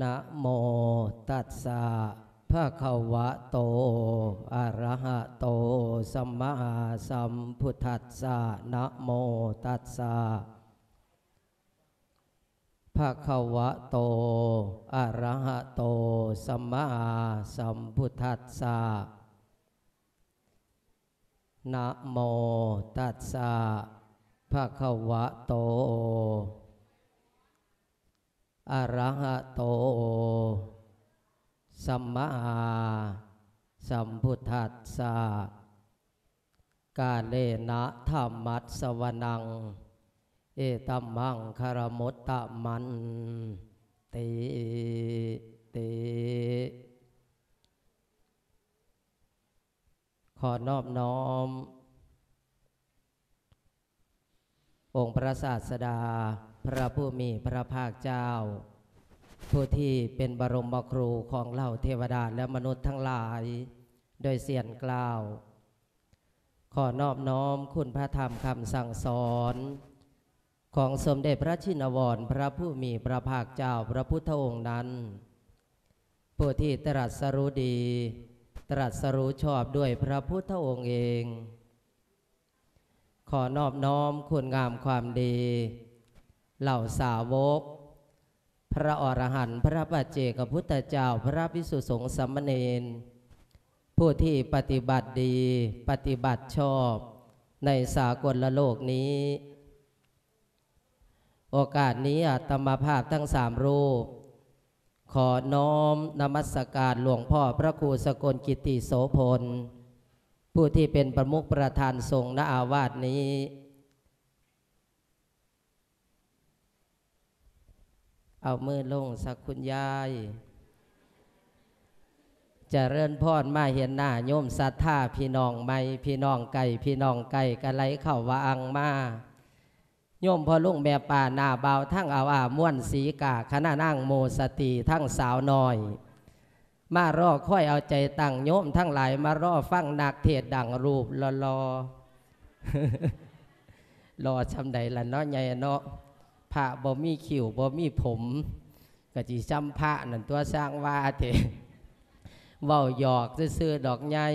นะโมตัสสะภะคะวะโต อะระหะโต สัมมาสัมพุทธัสสะนะโมตัสสะภะคะวะโต อะระหะโต สัมมาสัมพุทธัสสะนะโมตัสสะภะคะวะโต อะระหะโต สัมมาสัมพุทธัสสะกาเลนะธรรมัสสวนัง เอตัมมังคารมุตตะมันติติขอนอบน้อม องค์พระศาสดา พระผู้มีพระภาคเจ้า ผู้ที่เป็นบรมครูของเหล่าเทวดาและมนุษย์ทั้งหลาย โดยเสียนกล่าว ขอนอบน้อมคุณพระธรรมคำสั่งสอน ของสมเด็จพระชินวรพระผู้มีพระภาคเจ้าพระพุทธองค์นั้น ผู้ที่ตรัสรู้ดี ตรัสรู้ชอบด้วยพระพุทธองค์เอง ขอนอบน้อมคุณงามความดี เหล่าสาวก พระอรหันต์พระปัจเจกพุทธเจ้าพระพิสุสงฆ์สมมเนนผู้ที่ปฏิบัติดีปฏิบัติชอบในสากลโลกนี้ โอกาสนี้อาตมาภาพทั้งสามรูป ขอน้อมนมัสการหลวงพ่อพระครูสกลกิติโสพล ผู้ที่เป็นประมุขประธานทรงณอาวาสนี้ เอามือลงสักคุณยายจะเริ่นพรมาเห็นหน้าโยมศรัทธาพี่น้องไม่พี่น้องไก่พี่น้องไก่กะไหลเข้าวาอังมาโยมพอลุงแม่ป่าหน้าเบาทั้งเอาอาม้วนสีกาคณะนั่งโมสติทั้งสาวน้อย มารอค่อยเอาใจตั้งโยมทั้งหลายมารอฟังนักเทศดังรูปรอรอรอชำใดละเนาะใหญ่เนาะ ระบ่มีขิวบ่มีผมกะจิจำพระนั่นตัวสร้างว่าเถเว้าหยอกซื่อดอกใหญ่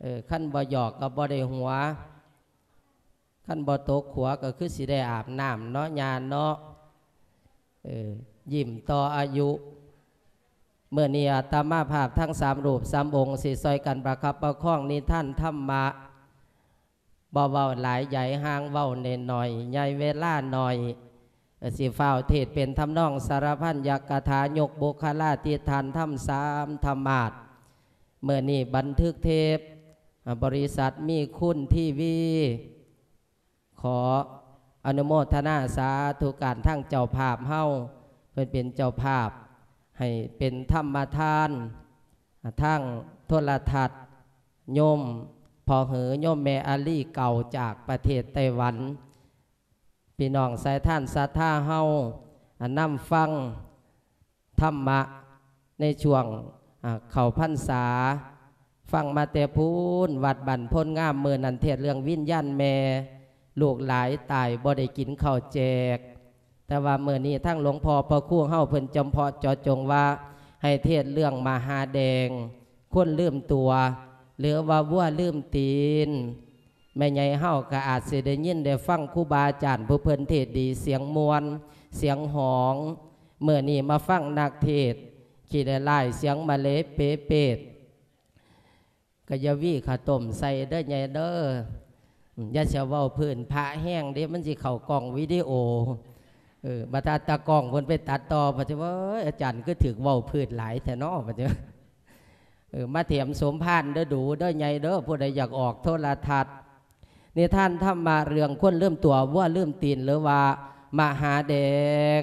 เออขั้นบ่หยอกก็บ่ได้หัวขั้นบ่ตกขัวก็คือสิได้อาบน้ำเนาะยานเนาะเออยิ้มต่ออายุเมื่อนี้อาตมาภาพทั้งสามรูปสามองค์สิซอยกันประคับประคองนิท่านธรรมะ เบาๆหลายใหญ่ห่างเบาเนนหน่อยใหญ่เวลาหน่อยสิฟ้าวเทศเป็นทำนองสารพันยักกถายกบุคลาติทานทำสามธรรมาทเมื่อนี้บันทึกเทปบริษัทมีคุณทีวี ขออนุโมทนาสาธุการทั้งเจ้าภาพเฮ้าเพื่อเป็นเจ้าภาพ ให้เป็นธรรมทาน ทั้งโทรทัศน์โยม พอเหอโยมแม่อาลีเก่าจากประเทศไต้หวันพี่น้องสายท่านศรัทธาเฮาอ่านำฟังธรรมะในช่วงเขาพรรษา ฟังมาแต่พูนวัดบันพ้นงามเมือนันเทศเรื่องวิญญาณแม่ ลูกหลายตายบ่ได้กินข้าวแจก แต่ว่าเมื่อนี้ทั้งหลวงพ่อพระคู่เฮาเพิ่นจำเพาะจอจงว่าให้เทศเรื่องมหาแดง คนลืมตัว หรือว่าวัวลืมตีนแม่ใหญ่เฮาก็อาจสิได้ยินได้ฟังครูบาอาจารย์ผู้เพิ่นเทศดีเสียงมวลเสียงหองเมื่อนี้มาฟังนักเทศขี่ได้ไล่เสียงมาเลเปเปดกยาวีขาต้มใส่เด้อใหญ่เด้อยาเสียเว้าพื้นพระแห้งเด้มันสิเข้ากล่องวิดีโอเออบัตาตากล้องเพิ่นไปตัดต่อปัจจุบันอาจารย์ก็ถึกเว้าพื้นหลายแท้เนาะปัจจุบัน เออมาเถียมสมพานเด้อดูเด้อใหญ่เด้อผู้ใดอยากออกโทรทัศน์นี่ท่านทำมาเรื่องคนเริ่มตัวว่าเริ่มตีนหรือว่ามหาแดง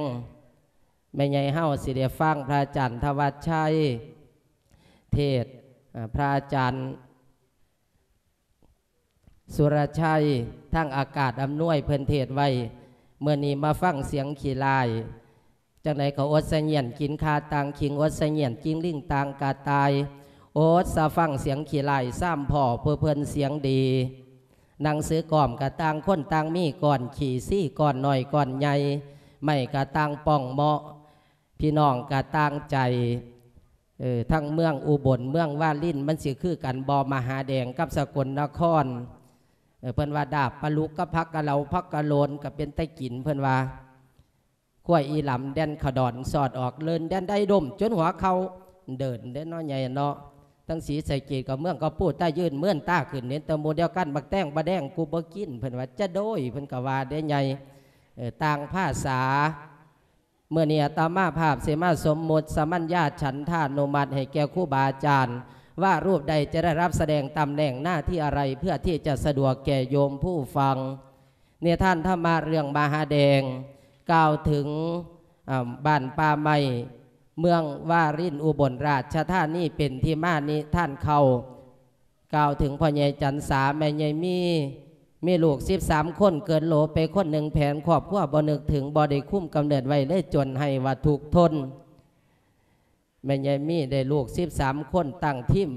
แม่ใหญ่เฮาสิได้ฟังพระอาจารย์ทวัชชัย เทศพระอาจารย์ สุรชัยทั้งอากาศอำนวยเพิ่นเทศไว้เมื่อนี้มาฟังเสียงขี่ลายจังไหนเขาอดเสียนกินคาตังคิงอดเสียนจิงลิงตางกาตาย โอดสะฟังเสียงขี่ไล่ซ้ำพ่อเพื่อเพลินเสียงดีหนังสือกล่อมกระตังคนตังมีก่อนขี่ซี่ก่อนหน่อยก่อนใหญ่ไม่กระตังป่องเหมาะ พี่น้องก็ตั้งใจเออทั้งเมืองอุบลเมืองว่าลินมันสิคือกันบอมหาแดงกับสกลนครเออเพิ่นว่าดาบปลุกกับพักกะเหลาพักกะโลนกับเป็นไตกินเพิ่นว่าขั้วอีหลำแดนขดอนสอดออกเลินแดนได้ดม จนหัวเขาเดินเด้นน้อยใหญ่เนาะ ทั้งสีใส่เกตกับเมืองก็พูดใต้ยื่นเมื่อนตาขึ้นเน้นตะโมเดียวกันบักแต้งบะแดงกูบกินเพิ่นว่าจะโดยเพิ่นกว่าได้ใหญ่ต่างภาษาเมื่อเนี้อามาภาพเสมาสมมติสมัญญาฉันท่านุมัติให้แก่ครูบาอาจารย์ ว่ารูปใดจะได้รับแสดงตำแหน่งหน้าที่อะไรเพื่อที่จะสะดวกแก่โยมผู้ฟัง เนี่ยท่านธรรมาเรื่องมหาแดง กล่าวถึงบ้านป่าไม้ เมืองวารินอุบลราชธานีเป็นที่มานี้ท่านเขากล่าวถึงพ่อใหญ่จันสาแม่ใหญ่มีมีลูกสิบสามคนเกินโหลไปคนหนึ่งแผนครอบครัวบ่นึกถึงบ่ได้คุ้มกำเนิดไว้เลยจนให้ว่าถูกทนแม่ใหญ่มีได้ลูกสิบสามคนตั้งทีม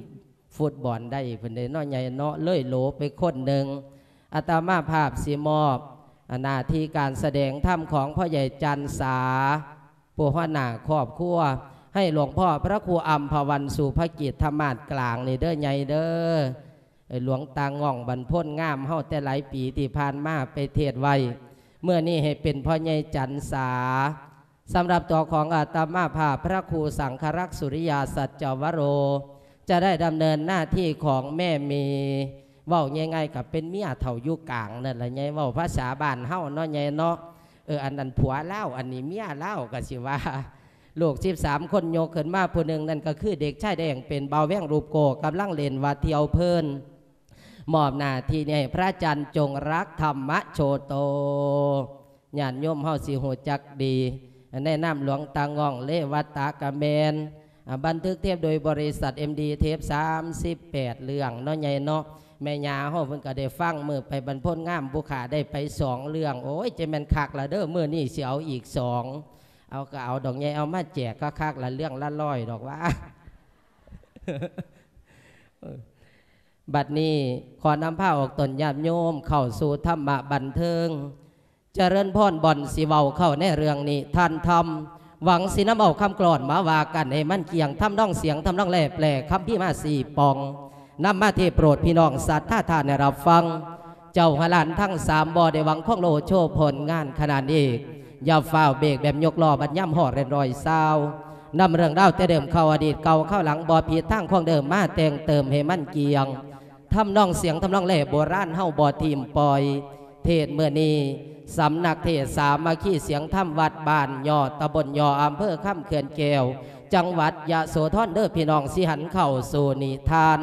ฟุตบอลได้เพิ่นได้น้อยใหญ่เนาะเลยโหลไปคนหนึ่งอาตมาภาพสีมอบหน้าที่การแสดงธรรมของพ่อใหญ่จันสา ผู้หัวหน้าครอบครัวให้หลวงพ่อพระครูอัมพวันสุภกิจธรรมาสกลางนี่เด้อใหญ่เด้อหลวงตาง่องบรรพ้นงามเฮาแต่หลายปีที่ผ่านมาไปเทศไว้เมื่อนี้ให้เป็นพ่อใหญ่จันสาสำหรับตัวของอาตมาภาพพระครูสังครักษ์สุริยาสัจจวโร จะได้ดำเนินหน้าที่ของแม่มีว้าง่ายๆกับเป็นเมียเถ่ายู่กลางนั่นแหละไงว้าภาษาบ้านเฮาเนาะไงเนาะ อออันนั้นผัวเล่าอันนี้เมียเล่าก็สิว่าลูกสิบสามคนโยกขึ้นมาผู้หนึ่งนั่นก็คือเด็กชายแดงเป็นเบาแว่งรูปโกกำลังเล่นวาเทียวเพลินมอบหน้าที่นี้ให้พระจันทร์จงรักธรรมโชโตญาติโยมเฮาสิหูจักดีแนะนำหลวงตางองเลวัตตากะเมนบันทึกเทียบโดยบริษัท MD เทป38 เรื่องเนาะใหญ่เนาะ แม่ยาเฮาเพิ่นก็ได้ฟังมือไปบรรพนงามผู้ขาได้ไปสองเรื่อง โอ้ยจะแม่นคักละเด้อมือนี้สิเอาอีกสองเอาก็เอาดอกใหญ่เอามาแจกก็คักละเรื่องละร้อยดอกว่าบัดนี้ขอนำผ้าออกตนญาติโยม เข้าสู่ธรรมะบันเทิงเจริญพรบ่อนสิเว้าเข้าในเรื่องนี้ท่านทำหวังสิน้ำเอาคำกรอนมาว่ากันให้มันเกียงทำน้องเสียงทำน้องแหล่แปลคำพี่มาสี่ปอง นำมาเทโปรดพี่น้องสัตว์ท่าทานในรับฟัง เจ้าหลานทั้งสามบ่อได้หวังข้องโลโชว์ผลงานขนาดนี้อย่าฝ้าวเบรกแบบยกล้อบัดย่ำห่อเรนรอยซานำเรื่องเล่าแต่เดิมเข้าอดีตเก่าเข้าหลังบ่อผีทั้งข้องเดิมมาแต่งเติมให้มันเกียงทำนองเสียงทำนองแหล่โบราณเฮาบ่ทีมปล่อย เทศเมื่อนี้สำนักเทศสามาคีเสียงธรรมวัดบ้านยอดตำบลยออำเภอข้ามเขื่อนแก้วจังหวัดยะโสธรเด้อพี่น้องสิหันเข้าสู่นิทาน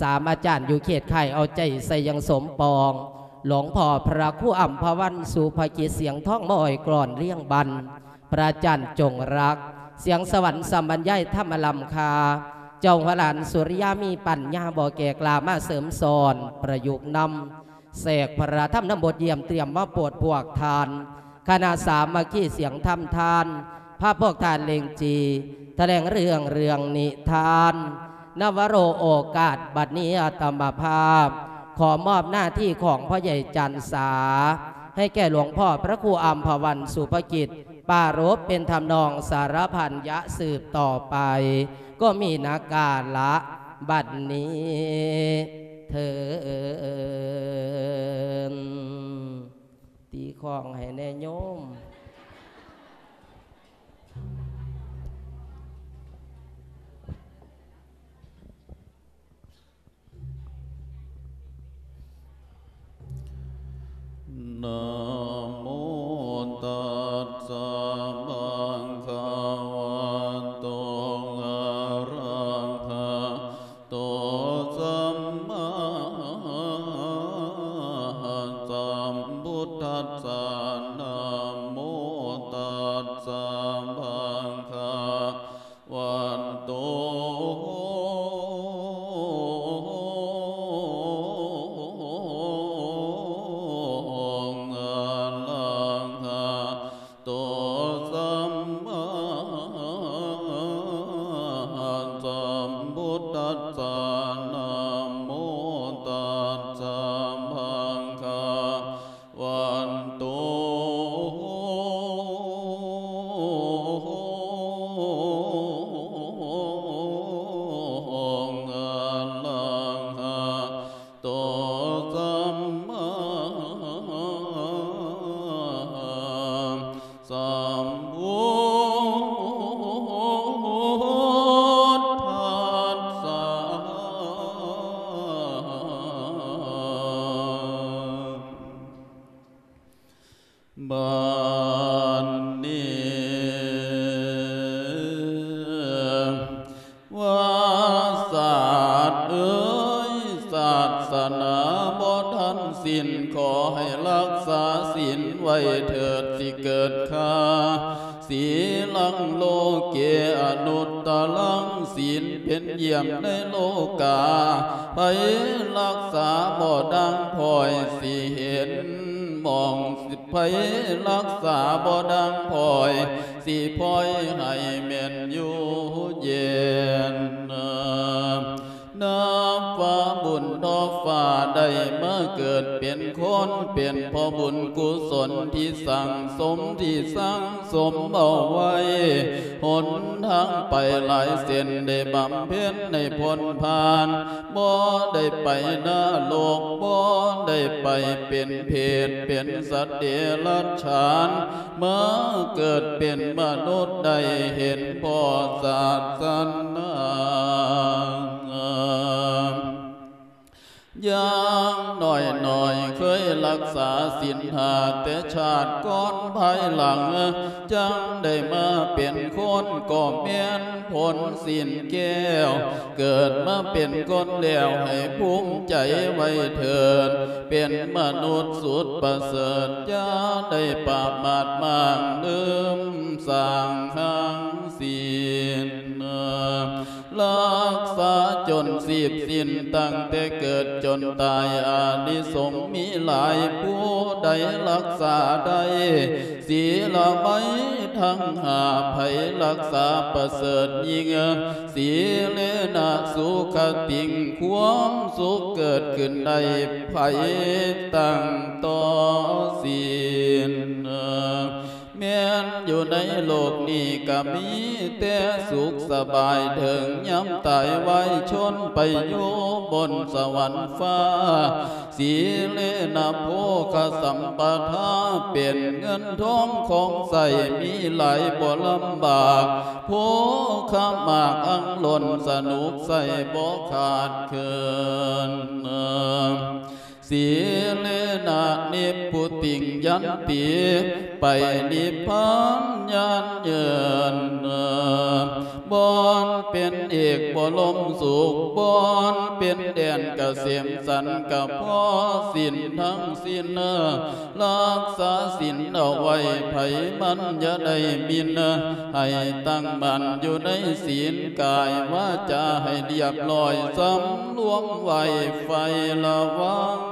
สามอาจารย์อยู่เขตไข่เอาใจใส่ยังสมปอง หลวงพ่อพระคู่อัมพวันสุภกิจเสียงท่องมอยกรอนเลี้ยงบัน พระจันทร์จงรัก เสียงสวรรค์สัมบัญญายธรรมลำคา เจ้าหลานสุริยามีปัญญาบ่อแก่กลามาเสริมสอนประยุกต์นำเสกพระธรรมน้ำบทเยี่ยมเตรียมมาปวดพวกทานคณะสามมาขี้เสียงธรรมทานพระพวกทานเลงจีแถลงเรื่องเรื่องนิทาน นวโรโอกาสบัดนี้อาตมภาพ ขอมอบหน้าที่ของพ่อใหญ่จันสา ให้แก่หลวงพ่อพระครูอัมพวันสุภกิจปารบเป็นทำนองสารพันยะสืบต่อไป ก็มีนาการละบัดนี้เธอตีของให้แน่โยม นะโมตัสสะภะคะว มเอาไว้หนทางไปหลายเส้นได้บำเพ็ญในพลพานบ่ได้ไปหน้าโลกบ่ได้ไปเป็นเพศเป็นสัตว์เดรัจฉานเมาเกิดเป็นมนุษย์ได้เห็นพ่อศาสนา ย่างหน่อยหน่อยเคยรักษาสินหาแต่ชาติก่อนภายหลัง จังได้มาเป็นคนก็เมียนผลสินแก้ว เกิดมาเป็นคนแล้วให้ภูมิใจไว้เถิดเป็นมนุษย์สุดประเสริฐจะได้ปราบมาดมางลืมสร้างทางศี ลรักษาจนสีบสิ้นตั้งแต่เกิดจนตายอานิสงมีหลายผู้ใดรักษาได้ศีลไว้ทั้งหาไผรักษาประเสริฐยิ่งศีเลนะสุขติงความสุขเกิดขึ้นได้ไผตั้งต่อศีล แม้นอยู่ในโลกนี้ก็มีแต่สุขสบายถึงย้ำตายไว้ชนไปอยู่บนสวรรค์ฟ้า สีเลนะโภคสัมปทาเป็นเงินทองของใส่มีหลายบ่ลำบากโภคมากอังหล่นสนุกใส่บ่ขาดเคิน สีเลนะนิพุติงยันติไปนิพพานยันเยินบอนเป็นเอกบรมสุขบอนเป็นแดนกเกษมสันกับพ่อสินทั้งสิ้นรักษาสินเอาไว้ไผมันจะได้มินให้ตั้งมันอยู่ในศีลกายว่าจะให้เรียบร้อยสำรวมไว้ไฟระวัง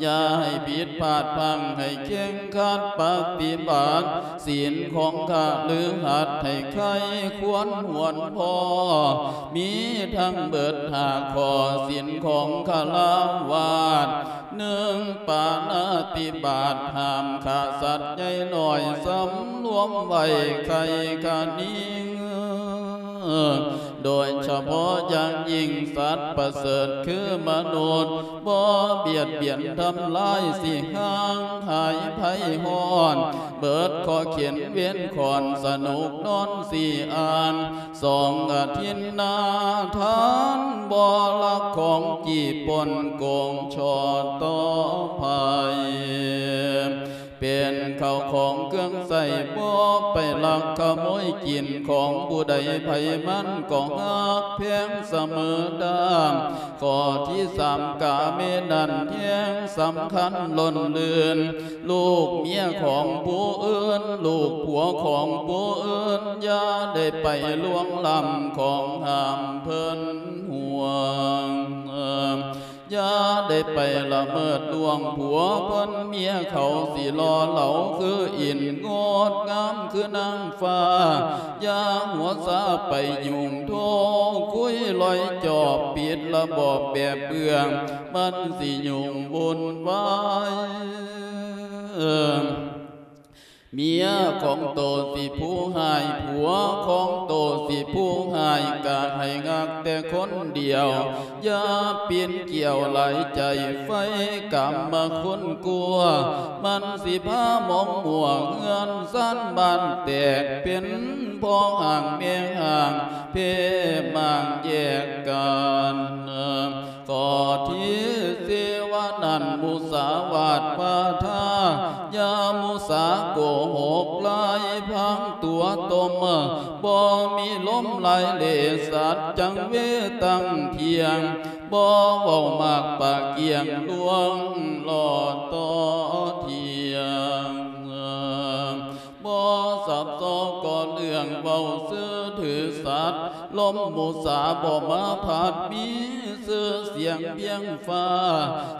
อย่าให้ผิดพลาดพังให้เข่งขัดปฏิบัติศีลของข้าหรือหัดให้ใครควรหวนพอ มีทั้งเบิดหาขอศีลของข้าลาวาดหนึ่งปานาติบาตห้ามขาสัตว์ใหญ่หน่อยสำรวมไว้ใครกานิ่งโดยเฉพาะอย่างยิ่งสัตว์ประเสริฐคือมนุษย์บ่เบียดเบียนทำลายสิห้างหายภัยหอน เบิดขอเขียนเวียนขอนสนุกนอนสี่อ่านสองอาทินนาทานบอลักของจีปนโกงชอต่อภัย เป็นข้าวของเครื่องใส่บ่ไปลักขโมยกินของผู้ใดไผมันก็หักเพียงเสมอดามข้อที่สามกาเมนันเทียงสำคัญล้นเลือนลูกเมียของผู้อื่น ลูกผัวของผู้อื่นอย่าได้ไปล่วงล้ำของหามเพิ่นห่วง อย่าได้ไปละเมิดลวงผัวเพิ่นเมียเขาสิรอเหลาคืออินงดงามคือนางฟ้าอย่าหัวซาไปยุ่งโทคุยลอยจอบปิดระบอบแบบเบื่องมันสิยุ่งวุ่นวาย เมียของโตสิผู้หายผัวของโตสิผู้หายกะให้งักแต่คนเดียว อย่าเปลี่ยนเกี่ยวไหลใจไฟกรรมมาคนกลัว มันสิพามองมัวเงินสั้นบานแตกเป็นพ่อห่างเมียห่าง เพมางแยกกัน กอทิเสวนันมุสาวาทปาทายามุสาโกหกลายพังตัวตมบ่มีลมไหลเลสัตจังเวตังเทียงบ่เว้ามากปากเกียงลวงหลอดต่อ ลมมุสาบ่มาผาดมีซื้อเสียงเพียงฟ้า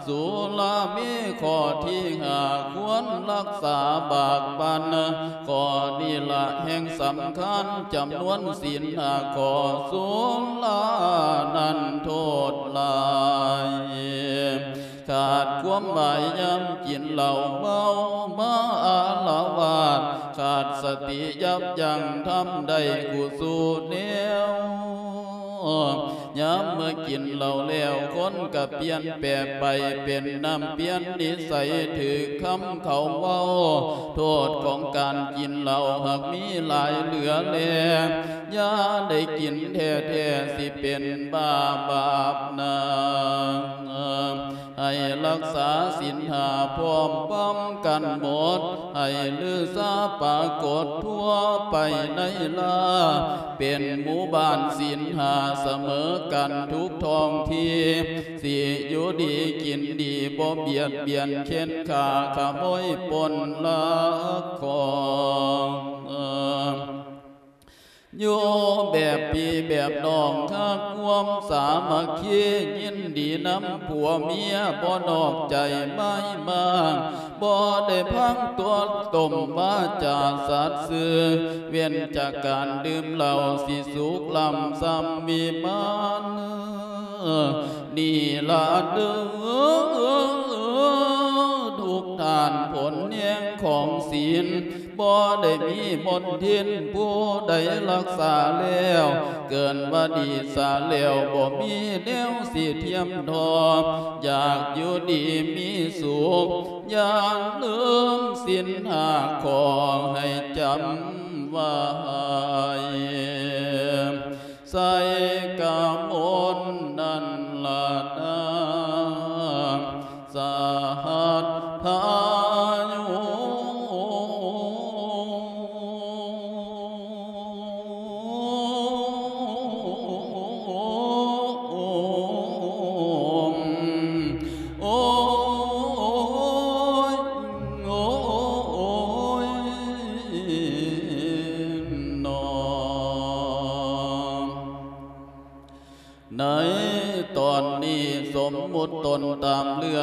สุลามีขอที่หาควรรักษาบากบันขอนี้ละแห่งสำคัญจำนวนศีลหาขอสุลานันโทษลาย ขาดความหมายย้ำกินเหล่าเมามาอาลาวาดขาดสติยับยั้งทำได้กุศลเนียว ย้ำเมื่อกินเหล่าแล้วคนก็เปลี่ยนแปลไปเป็นน้ำเปลี่ยนนิสัยถือคำเขาเว้า โทษของการกินเหล้าหากมีหลายเหลือแลอย่าได้กินแท้ๆสิเป็นบาบาปนาให้รักษาสินหาพร้อมป้องกันหมด ให้ลือซาปรากฏทั่วไปในลา เป็นหมู่บ้านสินหาเสมอกันทุกท้องที่สิอยู่ดีกินดีบ่เบียดเบียนเข็นขาขโมยปนลักของ อยู่แบบพี่แบบนองข้าความสามัคคียินดีน้ำผัวเมียบ่นอกใจไม่มากบ่ได้พังตัวตมว่าจาสัตว์ซื้อเวียนจากการดื่มเหล้าสิสุกลำซ้ำมีมันนี่ละเด้อทุกทานผลเนียงของศีล บ่ได้มีมนทินผู้ใดรักษาแล้ว เกินว่าดีสาแล้วบ่มีแนวสิเทียมทออยากอยู่ดีมีสุขอย่างลืมสินหาขอให้จำไว้ใส่กามนนันละนาสาหัสทา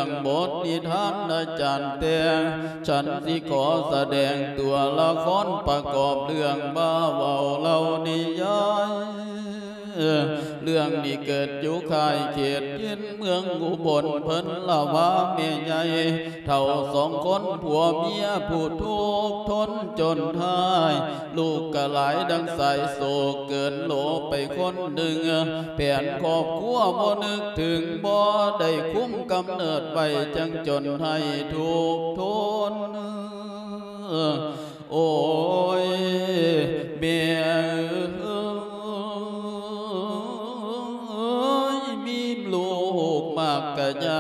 รื่องบทนิทานอาจารย์เตงฉันที่ขอแสดงตัวละครประกอบเรื่องบ้าเบาเล่านิยาย เรื่องนี้เกิดอยู่ค่ายเขตยินเมืองอุบลเพิ่นล่าว่าเมียใหญ่เท่าสองคนผัวเมียผู้ทุกทนจนท้าย ลูกก็หลายดังใสโศกเกินโลไปคนหนึ่งแผ่นครอบครัวบ่นึกถึงบ่ได้คุ้มกำเนิดไปจังจนให้ทุกทนโอ้ยเมีย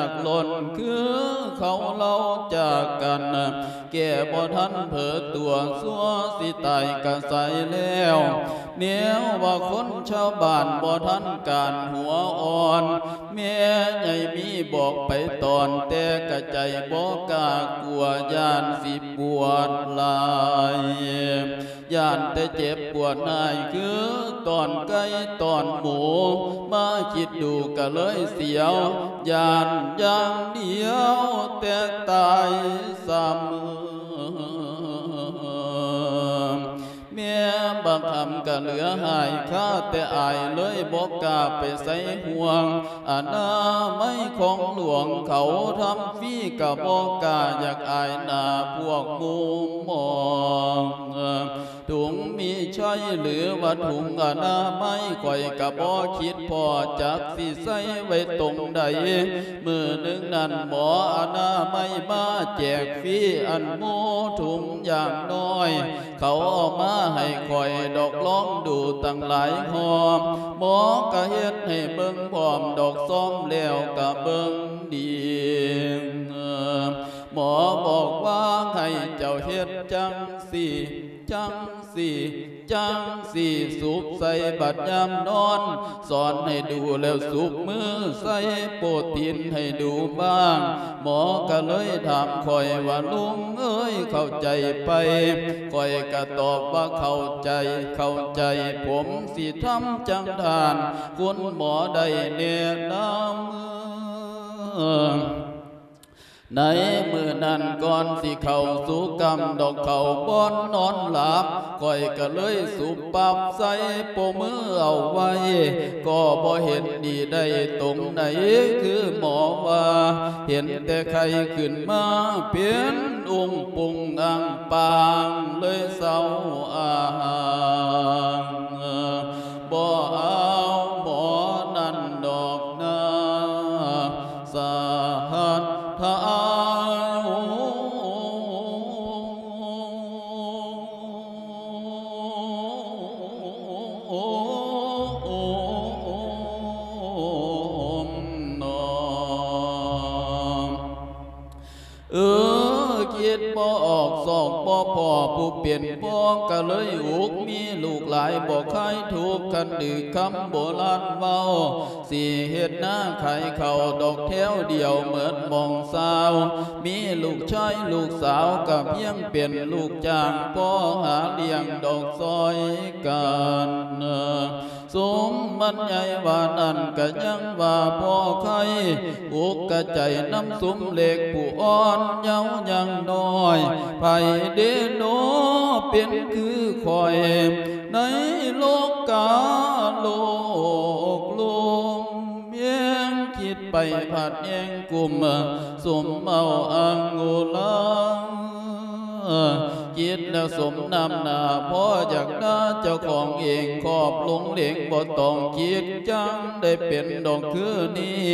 ากล้นคือเขาเล่าจากกันแก่บ่ทันเผลอตัวสัวสิตายกะใสแล้วเนียวว่าคนชาวบ้านบ่ทันการหัวอ่อนแม่ใหญ่มีบอกไปตอนแต่กระใจบ่กล้ากลัวยานสิปวดลาย ย่านแต่เจ็บปวดนายคือตอนไก่ตอนหมู มาคิดดูก็เลยเสียวย่านอย่างเดียวแต่ตายซ้ำ เมียบางคำก็เหลือหายข้าแต่อายเลยบอกกาไปใส่ห่วงอนาไม่ของหลวงเขาทำฟรีกับบอกกาอยากอายนาพวกมูมองถุงมีใช่หรือว่าถุงอนาไม่ข่อยกับบ่คิดพอจักสิใส่ไว้ตรงใดมือหนึ่งนั้นหมออนาไม่มาแจกฟรีอันโมถุงอย่างน้อย เขาเอามาให้คอยดอกล้องดูตั้งหลายหอมหมอกะเฮ็ดให้เบิ่งพร้อมดอกซ้อมแล้วกะเบิ่งดีหมอบอกว่าให้เจ้าเฮ็ดจังสี่ จังสี่จังสี่สูบใส่บัดยามนอน สอนให้ดูแล้วสูบมือใส่โปรตีนให้ดูบ้าง หมอก็เลยถามคอยว่าลุงเอ้ยเข้าใจไปคอยก็ตอบว่าเข้าใจเข้าใจ ผมสิทำจังทาน คุณหมอได้แนะนำ ในมือนั้นก่อนสิเข้าสู่กรรมดอกเขาบอนนอนหลับก้อยก็เลยสุบปับใส่โปมือเอาไว้ ก็บ่เห็นดีได้ตรงไหนคือหมอว่า เห็นแต่ใครขึ้นมาเปลี่ยนองค์ปุงอังปางเลยเศร้าอาหารบ่เอา องก็เลยอุกมีลูกหลายบอกใครถูกกันดือคำโบราณเว้าสิเห็ดหน้าไข่เข่าดอกแถวเดียวเหมือนมองสาว มีลูกชายลูกสาวกับเพียงเปลี่ยนลูกจ้างพ่อหาเลี้ยงดอกซอยกัน สูงมันใหญ่ว่านั่นก็ยังว่าพ่อใครอุกกะใจน้ำสุมเหล็กผู้อ่อนเยาวยังน้อยไผเดโนเป็นคือคอยในโลกกาโลกลมเมียงคิดไปผัดแยงกลุ่มสมเอาอังกุลัง คิดแล้วสมนำหน้าพ่ออยากน้าเจ้าของเองขอบลงเหลงบ่ต้องคิดจังได้เป็นดอกคือนี้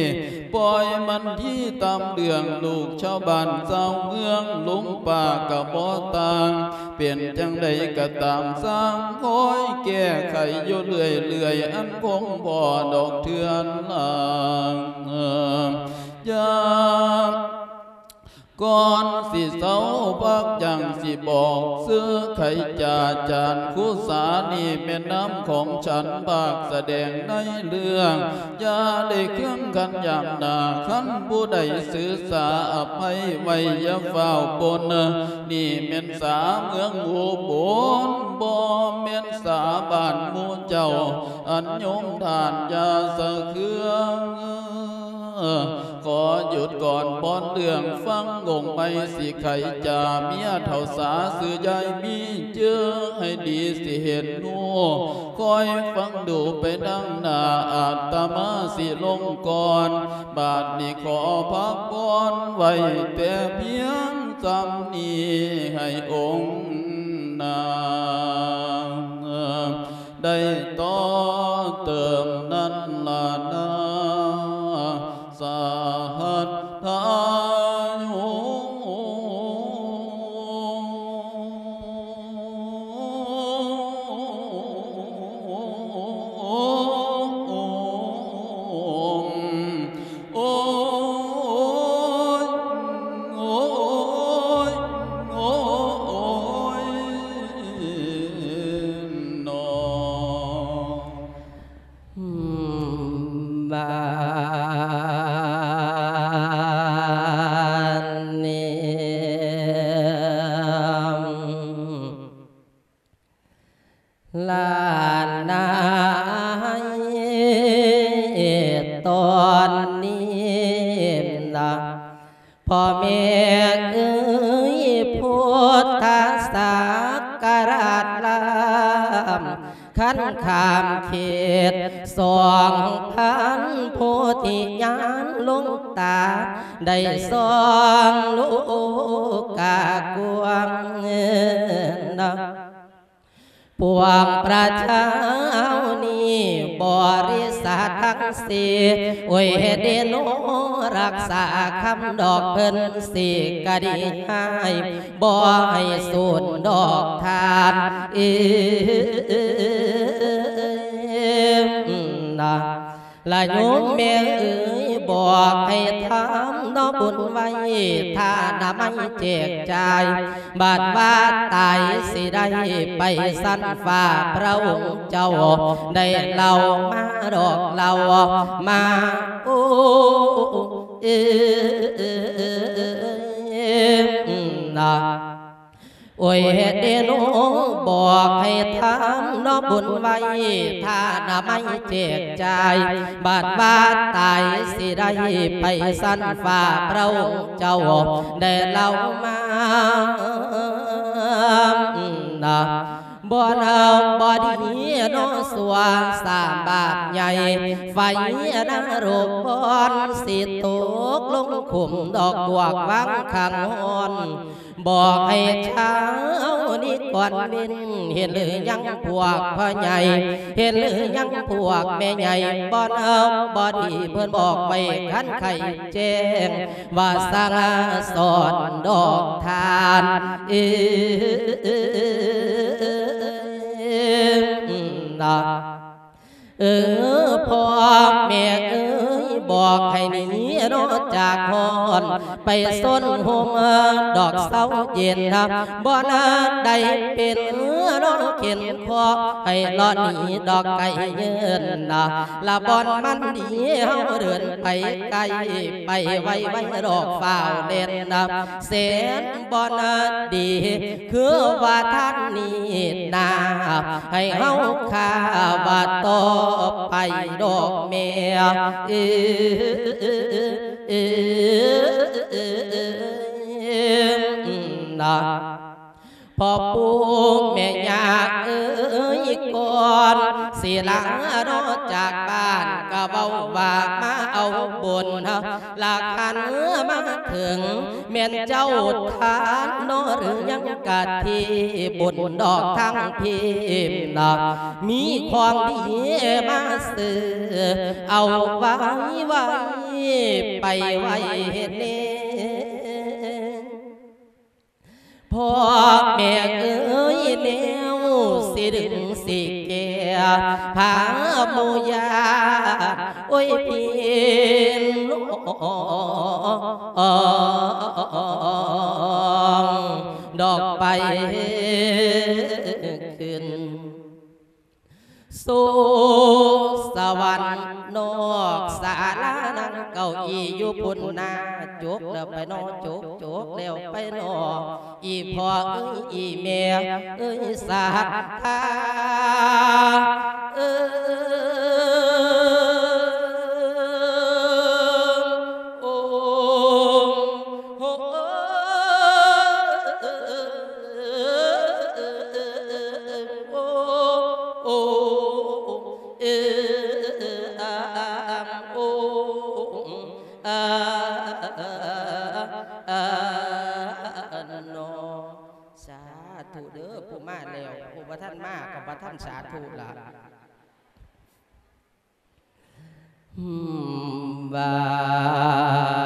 ปล่อยมันที่ตามเดืองลูกชาวบ้านเจ้าเมืองลุงป่ากับบ่ต่าง เปลี่ยนจังใดก็ตามสร้างคอยแก้ไขอยู่เรื่อยเรื่อยอันคงบ่ดอกเทือนลางยา ก่อนสิเสาพักยังสิบอกซื้อไข่จ่าจานคุสานี่แม่น้ำของฉันบากแสดงในเรื่องอย่าได้เครื่องกันยามนาขันผู้ใดสื่อสาอภัยไว้ยาเฝ้าปนนี่แม่นสาเมืองอุบลบ่แม่นสาบ้านมูเจ้า อันยมทานยาสะเครื่อง ขอหยุดก่อนบอนเรื่องฟังงงไปสิไขจาเมียเท่าสาสื่อใหญ่มีเจอให้ดีสิเห็นนูคอยฟังดูไปดังนาอาตมาสิลงก่อน บาทนี้ขอพักบอนไว้แต่เพียงจำนี้ให้องค์นางได้ เพิ่นสิกะดีให้บ่ให้สูญดอกทานเอมนะละโยมแม่เอ๋ยบอกให้ทำนอบุญไว้ถ้านาไม่แจกจ่ายบาดว่าตายสิได้ไปสั้นฟ้าพระองค์เจ้า ได้เล่ามาดอกเล่ามาโอ้เอนะ โอ้ยเดโนบอกให้ทำนอบุญไว้ถ้านาไม่แจกจ่ายบาดตายสิได้ไปสั้นฟ้าพระองค์เจ้าได้เล่ามานะ บ่เราบ่ดีโนสัวสามบาปใหญ่ไฟนรกบอนสิตกลงขุมดอกบวกวังขังหอน บอกให้เช้านี้ก่อนเว้นเห็นหรือยังพวกพ่อใหญ่ เห็นหรือยังพวกแม่ใหญ่บ่เอาบ่ดีเพิ่อนบอกไว้ขันไข่แจ้งว่าสร้าสอนดอกทานเอนะเออพ่อแม่เอ้ย บอกให้หนีรถจากหอนไปส้นหงดอกเสาเย็นนะบ่นาได้เป็นรถเข็นคอให้รอดหนีดอกไก่เยินนะละบอนมันดีเฮาเดินไปไกลไปไว้ไว้ดอกฝ้าเด่นนะเสนบ่นาดี คือว่าท่านนี้นาให้เฮาข้าบาต่อไปดอกแม่เออนะ พอปู่แม่ยาเอ้ยก่อนสิหลังรอจากบ้านก็เบาว่ามาเอาบุญหลักขันมาถึงแม่นเจ้าทานนอหรือยังกะที่บุญดอกทั้งพิมพ์นะมีความดีมาซื้อเอาไว้ไว้ไปไว้เห็นเน พ่อแม่เอ้ยแนวสิดึงสิแก่พาโมยาโอ้ยพียนดอกไปขึ้นสู่ วรรค์นอกสาลานังเก้าอี้อยู่พุ่นนาจุกแล้วไปนอจุกจุกแล้วไปนออีพ่อเอ้ยอีแม่เอ้ยสาธาเอ้ย ท่านมากับประท่านสาธุละอืมบา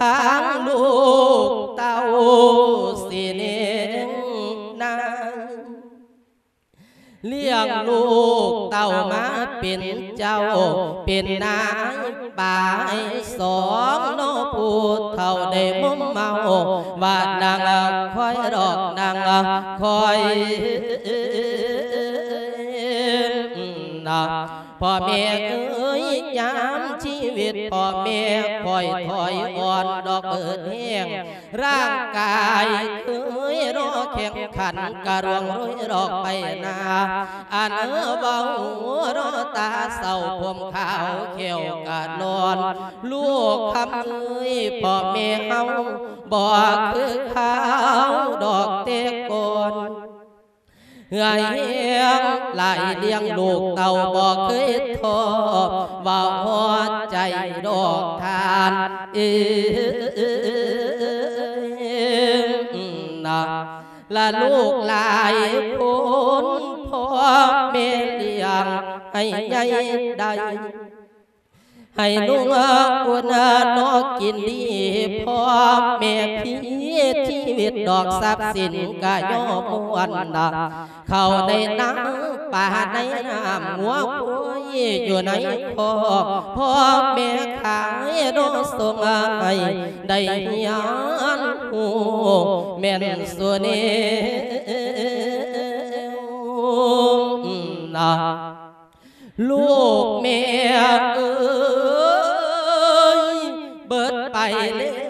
ทางลูกเต้าสิเนงนาเลี้ยงลูกเต่ามาเป็นเจ้าเป็นนายป่าให้สองโนผู้เท่าได้มุมเมาว่าดังคอยดอกดังคอยนะ พ่อแม่เอ้ยยามชีวิตพ่อแม่คอยถอยอ่อนดอกเบิดแห้งร่างกายเคยรอแข่งขันกระรวงรวยดอกไปนาอันเออเบารอตาเศร้าผมขาวเขียวกะนอน ลูกคำเอ้ยพ่อแม่เฮาบอกคือขาวดอกเตกกอน เหื่อยเฮียงไหลเลี้ยงลูกเต่าบอกเคยทอว่าหัวใจดอกทานเอนะละลูกหลายคนพ่อแม่เลี้ยงให้ใหญ่ได้ ให้ลุงอ้วนนอกกินดีพ่อแม่พี่ชีวิตดอกทรัพย์สินกะย่อมวนนะเข้าในน้ำป่าในน้ำหัวคุยอยู่ในพ่อพ่อแม่ขายโนส่งให้ได้ยานหูแม่นส่วนนี้นะลูกแม่เอ้ย เบิ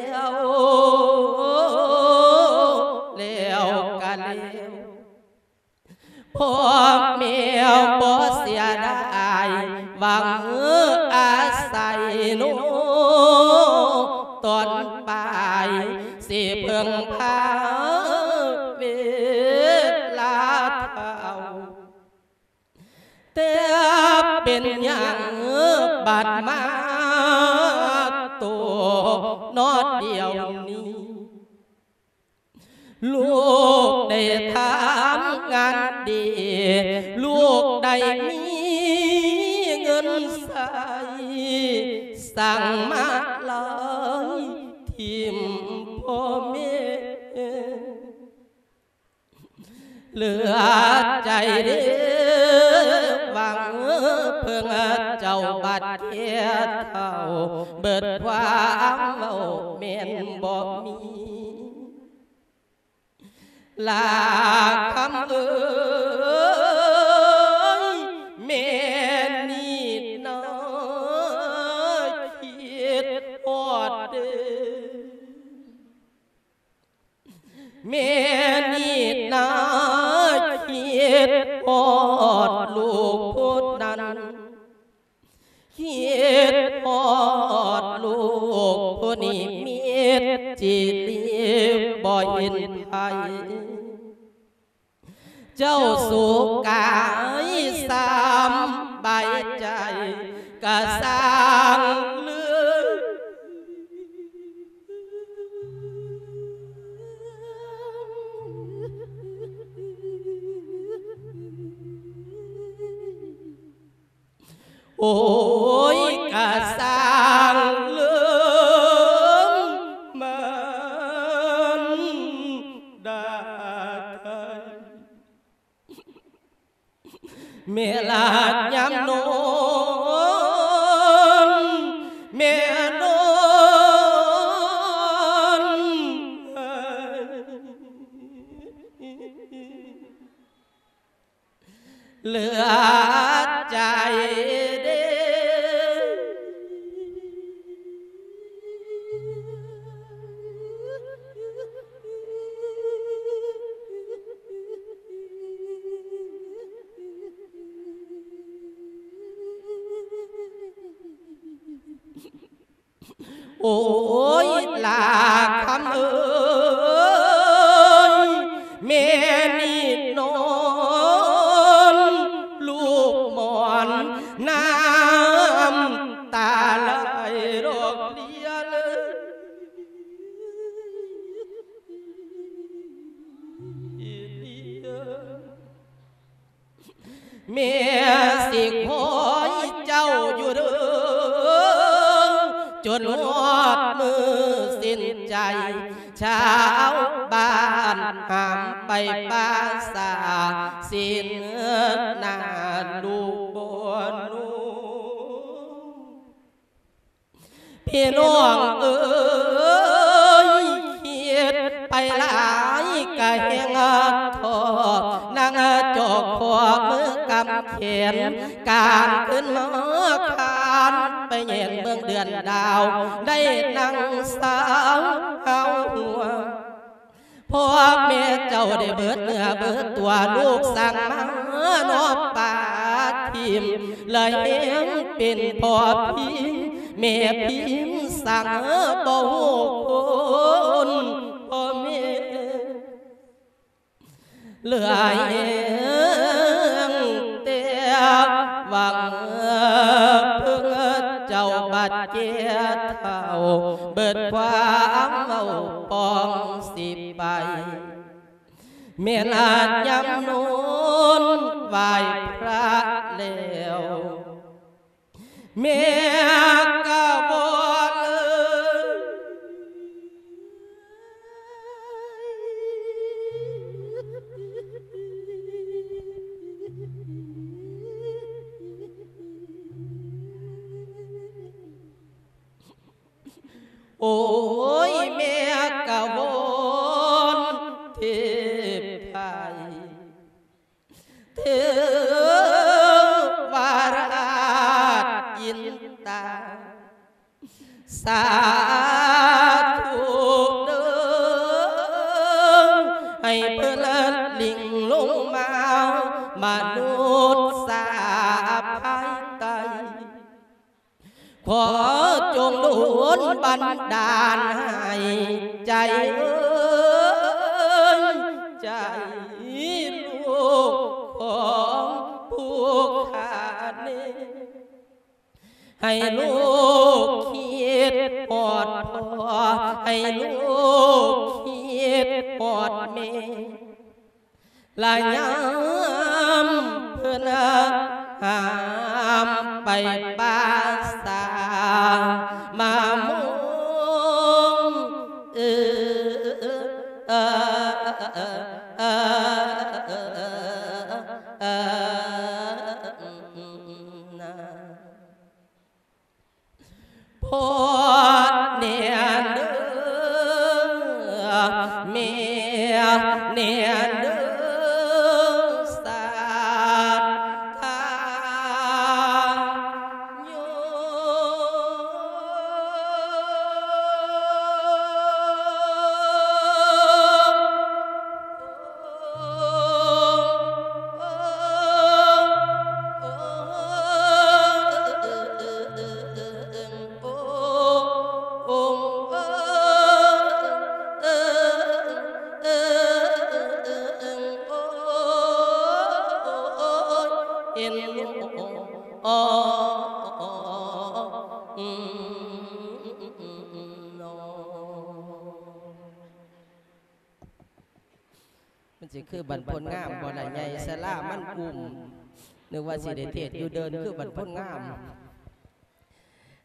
สิได้เทศอยู่เดินคือบรรพนงาม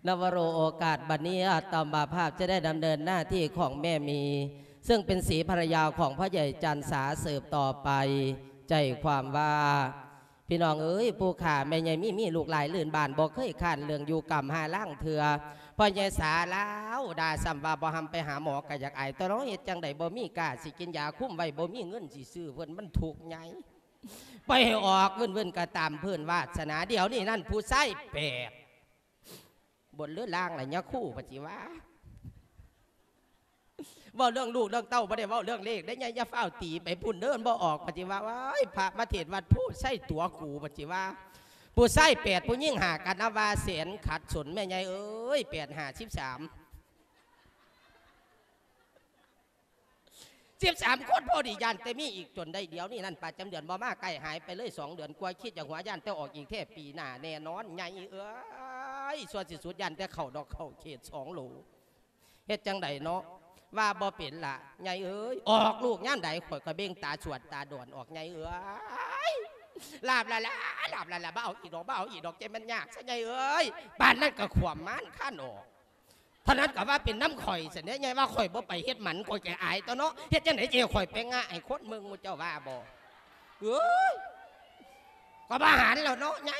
นวโรโอกาสบัดนี้อาตมาภาพจะได้ดำเนินหน้าที่ของแม่มี ซึ่งเป็นสีภรรยาของพ่อใหญ่จันสาเสิร์ฟต่อไป ใจความว่า พี่น้องเอ้ยผู้ขาแม่ใหญ่มีมีลูกหลายลื่นบานบอกเคยขานเรื่องอยู่กรรมหาล่างเถือพ่อใหญ่สาแล้วด่าสัมวาบ่หำไปหาหมอกะอยากไอายแตน้องเฮ็ดจังใดบ่มีกาสิกินยาคุ้มไว้บ่มีเงินสิซื้อเพิ่นมันถูกข์ใหญ่ ไปให้ออกเว้นเว้นๆก็ตามเพิ่อนวาสนาเดี๋ยวนี้นั่นผู้ใส่แปลกบนเลือดล่างอะไรเนี่ยคู่ปฏิวะว่าเรื่องลูกเรื่องเต้าไม่ได้เว่าเรื่องเลขได้ไงยาเฝ้าตีไปพุ่นเดินบ่ออกปฏิวะว้าพระมาเทศวัดผู้ใส่ตัวกูปฏิวะผู้ใส่แปดผู้ยิ่งหากันอาวาเสียนขัดสนแม่ใหญ่เอ้ยแปดหาสิบสาม สิบสามคนพอดียันแต่มีอีกจนได้เดียวนี่นั่นป่าจำเดือนบ่มาใกล้หายไปเลยสองเดือนกว่าคิดอย่างหัวยันแต่ออกอีกแค่ปีหน้าแน่นอนใหญ่เอ้ยส่วนสิสุดยันแต่เข่าดอกเข่าเขตสองโหลเฮ็ดจังใดเนาะว่าบ่เป็นละใหญ่เอ้ยออกลูกย่านใดข่อยก็เบ่งตาสวดตาดอนออกใหญ่เอ้ยลาบละละลาบละละบ่เอาอีดอกบ่เอาอีดอกใจมันยากซะใหญ่เอ้ยป่านนั้นก็ขวามมันข้านออก ท่านั้นก็ว่าเป็นน้ำข่อยเสนอไงว่าข่อยบ่ไปเฮ็ดหมันข่อยแกอายตัวเนาะเฮ็ดจังไหนเจ้าข่อยไปง่าไอ้คนมึงมูเจ้าว่าบ่เอ้ยก็บาหารแล้วเนาะไง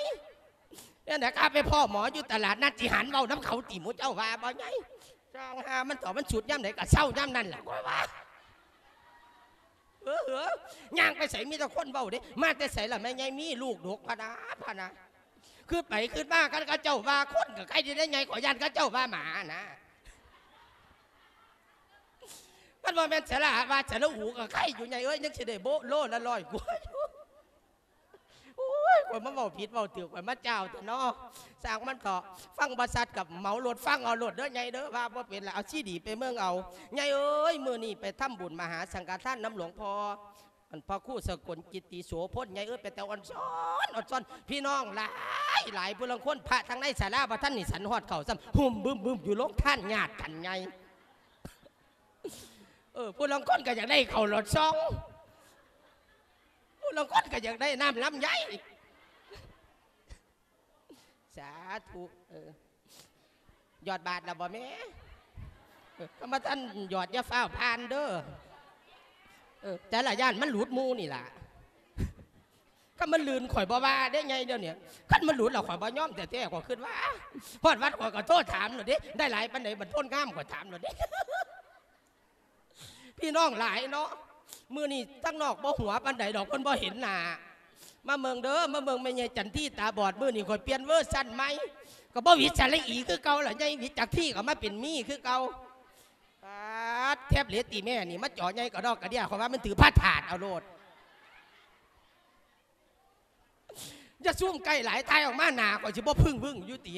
เนี่ยนะครับไปพ่อหมออยู่ตลาดนัดจิหันเว้าน้ำเขาติหมูเจ้าว่าบ่ไงจางหามันต่อมันสุดย่ำไหนก็เศร้าย่ำนั่นแหละว่าว่าเออเออย่างไปใส่มีแต่คนเว้าเด้มาแต่ใส่ละแม่ยายมีลูกดกพะนะพะนะ คือไปคือมากันก็เจ้าว่าคนกับใครที่ได้ไงขอยันก็เจ้าว่าหมานะมันว่าแม่นสาระว่าสาระหูกับใครอยู่ไงเอ้ยยังสิได้โบโลละร้อยกว่าอยู่โอ้ยคนมาเมาผิดเมาถือคนมาเจ้าแต่เนาะสร้างมันก็ฟังบริษัทกับเหมาหลดฟังเอาหลดเด้อไงเด้อว่าบ่เป็นละเอาชีดีไปเมืองเอาไงเอ้ยมือนี้ไปทำบุญมหาสังฆทานน้ำหลวงพ่อ อันพ่อคู่สกลกิตติโสพจน์ไงเอ้ยไปแต่อ่อนซ้อนอ่อนซ้อน พี่น้องหลายหลายผู้ลังคนพระทางในศาลาบ่ท่านนี่สันฮอดเข่าซ้ำหุ่มบึ้มบึ้มอยู่ลงท่านญาติกันไงเออผู้ลางคนก็อยากได้เข่าหลอดซองผู้ลางคนก็อยากได้น้ำลำไยสาธุเออยอดบาทละบ่แม่ก็มาท่านยอดยาฟ้าวพานเด้อ ออแต่ละย่านมันหลุดมูนี่ล่ะก็มันลืนข่อยบ่ว่าได้ไงเดี๋ยวนี้คันมันหลุดเราข่อยบ่ย่อมแต่แต่ข่อยขึ้นว่าพอดวัดข่อยก็โทษถามหน่อยดิได้หลายปันไหนบันพ้นง่ามข่อยถามหน่อยดิพี่น้องหลายเนาะมือนี่ตั้งนอกบ่หัวปันใดดอกคนบ่เห็นหน้ามาเมืองเด้อมาเมืองแม่ใหญ่จันที่ตาบอดมือนี่คอยเปลี่ยนเวอร์ชันไหมก็บ่วิจารณ์อีคือเก่าล่ะใหญ่วิจากที่ก็มาเป็นมีคือเก่า ปาดแทบเหลือตีแม่นี่มาจ่อใหญ่ก็ดอกกระเดียเขาว่ามันถือผ้าถาดเอาโลดจะซุ่มใกล้หลายทายออกมาหนาก็สิบ่พึ่งพึ่งยู่ตี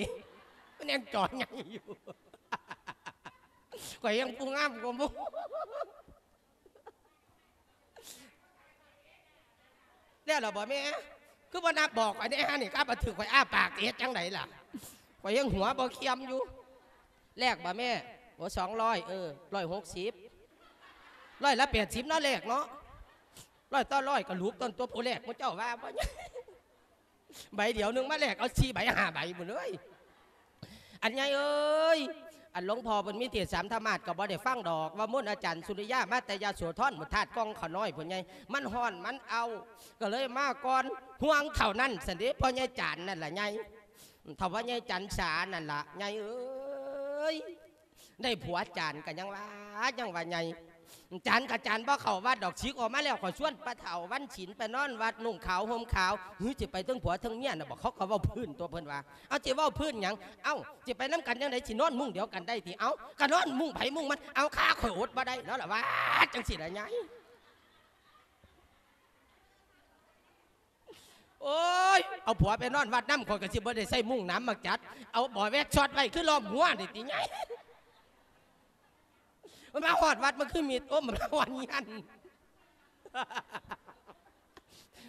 มันยังจ่อใหญ่อยู่ก็ยังปูงามกว่าหมูแล้วเหราบอกแม่คือว่านับบอกไอ้เนี่ยฮะนี่กล้ามาถือข่อยอ้าปากเอ็ดจังไหนล่ะข่อยยังหัวบ่เคียมอยู่แลกบ่แม่ โอ้สองร้อยเออร้อยหกสิบร้อยละแปดสิบเนาะแลกเนาะร้อยต่อร้อยก็รูปต้นตัวผู้แลกพระเจ้าว่าบ่เนี่ยใบเดียวนึงมาแลกเอาชีใบห้าใบหมดเลยอันไงเอ้ยอันหลวงพ่อเป็นมิเทศสามธรรมาสก็บ่ได้ฟังดอกว่ามุ่นอาจารย์สุริยามาแต่ยาโสธรหมดธาตุกองขน้อยพุ่นไงมันห่อนมันเอา ก็เลยมาก่อนห่วงเท่านั้นสันเดพ่อไงจานนั่นแหละไงเท่าว่าไงจันสานั่นละไงเอ้ย ได้ผัวจานกันยังว่ายังว่าไงจานกับจานบ่เขาวัดดอกชิกออกมาแล้วขอชวนปลาเถาวันฉินไปนอนวัดนุ่งขาวห่มขาวเฮ้ยจะไปทั้งผัวทั้งเมียนะบอกเขาก็เว่าพื้นตัวเพิ่นว่าเอาจะว่าพื้นหยังเอ้าจะไปน้ำกันยังไงสินอนมุ่งเดียวกันได้ทีเอ้าก็นอนมุ่งไผมุ่งมันเอาข้าข่อยอดบ่ได้แล้วล่ะว่าจังสิละไงโอ้ยเอาผัวไปนอนวัดน้ำข่อยก็สิบ่ได้ใส่มุ่งน้ำมาจัด เอาบ่อแวกช็อตไว้คือล้อมหัวนี่ติไง มันมาหอดวัดมันคือมีดโอ้มันมาวันยัน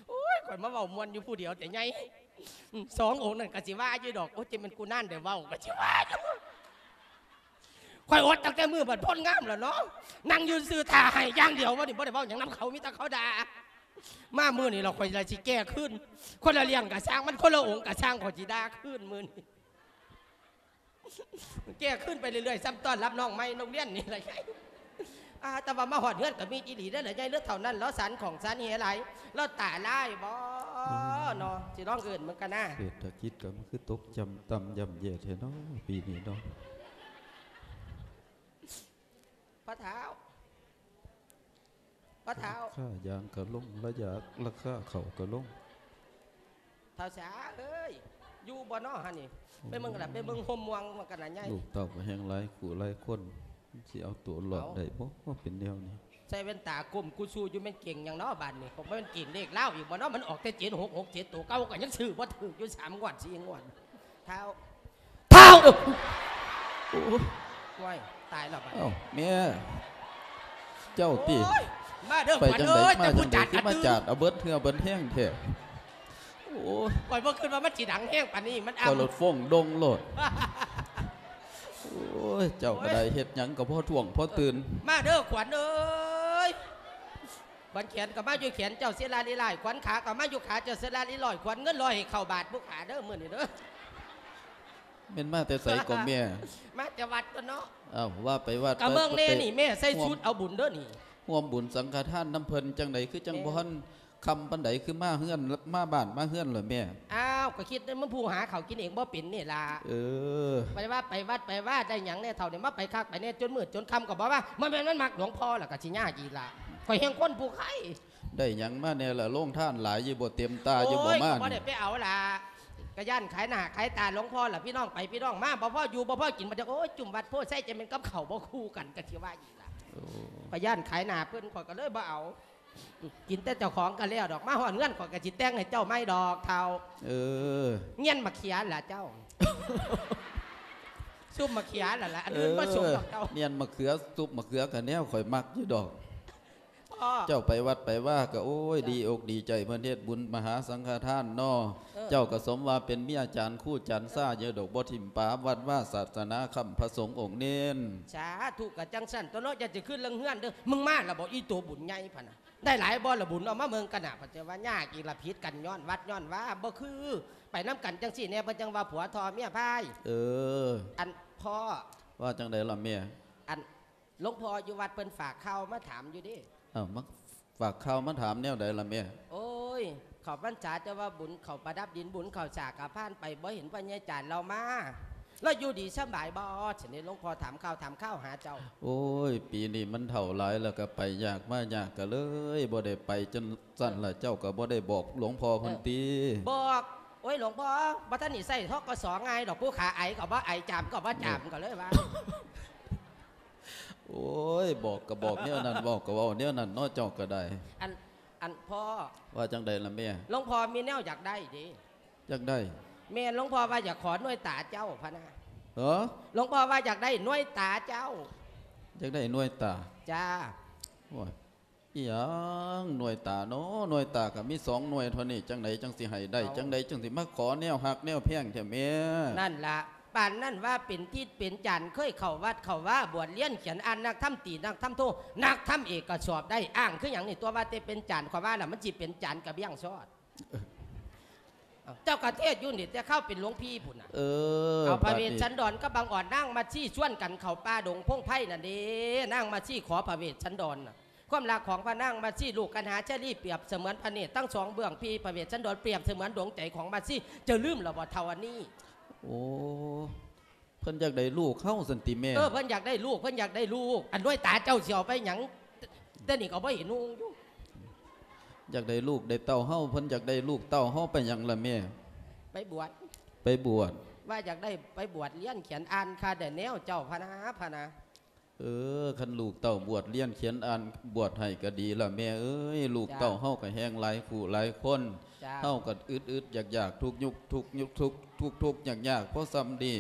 โอ้ยข่อยมาเว้ามวนอยู่ผู้เดียวแต่ไงสององค์นั่นก็สิว่าอยู่ดอกโอ้ยจะเป็นกูนั่นเดี๋ยวเว้าก็สิว่าอยู่ข่อยอดตั้งแต่มือบัดพ้นงามแล้วเนาะนั่งยืนซื้อท่าให้ย่างเดียวว่านี่บ่ได้เว้าอย่างน้ำเขามีแต่เขาด่ามามือนี่เราข่อยจะสิแก้ขึ้น คนละเลี้ยงกับช่างมันคนละองค์กับช่างข่อยสิด่าขึ้นมือนี่ แก้ขึ้นไปเรื่อยๆซ้ำต้อนรับน้องใหม่โรงเรียนนี่แหละไงอ่าแต่ว่ามาหอดเฮือนกับมีอีหลีได้อเหรอใจเลือดเท่านั้นแล้วสันของสันเฮไหลแล้วตาลายบ่เนาะสิร้องเอื่นเหมือนกันนะเศรษฐกิจก็มันคือตกจำต่ำย่ำแย่เท่เนาะปีนี้เนาะพระเท้าพระเท้าค่ายางก็ลงระยะราคาเขาก็ลงเท้าสาเอ้ย อยู่บ่นอฮะนี่ไปเมืองกันละไปเมืองโฮมมวงมันกันนะใหญ่ลูกเต่าก็แห้งหลายขู่หลายคนสิเอาตัวหลอดเอาได้บ่ว่าเป็นแนวนี้ใส่แว่นตากลมกูสู้อยู่แม่นเก่งอย่างเนาะบานนี่ผมว่ามันเก่งเลขเล่าอีกบ่เนาะมันออกแต่เจ็ดหกหกเจ็ดตัวเก้าก็ยังซื้อบ่ถืออยู่สามงวดสี่งวดเท้าเท้าเด้อโอ้ยว้ายตายแล้วบัดเอ้าแม่เจ้าติโอ้ยมาเด้อไปขวัญจังเอ้ไดยมาแต่จัผู้งไดจัดที่อันมาดื้จัอดเอาเบิดเทือเบิดแห้งแท้ โอ้ยก่อยบ่ขึ้นว่ามันจีดังแห้งปานนี้มันเอาก็รถฟงดงโลดโอ้ยเจ้าก็ได้เฮ็ดหยังก็พ่อท่วงพ่อตื่น มาเด้อขวัญเอ้ยขวัญแขนกับมาอยู่แขนเจ้าเสียลาลีลายขวัญขากับมาอยู่ขาเจ้าเสียลาลีลอยขวัญเงินลอยให้เข้าบาทบุกขาเด้อมื้อนี้เด้อเป็นมาแต่ใส่ก็แม่มาจะวัดก็เนาะเอ้าว่าไปวัดกับเมืองเน่ไปนี่แม่ใส่ชุดเอาบุญเด้อนี่ร่วมบุญสังฆทานน้ำเพิ่นจังใดคือจังบ่ทัน คำปันใดคือมาเฮือนมาบ้านมาเฮือนเหรอแม่ อ้าวาก็คิดมันผู้หาเขาวกินเองบ่เป็นนี่ล่ะเออไปว่าไปวัดไปว่าได้หยังเนี่ยเท่าเดี๋ยวมาไปคักไปเนี่ยจนมืดจนค่ำก็บอกว่า มันเป็นมันมักหลวงพ่อล่ะก็สิยากอีล่ะข่อยเฮงคนผู้ไข้ได้หยังมาเนี่ยละโล่งท่านหลายอยู่บ่เต็มตาอยู่บ่โอ้ยมาก็บ่นี่ได้ไปเอาล่ะกระย่านขายหน้าขายตาหลวงพ่อล่ะพี่น้องไปพี่น้องมาบ่พ่ออยู่บ่พ่อกินบ่จะโอ้ยจุ่มวัดโพธิ์ใส่จะเป็นกับเขาวบ่คู่กันก็สิว่าอีล่ะโอ้กระย่านขายหน้าเพิ่นข่อยก็เลยบ่เอา กินแต่เจ้าของกันแล้วดอกมาฮอดเงื่อนข่อยก็สิแต่งให้เจ้าไม่ดอกเท่าเออเงี้ยนมาเขียนล่ะเจ้าซุ่มมาเขียนล่ะล่ะอันเออื่นอบ่สุกดอกเจ้าเนียนมะเขือซุปมะเขือกันแนวข่อยมักอยู่ดอกพ่อเจ้าไปวัดไปว่าก็โอ้ยดีอกดีใจเพื่อนเทศบุญมหาสังฆทานนอเออเจ้าก็สมว่าเป็นเมียอาจารย์คู่จันทร์ซ่าเยอะดอกบ่ทิมปาวัดว่าศาสนาคำพระสงฆ์องค์เน้นสาธุกับจังสันตัวเนาะอย่าจะขึ้นเรื่องเฮือนเด้อมึงมาและบอกอีตัวบุญใหญ่พะนะ ได้หลายบ่ละบุญเอามาเมืองกันน่ะเพราะจะว่ายากอีละพิษกันย้อนวัดย้อนว่าบ่คือ ไปน้ำกันจังสี่เนี่ยเพิ่นจังว่าผัวทอเมียพายเออ อันพ่อว่าจังไดล่ะเมียอันหลวงพ่ออยู่วัดเพิ่นฝากข้าวมาถามอยู่ดิเอ้ามักฝากข่าวมาถามแนวใดล่ะเมียโอ้ยเขาพรรษาจะว่าบุญเขาประดับดินบุญเขาฉากกะพานไปบ่เห็นปัญญาจารย์เรามา แล้วอยู่ดีสบายบ่ฉะนี้หลวงพ่อถามข้าวถามข้าวหาเจ้า โอ้ย ปีนี้มันเท่าหลายแล้วก็ไปยากมายากก็เลยบ่ได้ไปจนสั่นละเจ้าก็บ่ได้บอกหลวงพ่อเพิ่นตีบอกโอ้ยหลวงพ่อบัท่านนี่ใส่ทอกกสอไงดอกผู้ขาไอก็ว่าไอจามก็ว่าจามก็เลยว่าโอ้ยบอกก็บอกเนี่ยนั่นบอกก็เว้าเนี่ยนั่นเนาะเจ้าก็ได้ อันอันพ่อว่าจังใดล่ะเมียหลวงพ่อมีแนวอยากได้ดิจักได้ เมียหลวงพ่อว่าอยากขอหน่วยตาเจ้าพะนะเหรอหลวงพ่อว่าอยากได้หน่วยตาเจ้าจักได้หน่วยตาจ้าโอ้ยอีหยังหน่วยตาเนาะหน่วยตาก็มีสองหน่วยเท่านี้จังไดจังสิให้ได้ จังไดจังสิมาขอแนวหักแนวแพงแท้แม่นั่นละป่านนั่นว่าเป็นที่เป็นจันทร์เคยเข้าวัดเข้าว่าบวชเลี้ยนเขียนอ่านนักทำตีนักทำโทนักทำเอกก็สอบได้อ้างคืออย่างนี้ตัวว่าเตเป็นจันทร์ขอว่าล่ะมันจีเป็นจันทร์กับเบี้ยงซอด เอาเจ้ากระเทศอยุ่นี่จะเข้าเป็นหลวงพี่ผุนน่ะเออเอาพระเวทบัดนี้ชันดอนก็บางอ่อนนั่งมาชี้ชวนกันเขาป้าดงพงไพ่น่ะเด้นั่งมาชี้ขอพระเวทชันดอนน่ะความรักของพระนั่งมาชี้ลูกกันหาเชลี่เปรียบเสมือนพระเนตรตั้งสองเบื้องพี่พระเวทชันดอนเปรียบเสมือนดวงใจของมาชี้จะลืมระบทาวานี่โอ้เพิ่นอยากได้ลูกเข้าสันติแม่เออเพิ่นอยากได้ลูกเพิ่นอยากได้ลูก อันด้วยตาเจ้าเสียวไปหยังแต่นี่ก็บ่เห็นนุ่งอยู่ อยากได้ลูกได้เต้าเฮาเพิ่นอยากได้ลูกเต้าเฮาไปหยังล่ะแม่ ไปบวชไปบวชว่าอยากได้ไปบวชเลี้ยนเขียนอ่านคาเดแนวเจ้าพะนาพะนาเออคันลูกเต้าบวชเรียนเขียนอ่านบวชให้ก็ดีล่ะแม่เอ้ยลูกเต้าเฮาก็แฮงหลายผู้หลายคนจ้าเฮาก็อึดๆอยากๆทุกยุคทุกยุคทุกทุกทุกยากๆเพราะซ้ำดี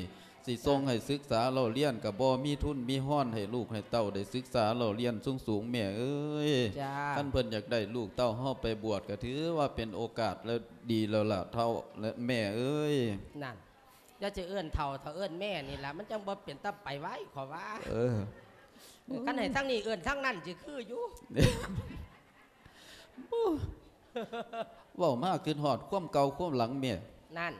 สิส่งให้ศึกษาเราเรียนก็บ่มีทุนมีห้อนให้ลูกให้เต้าได้ศึกษาเราเรียนสูงๆแม่เอ้ยจ้าท่านเพิ่นอยากได้ลูกเต้าเฮาไปบวชก็ถือว่าเป็นโอกาสแล้วดีแล้วล่ะเท่าและแม่เอ้ยนั่นอย่าจะเอื้อนเท่าเท่าเอื้อนแม่นี่ล่ะมันจังบ่เป็นตาไปไว้ขอว่าเออกันให้ทั้งนี้เอื้อนทั้งนั้นสิคืออยู่เว้ามาขึ้นฮอดความเก่าความหลังแม่นั่น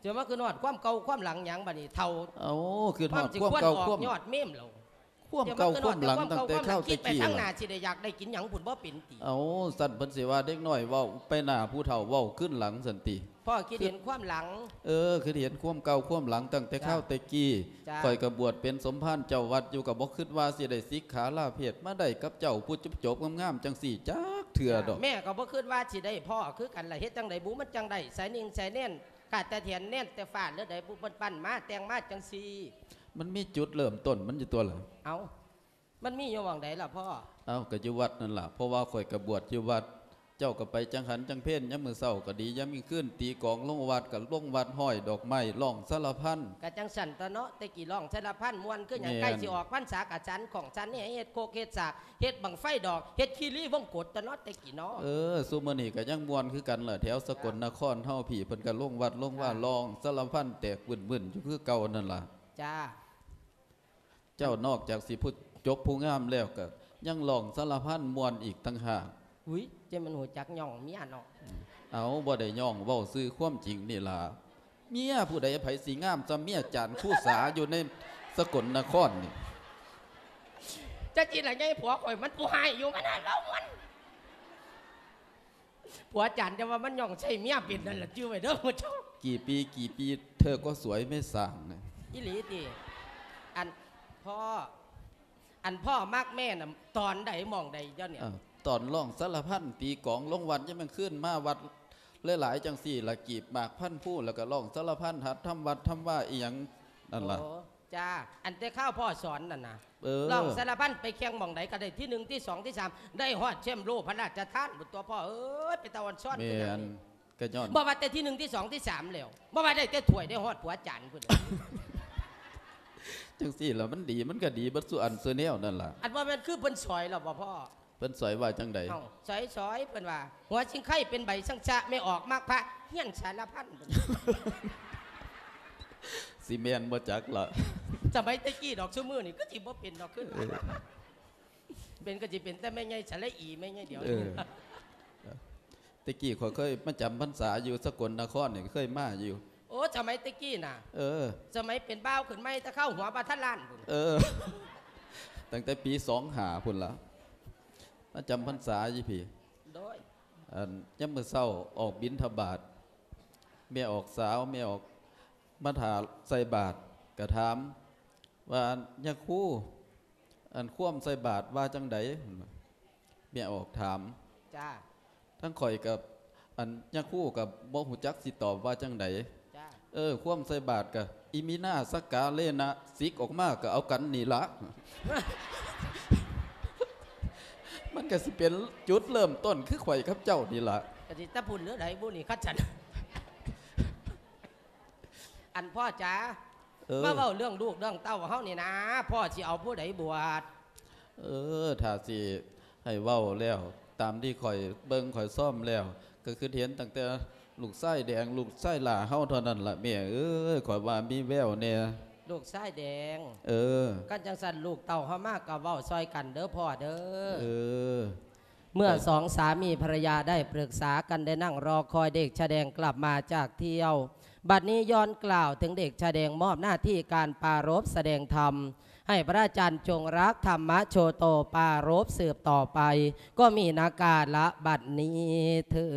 เจอมาคือนอดความเก่าความหลังหยังบัดนี้เท่าเอาขึ้นคฮวาอมดสิความควรเก่าออความกยอดเมมเราความเก่าความหลังตั้งแต่เข้าคิแตะดไปกี้ทั้งหล่ะน้าสิได้อยากได้กินหยังผุนบ่เป็นติเอาสั่นเพิ่นสิว่าเด็กน้อยเว้าไปหน้าผู้เฒ่าเว้าขึ้นหลังสันติพ่อคิดเห็นความหลัง เออคือเห็นความเก่าความหลังตั้งแต่เข้าแต่กี้จ้ะข่อยก็บวชเป็นสมภารเจ้าวัดอยู่กับบ่คิดว่าสิได้สิกขาลาเพศมาได้กับเจ้าผู้จบจบๆงามๆจังสี่จักเถื่อดอกแม่ก็บ่คิดว่าสิได้พ่อคือกันล่ะเฮ็ดจังไดบุมันจังไดสายนิ่งสายแน่น ขาดแต่เทียนแน่นแต่ฟาดแล้วได้บุเปิ้นปั้นมาแต่งมาจังซี่มันมีจุดเริ่มต้นมันอยู่ตัวล่ะเอามันมีอยู่หว่างใดล่ะพ่อเอาก็อยู่วัดนั่นล่ะเพราะว่าข่อยก็บวชอยู่วัด เจ้าก็ไปจังหันจังเพ่นยามมื้อเช้าก็ดียามมีขึ้นตีกลองลงวัดก็ลงวัดห้อยดอกไม้ร้องสารพันกะจังสันตะเนาะแต่กี่ร้องสารพันม่วนคือหยังแม่นใกล้สิออกพรรษากะจันของจันนี่ให้เฮ็ดโคกเฮ็ดสากเฮ็ดบังไฟดอกเฮ็ดคีรีวงกฏตะเนาะแต่กี่เนาะเออซุมื้อนี้ก็ยังม่วนคือกันล่ะแถวสกลนครเฮาพี่เพิ่นก็ลงวัดลงว่าร้องสารพันแตกบึ้นๆอยู่คือเก่านั่นล่ะจ้าเจ้านอกจากสิผู้จบผู้งามแล้วก็ยังลองสารพันมวนอีกตั้งหาก อุ้ยเจ้ามันหูจักย่องเมียเนาะเอาบ่ได้ย่องเว้าซื้อความจริงนี่ล่ะเมียผู้ใดไผสิงามซะเมียจานคู่สาอยู่ในสกลนครนี่จะจิละไงผัวข่อยมันผู้ให้อยู่มันน่ะเรามันผัวจันจะว่ามันย่องใช่เมียเป็นนั่นแหละจื้อไว้เด้อผู้ชมกี่ปีกี่ปีเธอก็สวยไม่ส่างนะอีหลีติอันพ่ออันพ่อมากแม่น่ะตอนใดหมองใดเจ้าเนี่ยอ้าว ตอนล่องสารพันตีกองลงวันยังมันขึ้นมาวัดหลายๆจังสี่ละกีบหมากพันผู้แล้วก็ล่องสารพันหัดทำวัดทำว่าอีหยังนั่นล่ะ โอ้จ้า อันแต่ข้าวพ่อสอนนั่นนะเออ ลองสารพันไปแข่งหมองใดก็ได้ที่หนึ่งที่สองที่สามได้ฮอดเช่มโลกพระราชทานบุตรตัวพ่อเอ้ยไปตะวันซ้อนแมขึ้นนนี่ ก็ย้อน บ่ว่าแต่ที่หนึ่งที่สองที่สามแล้วบ่ว่าได้แต่ถ้วยได้ฮอดผัวจันทร์พุ่น จังสี่แล้วมันดีมันก็ดีเบัดสุอันเสอแนวนั่นล่ะ อันว่ามันคือเพิ่นซอยแล้วบ่พ่อ เพิ่นสวยว่าจังใดเอ้าซอยซอยเพิ่นว่า หัวชิงไข่เป็นใบสังชะไม่ออกมากพระเฮียนสารพันเพิ่นซีเมนบ่จักล่ะสมัยตะกี้ดอกชั่วมือนี่ก็สิบ่เป็นดอกขึ้นเป็นก็สิเป็นแต่แม่ใหญ่สะละอีแม่ใหญ่เดียวเออตะกี้ข้อยเคยมาจำพรรษาอยู่สกลนครนี่เคยมาอยู่ โอ้สมัยตะกี้น่ะ เออสมัยเป็นบ้าวขึ้นไม่ตะเข้าหัวบาทัดล้านพุ่นเออตั้งแต่ปีสองหาพุ่นละ มาจำพรรษาอยู่พี่โดยอันย่ำมือเศร้าออกบินทบาทแม่ออกสาวแม่ออกมาถาใส่บาทกระถามว่าอันยาคู่ อันคว่ำใส่บาทว่าจังใดแม่ออกถามจ้าทั้งข่อยกับอันยาคู่กับบ่หูจักสิตอบว่าจังใดจ้าเออ คว่ำใส่บาทกับอิมินาสกกาเลนะสิกออกมาก็เอากันนี่ละ มันก็สิเป็นจุดเริ่มต้นคือข่อยกับเจ้านี่ละกะสิตะพุ่นหรือไดบุนี่คัดฉัน อันพ่อจ๋าเออ มาเว้าเรื่องลูกเรื่องเต้าเฮานี่นะ พ่อสิเอาผู้ใดบวชเออถ้าสิให้เว้าแล้ว ตามที่ข่อยเบิ่งข่อยซ่อมแล้ว ก็คือเห็นตั้งแต่ลูกไส้แดงลูกไส้หลาเฮาเท่านั้นล่ะแม่เอ้ยข่อยว่ามีแววแน่ ลูกชายแดง เออ กันจังสันลูกเต่าเฮามากก็เว้าซอยกันเด้อพ่อเด้อ เออ เมื่อสองสามีภรรยาได้ปรึกษากันได้นั่งรอคอยเด็กชาแดงกลับมาจากเที่ยว บัดนี้ย้อนกล่าวถึงเด็กชาแดงมอบหน้าที่การปรารบแสดงธรรมให้พระอาจารย์จงรักธรรมโชโตปรารบสืบต่อไป ก็มีนาการละบัดนี้เถิ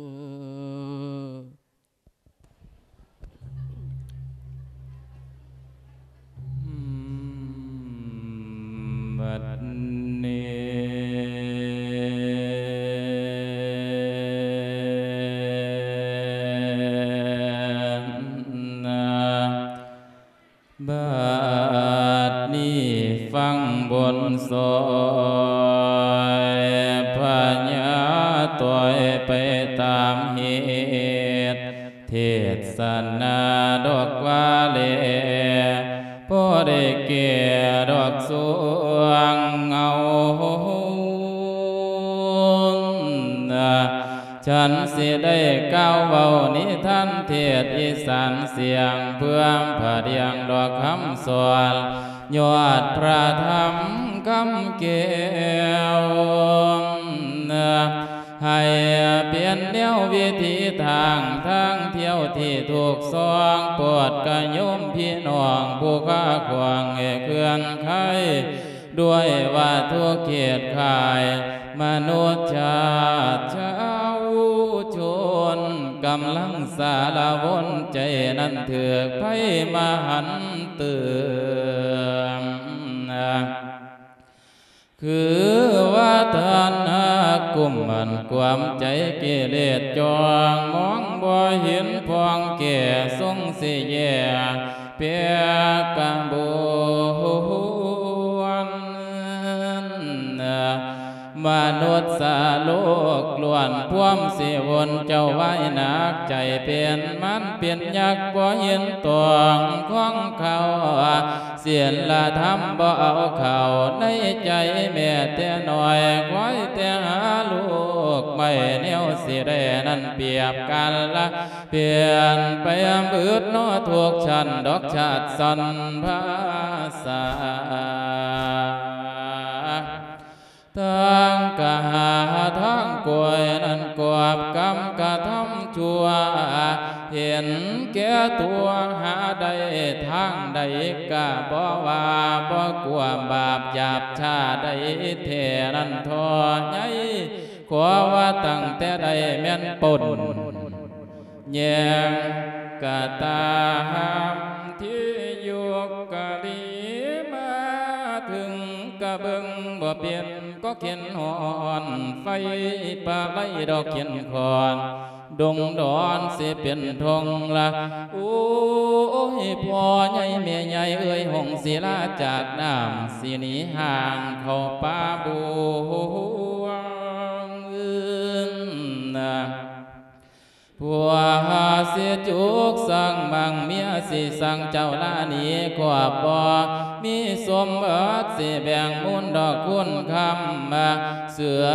น บัดนี้นะบัดนี้ฟังบนซอยพญาตัวไปตามเหตุ เทศนาดอกว่าเลพอได้เกียดอกสู วงเงาฉันสิได้ก้าวเบานิท่านเทศอีสานเสียงเพื่อผาเดียงดอกคำสวนยอดพระธรรมคำเกี่ยวให้เปลี่ยนแนววิธีทางทางเที่ยวที่ถูกสวงปวดกระยุมพี่น้องผู้ค้าขวางเอเคลื่อนไข ด้วยว่าทุกเขตขาย มนุษย์ชาติชาวชนกำลังสารวนใจนั้นเถือกไพมาหันเตือนคือว่าท่านกุมมันความใจกิเลสจองมองบ่เห็นพองแก่ทรงสิแย่เปียกบุว มนุษย์สาโลกล้วนพวมสิวนเจ้าไว้หนักใจเปลี่ยนมันเปลี่ยนยักษ์บ่เห็นตวงของเขาเสียนละทำบ่เอาเขาในใจแม่แต่น้อยคอยแต่หาลูกไม่แนวสิได้นั่นเปรียบกันละเปลี่ยนไปอำบืดนอทุกชั้นดอกชาติสันภาษา ทั้งกะหาทั้งกวยนั่นกวบกรรมกระทำชั่ว เห็นแก่ตัวหาได้ทางใดกะบ่ว่าบ่กลัวบาปหยาบชาได้เทนันทอใหญ่ขอว่าตั้งแต่ใดแม่นปนแยงกะตามที่อยู่กะลีมาถึงกะเบิงบ่เปลี่ยน ก็เขียนหอนไฟปลาไหลดอกเขียนคอนดงดอนสิเป็นทงละโอ้ยพ่อใหญ่เมียใหญ่เอ้ยหงศิลาจากน้ำสีนีห่างเขาป้าบู ผัวหาเสียจุกสั่งมังเมียสิสั่งเจ้าลาหนีขวบบ่มีสมบัติสิแบ่งมุนดอกคุณคำมาเสือ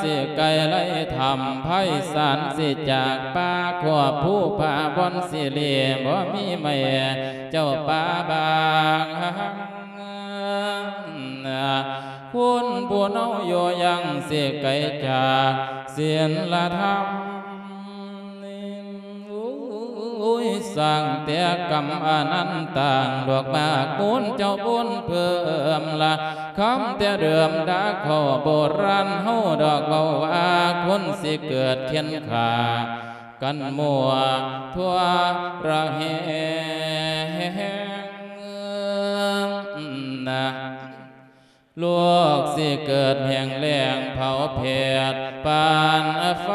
สิไก่ไล่ทำไพศาลสิจากป่าขวบผู้ผาบอนสิเลียบ่มีแม่เจ้าป่าบางคุณผู้นาอยู่ยังสิไก่จากเสียนละธรรม สร้างแต่กรรมอนันต่างดอกมากมูลเจ้าบุญเพิ่มละคำแต่เดิมดาเข้าโบราณเฮาดอกเบาว่าคนสิเกิดเขียนขากันมัวทั่วระแหงนะลูกสิเกิดแห่งแรงเผาเพดปานไฟ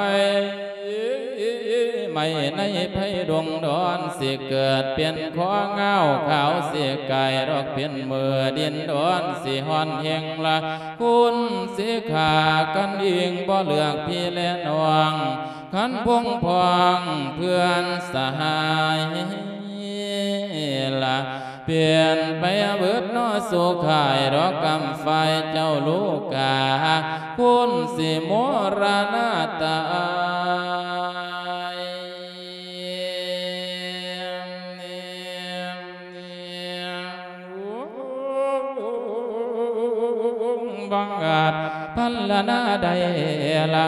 ไม่ในไพดวงดอนสิเกิดเป็นข้อเงาขาวสิกายรอกเป็นมือดินดอนสิหอนแห่งละคุณสิขากันเองบ่เลือกพี่และน้องขันพงพองเพื่อนสหายละเปลี่ยนไปเบิดนอสุขายรอกกำไฟเจ้าลูกกาคุณสิมรณาตาาจพันละนาใดละ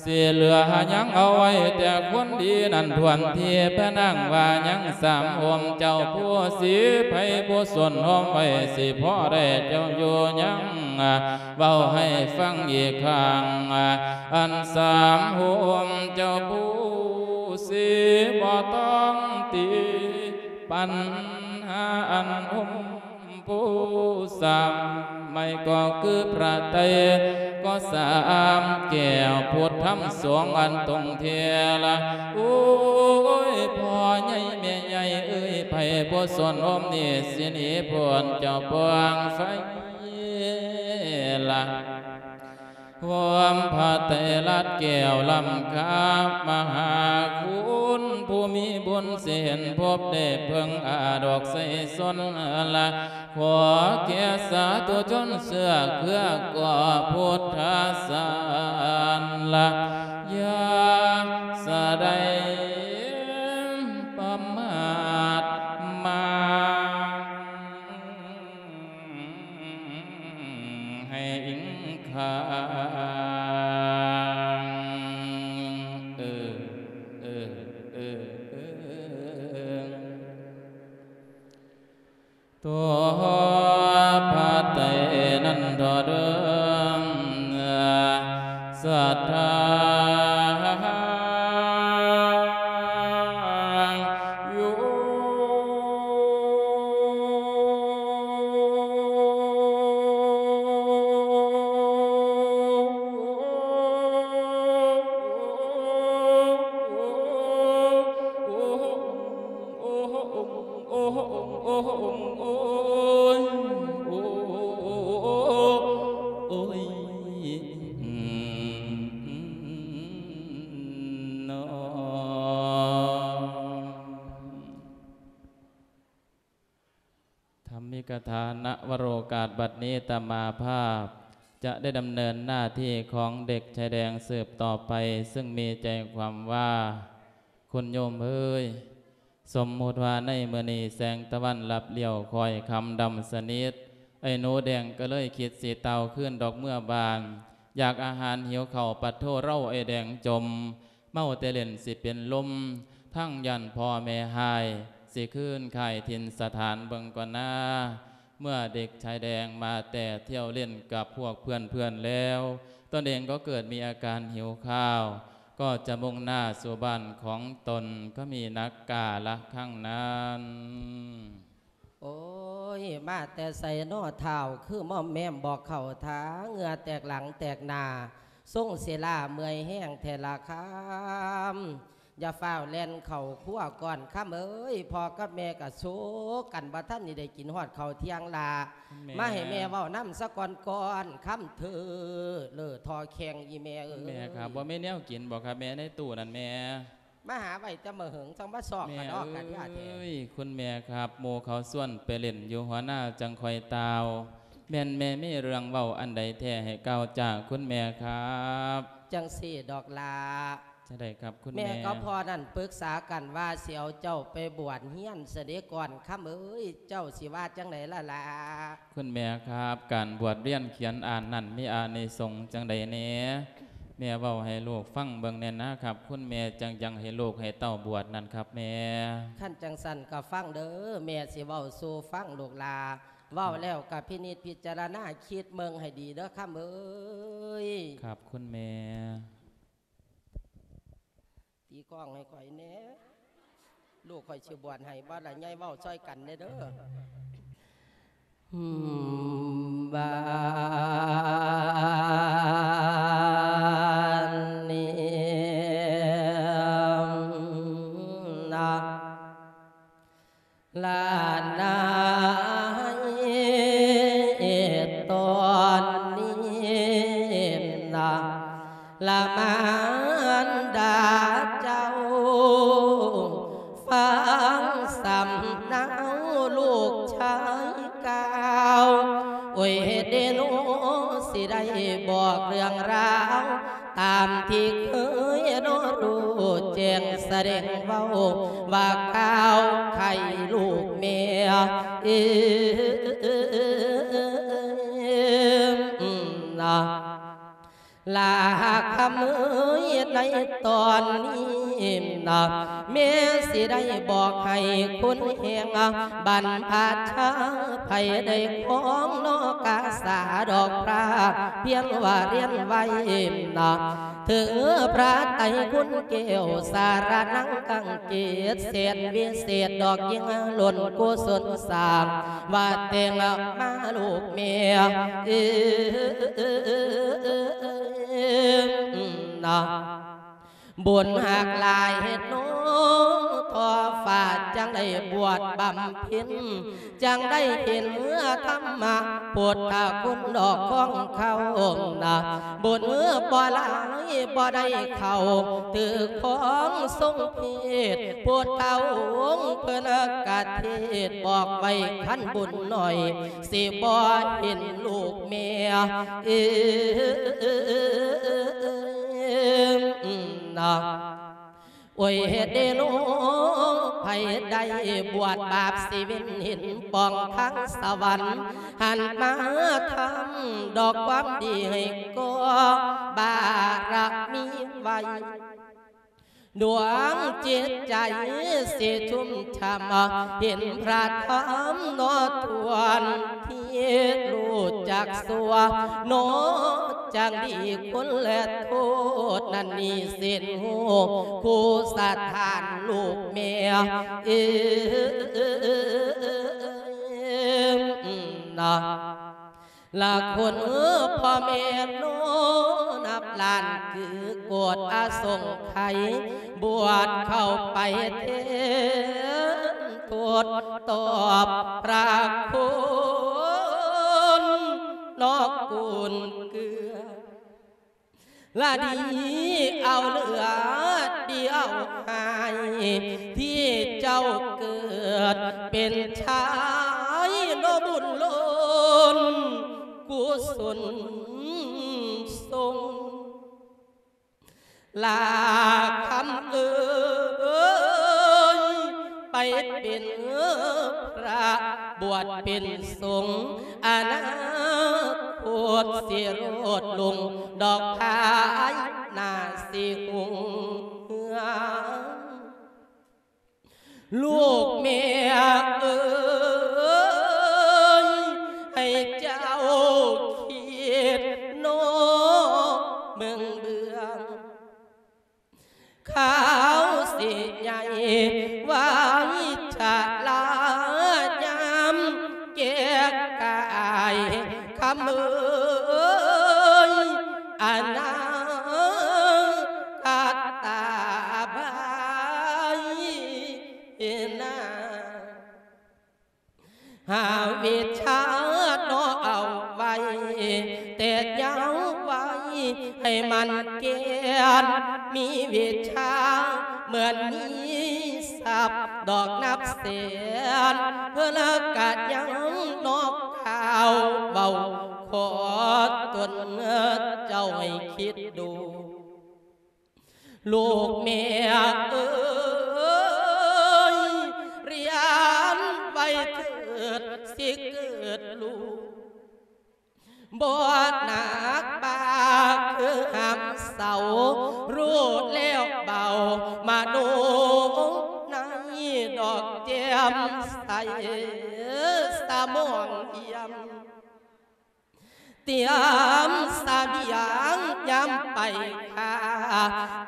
เสียเหลือยังเอาไว้แต่คนดีนั่นทวนเทียพนั่งว่ายังสามหมเจ้าผู้สีไผผู้ส่วนหอมไว้สิพ่อได้เจ้าอยู่ยังเบาให้ฟังอีกครั้งอันสามหมเจ้าผู้สีบ่ต้องตีปัญหาอันหม ผู้สามไม่ก็คือพระเตก็สามแก้วพุทธธรรมสวงอันตรงเทละโอ้ยพ่อใหญ่แม่ใหญ่เอ้ยไปบ่สนอมนี่สินีพวนเจ้าปวงไฟละ ความพระเตลัดแก้วลำคามหาคุณผู้มีบุญเสียนพบเดชเพิ่งอาดอกใส่สนละขอแก่สาธุชนเสื้อเครือก่อพุทธสารละยาสะได กถานวโรกาสบัดนี้ตมาภาพ จะได้ดำเนินหน้าที่ของเด็กชายแดงสืบต่อไป ซึ่งมีใจความว่า คุณโยมเอ้ย สมมุติว่าในเมื่อนี้แสงตะวันลับเลี้ยวคอยคำดำสนิทไอ้หนูแดงก็เลยคิดสีเตาขึ้นดอกเมื่อบาน อยากอาหารหิวเข่าปัดโทเร่าไอ้แดงจม เมาแต่เล่นสิเป็นลมทั้งยันพ่อแม่หาย สิขึ้นไข่ทินสถานเบิงก่อนาเมื่อเด็กชายแดงมาแต่เที่ยวเล่นกับพวกเพื่อนเพื่อนแล้ว ตนเองก็เกิดมีอาการหิวข้าว ก็จะมุ่งหน้าสู่บ้านของตนก็มีนักกาละข้างนั้นโอ้ยมาแต่ใส่นอเท้าคือม่อมแม่มบอกเข่าท้าเหงื่อแตกหลังแตกหนาส่งเสลาเมื่อยแห้งเทลาคาม อย่าฝ้าวแล่นเข่าคั่วก่อนข้ามเอ้ยพอกับแม่กับโซกันบ่ท่านนี่ได้กินหอดเข่าวเที่ยงลาแม่มาให้แม่เว้าน้ำสะก่อนก่อนคำเธอเลอทอแข็งอีแม่เอ้ยแม่ครับว่าไม่แนวกินบอกครับแม่ในตู้นั่นแม่มาหาไว้จะมาเหิงต้องมาสอกแม่กันออกกันว่าแท้เอ้ยคุณแม่ครับโมเขาส่วนไปเล่นอยู่หัวหน้าจังคอยตาวแม่นแม่ไม่เรื่องเว้าอันใดแท้ให้เก้าวจากคุณแม่ครับ จังสี่ดอกลา จะได้ครับคุณแม่แม่ก็พอนั่นปรึกษากันว่าเสียวเจ้าไปบวชเฮียนเสด็จก่อนข้ามเอ้ยเจ้าสิว่าจังไหนล่ะล่ะคุณแม่ครับ การบวชเรียนเขียนอ่านนั่นมีอาในสงส์จังใดเนี้แม่เว้าให้ลูกฟังเบิ่งแน่นะครับ คุณแม่จังยังให้ลูกให้เต้าบวชนั่นครับแม่ขั้นจังสันก็ฟังเด้อแม่สิเว้าสู่ฟังลูกลาเว้าแล้วกับพินิจพิจารณาคิดเมืองให้ดีเด้อข้ามเอ้ยครับคุณแม่ ตีกล้องให้ข่อยแหน่ลูกข่อยชื่อบวชให้บ้านละใหญ่เว้าซอยกันเด้อเด้ออืมบานนี้นะลา ดงเว้าว่าข้าวไข่ลูกเมียเอิมนะลา คำเอ้ยในตอนนี้นะแม่สิได้บอกให้คุณเฮงบรรพชาไผได้ของนอกาสาดอกพระเพียงว่าเรียนไว้นะถึงพระไตรคุณเกวสารนังกังเกตเศษวิเศษดอกยิงหล่นกุศลสามว่าเตงมาลูกเมียเอ นะบุญหากลายเหตุโนทอฝาดจังได้บวชบำเพ็ญจังได้เห็นเมื่อธรรมะปวดตาคุณดอกของเขานะบุญเมื่อบ่หลายบ่ได้เขาตือของทรงเพศปวดเตาองค์เพื่อนกาเทศบอกไว้ขั้นบุญหน่อย สิบ่เห็นลูกเมียเออ นะโอ้ยเฮ็ดเดโนไผได้บวชบาปสิเวินหินปองทั้งสวรรค์หันมาทำดอกความดีให้ก็บารมีไว้ ดวงจิตใจสิชุ่มช่ำเห็นพระธรรมนอทวนที่รู้จักสัวโนจังดีคุณและโทษนั่นนี่สิ้นหูคู่สถานลูกเมียเออนะละคนเออพ่อแม่โน ล้านคือกดอาสงไขยบวชเข้าไปเทศทวดตอบพระคุณนอกกุลเกลือละดีเอาเหลือเดียวหายที่เจ้าเกิดเป็นชายโนบุญล้นกุศลทรง ลาคำเอ่ยไปเป็นพระบวชเป็นสงฆ์อนาคตสิโรดลงดอกพายนาสิหุงลูกเมียเอ้ มีวิชาเหมือนมีสับดอกนับเสียนเพื่อละกัดยังนอกข่าวเบาขอตนเจ้าให้คิดดู ลูกเมียเอ้ยเรียนไว้เถิดสิเกิดลูกบวชหนักบาคือหาม เสา รูดแล้วเบา มาดูในดอกเจียมใสสามองเยี่ยมเตรียมเสบียงยำไปค่า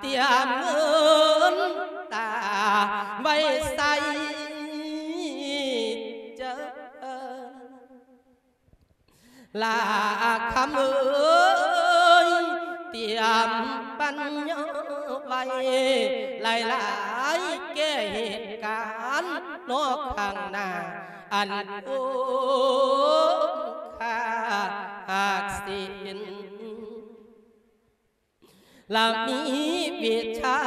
เตรียมเงินตาไว้ใส่เจอลาคำเอ้ยเตรียมปัญญาไว้หลายหลายแก้เหตุการณ์นอกข้างหน้า อันโอ้ค่าหากสิ้นและมีวิชา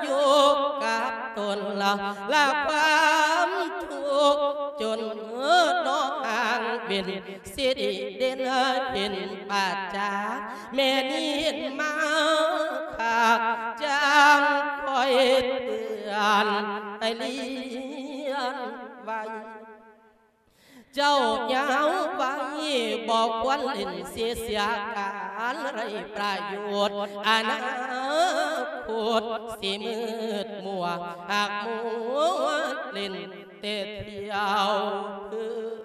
อยู่กับตนละและความทุกข์จนเมื่อน้อ เป็นสิริเด่นเห็นป่าจาแม่นี้เห็นมาขาดจางคอยเตือนให้เลี้ยงไว้เจ้าเหยาไว้บอกควรเล่นเสียเสียการไรประโยชน์อนาคตสิมืดมัวหากมัวเล่นเตะเที่ยวคือ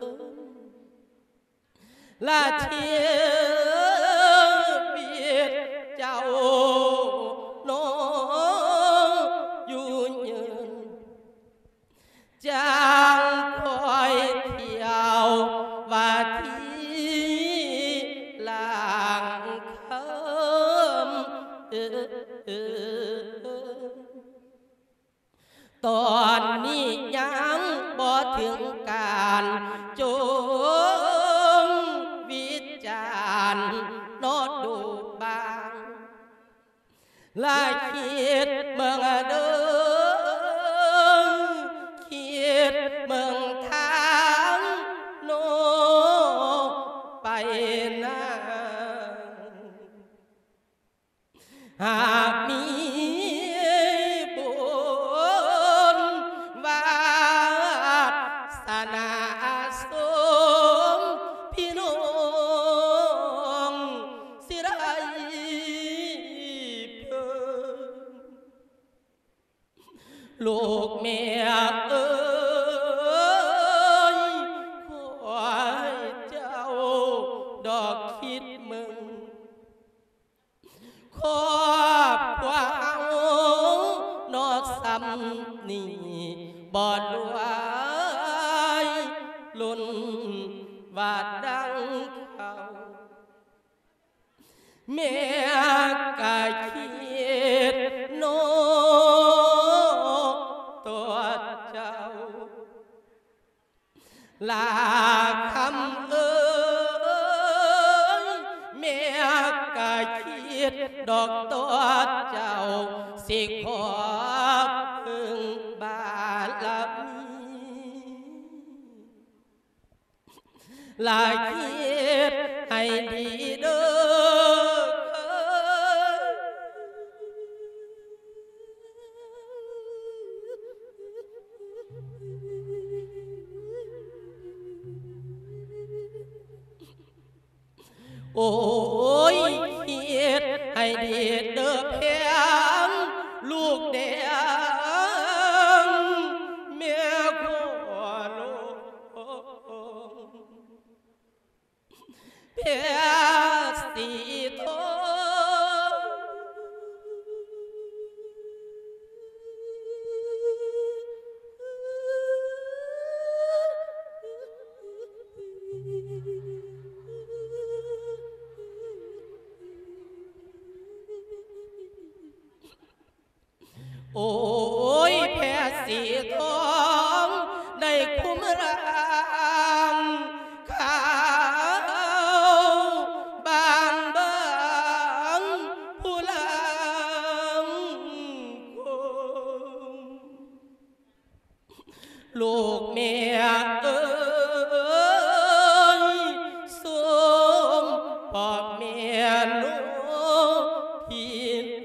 ละเทียบีดเจ้าโนอยู่ยืนจางคอยเที่ยวว่าที่ลางคำเออเออตอ คิดเ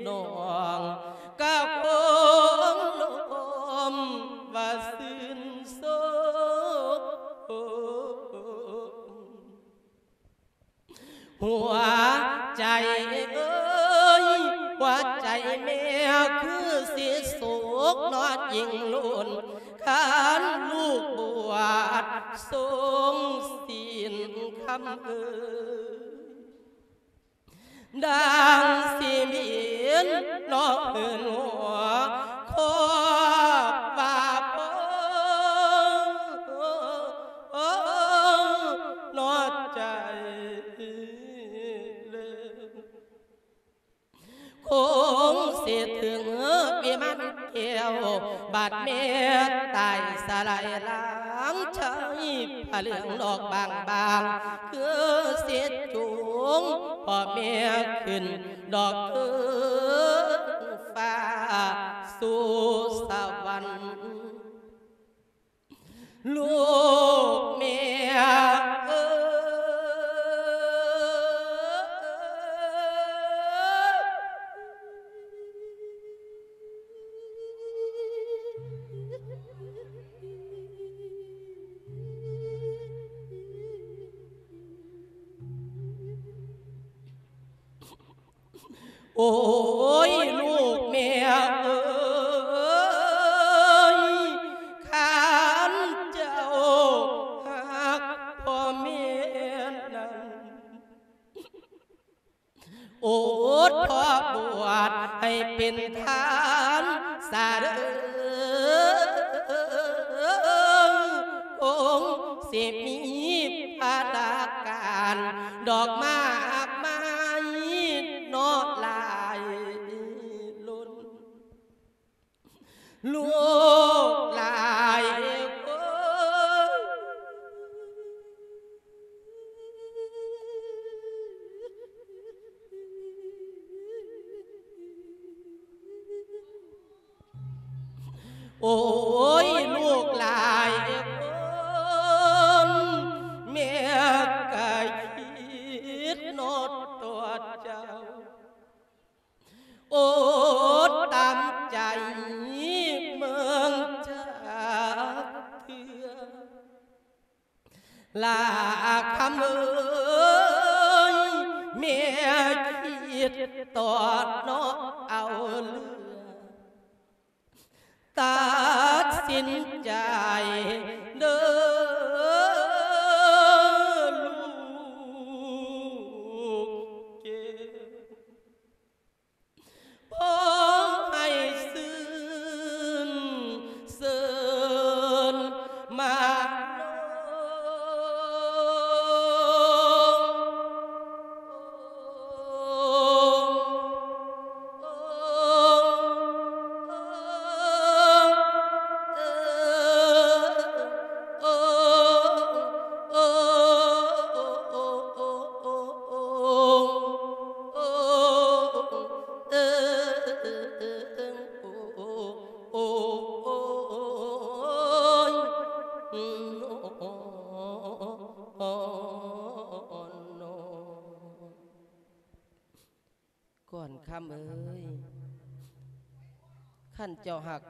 น้องกับคนลมว่าสิ้นโศกหัวใจเอ้ยหัวใจแม่คือสิสุกนอดยิงลุนขานลูกบวชทรงศีลคำเอ่ยไดังสิมีน นอกเหินหัวขอบว่าพอนอใจเลยคงเสียถึงวิมันเกี่ยวบาดเมตตายสลายล้างใช้ผ้าเหลืองดอกบางบางๆคือเสียจูงพ่อเมียขึ้นด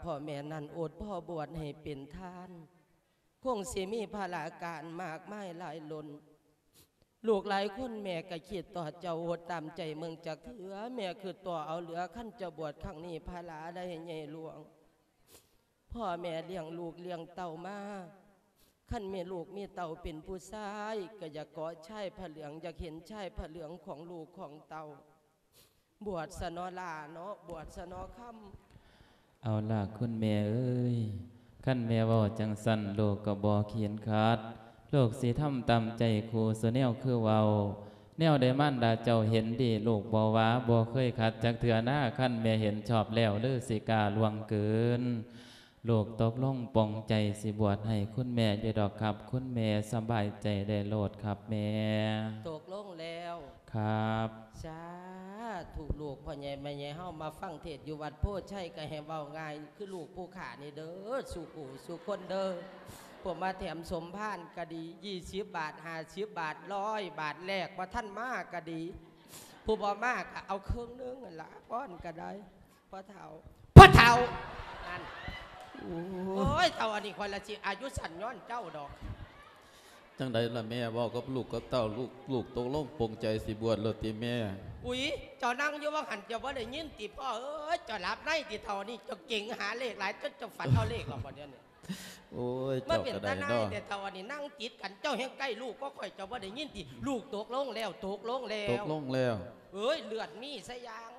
พ่อแม่นั่นอดพ่อบวชให้เป็นท่าน คงเสิมีภาระการมากไมายหลายลนลูกหลายคนแม่ก็คิดต่อเจ้าอดตามใจเมืองจากเถือแม่คือต่อเอาเหลือขั้นจ้าบวชครั้งนี้ภาระได้ใหญ่หลวง พ่อแม่เลี้ยงลูกเลี้ยงเต่ามาขั้นมีลูกมีเต่าเป็นผู้ชายก็อยากเกาะชายผ้าเหลืองอยากเห็นชายผ้าเหลืองของลูกของเต่าบวชสนอลาเนาะบวชสนอค่ำ เอาล่ะคุณแม่เอ้ยขั้นแม่เว่าจังสันโลกก็บอเขียนขาดโลกสีทำตามใจครูสแนวคือเว้าแนวได้มั่นดาเจ้าเห็นดีลูกบ่ว่าบ่เคยขัดจักเถื่อหน้าขั้นแม่เห็นชอบแล้วหรือสิกาลวงเกินลูกตกลงปองใจสิบวชให้คุณแม่อยู่ดอกครับ คุณแม่สบายใจได้โลดครับแม่ ตกลงแล้ว ครับสา ถูกลูกพ่อใหญ่แม่ใหญ่เฮามาฟังเทศอยู่วัดโพธิ์ชัยก็ให้เว้าง่าย คือลูกผู้ขานี่เด้อสู่กูสู่คนเด้อพวกมาแถมสมพานก็ดี20บบาท50บบาทร้อยบาทแรกว่าท่านมากก็ดี ผู้บ่มากก็เอาเครื่องนึงละป้อนก็ได้พ่อเฒ่าพ่อเฒ่านั่นโอ้ยเฒ่าอันนี้คนละสิอายุสั้นย้อนเจ้าดอก จังใดล่ะแม่เว่ากับลูกกับเต้าลูกลูกตกลงปรงใจสิบวชแล้วติแม่ อุ้ยเจ้านั่งอยู่ว่าหันเจ้าว่าได้ยินติพ่อเอ้ยเจ้าหลับในติเท่านี่เจ้าเก่งหาเลขหลายจนเจ้าฝันเอาเลขหรอกวันนี้เนี่ยโอ้ยเมื่อเจ้าเป็นก็ตาได้นายเนาะแต่เท่านี้นั่งติดกันเจ้าแห่งใกล้ลูกก็ค่อยเจ้าว่าได้ยินติลูกตกลงแล้วตกลงแล้ตวกลงแล้ว เอ้ยเลือดมีสยาง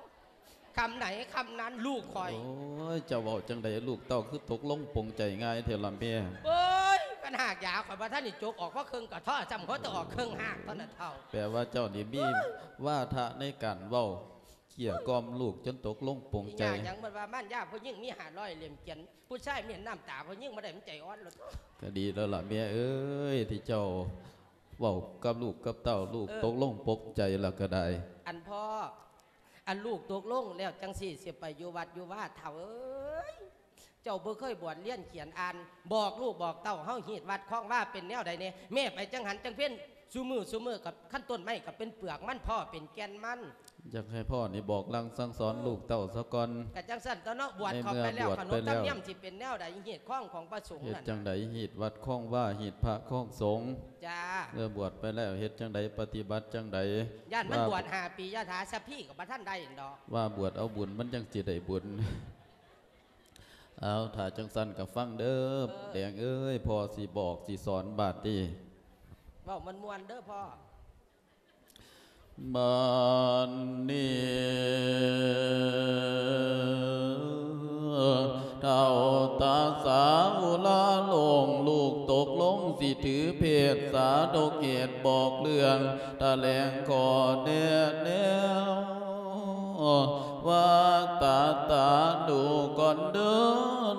คำไหนคำนั้นลูกคอยโอ้ยเจ้าเว้าจังใดลูกเต้าคือตกลงปรงใจง่ายเท่าล่ะแม่ เอ้ ยกันหากยาข่อยว่าท่านนี่จกออกเพราะเครื่องกระท่อจำเขาจะออกเครื่องหากเท่านั้นเท่าแปลว่าเจ้านี่มีว่าทะในการเว้าเขี่ยกล่อมลูกจนตกลงปรงอีใจหยังหยังมันว่าม่านยาผู้ยิ่งมีหาร้อยเหลี่ยมเกียนผู้ชายมีน้ำตาผู้ยิ่งมาได้มันใจอ่อนหรอกก็ดีแล้วล่ะแม่เอ้ยที่เจ้าเว้ากับลูกกับเต้าลูกเออตกลงปกใจแล้วก็ได้ อันพ่ออันลูกตกลงแล้วจังสี่เสียไปอยู่วัดอยู่ว่าเถ่าเอ้ย เจ้าบ่เคยบวชเลี้ยนเขียนอ่าน บอกลูกบอกเต้าเฮาหีดวัดคล้องว่าเป็นแนวใดเนี่ยแม่ไปจังหันจังเพี้ยนซูมือซูมือกับขั้นต้นไม้กับเป็นเปลือกมันพ่อเป็นแกนมันอยากให้พ่อนี่บอกลังสั่งสอนลูกเต้าซะก่อนกับจังสั่นตอนเนาะบวชในเข้าเมื่อไปแล้วบวชขนไปมแล้วตำเนียมสิเป็นแนวใดหีดคล้องของประสงค์เฮ็ดนั่นจังใดหีดวัดข้องว่าหีดพระข้องสงฆ์จ้าเมื่อบวชไปแล้วเฮ็ดจังใดปฏิบัติจังใดย่านมันว่าบวชหาปียาถาสะพี่กับพระท่านได้ดอกว่าบวชเอาบุญมันจังสิได้บุญ เอาถ้าจังสันกับฟังเด้อแดงเอ้ยพอสิบอกสิสอนบาดนีเว่ามันมวนเด้อพ่อมันนี่เท่าตาสาวลาลงลูกตกลงสิถือเพศสาโดเกตบอกเรื่องตะแลงก่อแน่แนว ว่าตาตาดูก่อนเด้อ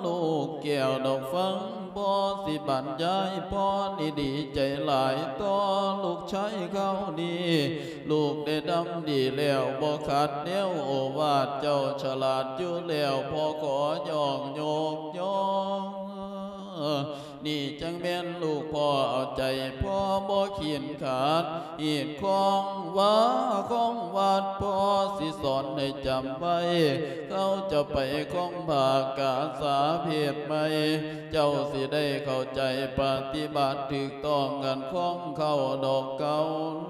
ลูกแก้วดอกฟังพ่อสิบรรยายพ่อนี่ดีใจหลายต่อลูกใชายเขาดีลูกได้ดำดีแล้วบ่ขาดแนวโอวาทเจ้าฉลาดอยู่แล้วพ่อขอยองโยกยอง นี่จังแม่นลูกพ่อเอาใจพ่อบ่เขียนขาดอีกของว่าของวัดพ่อสิสอนให้จำไว้เขาจะไปของภาคกาสาเพศใหม่เจ้าสิได้เข้าใจปฏิบัติถูกต้องกันของเขาดอกเก่า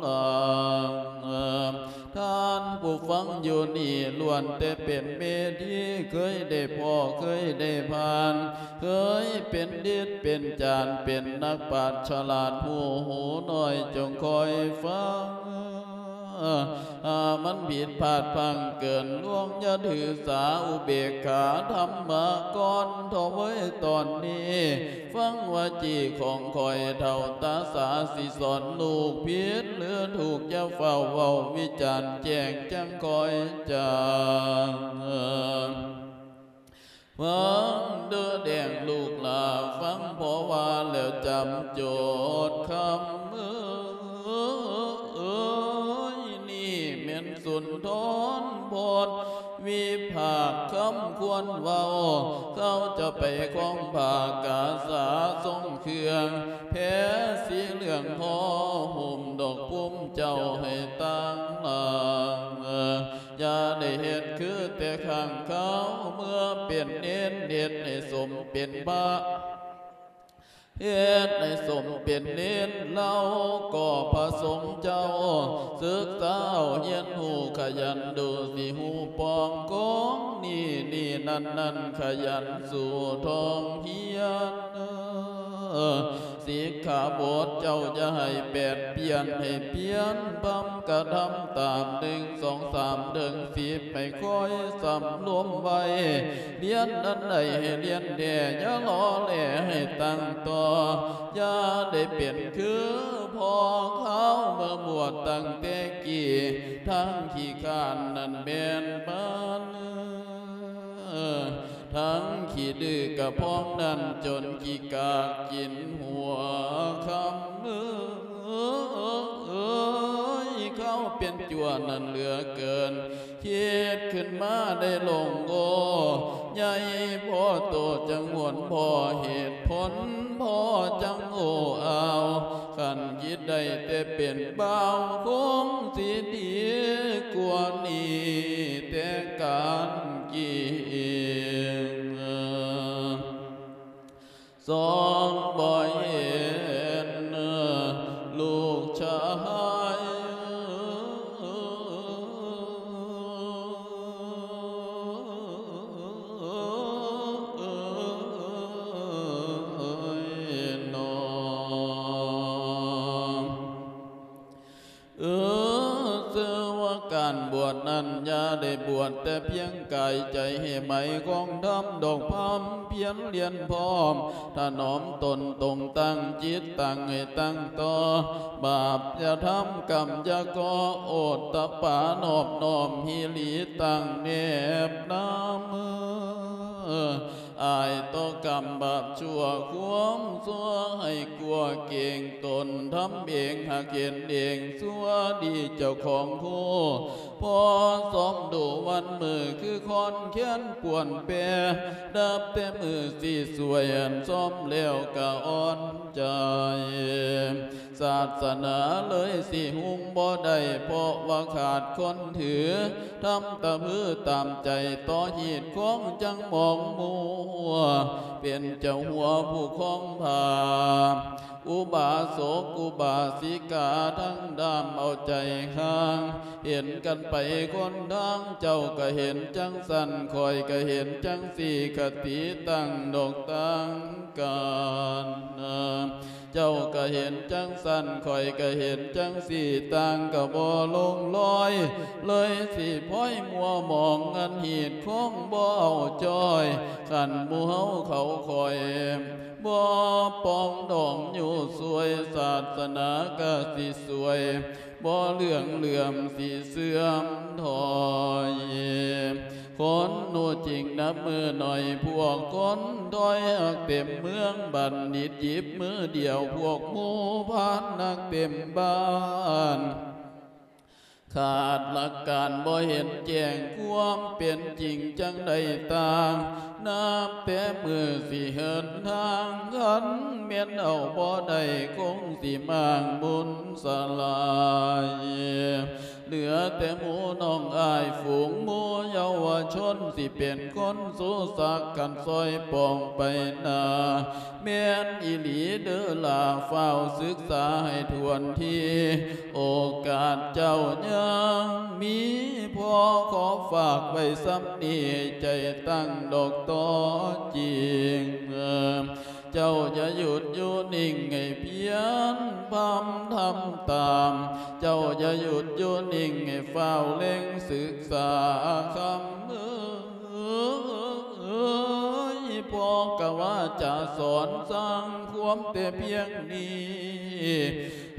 ลา ท่านผู้ฟังอยู่นี่ล้วนแต่เป็นเมธีเคยได้พ่อเคยได้ผ่าน เคยเป็นดิดเป็นจานเป็นนักปราชญ์ฉลาดผู้หูน้อยจงคอยฟัง มันผิดพลาดพังเกินล่วงย่าถือสาอุเบกขาธรรมะก่อนทอไว้ตอนนี้ ฟังว่าจีของคอยเท่าตาสาสิสอนลูกผิดหรือถูกจะเฝ้าเว้าวิจารณ์แจงจังคอยจางฟังเด้อแดงลูกลาฟังพราะว่าแล้วจำโจทย์คำเออ สุนทรพรวิภาคคำควรเว้าเขาจะไปของภากาสาทรงเครื่องแพ้สีเหลืองพอห่มดอกพุ่มเจ้าให้ตั้งหลังอย่าได้เห็นคือแต่ข้างเขาเมื่อเปลี่ยนเน้นเด็ดให้สมเป็นบา เฮ็ดในสมเป็นเน้นเล่าก็ผสมเจ้า ศึกเต้าเย็นหูขยันดูสิหูปองกองนี่นี่นั่นนั่นขยันสู่ทองเฮียนเออ สิกขาบทเจ้าจะให้แปดเปลี่ยนให้เปลี่ยนบำกระทำตามหนึ่งสองสามเดิงสิบไม่ค่อยสำรวมไว้เรียนอันใดให้เรียนแด่อย่าล้อแหล่ให้ตั้งต่ออย่าได้เปลี่ยนคือพอเขาเมื่อบวชตั้งแต่กี่ทั้งขี้ขานนั่นแบนบ้าน ทั้งขี้ดื้อกับพองนั้นจนขี้กากกินหัวคำเอ้ยเข้าเปลี่ยนจวนนั้นเหลือเกินคิดขึ้นมาได้ลงโง่ใหญ่พ่อโตจังหวนพ่อเหตุผลพ่อจังโอ้เอาขันคิดได้แต่เป็นเบาคงสิดีกว่านี้แต่การกิน ส ได้บวชแต่เพียงกายใจให้ไหมของทำดอกพามเพียนเรียนพร้อมถ้าน้อมตนตรงตั้งจิตตั้งให้ตั้งต่อบาปอย่าทำกรรมอย่าก่อโอดตะปานอบนอมฮิลีตั้งเนบน้ำมืออายต่อกรรมบาปชั่วความซัวให้กลัวเก่งตนทำเองหากเห็นเองซัวดีเจ้าของคู่พอสมดูวันมือคือคอนเขียนป่วนเปรดับแต่มือสีสวยอันซ้อมแล้วกะอ่อนใจ ศาสนาเลยสิหุงบ่ได้เพราะว่าขาดคนถือทำตะพื้ตามใจต่อหีดของจังมองมัว เป็นเจ้าหัวผู้คองผา อุบาสกอุบาสิกาทั้งดามเอาใจข้าง เห็นกันไปคนทางเจ้าก็เห็นจังสันคอยก็เห็นจังสีกติตั้งดอกตั้งการเจ้าก็เห็นจังสันคอยก็เห็นจังสีต่างก็บ่ลงลอย เลยสิพ้อยมัวมองเงินหีดคงบ่เอาจอยขันมูเฮาเขาคอย บ่ปองดองอยู่สวยศาสนาก็สิสวยบ่เหลืองเหลื่อมสีเสื่อมถอยคนโนูจริงนับมือหน่อยพวกคนถอยหักเต็มเมืองบันนิดหยิบมือเดียวพวกหมูพานนักเต็มบ้านขาดหลักการบ่เห็นแจ้งความเป็นจริงจังใดต่าง นับแต่มือสิเหินทางกันเมียน เหลือแต่หมูน้องอายฝูงหมูเยาวชนสิเป็นคนสู้สักกันซอยปองไปนาเมียนอีหลีเด้อลาเฝ้าศึกษาให้ทวนทีโอกาสเจ้ายังมีพอขอฝากไว้ซ้ำนี้ใจตั้งดอกตอจริง เจ้าจะหยุดอยู่นิ่งให้เพียนพำทำตาม เจ้าจะหยุดอยู่นิ่งให้เฝ้าเล็งศึกษาคำเอ้ย พอกว่าจะสอนสร้างความแต่เพียงนี้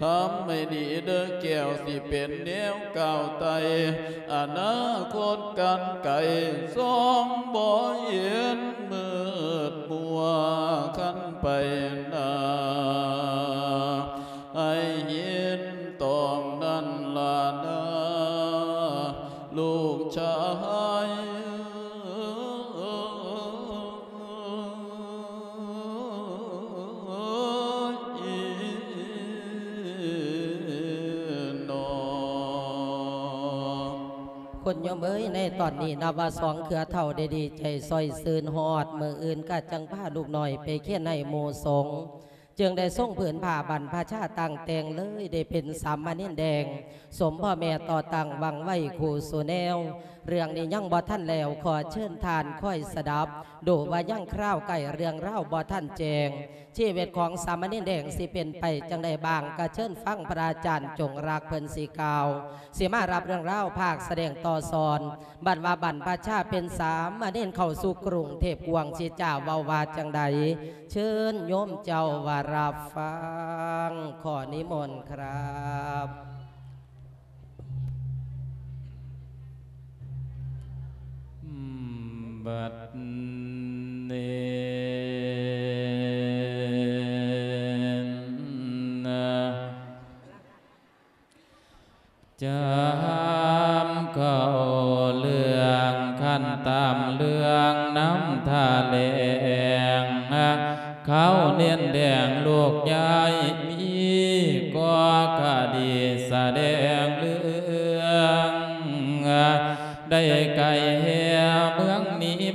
ทำไม่ดีเด้อแก้วสิเป็นแนวก้าวไตอนาคตกันไก่สองบ่เย็นมืดมัวขันไปนาให้เห็นตองนั้นลานาลูกชาย คนโยมเอ้ยในตอนนี้นับว่าสองเขือเท่าได้ดีใจซอยซืนหอดเมื่ออื่นก็จังผ้าลูกหน่อยไปเขียนในโมสงจึงได้ส่งผืนผ้าบันพระชาต่างแต่งเลยได้เป็นสามมาเนียนแดง สมพ่อแม่ต่อต่างวังไว้คู่สุแนวเรื่องนี้ยังบ่ท่านแล้วขอเชิญทานค่อยสดับ ดูว่ายังคราวไก่เรื่องเล่าบ่ท่านแจง ชีวิตของสามเณรแดงสิเป็นไปจังใดบางกระเชิญฟังพระอาจารย์จงรักเพิ่นสีกาวเสิมารับเรื่องเล่าภาคแสดงต่อสอนบัดว่าบันพระชาเป็นสามเน้นเข้าสู่กรุงเทพกวงชีจ้าวาวาจังใด เชิญโยมเจ้าวารับฟังขอนิมนต์ครับ บัดเนนะจำเขาเรื่องขั้นตามเรื่องน้ำทาแลงเขาเนียนแดงลูกยายมีก็คดีแสดงเรื่องได้ไก่เฮียเมือง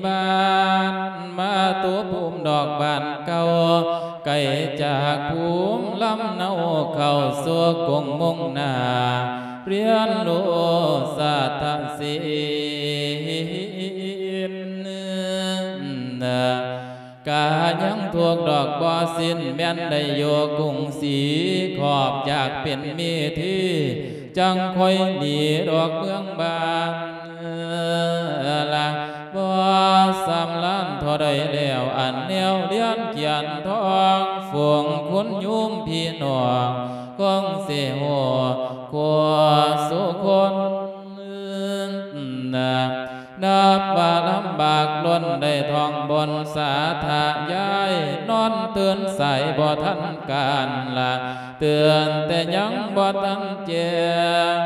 บ้านมาตัวภูมิดอกบานเก่าไก่จากภูมิลำเนาเข้าสู่กงมงหนาเรียนรู้ศาตร์ศิลป์กายังทวกดอกบ่อสิ้นแม่นได้โยกุงสีขอบจากเป็นมีที่จังคอยหนีดอกเมืองบานละ บ่สำล้านทอได้แล้วอันแนวเลียนเขียนทองฝวงคุณยุมพี่น้องกองเสียหัวขัวสุคนนะนับว่าลำบากล้นได้ทองบนสาธายายนอนเตือนใส่บ่ทันการละเตือนแต่ยังบ่ทันแจง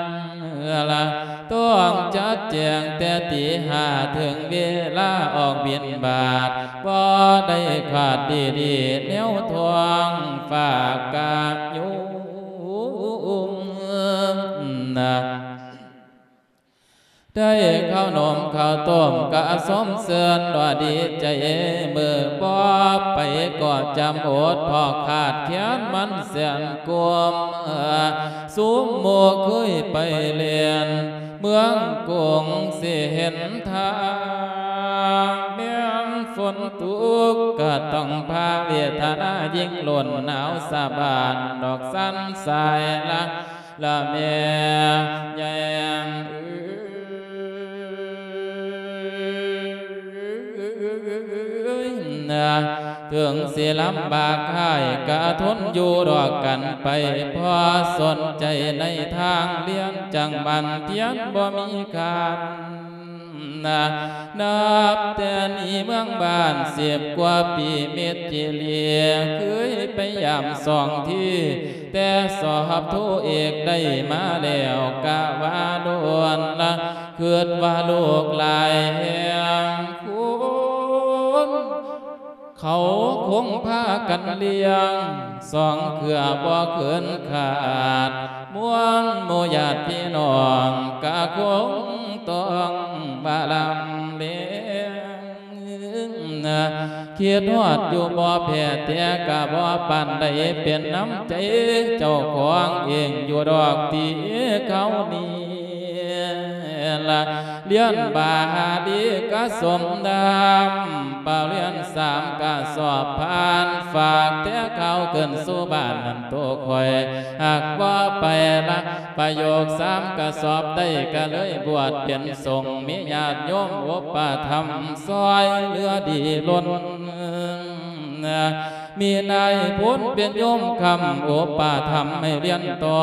ละ ต้องจัดแจงแต่ตีหาถึงเวลาออกบินบาทบ่ได้ขาดดีดีแนวทวงฝากกาอยู่นะได้ข้าวนมข้าวต้มกะสมเสือนว่าดีใจมือบ่ไปก็จำโอดพอขาดเขียนมันเสียนกวมสูมโมเคยไปเรียน เมืองกวงสิเห็นทางเมืองฝนตุกก็ต้องพาเวทนายิ่งหล่นหนาวสาบานดอกสั้นสายละละเมียแยง ถึงสิลำบากให้กะทนอยู่รอกันไปพอสนใจในทางเลี้ยงจังบันเทียนบ่มีการนะนับแต่นี้เมืองบ้านเสียบกว่าปีเมจิเลียเคยไปยามสองที่แต่สอบทุเอกได้มาแล้วกะว่าโดวนละเกิดว่าลูกลายแห่ง เขาคงพากันเลี้ยง สองเขือบ่เกินขาดม่วนโมญาติพี่น้องกะคงต้องบาลำเลี้ยงนเคียดฮอดอยู่บ่อแพ้แต่กะบ่อปานใดเป็นน้ำใจ เจ้าของเองอยู่ดอกที่เขานี่ ละเลี้ยนบาดีกะสมดำเป่าเลี้ยนสามกะสอบผ่านฝากแต่เขาเกินสู่บ้านนั่นตัวคอยหากว่าไปละประโยคสามกะสอบได้ก็เลยบวชเป็นสงฆ์มีญาติโยมวปาธรรมซอยเหลือดีล้น มีนายพุทธเป็นโยมคำโอปาทำให้เรียนต่อ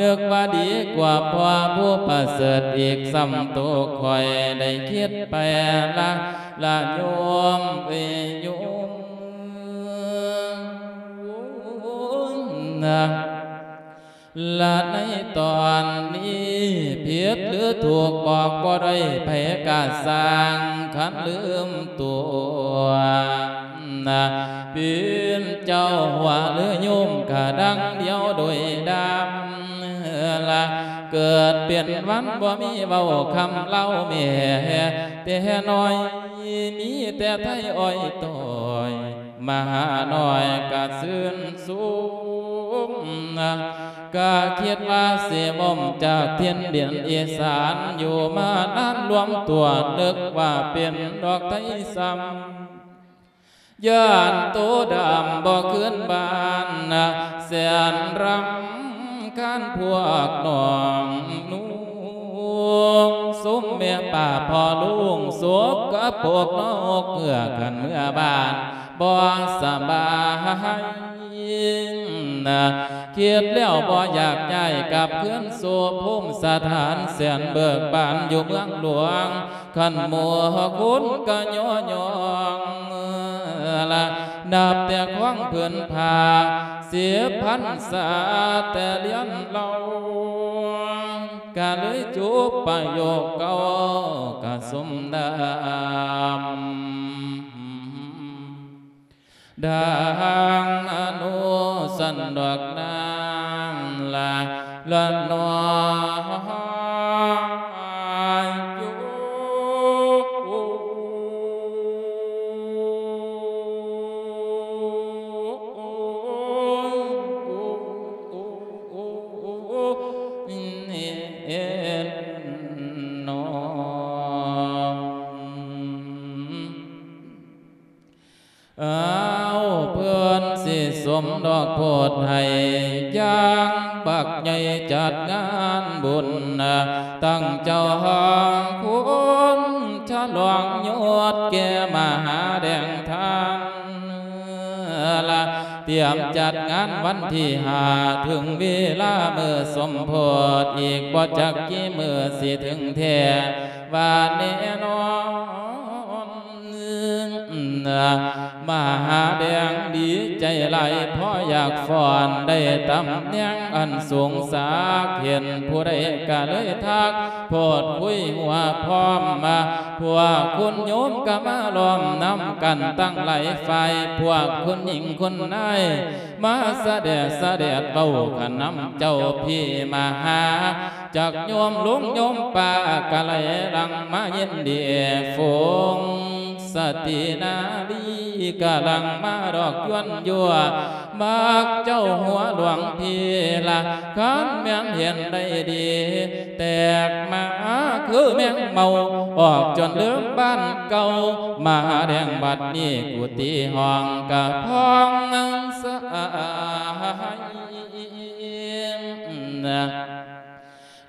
นึกว่าดีกว่าพ่อผู้ประเสริฐอีกซ้ำตัวคอยได้คิดไปละละโยมเอโยมนะละในตอนนี้ผิดหรือถูกบอกบ่ได้ไผกาสร้างขันลืมตัว เป็นเจ้าหัวหรือโยมกะดังเดียวโดยดำละเกิดเปลี่ยนวันบ่มีเบาคำเล่าแม่แต่น้อยมีแต่ไทยอ้อยต่อยมาหาหน่อยกะซื่นสูมก็คิดว่าเสียมมจากเทียนเดียนอีสานอยู่มานานรวมตัวนึกว่าเป็นดอกไทยซ้ำ ย่านโตดำบ่ขึ้นบานแสนรำคานพวกนองนูงสุ้มเมียป่าพอลุงสวกกับพวกนกเมื่อกันเมื่อบานบ่สบาย นะคิดแล้วบ่อยากย้ายกับเพื่อนสู่ภูมิสถานเสียนเบิกบานอยู่เมืองหลวงขันมัวคุณก็ย่อยองละนับแต่ควงเพื่อนพา เสียพันษาแต่เลี้ยนเรากะเลยจูบประโยคเก่ากะสมดำดั งอนุสันดอกน มดอกโพดให้ย่างบักใหญ่จัดงานบุญ ตั้งเจ้าหางคุณฉลองยศแก่มหาแดงทานละเตรียมจัดงานวันที่หาถึงเวลาเมื่อสมโพธอีกบ่จักกี่มือสิถึงแท้ว่าแน่นอน มหาแดงดีใจไหลเพราะอยากฟอนได้ตำแหน่งอันสูงสากเห็นผู้ใดก็เลยทักโพดคุยหัวพร้อมมาพวกคุณโยมก็มาล้อมนำกันตั้งไหลไฟพวกคุณหญิงคุณนายมาเสด็จเสด็จเบาขนำเจ้าพี่มาหาจากโยมลุงโยมป้ากะเลยลังมายินดีฟง สตินาลีกะลังมาดอกยวนยัวมากเจ้าหัวหลวงพีละขันแมงเห็นได้ดี แตกมาคือแมงเมา ออกจนเลืมบ้านเก่า มาแดงบัดนี้กุฏิห้องกะพองสะอาด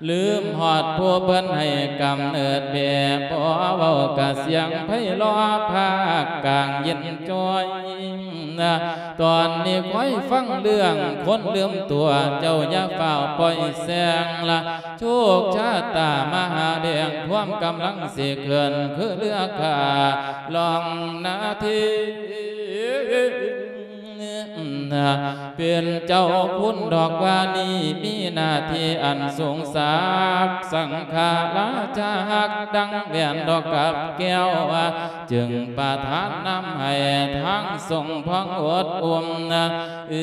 ลืมหอดผู้เพิ่นให้กำเนิดแบบบ่เว้ากะเสียงไพเราะภาคกลางเย็นจอยนะตอนนี้คอยฟังเรื่องคนลืมตัวเจ้าอย่าเฝ้าปล่อยแสงละโชคชะตามหาแดงควมกำลังเสิเกินคือเรือกขาลองนาที เป็นเจ้าคุณดอกวานีมีหน้าที่อันสูงสากสังขาราชาหักดังแหวนดอกกับแก้วจึงประทานน้ำให้ทั้งทรงพังอดอมนะเอ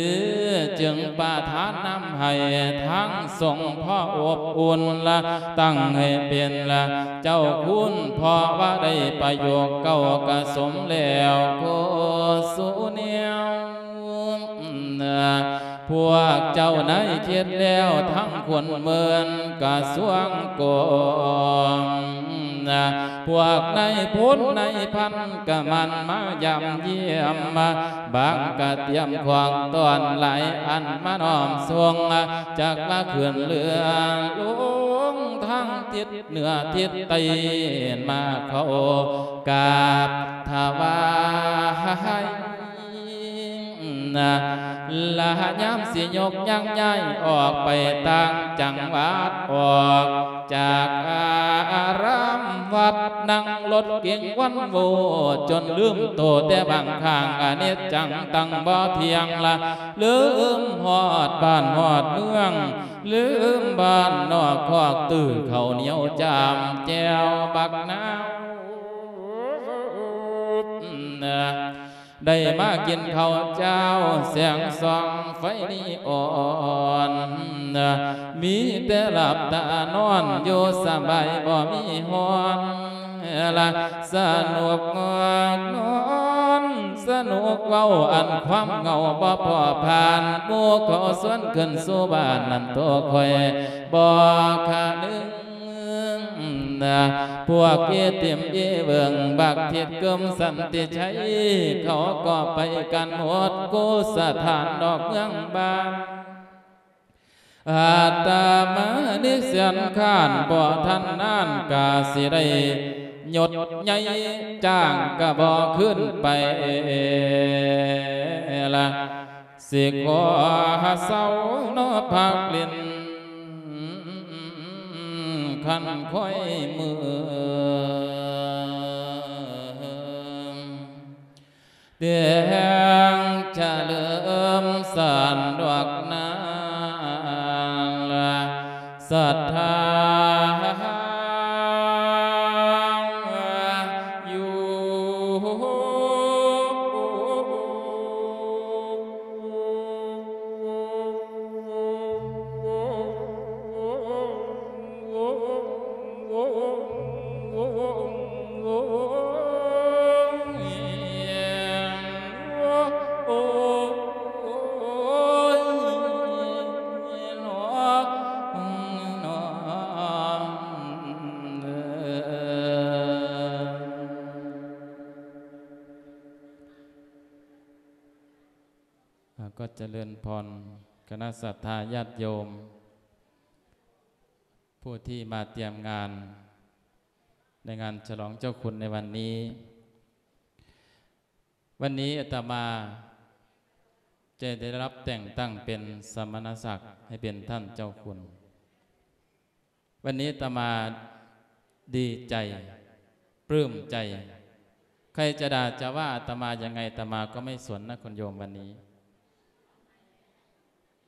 อจึงประทานน้ำให้ทั้งทรงพ่ออบอุ่นละตั้งให้เป็นละเจ้าคุณพอว่าได้ประโยคเก่ากระสมแล้วโกสุเนียว พวกเจ้าในายเคิดแล้วทั้งคนเมือนกระสวงกองพวกในายพ้นนพันกะมันมายำเยี่ยมมาบางกะเตรียมควางตอนไหลอันมาน้อมทรงจากมาเขื่อนเรือลงทั้งทิศเหนือทิศใต้มาเขากาบถวาย ละยามสิยกยังย้ายออกไปต่างจังหวัดออก จากอารามวัดนั่งรถเก่งวันโวจนลืมโตแต่บางข้างอันนี้จังตั้งบ่เทียงละลืมหอดบ้านหอดเมืองลืมบ้านนอกคอกตื้อเขาเหนียวจามแจวบักนาว ได้มากินข้าวเจ้าแสงส่องไฟนีอ่อนมีแต่หลับตานอนอยู่สบายบ่มีหอนละสนุกนอนสนุกเว้าอันความเงาบ่พอผ่านหมู่ขาสวนขึ้นสู่บ้านนั่นตัวคอยบ่ขานึง พวกเยี่เตรียมเยี่เบิงบักเทียดกึมสันติชัยเขาก็ไปกันหมดกูสถานดอกเมืองบานอาตมานิเสียนข้านบ่ทันนานกาสิได้หยดใหญ่จ้างก็บ่ขึ้นไปละสิขอเศร้าโนพักลิน ขันค่อยมือเดียงจะเลิมสานดอกนาศรัทธา เจริญพรคณะสัตยาญาติโยม ผู้ที่มาเตรียมงาน ในงานฉลองเจ้าคุณในวันนี้ วันนี้อาตมาจะได้รับแต่งตั้งเป็นสมณศักดิ์ให้เป็นท่านเจ้าคุณ วันนี้อาตมาดีใจ ปลื้มใจ ใครจะด่าจะว่าอาตมายังไงอาตมาก็ไม่สนนะคนโยมวันนี้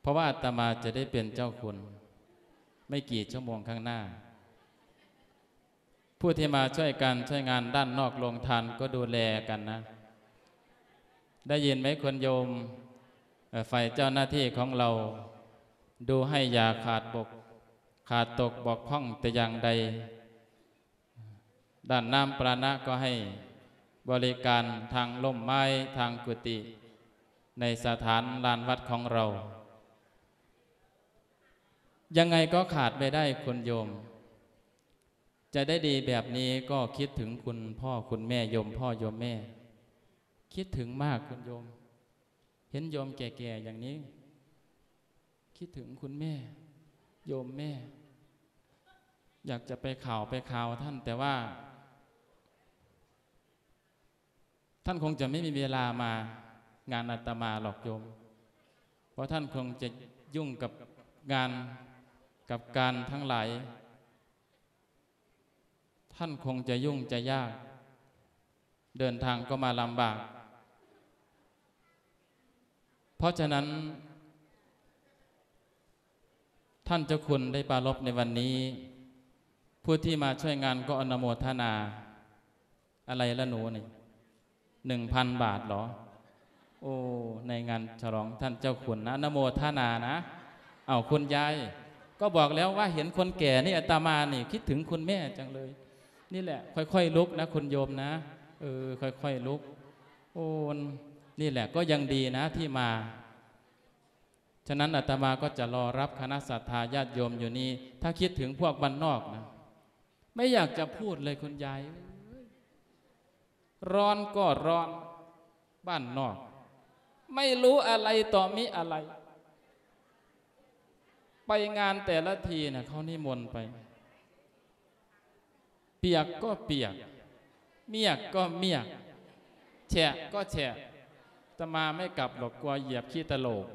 เพราะว่าอาตมาจะได้เป็นเจ้าคุณ ไม่กี่ชั่วโมงข้างหน้า ผู้ที่มาช่วยกันช่วยงานด้านนอกโรงทานก็ดูแลกันนะ ได้ยินไหมคนโยมฝ่ายเจ้าหน้าที่ของเรา ดูให้อย่าขาดบก ขาดตกบกพร่องแต่อย่างใด ด้านน้ำปราณะก็ให้บริการทางล่มไม้ทางกุฏิในสถานลานวัดของเรา ยังไงก็ขาดไม่ได้คุณโยม จะได้ดีแบบนี้ก็คิดถึงคุณพ่อคุณแม่โยมพ่อโยมแม่ คิดถึงมากคุณโยม เห็นโยมแก่ๆอย่างนี้ คิดถึงคุณแม่ โยมแม่ อยากจะไปข่าวไปข่าวท่านแต่ว่า ท่านคงจะไม่มีเวลามางานอาตมาหรอกโยม เพราะท่านคงจะยุ่งกับงาน กับการทั้งหลาย ท่านคงจะยุ่งจะยาก เดินทางก็มาลำบาก เพราะฉะนั้น ท่านเจ้าคุณได้ปารบในวันนี้ ผู้ที่มาช่วยงานก็อนโมทนา อะไรละหนูนี่หนึ่งพันบาทเหรอ โอ้ ในงานฉลองท่านเจ้าคุณนะอนโมทนานะ เอาคุณยาย ก็บอกแล้วว่าเห็นคนแก่นี่อาตมานี่คิดถึงคุณแม่จังเลย นี่แหละ ค่อยๆลุกนะคุณโยมนะเออค่อยๆลุก โอ้นี่แหละก็ยังดีนะที่มา ฉะนั้นอาตมาก็จะรอรับคณะสัตยาญาติโยมอยู่นี่ถ้าคิดถึงพวกบ้านนอกนะ ไม่อยากจะพูดเลยคุณยายร้อนก็ร้อนบ้านนอก ไม่รู้อะไรต่อมิอะไร ไปงานแต่ละทีนะ่ะเขานิมนต์ไป เปียกก็เปียก เมียกก็เมียก แฉะก็แฉะตมาไม่กลับหรอกกลัวเหยียบขี้ตลก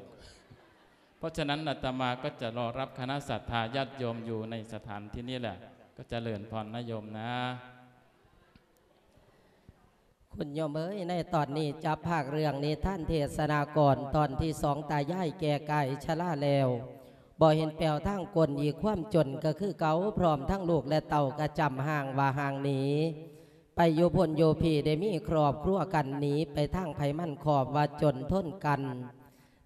เพราะฉะนั้นอาตมาก็จะรอรับคณะสัตยาญาติโยมอยู่ในสถานที่นี่แหละ ก็จะเลื่อนพรนะโยมนะ คุณโยมเอ้ยในตอนนี้จับภาคเรื่องนี้ท่านเทศนากรตอนที่สองตายายแก่กายชราแล้ว บ่เห็นแปลวทั้งกลอีกความจนก็คือเกาพร้อมทั้งลูกและเต่ากระจำห่างว่าห่างหนีไปโยพลโยพีได้มีครอบครัวกันหนีไปทางไผมั่นขอบว่าจนทนกัน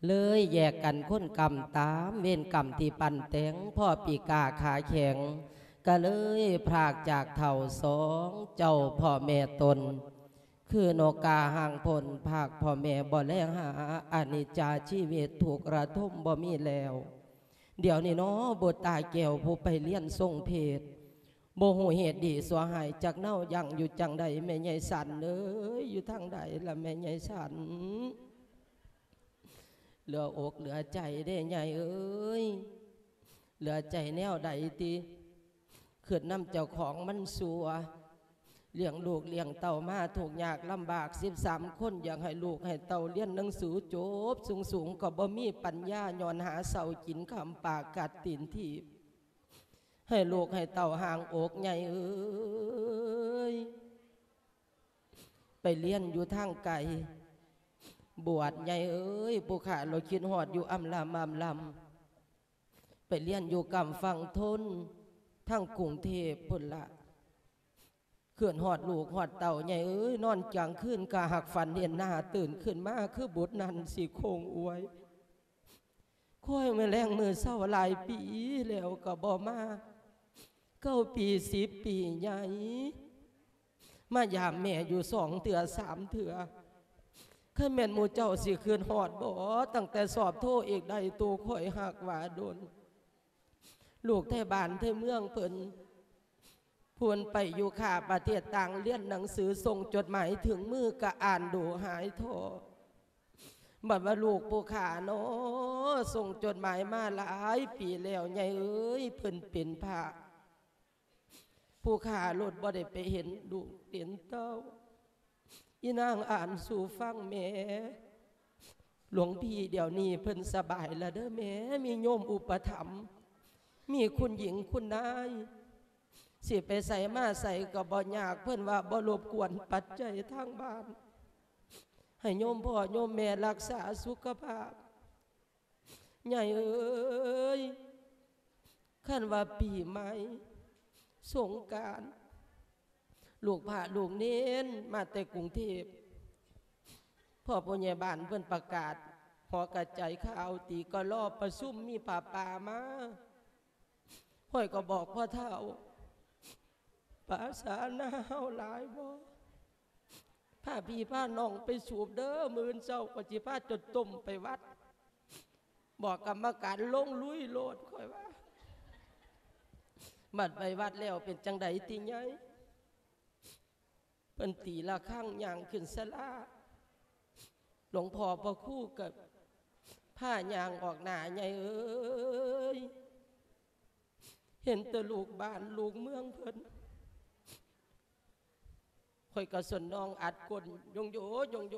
เลยแยกกันค้นกรรมตามเวรกรรมที่ปันแตงพ่อปีกาขาแข็ง ก็เลยพรากจากเท่าสองเจ้าพ่อแม่ตน คือนกาห่างผลภาคพ่อแม่บ่แลงหาอานิจจาชีวิตถูกกระทมบ่มีแล้ว เดี๋ยวนี้เนาะบทตาแก้วผู้ไปเลี้ยนทรงเพศบ่หูเหตุดีสวหายจากเน่ายังอยู่จังใดแม่ใหญ่สันเอ้ยอยู่ทางใดละแม่ใหญ่สันเหลืออกเหลือใจได้ใหญ่เอ้ยเหลือใจแนวใดตีขึ้นน้ำเจ้าของมันสัว เลี้ยงลูกเลี้ยงเต่ามาถูกยากลำบากสิบสามคนอยากให้ลูกให้เต่าเลี้ยนหนังสือจบสูงสูงก็บ่มีปัญญาย้อนหาเสากินคำปากกัดตีนทีบให้ลูกให้เต่าห่างอกใหญ่เอ้ยไปเลี้ยนอยู่ทางไกลบวชใหญ่เอ้ยผู้ขาเราคิดหอดอยู่อำลำอำลำไปเลี้ยนอยู่กำฟังทนทั้งกรุงเทพพุ่นละ เขื่อนหอดลูกหอดเต่าใหญ่เอ้ยนอนจังขึ้นกะหักฝันเห็นหน้าตื่นขึ้นมาคือบุตรนันสีโคงอวยค่อยมาแรงมือเศร้าหลายปีแล้วก็บอมาเก้าปีสิบปีใหญ่มายามแม่อยู่สองเถื่อสามเถื่อข้าแม่นหมูเจ้าสิคืนหอดบ่ตั้งแต่สอบโทษเอกใดตัวค่อยหักว่าโดน ลูกไทยบ้านไทยเมืองเพิ่น พวนไปอยู่ข่าประเทศต่างเลี่ยนหนังสือส่งจดหมายถึงมือกะอ่านดูหายโทบัดว่าลูกผู้ขาเนาะส่งจดหมายมาหลายปีแล้วไงเอ้ยเพิ่นเป็นพระผู้ขาโลดบ่ได้ไปเห็นดูกเห็นเต้าอีนางอ่านสู่ฟังแม่หลวงพี่เดี๋ยวนี้เพิ่นสบายแล้วเด้อแม่มีโยมอุปถัมภ์มีคุณหญิงคุณนาย สิไปใส่มาใส่ก็บ่ยากเพิ่นว่าบ่รบกวนปัจจัยทางบ้าน ให้โยมพ่อโยมแม่รักษาสุขภาพ ใหญ่เอ้ยขั้นว่าปีใหม่สงการลูกพระลูกเน้นมาแต่กรุงเทพพ่อปุญญาบาลเพิ่นประกาศหอกระจายข่าวตีก็รอบประชุมมีป่าป่ามาห้อยก็บอกพ่อเท่า ภาษาหน้าเฮาหลายบ่พาพี่พาน้องไปสูบเด้อมือนเจ้ากจิพาจดตุ่มไปวัด บอกกรรมการลงลุยโลดค่อยว่าบัดไปวัดแล้วเป็นจังใดตีไงเป็นตีละข้างย่างขึ้นสลาหลวงพ่อพอคู่กับผ้ายางออกหนาใหญ่เอ้ยเห็นแต่ลูกบ้านลูกเมืองเพิ่น ข่อยก็ส่วนน้องอัดกลยงโยยงโย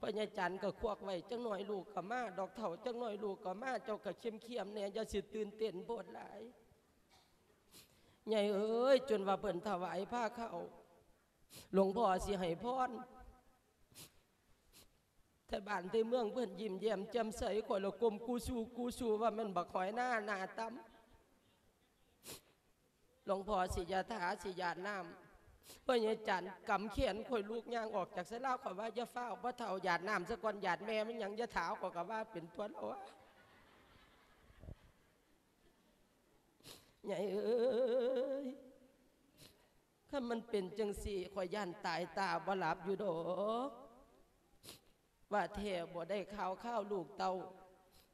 พญาจันทร์ก็ควักไว้จังหน่อยลูกก็มาดอกเถาจังหน่อยลูกก็มาเจ้าก็เข้มเข้มเนี่ยอย่าสิตื่นเต้นโพดหลายใหญ่เอ้ยจนว่าเปิ่นถวายผ้าเข้าหลวงพ่อสิให้พรแต่บ้านที่เมืองเพิ่อนยิ้มแย้มแจ่มใสข่อยละกลมกูสูกูสูว่ามันบักหอยหน้าหน้าตำหลวงพ่อสิยาถาสิยาน้ำ พื่อนยายจันกำเขียนข่อยลูกย่างออกจากเสลาข่อยว่าจะเฝ้าพระเท่าหยาดน้ำสะกอนหยาดแม่มันยังจะถาข่อยก็ว่าเป็นตัวเราอใหญ่เอ้ยถ้ามันเป็นจังสี่ข่อยย่านตายตาบ่หลับอยู่ดอกว่าเทบ่ได้ข่าวข้าวลูกเตา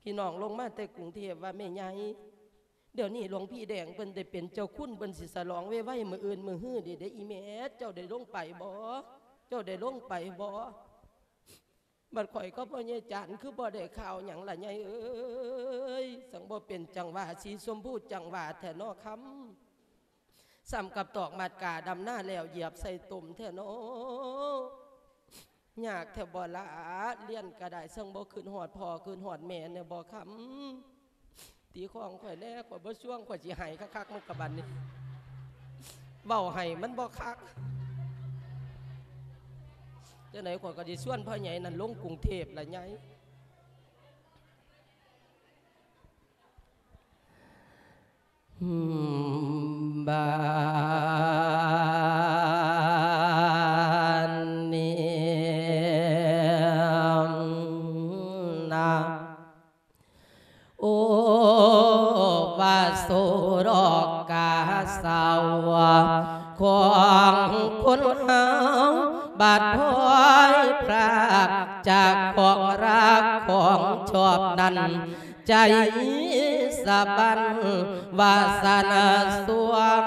พี่น้องลงมาแต่กรุงเทพว่าแม่ใหญ่ เดี๋ยวนี้หลวงพี่แดงเพิ่นได้เป็นเจ้าคุณเพิ่นสิสลองไว้ไว้มืออื่นมือฮื้อเดี๋ยวได้อีแม่เจ้าได้ลงไปบ่เจ้าได้ลงไปบ่บัดข่อยก็พ่อใหญ่จานคือบ่ได้ข่าวหยังล่ะใหญ่เอ้ยสังบ่เป็นจังหวะสีสมพูดจังหวะแท้นอคำซ้ำกับตอกมัดกาดำหน้าแล้วเหยียบใส่ตุ่มแท้นอยากแท้บ่ละเลี้ยนก็ได้สังบ่ขึ้นหอดพ่อขึ้นหอดแม่เนี่ยบ่คำ ตีของข่อยแน่ข่อยบ่ช่วงข่อยสิใหายคักๆมันกระบันนี่เบาให้มันบ่คักจังไหนข่อยก็สิส่วนพ่อใหญ่นั่นลงกรุงเทพละใหญ่บ้า บาดพอยพรากจากของรักของชอบนั้นใจสะบันวาสนาสวง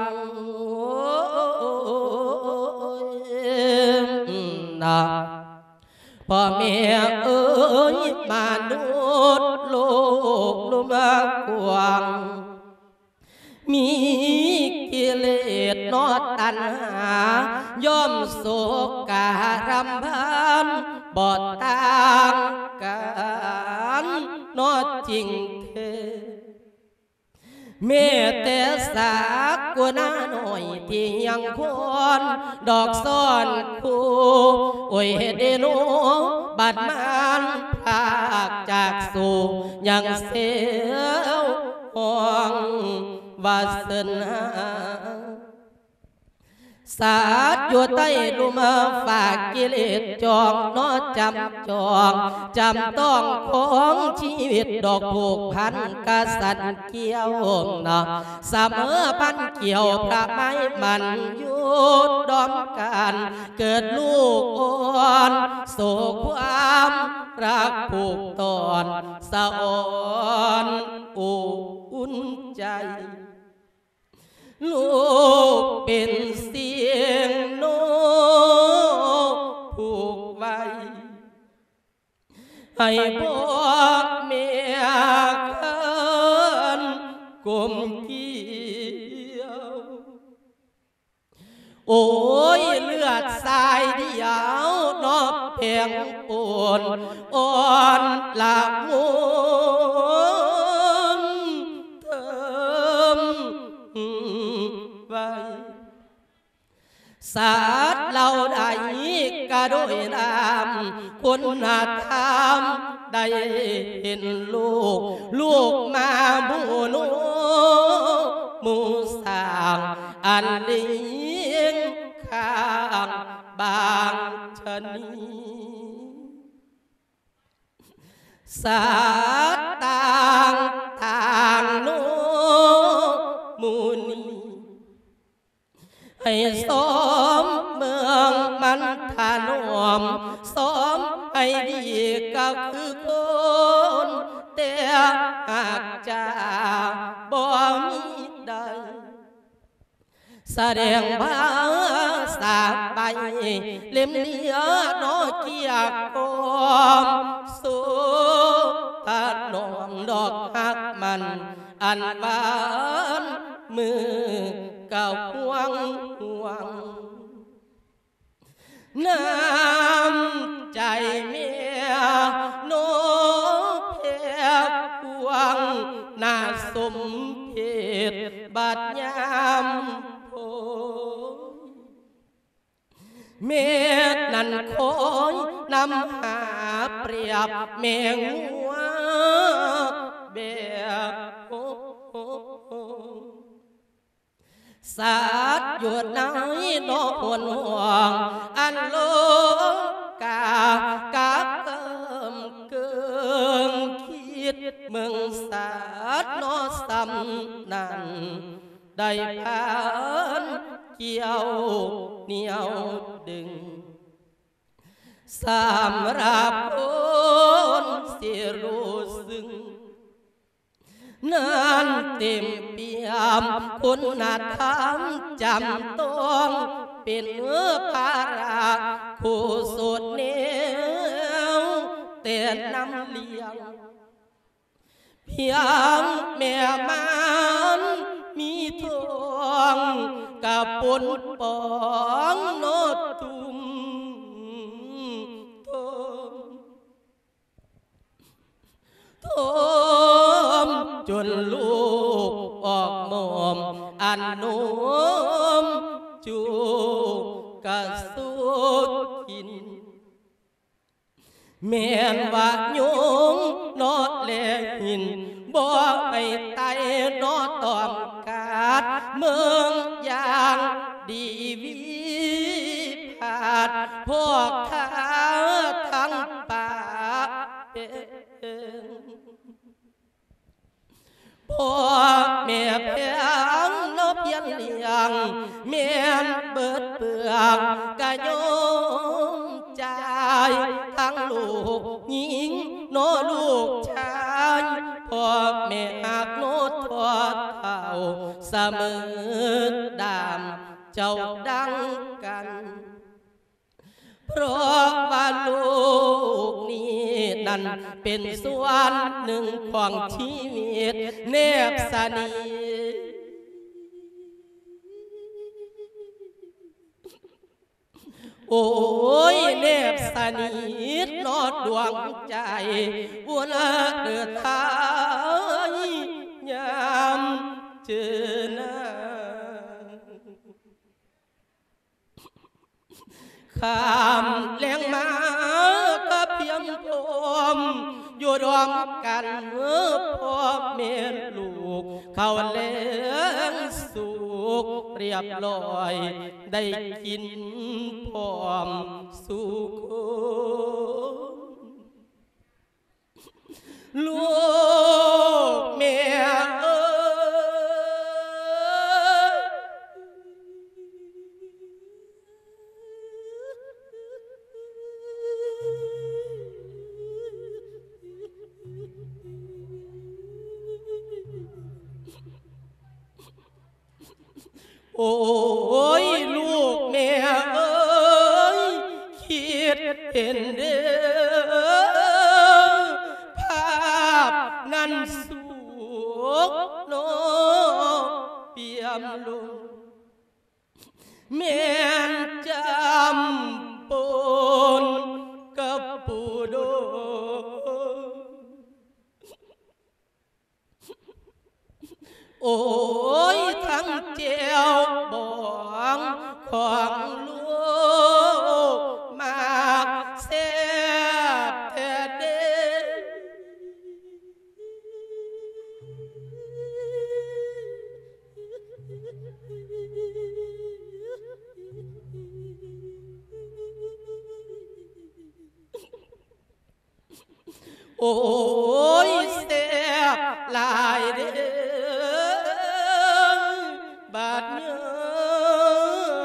นะพ่อแม่เอ้ยมนุษย์โลกลุมกวางมีกิเลสนอตันหา ย่อมโศกการำพันบอดต่างกันนอจริงเทเมตตสากกวนาหน่อยที่ยังควรดอกซ่อนคู่โอ้ยเดโนบัดมันพากจากสู่ยังเสียวห้องวาสนา สาดอยู่ใต้ลุมฝากกิเลสจองนอจำจองจำต้องของชีวิตดอกผูกพันกษัตริย์เกี่ยวงนะเสมอพันเกี่ยวพระไม้มันยุดดอมกันเกิดลูกอ่อนโศกความรักผูกตอนสะอ่อนอุ่นใจ ลูกเป็นเสียงโนผูกไว้ ให้บอกเมียเคินกลมเกี่ยว โอ้ยเลือดสายเดียวนอกเพียงปนอ่อนลับมุน ศาสต์เราได้กระโดยนามคุณธรรมได้เห็นลูก ลูกมาบูนูมูสร้างอันเลี้ยงข้างบางชนีสาต่างทางโนมูนี ให้สมเมืองมันทานวมสมให้ดีก็คือคนแต่หากจะบ่มีใดแสดงภาษาไปเล่มเลียนอเกียกกมสู่ตาดนอมดอกหักมัน อันหวานมือ เก่าห่วงห่วงน้ำใจเมียโนเพียกวงน่าสมเพชบาดยามโพเมตนั่นคอยนำหาเปรียบแมงหัวเบียบโอ สาดหยุดไหนนอหวนห่วงอันโลกากาเกิมเกิงคิดเมืองสาดนอสำนันได้ผ่านเกี่ยวเหนียวดึงสำหรับคนสิรู้สึง นั้นเต็มเปี่ยมคุณธรรมจำต้องเป็นเมื่อภาระผู้สุดเนียวเตือนนำเลี้ยงเพียงแม่มันมีทองกับปนปองโนดตุมทองทม จนลูกออกมอมอันนมจูกะสุดกินแม่นว่าโยงนอดแลหินบ่ให้ไตนอตอมกาดเมืองอย่างดีวิพาดพวกข้าทั้งป่า พ่อแม่เพียงลบยันเลียงเมียนเบิดเปลือกกะยงใจทั้งลูกหญิงโนลูกชายพ่อแม่หากโนทอดเท่าเสมอดามเจ้าดังกันเพราะ นั้นเป็นส่วนหนึ่งของชีวิตเนบสนีโอ้ยเนบสนิทนอดดวงใจวัวนาเดือดทายยามเจอหน้า ข้ามแรงมาก็เพียงพมอยู่รวมกันเมื่อพ่อแม่ลูก เขาเลี้ยงสุขเรียบร้อย ได้กินพร้อมสุขลูกแม่เอ โอ้ยลูกแม่เอ้ยคิดเห็นเด้อภาพนั้นสุกโนเปียมลงแม่จำ ยทั้งเจียวบองของลูกมากเสียบแท้เด้โอ้ยเสียบลายเด้อ บาดเยิ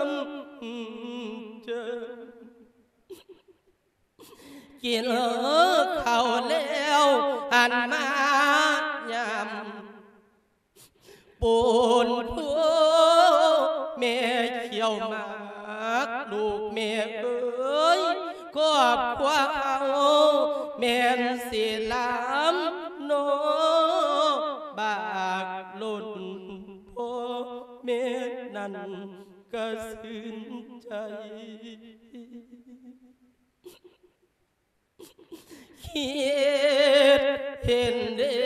มเจอกินเขาวแล้วหันมายำปูนพัวแม่เขียวมากลูกแม่เอ้ยกอบควาเอาแม่นสิลำ นั้นก็สิ้นใจ คิดเห็นเด้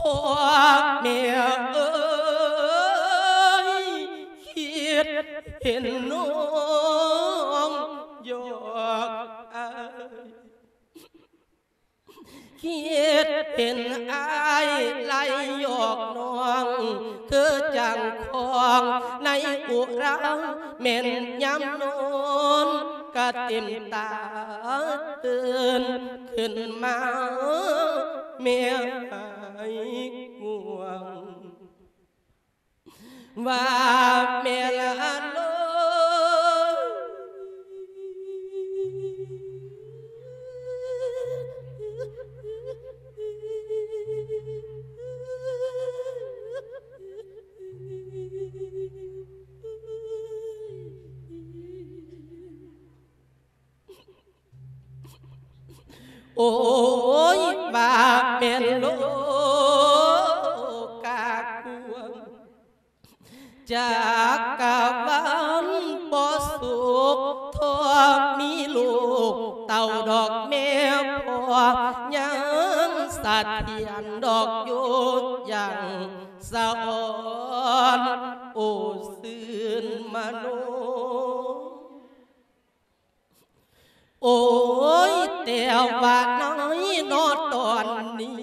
พ่อแม่เอ้ยคิดเห็นน้องยอกอายคิดเห็นอายไล่หยอกน้องคือจังคองในอุราเม่นย้ำนอน ก็เต็มตาตื่นขึ้นมาเมียหายง่วงว่าเมียลาโล โอ้ยว่าเมโลกากวงจากกะวันบ่สุขทอมีลูก เต่าดอกแม่พอยังสัตเทียนดอกโยยังสะอ่อนโอ้ซื่นมโนโอ้ย แต่ว่าน้อยนอตอนนี้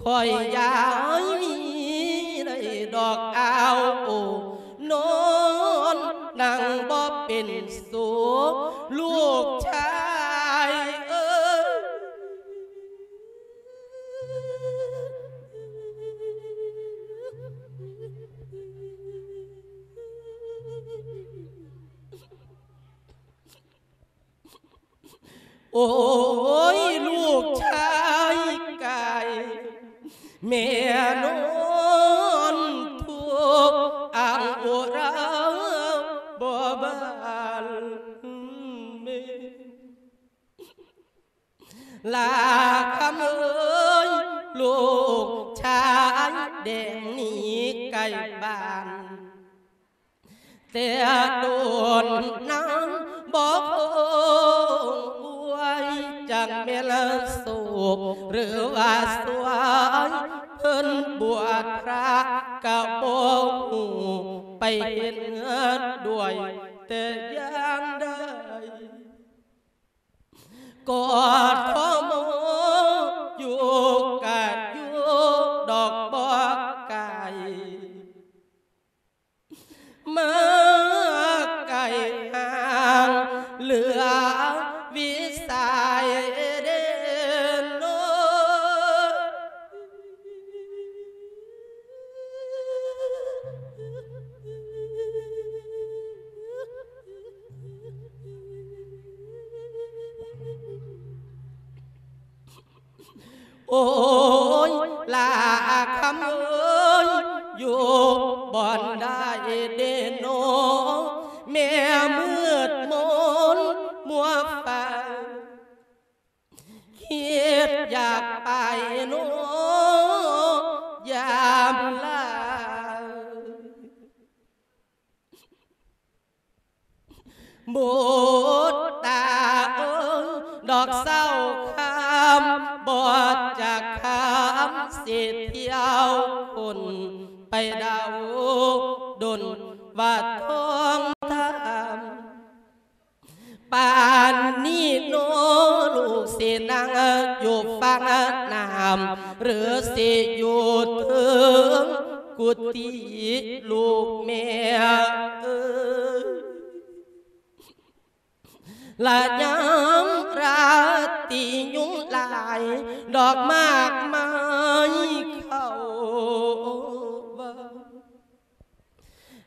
คอยยายมีได้ดอกอาวโอ้นอนั่งบ่เป็นสูลูกชาย โอ้ยลูกชายไก่แม่นอนทุกอ่างอุราบ่บานเมลาคำเอ้ยลูกชายแดงหนีไก่บ้านแต่โดนนั้นบอกอวย จังเมลสุขหรือว่าสวยเพิ่นบวชพระกะโบหูไปเป็นเงินด้วยแต่ยังได้กอดท้อ โอ้ยลาคำเอ้ยอยู่บ่อนได้เดนโนแม่มืดมนมัวฟ้ามบอดอกเศร้าคำบอดจากคำเสียเที่ยวคนไปดาวดนว่าทองทำป่านนี้โนลูกเสนางอยู่ฟังน้ำหรือสิอยู่ถึงกุฏิลูกแม่เอ้ย ละยามราตียุงลาย ดอกมากมายเข้าว่า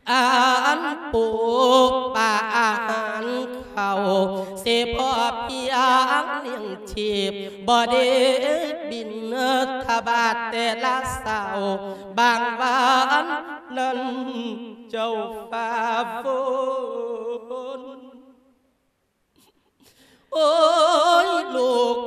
อ่านปลูกป่าอาหารเขาเสพอเพียงเลี้ยงชีพบ่ได้บินทบาทแต่ละเสาบางวันนั้นเจ้าฟ้าฝน โอ้ยลูก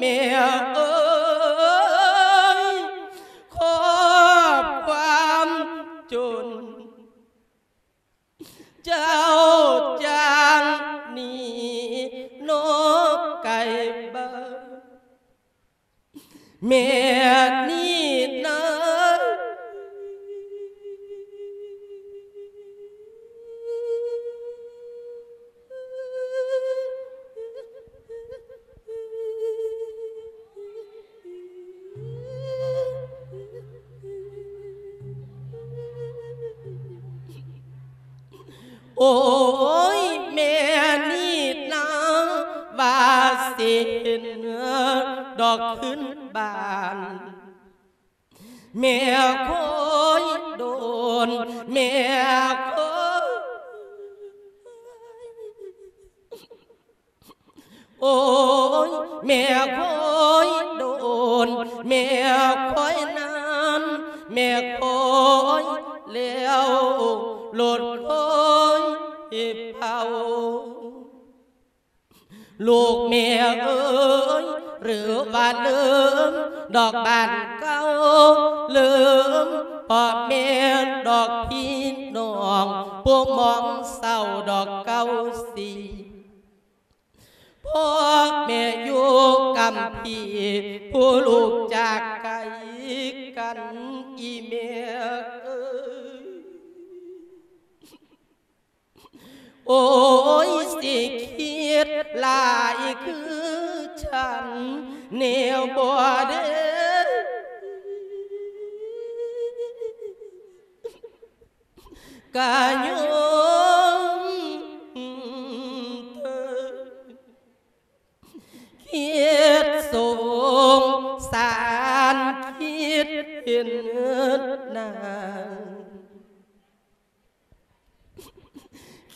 แม่เอ้ยขอบความจน เจ้าจางนี่นกไก่บ้าแม่ คือฉันแนวบ่เด้กาโยมเธอคิดสงสารคิดเห็นนาง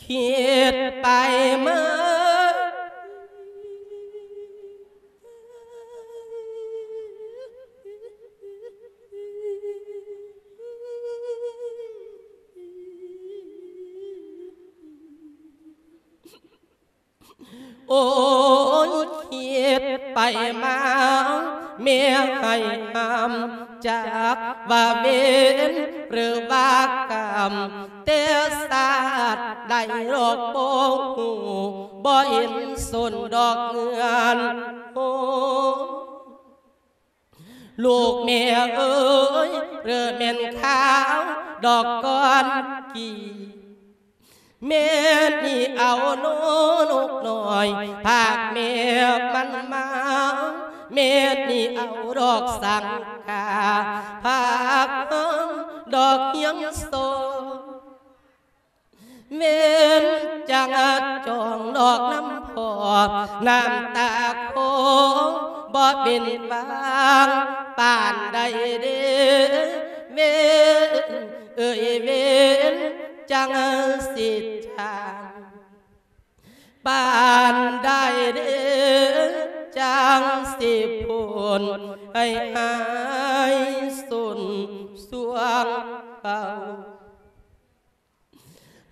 คิดไปเมื่อ มาเมียให้ห้ามจากว่าเวนหรือว่ากรรมเตศาสตร์ได้รอกโปหูบ่เห็นสนดอกเงือนโอ้ลูกแม่เอ้ยเรือเมนขาวดอกก้อนกี่แม่นี่เอาโนนุกหน่อยภาคแม่มันมา แม่นี่เอาดอกสังกาภาคดอกเฮียงโซเวนจังจองดอกน้ำพอน้ำตาโคบ่เป็นบางป่านใดเด้เวนเอ้ยเวนจังสิจางป่านใดเด้ จังสิพูนให้หายสุนสวงเป่า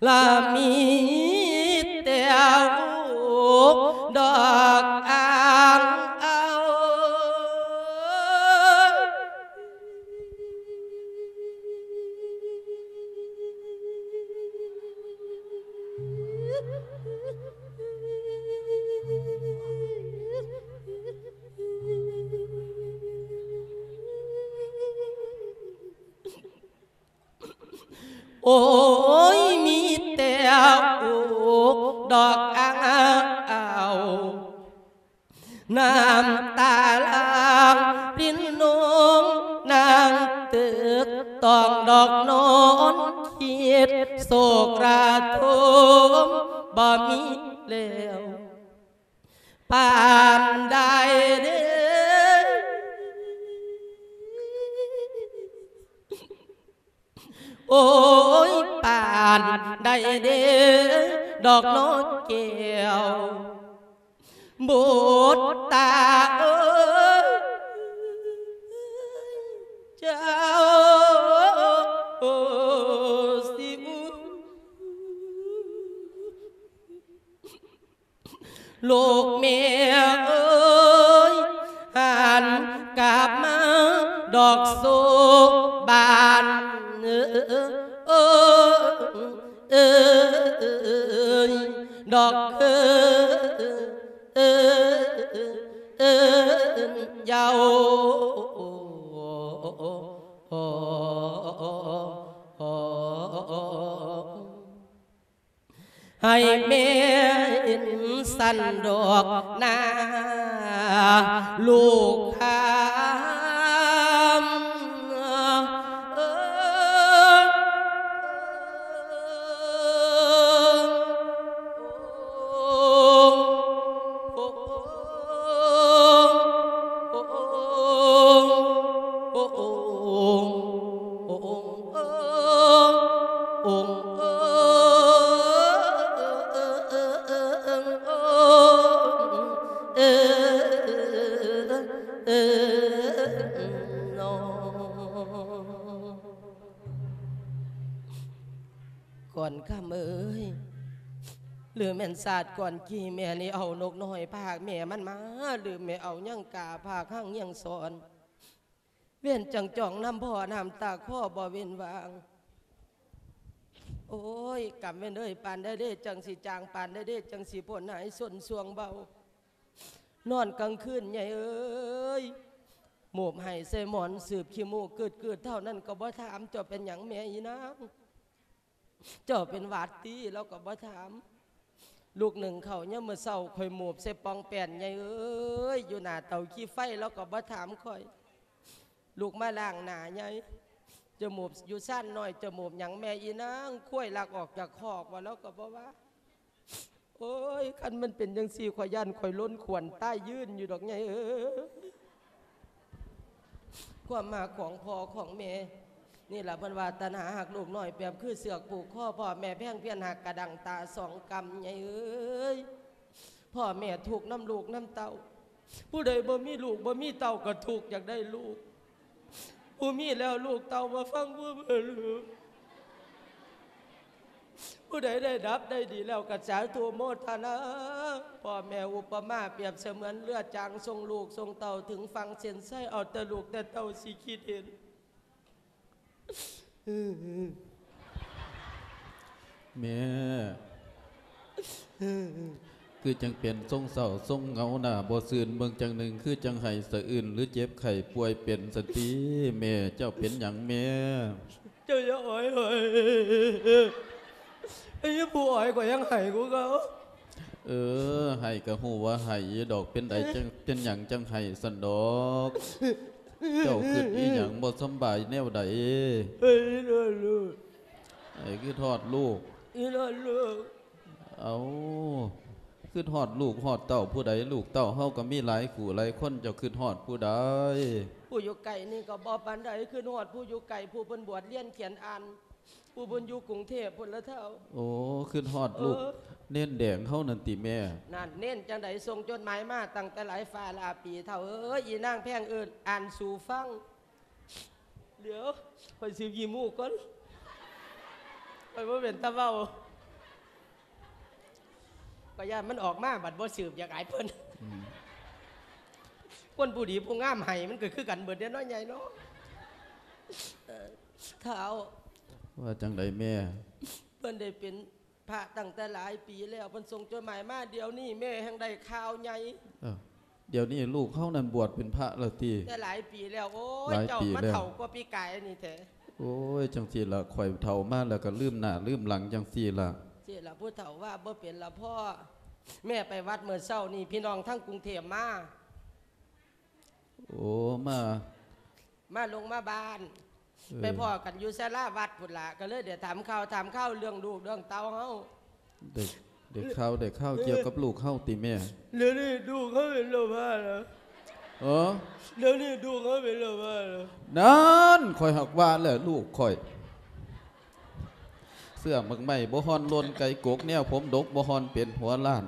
ลามีแต่เอาดอก โอ้ยมีแต่โอุกดอกอ่างเอาน้ำตาลางรินนมนางตึกตองดอกนอนคิดโศกราทมบ่มีแล้วปานใดเด้อ โอ้ยป่านได้เด้อดอกนกแก้วบู ดตาเอ้ยเจ้า แม่นศาสตร์ก่อนกี่แม่นี่เอานกน้อยภาคแม่มันมาหรือแม่เอายังกาภาคข้างยังสอนเว้นจังจ่องน้ำพ่อน้ำตาข้อบ่เว้นวาง โอ้ยกำเว้นเอ้ยปานได้เด้จังสีจางปานได้เด้จังสีผลหายส่วนสวงเบา นอนกลางคืนใหญ่เอ้ยหมบให้ใส่หมอนสืบขี้มูกเกิดเกิดเท่านั้นก็บ่ถามเจ้าเป็นหยังแม่อีนางเจ้าเป็นหวาดตีแล้วก็บ่ถาม ลูกหนึ่งเขาเนี่ยามมื่อเศร้าคอยหมูบใส่ปองแป่นใหญ่เอ้ยอยู่หน้าเตาขี้ไฟแล้วก็บ่ถามคอย ลูกมาล่างหนาใหญ่จมูกอยู่สั้นหน่อยจมูกหยังแม่อีนางคุ้ยลักออกจากคอกว่าแล้วก็บ่ว่า โอ้ยคันมันเป็นยังสี่ขอยย่านข่อยล้นขวนใต้ยื่นอยู่ดอกไงเออความมาของพ่อของแม่ นี่แหละเพันว่าตันหาหักลูกน้อยแบบคือเสือกผูกข้อพ่อแม่แพ่งเพี้ยนหักกระดังตาสองกำไงเอ้ยพ่อแม่ถูกน้ำลูกน้ำเต้าผู้ใดบ่มีลูกบ่มีเต้าก็ถูกอยากได้ลูกผู้มีแล้วลูกเต้ามาฟังผู้บ่อลูกผู้ใดได้ดับได้ดีแล้วกระจายตัวโมทนาพ่อแม่อุปมาเปรียบเสมือนเลือดจางทรงลูกทรงเต่าถึงฟังเส้นไส้เอาแต่ลูกแต่เต่าสิคิดเห็น แม่คือจังเป็นทรงเศร้าทรงเหงาหน้าบ่ซื่นเบิ่งจังหนึ่งคือจังไห้สะอื่น หรือเจ็บไข้ป่วยเป็นสติแม่เจ้าเป็นหยังแม่เจ้าอย่าอ่อยเฮ้ยไอ้ผู้อ่อยก็ยังไห้กูเขาเออไห้ก็ฮู้ว่าไห้ดอกเป็นใดจังเป็นหยังจังไห้สันดอก เจ้าคิดอีหยังบ่สำบายแนวใดเฮ้ยลูกลูกไอ้คือทอดลูกอีลูกลูกเอาคือทอดลูกฮอดเต้าผู้ใดลูกเต้าเฮาก็มีหลายขู่หลายคนเจ้าคือทอดผู้ใดผู้อยู่ไก่นี่ก็บอปันใดคือนวดผู้อยู่ไก่ผู้เป็นบวชเรียนเขียนอ่าน ผู้บนอยู่กรุงเทพพนละเท่า โอ้คือทอดลูก เออ เน้นแดงเฮานั่นติแม่ นั่นเน้นจังไดส่งจดหมายมาตั้งแต่หลายฟ้าหลายปีเท่าเอ้ยอีนางแพงเอิญอ่านสู่ฟัง เดี๋ยวไปสิวยีมูกก่อนไปว่าเป็นตะเว้าก็ย่านมันออกมาบัดบ่สืบอยากอายเพิ่นคนผู้ดีผู้งามให้มันก็คือกันเบิดเด้อน้อยใหญ่เนาะเอ่อเท้า ว่าจังใดแม่เพิ่นได้เป็นพระตั้งแต่หลายปีแล้วเพิ่นส่งจดหมายมาเดี๋ยวนี้แม่แห่งได้ข่าวใหญ่เอ้าเดี๋ยวนี้ลูกเฮานั่นบวชเป็นพระแล้วติแต่หลายปีแล้วโอ้หยลายเจ้าปีมาแล้ว เฒ่ากว่าปีกายนี่แท้โอ้ยจังซี่ล่ะข่อยเฒ่ามาแล้วก็ลืมหน้าลืมหลังจังซี่ล่ะสิล่ะผู้เฒ่าว่าบ่เป็นละพ่อแม่ไปวัดเมื่อเช้านี่พี่น้องทั้งกรุงเทพมา โอ้มามาลงมาบ้านเออ ไปพ่อกันอยู่ศาลาวัดพุ่นล่ะก็เลยเดี๋ยวถามข่าวถามข่าวเรื่องลูกเรื่องเต้าเฮาเด็กเด็กข้าวเด็กข้าวเกี่ยวกับลูกเฮาติแม่เดี๋ยวนี้ดูเขาเป็นโลภะแล้วเออเดี๋ยวนี้ดูเขาเป็นโลภะแล้วนั่นข่อยหักว่าแล้วลูกข่อย เสื้อมักไหม่บ่ฮอนลนไก่กกแนวผมดกบ่ฮอนเป็นหัวล้าน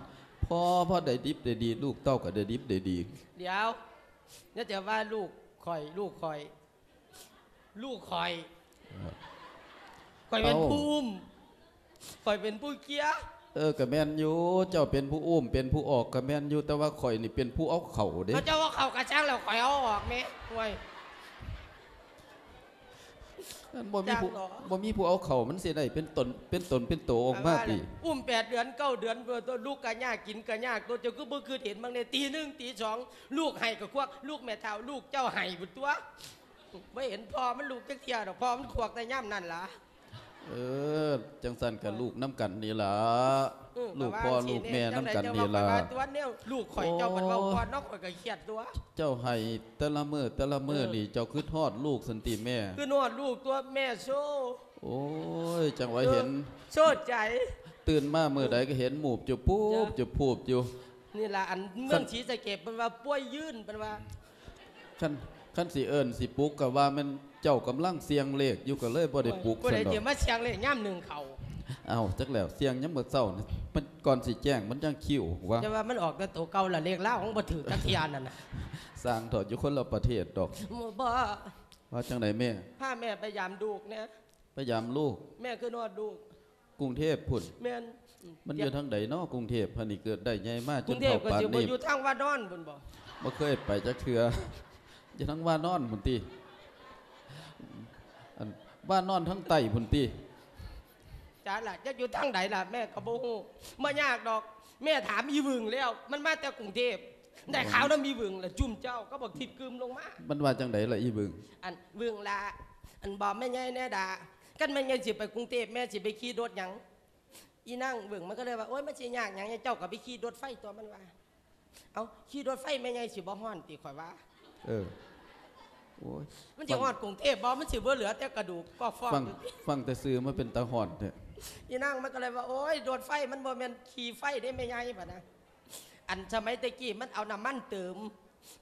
พอพอได้ดิบได้ดี ลูกเต้าก็ได้ดิบได้ดี เดี๋ยวเนี่ยจะว่าลูกคอยลูกคอย ลูกคอยคอยเป็นเอ้าภูมิคอยเป็นผู้เกียร์เออก็แม่นอยู่เจ้าเป็นผู้อุ้มเป็นผู้ออกก็แม่นอยู่แต่ว่าข่อยนี่เป็นผู้เอาเข่าเด้เขาเจ้าว่าเขากระช่างแล้วคอยเอาออกไหมห่วยนั่นบ่มีผู้จ้างเหรอบ่มีผู้เอาเข่ามันสิได้เป็นตนเป็นตนเป็นโตออกมาติอุ้มแปดเดือนเก้าเดือนเพื่อตัวลูกกะยากกินกะยากตัวเจ้าก็บ่คือเห็นบางในตีหนึ่งตีสองลูกให้กับควักลูกแม่เท้าลูกเจ้าให้บุตัว ไม่เห็นพ่อมันลูกจักเทียดอกพ่อมันควักแต่ย่ำนั่นล่ะ เออ จังสันกับลูกน้ำกันนี่ล่ะเออลูกว่าพ่อสิลูกแม่เยน้ำกันจังนี่ใดล่ะเจ้าว่าข้อยว่าตัวเนี่ยลูกข่อยเจ้ามันเว้าโอ้ก่อนเนอกข่อยก็เครียดตัว เจ้าให้แต่ละมือแต่ละมือเออนี่เจ้าคือทอดลูกสันติแม่ คือนวดลูกตัวแม่โซ่โอ้ย จังไว้เห็น โซ่ใจ ตื่นมาเมื่อใดก็เห็นหมูบจะปูบจ้ะจะพูบอยู่ นี่ล่ะอันเมืองศรีสะเกดเป็นว่าป่วยยื่นเป็นว่าขั้น ขั้นสิเอิญสิปลุกก็ว่ามันเจ้ากำลังเสียงเลขอยู่ก็เลยบ่ได้ปลุกก็ซั่ได้นดอเดี๋ยกวมาเชียงเลยย่ำหนึ่งเขาเอ้าจักแล้วเสียงยังมื้อเช้านี่มันก่อนสิแจ้งมันจังคิวว่าจะว่ามันออกแต่ตัวเก่าละเลขเล่าของบ่ถือกักเทียนนั่นน่ะสร้างถอดอยู่คนละประเทศดอกบ่ว่าจังไดแม่พาแม่ไปยามดูกเนี่ยพยายามลูก แม่คือนวดดูกกรุงเทพพุ่นแม่นมันอยู่ทางใดเนาะกรุงเทพพันนี่เกิดได้ใหญ่มากกจรุนงเทพเท่าก็ปานสิบ่นี้อยู่ทางว่านอนบุญบ่บ่เคยไปจักเทือ อยู่ทั้งว่านอนพุ่นติอันว่านอนทั้งไตพุ่นติจ้าล่ะจะอยู่ทางใดล่ะแม่ก็บ่ฮู้บ่ยากดอก แม่ถามอีวึงแล้ว มันมาแต่กรุงเทพได้ข่าวนั้นมีวึงละจุ่มเจ้าก็บอกทิดกึมลงมามันว่าจังไดล่ะอีบึงอันวึงละอันบอกแม่ใหญ่แน่ด่ากันแม่ใหญ่สิไปกรุงเทพแม่สิไปขี่รถหยังอีนั่งวึงมันก็เลยว่าโอ๊ยมันสิยากหยังเจ้าก็ไปขี่รถไฟตัวมันว่าเอาขี่รถไฟแม่ใหญ่สิบ่ฮ้อนติข่อยว่า เออโอ้ยมันสิฮ้อนกรุงเทพบ่มันสิบ่เหลือแต่กระดูกก็ฟอกฟังฟังแต่ซื้อมาเป็นตาหอนเถอะอีนั่งมันก็เลยว่าโอ๊ยรถไฟมันบ่แม่นขี่ไฟได้แม่ใหญ่ป่ะนะอันสมัยตะกี้มันเอาน้ำมันเติม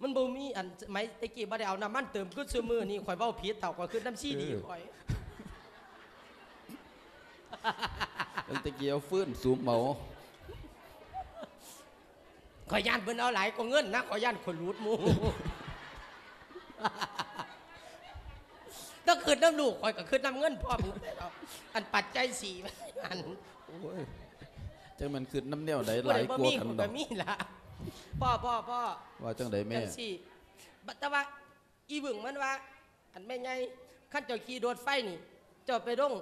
มันบ่มีอันสมัยตะกี้บ่ได้เอาน้ำมันเติมคือซุมื้อนี้ข่อยเว้าผิดเท่าก็คือน้ำซีดีข่อยตั้งแต่เกี่ยวฟื้นสูบเหมาขอยย่านเพิ่นเอาหลายก็เงินนะขอยย่านคนรูดหมู ต้องคืนน้ำลูกข่อยก็คืนน้ำเงินพร้อมเอาอันปัจจัยสี่อันโอ้ยจังมันคือน้ำแนวใดหบ่ลายได้บ่กลัวมีกันผมดก็อกมีล่ะพ่อพ่อพ่อว่าจังไดแม่จังสี่บัดแต่ว่าอีบึงมันว่า อันแม่ใหญ่ขั้นเจ้าขี่รถไฟนี่ เจ้าไปลง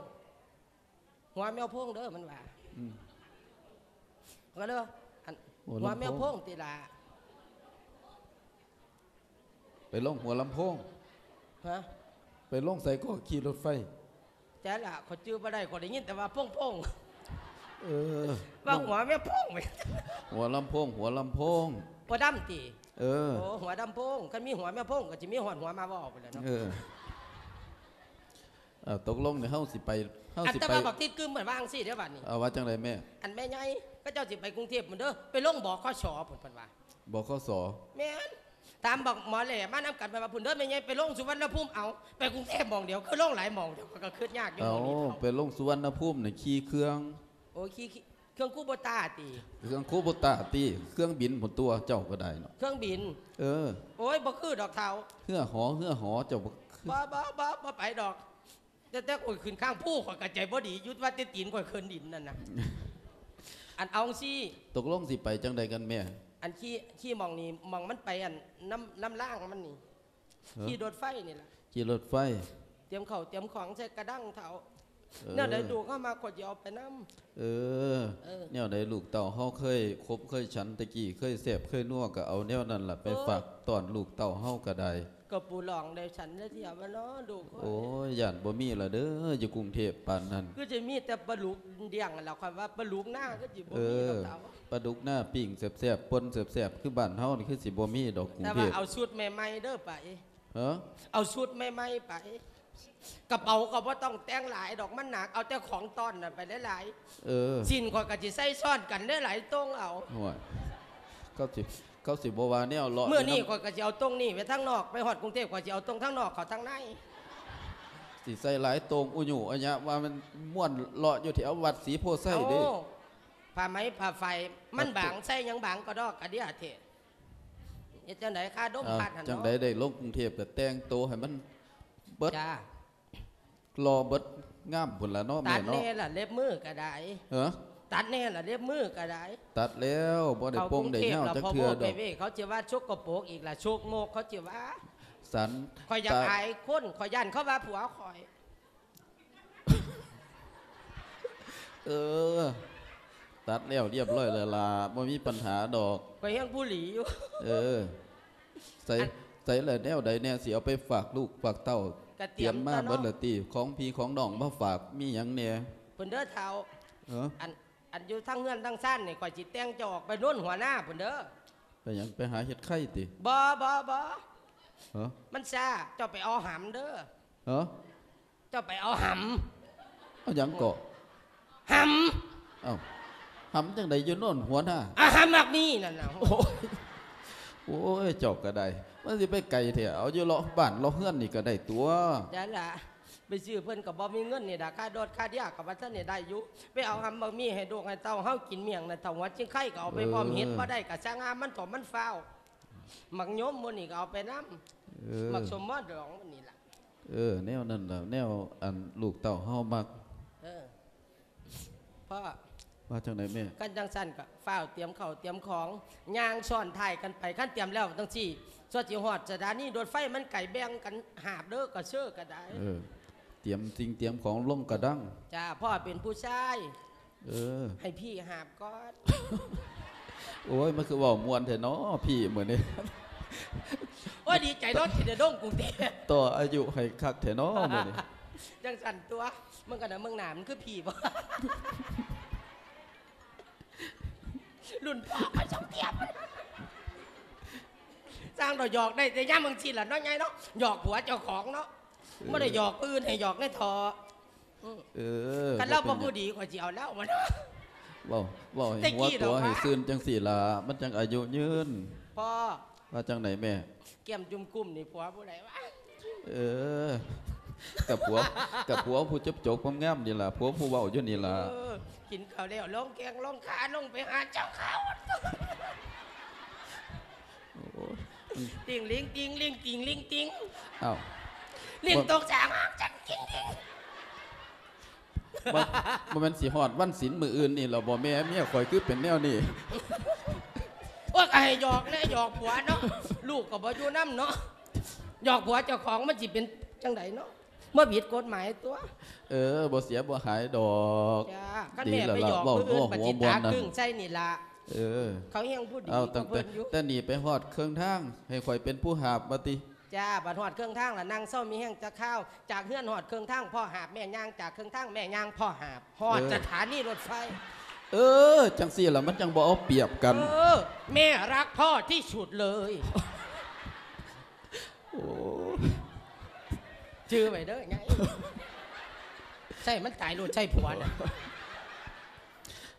หัวแมวโพงเด้อมันว่าอืมก็เลยว่าอันหัวหัวลำโพงแมวโพงติลา ไปลงหัวลำโพง ฮะไปลงใส่ก็ขี่รถไฟ จ้าล่ะเขาจื้อบ่ได้เขาได้ยินแต่ว่าโพงโพงเออว่าหัวแม่โพงไปหัวลำโพง หัวลำโพงหัวดำตีเออ โอ้หัวดำโพงคันมีหัวแม่โพงก็จะมีหัวหัวมาว่าออกไปแล้วเนาะเออเอาตกลงเนี่ยเฮาสิไปเฮาอันสิแต่ไปว่าบอกติดกึมเหมือนว่าจังซี่เดี๋ยวบัดนี้ เอาว่าจังไดแม่ อันแม่ใหญ่ก็เจ้าสิไปกรุงเทพเหมือนเด้อไปลงบอกข้อชอพุ่นเพิ่นว่าบอกข้อสอแม่น ตามบอกหมอแหล่มานํกันไปว่าพุ่นเด้อแม่ใหญ่ไปลงสุวรรณภูมิเอาไปกรุงเทพหมองเดียวคือลงหลายหมองเดียวก็ขึ้นยากอยู่หเอามองนี้ไปลงสุวรรณภูมิเนี่ยขี่เครื่องโอ้ยขี้ขี้เครื่องคู่โบตาตีเครื่องโคโบตาตีเครื่องบินผลตัวเจ้าก็ได้เนาะเครื่องบิน เออ โอ้ยบ่คือดอกเทาเฮือหอเฮือหอเจ้าบ่คือบ่บ่บ่บ่ไปดอกแต่แต่ข่อยขึ้นข้างผู้ข่อยก็ใจบ่ดียุดว่าแต่ตีนข่อยขึ้นดินนั่นน่ะอันเอาซี่ตกลงสิไปจังใดกันแม่ อันขี้ขี้หมองนี่หมองมันไปอันน้ำน้ำล่างมันนี่เออขี่รถไฟนี่ล่ะขี่รถไฟ เตรียมข้าวเตรียมของใส่กระดังเถาเออเนี่ยเดี๋ยวดูเข้ามาขดจะเอาไปน้เออเออแนวใดลูกเต่าเฮาเคยคบเคยฉันตะกี้เคยเสพเคยนัวก็เอาแนวนั้นล่ะไปฝากตอนลูกเต่าเฮาก็ได้ำ กับปูหลองได้ฉันได้เทียบว่าเนาะดูข้อยโอ้ยย่านบ่มีละเด้ออยู่กรุงเทพปานนั้นก็จะมีแต่ปลาลูกเดียงนั่นแหละความว่าปลาลูกหน้าก็จะบ่เอมีอดอกเตาปลาดุกหน้าปิ้งแซ่บๆป่นแซ่บๆคือบ้านเฮานี่คือสิบ่มีดอกกรุงแต่เทว่าพเอาชุดใหม่ๆเด้อไปเอ้อเอาชุดใหม่ๆไปกระเป๋าก็บ่ต้องแต่งหลายดอกมันหนักเอาแต่ของต้อนน่ะไปหลายเออๆสินข่อยก็สิใส่ซ่อนกันได้หลายตรงเอาห่วยเขาสิ เขาสิบ่ว่าแนวเลาะเมื่อนี้ยู่ำข่อยก็สิเอาตรงนี้ไปทางนอกไปฮอดกรุงเทพข่อยสิเอาตรงทางนอกเข้าทางในสิใส่หลายตรงอุยุอันเนี้ยว่ามันม่วนเลาะอยู่แถววัดศรีโพไซเอาเด้ผ้าไหมผ้าไฟมันบางใส่หยังบางก็ดอกกระเดียเถอะเฮ็ดจังไดค่าดมอ้าวขาดหันจังเนาะไดได้ลงกรุงเทพก็แต่งโตวให้มันเบิดจ้ารอเบิดงามพุ่นละเนาะตัแม่ดเนาะแน่ล่ะเล็บมือก็ได้เหรอ ตัดแน่ล่ะเล็บมือก็ได้ตัดแล้วบ่ได้เขาโปกงรุงได้เทพยาวแล้วจักพอเทื่โบอกดไปอกเว้ยเขาจะว่าชกกระโปรงอีกล่ะโชกโมกเขาจะว่า สันคอยอยากตาอายคนคอยยันเขาว่าผัวคอยเออ ตัดแล้วเรียบร้อยแล้วล่ะบ่มีปัญหาดอกคอยยังผู้หลีอยู่เออใส่ใส่เลยแนวใดแน่สิเอาไปฝากลูกฝากเต้ากระเตเตีรียยมมมาตะเบิดเนาะละติของพี่ของน้องมาฝากมีหยังแหน่เพิ่นเด้อเท้าเอออัน อันอยู่ทั้งเงื่อนทั้งซ่านนี่คอยจิแต่งจะออกไปนุ่นหัวหน้าเพิ่นเด้อไปหยังไปหาเฮ็ดไข่ติบ่บ่บ่เออมันซาเจ้าไปเอาหำเด้อเออเจ้าไปเอาหเอาหยังเกาะำหเอ้าหำจังไดอยู่โน่นหัวหน้าำอาหำมักนี่นั่นน่ะโอ้ยโอ้ยเจอกก็ได้มันสิไปไกลแท้เอาอยู่เลาะบ้านเลาะเฮือนนี่ก็ได้ตัวจ้ะล่ะ ไปซื้อเพิ่นก็บ่มีเงินนี่ดอกค่าโดดค่าเดียก็บ่ทันได้ได้อยู่ไปเอาหำบักมีให้ลูกให้เต้าเฮากินเมี่ยงน่ะเต้าหัวจิงไข่ก็เอาไปพร้อมเฮ็ดบ่ได้ก็สร้างงามมันถมมันฟ้าวมักโยมมื้อนี้ก็เอาไปนำเออมักสมมอดหลองมื้อนี้ล่ะเออแนวนั้นล่ะแนวอันลูกเต้าเฮามักเออพ่อว่าจังไดแม่กันจังสั่นก็ฟ้าวเตรียมข้าวเตรียมของย่างซ้อนท้ายกันไปคันเตรียมแล้วจังซี่สวดสิฮอดสถานีรถไฟมันไก่แบ่งกันหาบเด้อก็เชื่อก็ได้ เออเตรียมสิ่งเตรียมของลงกระดังจ้าพ่อเป็นผู้ชาย เออ ให้พี่หาบก่อนโอ้ยมันคือเว่ามวนแท้เนาะพี่เหมือนนี่โอ้ยดีใจเนาะที่ได้ดงกรุงเทพต่ออายุให้คักแท้เนาะเหมือนนี่จังสั่นตัวมึงกันนะมึงหนามันคือผีบ่รุ่นพ่อเขาจำเทียบสร้างดอกหยอกได้แต่ย่ามึงชินละเน้อยไงเนาะหยอกผัวเจ้าของเนาะ ไม่ได้หยอกปืนให้หยอกในทออืมเออกันเล่าบ่พูดดีกว่าจีเอาแล้วมันเว้าเว้าให้แต่หัวกี้ตัวดอกให้วะซื่นจังสี่ล่ะมันจังอายุยืนพ่อว่าจังไหนแม่เกี่ยมจุ่มกุ้มนี่ผัวผู้ใดวะเออ กับผัวกับผัวผู้จบจบๆงามๆนี่ล่ะผัวผู้เว้าอยู่นี่ล่ะเออกินข้าวแล้วลงแกงลงขาลงไปหาเจ้าเขาโอ้ยติงลิงติงลิงติงลิงติงอ้าว ลิงตกจางหางจังกินดิบ่บ่แม่นสิฮอดวันศีลมื้ออื่นนี่ล่ะบ่แม่เมียข่อยคือเป็นแนวนี้โอ้ยก็ให้หยอกแน่หยอกผัวเนาะลูกก็บ่อยู่น้ำเนาะหยอกผัวเจ้าของมันสิเป็นจังไดเนาะเมื่อผิดกฎหมายตัว เออบ่เสียบ่หายดอกจ้าก็ดีแม่แล้วไปล่ะหยอกเว้าผู้อื่นเว้าปหัวฏิม่วนตานั่นครึ่งใช่นี่ล่ะเออ เขายังพูดดีเอากตั้ว่างแต่เพิ่นอยู่แต่นี่ไปฮอดเครื่องทางให้ข่อยเป็นผู้หาบบัดติ จ้าบัดหอดเครื่องทางล่ะนางเศร้ามีแห้งจะข้าวจากเฮือนหอดเครื่องทางพ่อหาบแม่ย่างจากเครื่องทางแม่ย่างพ่อหาบหอดสถานีรถไฟ เออ จังสี่ล่ะมันจังบ่เอาเปรียบกัน เออ แม่รักพ่อที่สุดเลยโอ้ชื่อไปเด้อไงใช่มันตายรถใช่ผัวน่ะ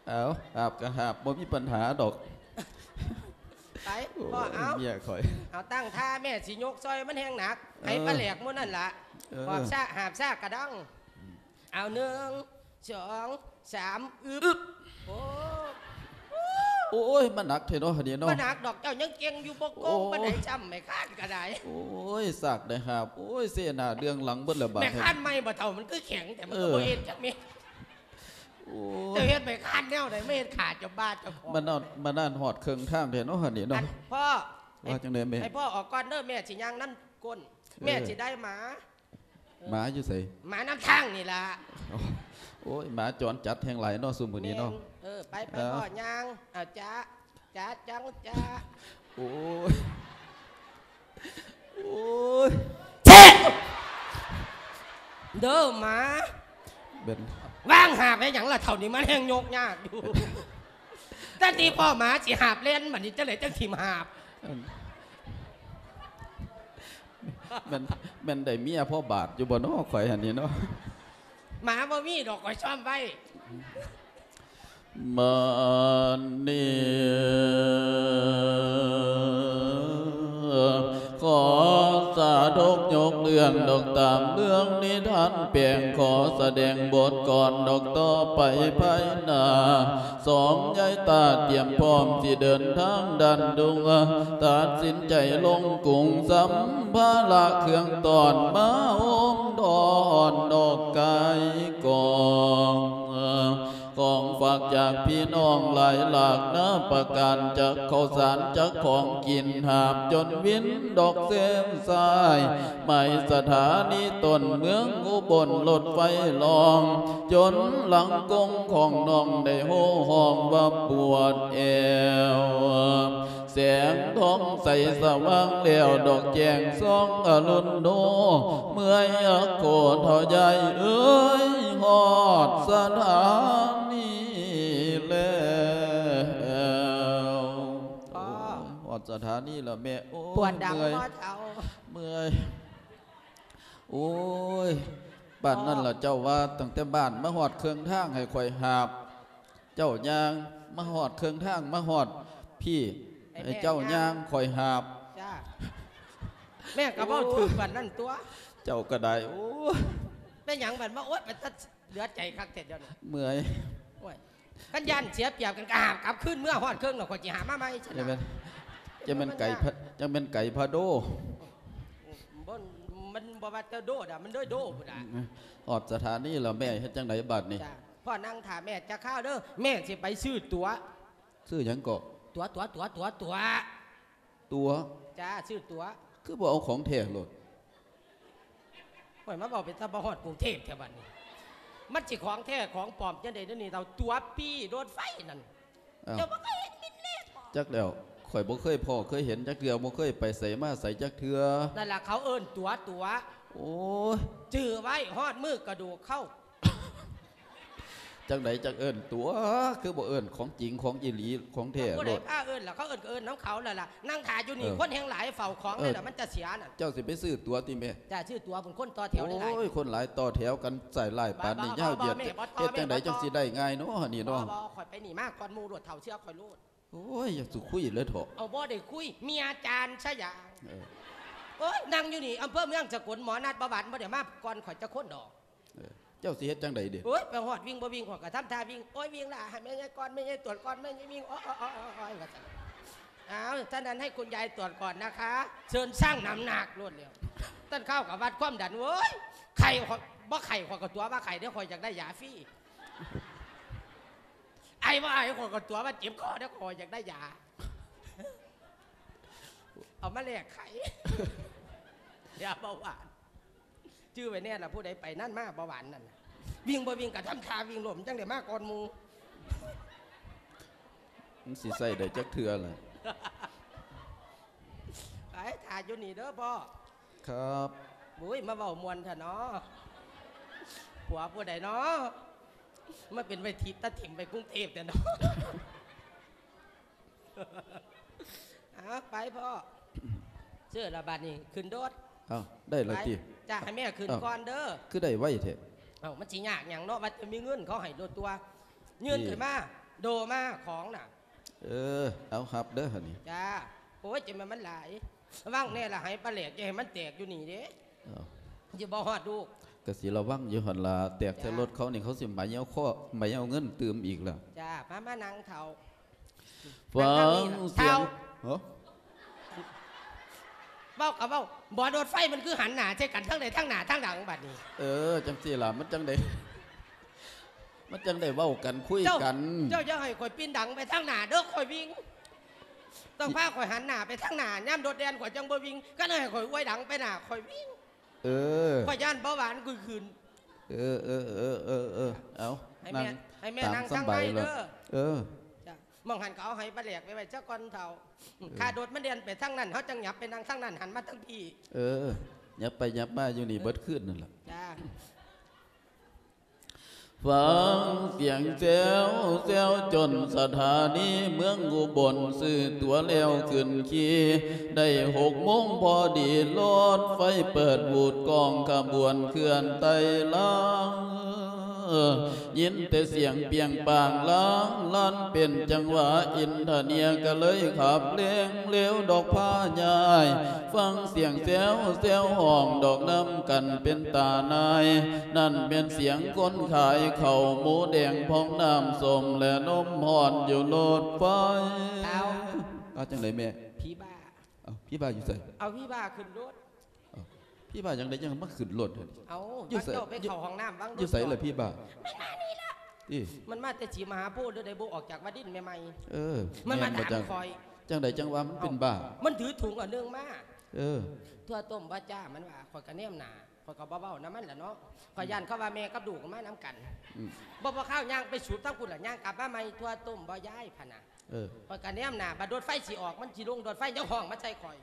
เอาหาบก็หาบบ่มีปัญหาดอก ไปพ่อเอาโยเมียข่อยเอาตั้งท่าแม่สิยกซอยมันแห้งหนักเออให้ปลาแหลกมื้อนั่นล่ะเออหอบซาหาบซากระดังเอาหนึ่งสองสามอึบโอ้โอ้ยมันหนักแท้เนาะเดี๋ยวบ่เนาะหนักดอกเจ้ายังเก่งอยู่บ่โกงโอ้บ่ได้จำไม่คาดก็ได้โอ้ยสากได้หาบโอ้ยเสยหน้าเรื่องหลังเบิดละบาดแม่เฮ็คาดดไม่บ่เท่ามันก็แข็งแต่มันเอก็อบ่เฮ็ดจักเม็ดโอ้ เจ้ายเฮ็ดไม่คาดแนวไหนไม่เฮ็ดขาดจะบ้าเจ้าของมันนอนมันนั่นฮอดเครื่องทางแท้เนาะเดี๋ยวอัเนาะนพ่อว่าจังได๋แม่ให้พ่อออกก่อนเด้อแม่สิย่างน้ำก้นแม่เออสิได้หมาหมาอยู่ไสหมาน้ำทางนี่ล่ะโอ้ยหมาจรจัดแห่งหลายเนาะซุมื้อนี้เนาะแม่เออไปไปเออพ่อย่างเอาจ้าจ้าจังจ้าโอ้ยโอ้ยเช็เด้อหมาเป็น ว่างหาบให้หยังล่ะเท่านี้มันแห้งโยกยากอยู่แต่ทีพ่อหมาสิหาบเล่นบัดนี้จะเลยจังสิมาหาบแมันแมันได้เมียพ่อบาทอยู่บ่เนาะข่อยหันนี่เนาะหมาบ่มีดอกก้อยซ่อมไว้มันนี่ ขอสาธกยกเรื่องดอกตามเรื่องนิทานเปลี่ยนขอแสดงบทก่อนดอกต่อไปภายหน้าสองยายตาเตรียมพร้อมที่เดินทางดันดุงตัดสินใจลงกรุงสัมภาระเครื่องตอนมาอมดอนดอกไก่กอง ของฝากจากพี่น้องหลายหลากนะประการจากข้าวสารจากของกินหาบจนวินดอกเส้นสายไม่สถานีตนเมืองอุบลรถไฟลอง จนหลังกงของน้องได้โห่ห้องว่าปวดเอวแสงทองใสสว่างเลี้ยวดอกแจงสองอรุณโนเมื่อยโกดเท่าใหญ่เอ้ยหอดสถานแล้วหอดสถานีแล้วแม่โอ้ยปวดดังเมื่อยพ่อเท่าเมื่อยโอ้ยบ้านนั่นล่ะเจ้าว่าตั้งแต่บ้านมาหอดเครื่องทางให้ข่อยหาบ เจ้ายางมาหอดเครื่องทางมาหอด พี่ให้เจ้ายางข่อยหาบจ้าแม่ก็บ่ถือบัดนั่นตัว เจ้าก็ได้โอ้ยแม่หยังบัดว่าโอ๊ยมันตัดเหลือใจคักเสร็จเดี๋ยวนี้เมื่อย โอ้ยกันยันเสียเปรียบกันกระหาบกลับขึ้นเมื่อฮอดเครื่องเราก็จะหามาใหม่ใช่ไหมจะเป็นจะเป็นไก่พะจะเป็นไก่พะโดบนมันบ่ว่าจะโดดอะมันด้วยโดบุดอะหอดสถานีแล้วแม่เฮ็ดจังไดบัดนี่จ้าพ่อนั่งถามแม่จะข้าวเด้อแม่สิไปซื้อตั๋วซื้อหยังเกาะตั๋วตั๋วตั๋วตั๋วตั๋วตัวจ้าซื้อตั๋วคือบ่เอาของแท้โลดโอ้ยมาบอกเป็นตาบฮอดกรุงเทพแถวบ้านนี้ มันสิของแท้ของปลอมจังได๋เดี๋ยวนี้เราตั๋วปี้รถไฟนั่นอ้าวเจ้าบ่เคยเห็นบินเลขบ่จักแล้วข่อยบ่เคยพ่อเคยเห็นจักเทื่อบ่เคยไปใส่มาใส่จักเทื่อนั่นล่ะเขาเอิ้นตัวตัวโอ้ยจื้อไว้ฮอดมือกระดูกเข้า จังไดจักเอิ้นตัวคือบ่เอิ้นของจริงของอีหลีของแท้ผู้โลใดดพาเอิ้นล่ะเขาเอิ้นก็เอิ้นน้ำเขาแล้วล่ะนั่งถ่ายอยู่นี่เออคนแห่งหลายเฝ้าของเออนี่แหละมันจะเสียน่ะเจ้าสิไปซื้อตัวติแม่จ้าชื่อตัวเป็นคนต่อแถวได้หลาย โอ้ยคนหลายต่อแถวกันใส่ลายปานนี้บ่บ่ยาวเหยียดบ่แม่บ่ต่อเฮ็ดจังไดแม่บ่ต่อจังสิได้ง่ายเนาะนี่บ่เนาะบ่ข่อยไปหนีมากก่อนหมู่รวดเท่าเชือกข่อยรูดโอ้ยอยากสุคุยเลยเถอะเอาบ่ได้คุยมีอาจารย์ชะยางเออโอ้ยนั่งอยู่นี่อำเภอเมืองสกลหมอนัดประวัติบ่ได้มาก่อนข่อยจะค้นดอก เออ เจ้าสิเฮ็ดจังไดเด้โอ้ยไปหอดวิ่งบ่วิ่งขอยก็ทำท่าวิ่งโอ้ยวิ่งล่ะให้แม่ยายก่อนแม่ยายตรวจก่อนแม่ยายวิ่งอ้ออ้ออ้ออ้ออ้อว่าซั่นอ้าวท่านนั้นให้คุณยายตรวจก่อนนะคะ เชิญสร้างน้ำหนักรวดเร็วต้นข้าวกับวัดความดันโว้ยไข่บ่ไข่ขอยก็ตัวว่าไข่เดี๋ยวข่อยอยากได้ยาฟรีไอ้ว่าไอ้ข่อยก็ตัวว่าเจ็บคอเดี๋ยวข่อยอยากได้ยาเอามาแลกไข่ยาเบาหวาน ชื่อไว้แน่ละผู้ใดไปนั่นมาเบาหวานนั่นน่ะวิ่งบ่วิ่งกับทำทาวิ่งหลมจังเดี๋ยวมาก่อนหมูมันสิใส่ได้จักเทื่อล่ะไปถ่ายอยู่นี่เด้อพ่อครับบุ้ยมาเบามวนเถอะเนาะผัวผู้ใดเนาะมาเป็นไปทิพตะถิ่มไปกรุงเทพแต่เนาะเอาไปพ่อเสื้อระบาดนี่ขึ้นโดดเอ้าได้ไปละติจะให้แม่ขึ้นเอ้าก่อนเด้อคือได้ไว้แท้เอ้ามันสิยากอย่างเนาะว่าจะมีเงินเขาให้โดดตัวยืนนี่ขึ้นมาโดมาของน่ะ เออเอาครับเด้อหั่นนี่จ้าโอ้ยจะมันมันหลายว่างแน่ละให้ปลาแหลกจะให้มันแตกอยู่นี่เด้เอาอย่าบ่ฮอดลูกก็สิระวังอยู่หั่นล่ะแตกแต่รถเขานี่เขาสิมาเอาข้อมาเอาเงินเติมอีกล่ะจ้ามามานั่งเท่าฟังเสียง เท่าเอ้าเบ้ากับเบ้าบ่อโดดไฟมันคือหันหน้าใช่กันทั้งใดทั้งหน้าทั้งหลังบัดนี้ เออจังสิล่ะมันจังได้มันจังได้เว้ากันคุยเจ้ากัน เจ้าอย่าให้ข่อยปีนดังไปทั้งหน้าเด้อข่อยวิ่ง ต้องพาข่อยหันหน้าไปทั้งหน้าย่ำโดดแดนข่อยจังบ่วิ่งก็เลยให้ข่อยอวยดังไปหน้าข่อยวิ่งเออข่อยย่านเบาหวานกุยคืน เออเออเออเออเออเอาให้แม่ให้แม่ตานั่งสทางบาในยเลยเด้อ เออจ้ะ มองหันก็เอาให้ปลาแหลกไปไว้เจ้าก่อนเท่าข้าโดดมันเดียนไปทั้งนั้นเขาจังหยับไปนั่งทั้งนั้นหันมาทั้งพี่ เออยับไปยับมาอยู่นี่เบิดขึ้นนั่นแหละจ้าฟังเสียงแซวแซวจนสถานีเมืองอุบลซื้อตัวแล้วขึ้นขี่ได้หกโมงพอดีรถไฟเปิดบูดกองขบวนเคลื่อนไต่ล่าง ยินแต่เสียงเปียงปางล้างลั่นเป็นจังหวะอินทเนียก็เลยขับเลี้ยงเลี้ยวดอกผ้ายายฟังเสียงแซวแซวห้องดอกน้ำกันเป็นตานาย นั่นเป็นเสียงคนขายเข่าวหมูแดงพองน้ำส้มและนมหอนอยู่โลดไฟเอาเอาจังไรแม่พี่บ้าเอาพี่บ้าอยู่ใส่เอาพี่บ้าขึ้นรถ พี่บ้าจังไดยังมาขึ้นรถเถอะเอาอยู่บัดใส่เจ้าไปเข้าห้องน้ำบ้างอยู่ใส่เลยพี่บ้าที่มันมาแต่จีมหาโพธิ์เด้อได้บุออกจากวัดดินใหม่เออๆมันมาแบ่ถามจังคอย จังไดจังว่ามันเป็นบ้า มันถือถุงอันเนื่องมาเออทั่วต้มว่าจ้ามันว่าคอยกระเนียมหนาคอยก็เบาๆน้ำมันแหละเนาะคอยยันเข้าว่าแม่กับดูกมาน้ำกันอืมบ่บ่ข้าวย่างไปสูบทั้งคุณละย่างกลับมาใหม่ทั่วต้มบ่ย้ายพะนะเออคอยกระเนียมหนาบัดโดดไฟสิออกมันสิลงโดดไฟเจ้าห้องมาใส่คอย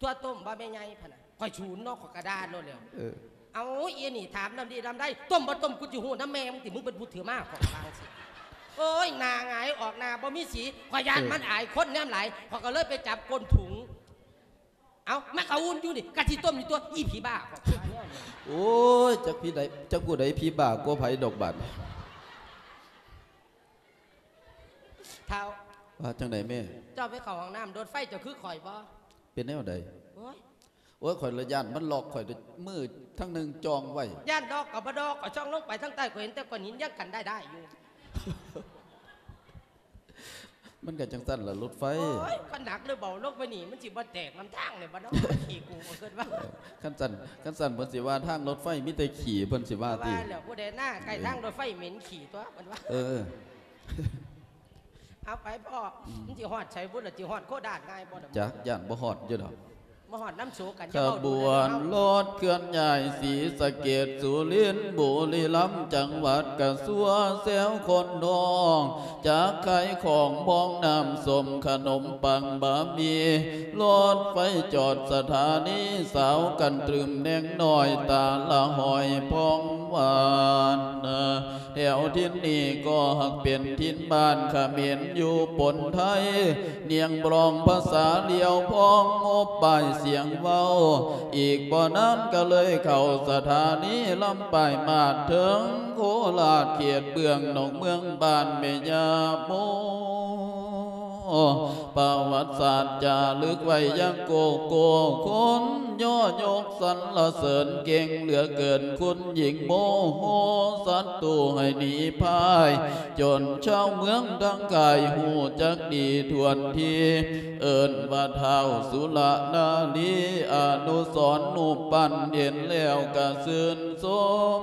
ทั่วต้มบ่แม่ใหญ่พะนะค อยชูนเนาะคอยกระดานโลดแล้วเออเอาเอียนี่ถามน้ำดีน้ำได้ต้มบ่ต้มกูจิหูน้ำแม่มึงติมึงเป็นผู้ถือมากของบางสิโอ้ยหนาหงายออกหนาบ่มีสีขอยยานมันอายคนแนมหลายขอยก็เลยไปจับก้นถุง เอาแม่กะอุ่นอยู่นี่กะทิต้มอยู่ตัวอีผีบ้าขอยว่าแนวนี้โอ้ยจักพี่ใดจักผู้ใดพี่บ้ากลัวไผดอกบัดเท้าว่าจังไดแม่ เจ้าไปเข้าห้องน้ำโดนไฟเจ้าคือข่อยบ่เป็นแนวใดโอ้ยโอ้ยข่อยระยานมันหลอกข่อยด้วยมือทั้งหนึ่งจองไว้ย่านดอกกับบ่ดอกก็ช่องลงไปทั้งใต้ก็เห็นแต่ก้อนหินยังกันได้ได้อยู่ มันก็จังสั้นละรถไฟโอ้ยขนักเลยเบาลงไปนี่มันสิบ่แตกน้ำทางเลยบ่ดอกขี่กูบ่เกิดว่าขั้นสั้นขั้นสั้นเพิ่นสิว่าทางรถไฟมีแต่ขี่เพิ่นสิว่าติว่าแล้วผู้ใดหน้าใกล้ทางรถไฟเหม็นขี่ตัวมันว่า เออเอาไปพ่ออมันจิฮอดใช้บุญหรือจิฮอดโคดาดง่ายบ่ดอกจักย่านบ่ฮอดอยู่ดอก มาหอดน้ำโศกันขบวนรถเคลื่อนย้ายสีสะเกดสุรินบุรีรัมย์จังหวัดกระสัวแซวคนนองจากไข่ของบองน้ำสมขนมปังบะหมีรถไฟจอดสถานีสาวกันตรึมแนงน้อยตาละหอยพองหวานแถวทิศนี้ก็หักเป็นทินบ้านเขมรอยู่ปนไทย เนียงบรองภาษาเดียวพ้องอบปสียงเว้า อีกบ่นั้นก็เลยเข้าสถานีลำไปายมาถึงโคราชเขียดเบืองนอกเมืองบ้านเมยาโม ประวัติศาสตร์จารึกไว้ยังโกโก้คนย่อยกสรรเสริญเก่งเหลือเกินคุณหญิงโมโหสัตว์ตูให้หนีพาย จนชาวเมืองทั้งกายหูจักดีทวนที เอิญว่าเท้าสุรนาลีอนุสรนูปปันเห็นแล้วกระสืนสม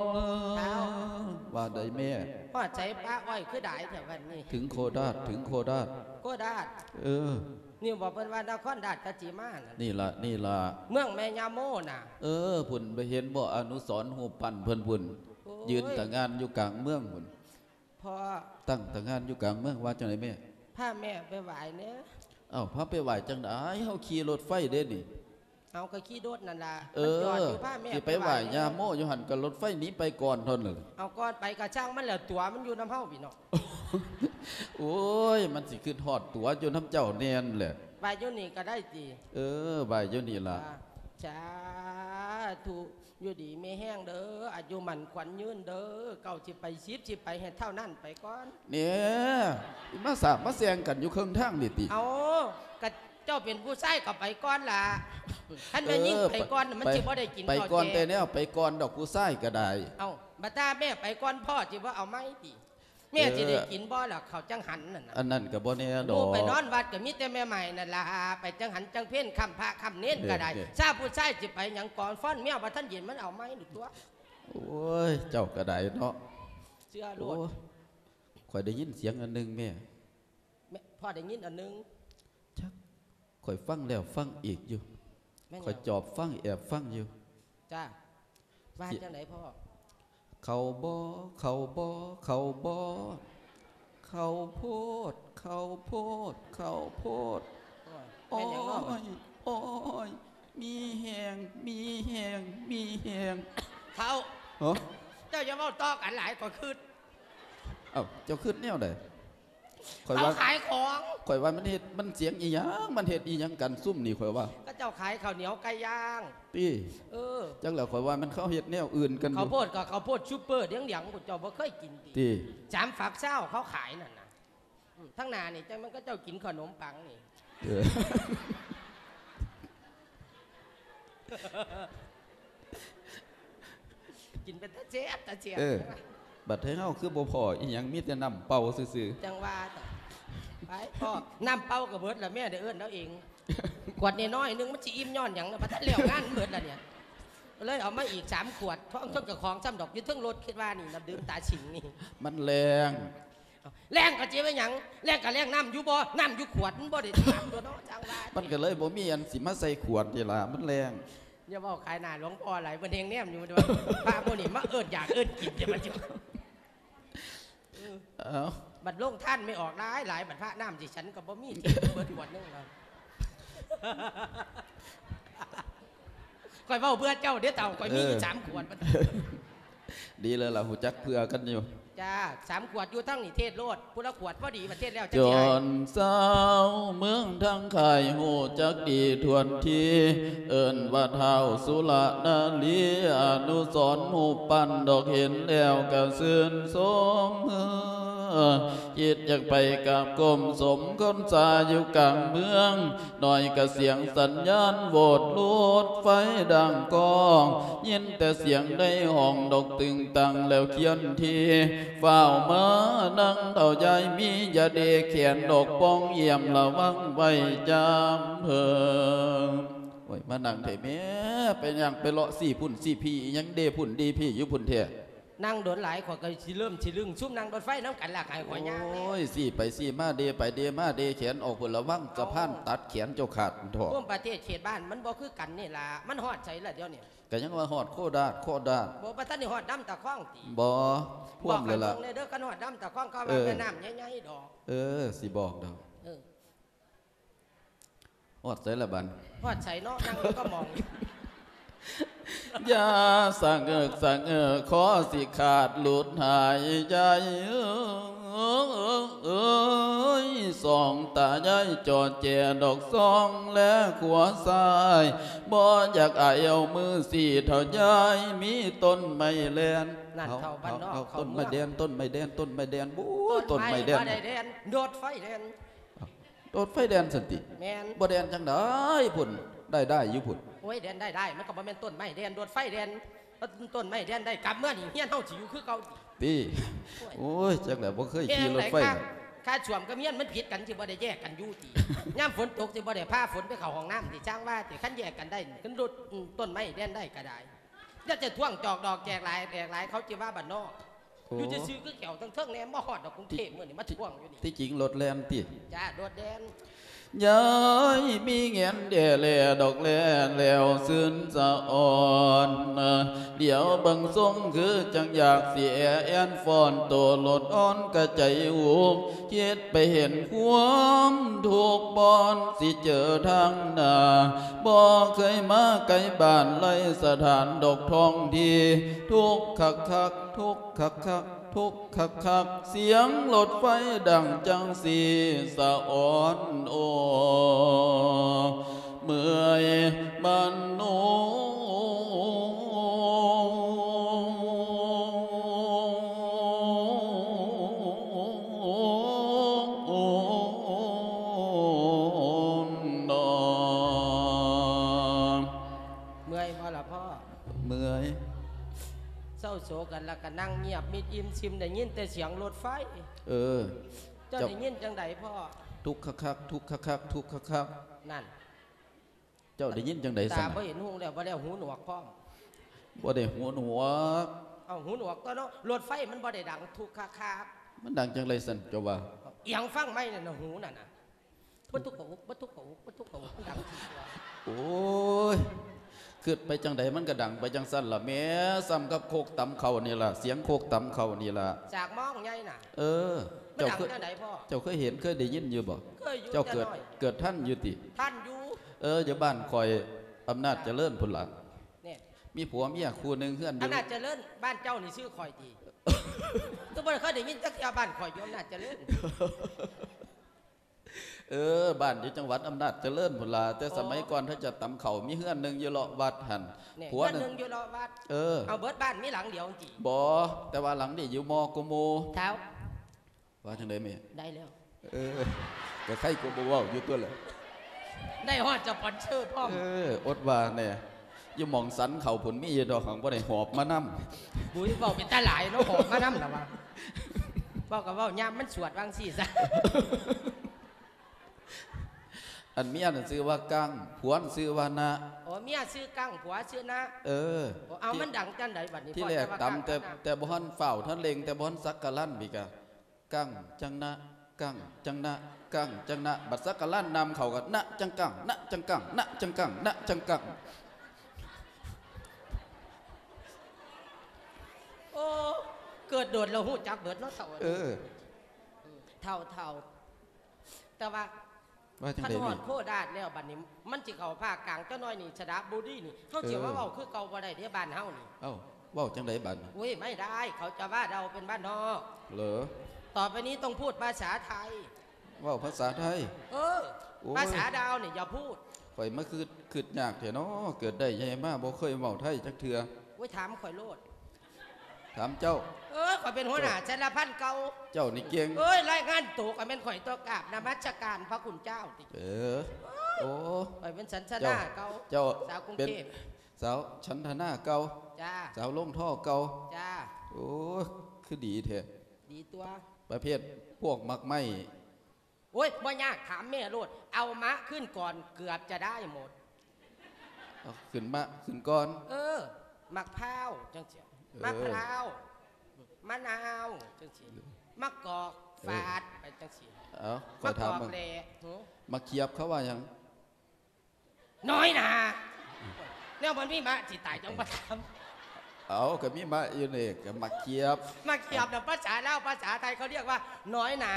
ว่าได้แม่ พ่อใจป้าอ้อยคือได้แถววันนี้ ถึงโคราชถึงโคราชโคราชเออ นี่บอกเพิ่นว่านครราชกจีมาน่ะนี่ละนี่ละเมืองแม่ยาโมน่ะ เออพุ่นไปเห็นบ่อนุสรณ์หูปันเพิ่นพุ่นโอ้ย ยืนแต่งงานอยู่กลางเมืองพุ่นพอตั้งแต่งงานอยู่กลางเมืองว่าจังไดแม่ พาแม่ไปไหว้เนี่ยเอ้าพาไปไหว้จังไดเฮาขี่รถไฟเด้นี่ เอากระขี้โดดนั่นล่ะเอมันจอดออยู่พาแม่สิไปไหว้ยาโมอยู่หั่นก็รถไฟหนี้ไปก่อนเท่านั้นเลยเอาก้อนไปกระช่างมันแล้วตัวมันอยู่น้ำเฮาพี่น้องโอ้ย มันสิขึ้นฮอดตัวจนน้ำเจ้าแน่นแหละไปอยู่นี่ก็ได้จีเออไหว้อยู่นี่ล่ะจ้าถูกอยู่ดีไม่แห้งเด้ออายุมันขวัญยืนเด้อเก่าสิไปชิบสิไปให้เท่านั้นไปก่อนเนี่ยมาสาบมาแซงกันอยู่เครื่องทางนี่ติเอากะ เจ้าเป็นผู้ชายก็ไปก่อนล่ะท่านแม่ยิ่งเออไปก่อนน่ะมันไปสิบ่ได้กินไปข้าวก่อนแจแต่แนวไปก่อนดอกกูซ้ายก็ได้ เอาบัดตาแม่ไปก่อนพ่อจิว่าเอาไหมติแม่เออสิได้กินบ่ล่ะเขาวจังหันนั่นน่ะอันนั้นก็บ่แน่ดดูอกไปนอนวัดก็มีแต่แม่ใหม่นั่นล่ะไปจังหันจังเพ่นคำพระคำเน้นก็ได้เด้อทราบผู้ชายสิไปหยังก่อนฟ้อนเมียว่าท่านเย็นมันเอาไหมหรือตัวโอ้ยเจ้าก็ได้เนาะเชื่อโลโอ้ดข่อยได้ยินเสียงอันหนึงแม่แม่พ่อได้ยินอันหนึงชัก ข่อยฟังแล้วฟังอีกอยู่แม่นข่อยหยังจอบฟังแอบฟังอยู่ จ้าว่าจังไหนพ่อ เขาบ่เขาบ่เขาบ่เขาโพด เขาโพด เขาโพดโอ้ยโอ้แม่นหยังเนาะยโอ้ยมีแหงมีแหงมีแหงเขาเอ้าเจ้าอย่าเว้าตอกันหลายก็คือเอ้าเจ้าขึ้นแนวใด ข่อยเขาว่าขายของ ข่อยว่ามันเฮ็ดมันเสียงอีหยังมันเฮ็ดอีหยังกันซุ่มนี่ข่อยว่าก็เจ้าขายข้าวเหนียวไก่ย่างติเออ จังแล้วข่อยว่ามันเขาเฮ็ดแนวอื่นกันอข้าวยู่โพดกับข้าวโพดซูเปอร์เลี้ยงเหลียงๆกูเจ้าบ่เคยกินติติจามฝักเช้าเขาขายนั่นน่ะอืมทั้งหนานี่จังมันก็เจ้ากินขนมปังนี่ เออ กินเป็นตะเจี๊ยบตะเจี๊ยบเออ บัดให้เฮาคือบ่พออีหยังมีแต่น้ำเป่าซื่อจังว่าต่อไปพ่อน้ำเป้ากับเบิดละแม่เด้อเอิ้นแล้วเองขวดน้อยๆนึงมันสิอิ่มย้อนหยังนะบ่ทันแล้วงานเบิดละเนี่ยเลยเอามาอีกสามขวดท้องเทั้งกับของซ้ำดอกอยึดทั้งรถคิดว่านี่น้ำดื่มตาฉิงนี่ๆมันแรงเอาแรงก็เจ๊ไว้หยังแรงก็แรงน้ำอยู่บ่น้ำอยู่ขวดมันบ่ได้ถามตัวเนาะจังว่ามันก็เลยบ่มีอันสิมาใส่ขวดนี่ล่ะมันแรงอย่าบอกขายหน้าหลวงพ่อไหลบันเทงแนมอยู่ด้วยพระโมนี่มาเอิดอยากเอิดกินเดี๋ยวมันจะ เอ้าบัดลงท่านไม่ออกร้ายหลายบัดพระน้ำสิฉันก็บ่มีที่เบิดขวดนึงแล้วคอยเว้าเพื่อเจ้าเดี๋ยวเต่าคอยมีอยู่สามขวดมัน ดีเลยล่ะหูจักเพื่อกันอยู่ จ้าสามขวดอยู่ทั้งนี่เทศโลดพุทธขวดพอดีประเทศแล้วจะจสิให้นสาวเมืองทั้งไข่หูจักดีทวนที เอิ้นว่าเท้าสุรนาลีอนุสรณ์หมู่ปันดอกเห็นแล้วก็ซื่นสม จิตอยากไปกับกรมสมคนสาอยู่กลางเมือง หน่อยก็เสียงสัญญาณโบดลูดไฟดังกอง ยินแต่เสียงในห้องดอกตึงตังแล้วเขียนทีเฝ้ามานั่งเต่าใจมียาเดเขียนดอกป้องเยี่ยมระวังไว้จำเพิ่มโอ้ยมานั่งเถอะแม่ไปยังไปเลาะสี่พุ่นสี่พี่ยังเดพุ่นดีพี่อยู่พุ่นเถอะ นั่งโดนหลายขอยก็สิเริ่มสิลึงซุ่มนั่งรถไฟน้ำกันละไก่ขอยย่างแน่โอ้ยสี่ไปสี่มาเดไปเดมาเดแขนออกผลระวังสะพานตัดแขนเจ้าขาดถอร่วมประเทศเขตบ้านมันบ่คือกันนี่ล่ะมันฮอดใจละเดี๋ยวนี้ก็ยังว่าหอดโคดาดโคดาดบ่ประทันได้ฮอดดำตะข้องติบ่พ่วมเลยล่ะบอกให้บิ่งในเด้อกันฮอดดำตะข้องก็เอว่าอแม่น้ำใหญ่ๆดอก เออสิบอกดอกเออหอดใส่ละบันฮอดใจเนาะนั่งแล้วก็มองอ ยู่อย่าสั่งเอิกสั่งเอิกขอสิขาดหลุดหายใจเอ้ยสองตายายจอดแจดอกซองและขวาซ้ายบ่อยากอายเอามือสี่เท่ายายมีต้นไม้แลนนั่นเท่าบ้านนอกเอาเขาต้นไม้แดนต้นไม้แดนต้นไม้แดนบู๊ต้นไม้แดนบ่ได้แดนโดดไฟแดนโดดไฟแดนสันติแม่นบ่แดนจังได้พุ่น ได้ได้อยู่พุ่นโอ้ยแดนได้ได้มันก็บ่แม่นต้นไม้แดนโดดไฟแดนเอาต้นไม้แดนได้กลับเมื่อนี่เฮียนเฮาสิอยู่คือเก่าติตีโอ้ยจักแหล้วบ่เคยเฮ็ขี่ดรไหนถไฟค่าค่าช่วมกับเมียนมันผิดกันสิบ่ได้แยกกันอยู่ติยามฝนตกสิบ่ได้พาฝนไปเข้าห้องน้ำติจ้างว่าติคันแยกกันได้คันรถอืมต้นไม้แดนได้ก็ได้อย่าจะท่วงจอกดอกแจกหลายแจกหลายเขาสิว่าบ้านนอกโอ้อยู่จะซื้อคือแก้วทั้งเทิงแหนมมาฮอดดอกกรุงเทพมื้อนี้มาท่วงอยู่นี่ที่จริงรถแลนติจ้าโดดแดน ย้ายมีเงียนเดแลดอกแลแล้วซึนสะอ่อนเดี๋ยวบังทรงคือจังอยากเสียแอนฟอนตัวรถอ่อนกระใจหูคิดไปเห็นความถูกบอนสิเจอทางหน้าบ่เคยมาไกลบ้านไลสถานดอกทองทีทุกคักคักทุกคักคัก ทุกขักคักเสียงลดไฟดังจังสีสะอ่อนโอเมื่อยมันโน กกันแล้วก็นั่งเงียบมิดอิ่มซิมได้ยินแต่เสียงรถไฟ เออ เจ้าเจ้าได้ยินจังใดพ่อ ทุกคักคักทุกคักคักทุกคักคักนั่น เจ้าได้ยินจังไดตาสั่นบ่เห็นหูแล้วบ่ได้หูหนวกพร้อมบ่ได้หัวหนวกเอาหูหนวกก็เนาะรถไฟมันบ่ได้ดังทุกคาคามันดังจังไรสั่นเจ้าว่า เอียงฟังไหมนั่นน่ะหูนั่นน่ะบ่ทุกหูบ่ทุกหูบ่ทุกหูมันดังทีเดียว โอ้ย ขึ้นไปจังใดมันก็ดังไปจังสั้นล่ะแหม่ซ้ำกับโคกตำเข่านี่ล่ะเสียงโคกตำเข่านี่ล่ะจากมองใหญ่น่ะ เออมันเจ้าดังเคยจังไดพ่อเจ้าเคยเห็นเคยได้ยินอยู่บ่เคยอยู่เจ้าแต่เกิดน้อยเกิดท่านอยู่ติท่านอยู่เอออยู่บ้านคอยอำนาจเจริญพุ่นล่ะเนี่ยมีผัวเมียคู่หนึงเฮือนออยู่ำนาจเจริญบ้านเจ้านี่ชื่อคอยตีก็บ่ได้เคยได้ยินจักเที่ยบ้านคอยอยู่อำนาจเจริญ เออบ้านอยู่จังหวัดอำนาจเจริญพุ่นล่ะแต่สมัยก่อนถ้าจะตำเข่ามีเฮือนหนึงอยู่เลาะวัดหันเนี่ยผัวบ้านหนึหนึงงอยู่รอวัดเออเอาเบิดบ้านมีหลังเดียวจีบ่แต่ว่าหลังนี่อยู่มอกโมเท้าว่าจังไดแม่ได้แล้วเออก็ใครกูบ่เว้าอยู่ตัวแหละได้ฮอดจะปอนเชอร์พร้อมเอออดว่าเนี่ยอยู่หมองสันเขาผลมีอยู่ดอกของบ่ได้หอบมานำบุ้ยบอกเป็นตาหลายเนาะหอมมานำหรอวะบอกกับว่ายามมันสวดวางสี่ซะ อันเมียนั่นซื้อว่ากังผัวนั่นซื้อว่านะ โอ้เมียซื้อกั้งผัวซื้อนะเออ โอ้เอามันดังจังไดบัดนี้ที่พ่อแรกจะว่าตำแต่กั้งนะแต่บ่ฮันเฝ้าท่านเลงแต่บ่ฮันสักกะลั่นพี่กะกังจังนะกังจังนะกังจังนะบัดสักกะลั่นนำเขากันนะจังกังนะจังกังนะจังกังนะจังกังโอ้เกิดโดดเราหูจักเบิดเนาะเท่าเออ เท่าเท่าแต่ว่า ว่าจังท่านได๋หอนี่ดโคดาดแล้วบัดนี้ มันสิเข้าภาคกลางเจ้าน้อยนี่ชะดาบุรีนี่เขาเจียวว่าเออ เว้าคือเก่าบ่ได้เด้บ้านเฮานี่เอ้าเว้าจังไดบัดอุ้ยไม่ได้ เขาจะว่าเราเป็นบ้านนอกเหรอต่อไปนี้ต้องพูดภาษาไทย เว้าภาษาไทย เออ โอ้ย ภาษาดาวเนี่ยอย่าพูดข่อยมาคือคืดยากแท้เนาะเกิดได้ใหญ่มาบ่เคยเว้าไทยจักเทื่อ ไว้ถามข่อยโลด ถามเจ้า เออข่อยเป็นหัวหน้าชนพันธุ์เก่าเจ้านี่เก่ง เอ้ยรายงานตัวก็เป็นข่อยตัวกราบนมัสการพระคุณเจ้าติเออ โอ้ข่อยเป็นสันชนาเก่าเจ้าสาวกรุงเป็นเทพสาวชั้นธนาเก่าจ้าสาวลงท่อเก่าจ้าโอ้คือดีแท้ดีตัว ประเภทพวกมักไม่โอ้ยบ่ยากถามแม่โลดเอามะขึ้นก่อนเกือบจะได้หมดเอาขึ้นมาขึ้นก่อน เออ มักพร้าวจังเสียเออ มะพร้าวมะนาวจังสีมะกอกฝาดไปจังสีเอาขอมะกถามอกมึงแหล่หึมาเคียบเขาว่าหยังน้อยนะเนี่ยมันมีมาสิตายจังประทเอาก็มีมาอยู่นี่ก็มาเคียบำมาเขียบนะภาษาเล่าวภาษาไทยเขาเรียกว่า น้อยนา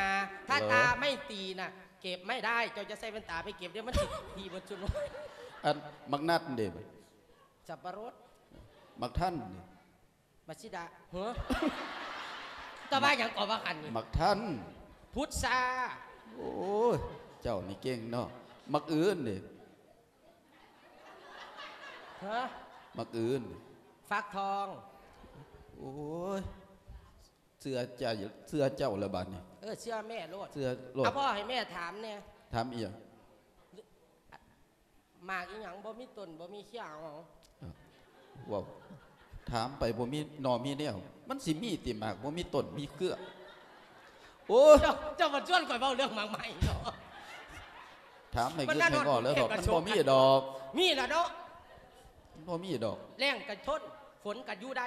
ถ้าเหรอ ตาไม่ตีนะเก็บไม่ได้เจ้าจะใส่เป็นตาไปเก็บเดี๋ยวมันติดทีบนจุนน้อยอันมักนัดเด้บสับปะรดมักท่านนี่ มาชิดาเฮ้อแต่ว่าอย่างก่อว่ากันนี่มักท่านพุทธาโอ้ยเจ้านี่เก่งเนาะมักอื่นนี่ฮะมักอื่นนี่ฟักทอง โอ้ยเสื้อเจ้าเสื้อเจ้าละบาดนี่เออเชื่อแม่โลดเสื้อโลดเอาพ่อให้แม่ถามเนี่ยถามอีหยังหมากอีหยังบ่มีต้นบ่มีเขี้ยวว้าว ถามไปบ่มีหนอมีแนวมันสิมีติหมากบ่มีต้นมีเกลือโอ้ยเจ้าเจ้ามาชวนข่อยเว้าเรื่องหมากใหม่เนาะถามให้มันเกิดน่าให้งอแล้วดอกนอนมันเทพกระบ่โชกมีดอก มีล่ะเนาะมันบ่มีดอกแรงกันทนฝนกันอยู่ได้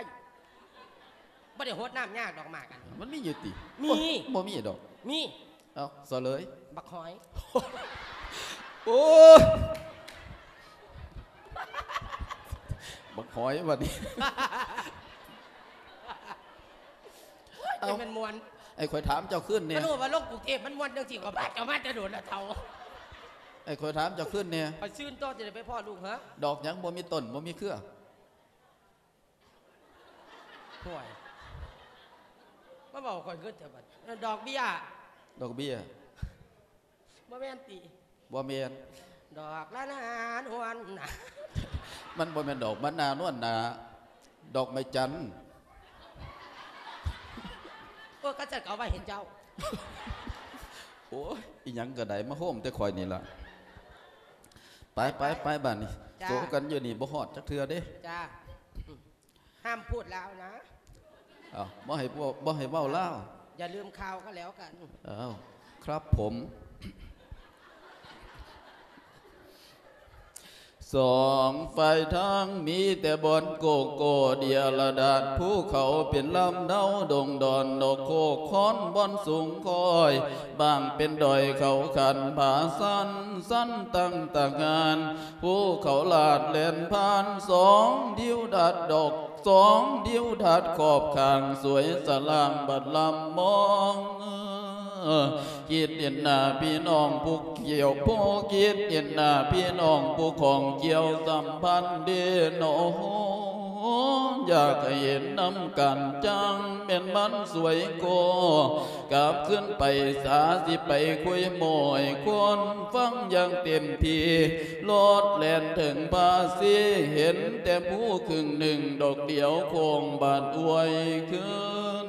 บ่ได้โหดน้ำยากดอกหมากกัน มันมีอยู่ติมีโอ้ยบ่มีดอก มีเอาซะเลย บักหอยโอ้ย บักหอยวันนี้ เอ้าเป็นมันมวนไอ้ข่อยถามเจ้าขึ้นเนี่ย มันรู้ว่าโลกกรุงเทพมันมวนจังซี่กว่าบ้านเจ้ามาจะโดดละเท่าไอ้ข่อยถามเจ้าขึ้นเนี่ย ไปซื่นโตอจะได้ไปพ่อลูกฮะดอกหยังบ่มีต้นบ่มีเครือ ห่วยมาบอกข่อยขึ้นเถอะบัดดอกเบี้ยดอกเบี้ยบ่แม่นติบ่แม่น ดอกละนานหวนนะมันบ่แม่นดอกมะนาวน่วนนาดอกไม้จันทร์โอ้ก็จะเอาไว้เห็นเจ้า โอ้ยอีหยังก็ได้มาโฮมแต่ข่อยนี่ล่ะไปไปไปบ้านนี่จ้าโซกันอยู่นี่บ่ฮอดจักเทื่อเด้จ้าอืมห้ามพูดแล้วนะ เอ้าบ่ให้บ่บ่ให้เว้าลาวอย่าลืมข่าวก็แล้วกันอ้าวครับผม สองฝ่ายทางมีแต่บอนโกโกเดียระดาษภูเขาเป็นลำเนาดงดอนดอกโคกคอนบอนสูงคอย บางเป็นดอยเขาขันผาสั้นสั้นตั้งตางานภูเขาลาดเล่นผ่านสองดิ้วดัดดอกสองดิ้วดัดขอบข้างสวยสลางบัดลำมอง คิดเห็นหน้าพี่น้องผู้เกี่ยวผู้คิดเห็นหน้าพี่น้องผู้ของเกี่ยวสัมพันธ์เดโนอยากเห็นน้ำกันจังเป็นมันสวยโกกลับขึ้นไปสาสิไปคุยโมยคนฟังอย่างเต็มที่โลดแล่นถึงภาษีเห็นแต่ผู้ครึ่งหนึ่งดอกเดียวคงบานอวยขึ้น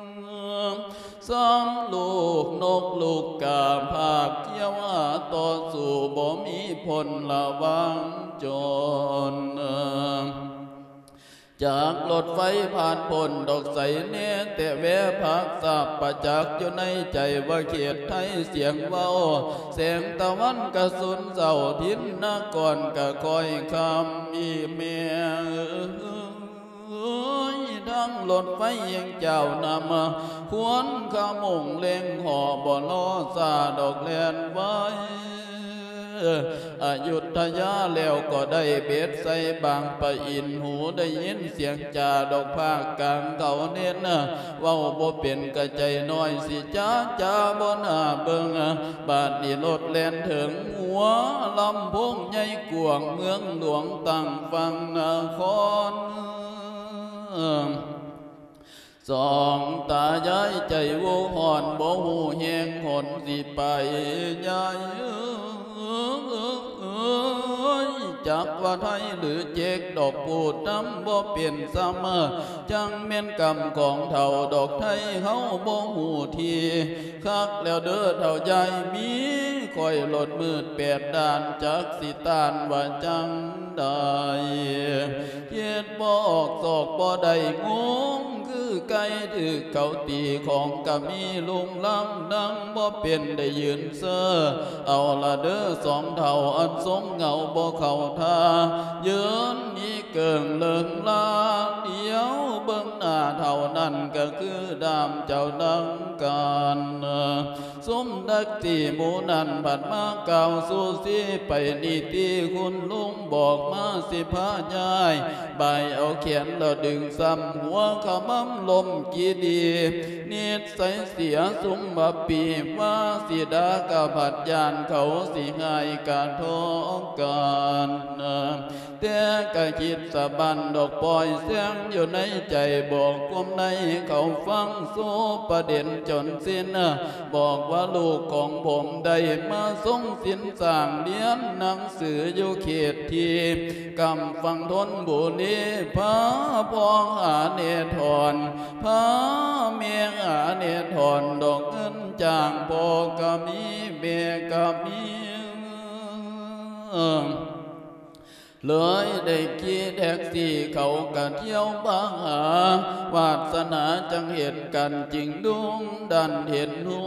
มายังอยู่ดำกันได้อยู่เงินหมทอนบาทนี้จอนไปคนกรรมตุกละกรรมได้ฝันฟังซ้ำลูกนกลูกกาภาคเที่ยวหาต่อสู่บ่มีผลระวังจนจากรถไฟผ่านพ้นดอกใสเนแต่แวะพักสับประจักษ์อยู่ในใจว่าเขียดไทยเสียงเว้าแสงตะวันกระสุนเสาทิ้นนกรกะคอยคำอีเมีย ยทั้งรถไฟยังเจ้านำควรขมงเล็งหอบ่ลอซาดอกแลนไว้อายุทยาแล้วก็ได้เบ็ดใส่บางปะอินหูได้ยินเสียงจ่าดอกภาคกลางเขาเน้นเว้าบ่เป็นกระใจน้อยสิจ้าจ้าบน่าเบิงบาดนี้รถแล่นถึงหัวลำพงใหญ่กวงเมืองหลวงตั้งฟังนคร สองตาย้ายใจวูหอนบ่หูแหงหนสิไปยายเอ้ยใจ จักว่าไทยหรือเจกดอกปูดน้ำบ่เปลี่ยนซ้ำจังเม่นกรรมของเท่าดอกไทยเฮาบ่หูทีคักแล้วเด้อเท่าใหญ่มีคอยหลดมืดแปดด้านจักสิตานว่าจังได้เฮ็ดบ่ออกศอกบ่ได้งงคือไก่ถือเขาตีของกะมีลุงลังดังบ่เป็นได้ยืนเซอเอาละเด้อสองเท่าอันทรงเงาบ่เข้าท่ายืนนี้เกิงเลิงลาเดียวเบิ่งหน้าเท่านั้นก็คือดามเจ้าดังการสมดักที่หมูนันผัดมาเก่าสู่สิไปนี่ที่คุณลุงบอกมาสิพายายใบเอาเขียนแล้วดึงซ้ำหัวขมำลมกีดีนิดใสเสียสุมบปีว่าสิดากะผัดยานเขาสิหายกาท้องการแต่กะคิดสะบันดอกปล่อยเสียงอยู่ในใจบอกความในเขาฟังสู้ประเด็นจนสิ้นบอกว่าลูกของผมได้มาทรงสินสางเรียนหนังสืออยู่เขตทีกำฟังทนบุรีพาพองหาเนทรพาเมียหาเนทรดอกเงินจางพอกะมีเบกะมี เลยได้ขี่แท็กซี่เขากะเที่ยวบ้างหาวาสนาจังเห็นกันจริงดุงดันเห็นหู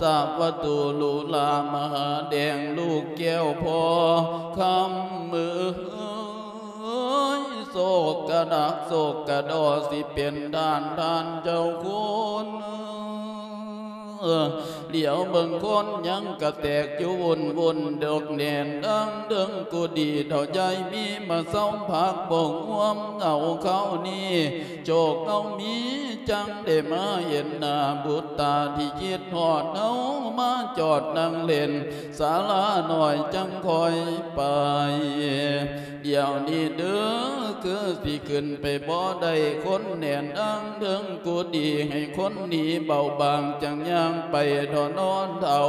ทราบว่าตูลูลามหาแดงลูกแก้วพอคำมือโศกกระดักโศกกระดอสิเป็นด้านด้านเจ้าคุณ เดี๋ยวเบิ่งคนยังกระแตกอยู่วนวนดอกแนนดังเดิงกูดีเท่าใจมีมาเศร้าพักบ่งวมเงาเขานี่โจกเอามีจังได้มาเห็นหน้าบุตรตาที่คิดหอดเอามาจอดนั่งเล่นศาลาหน่อยจังคอยไป เดี๋ยวนี้เด้อคือสิขึ้นไปบ่ได้คนแน่นดังเดิงกูดีให้คนหนีเบาบางจังย่างไปถอนนอนเท่า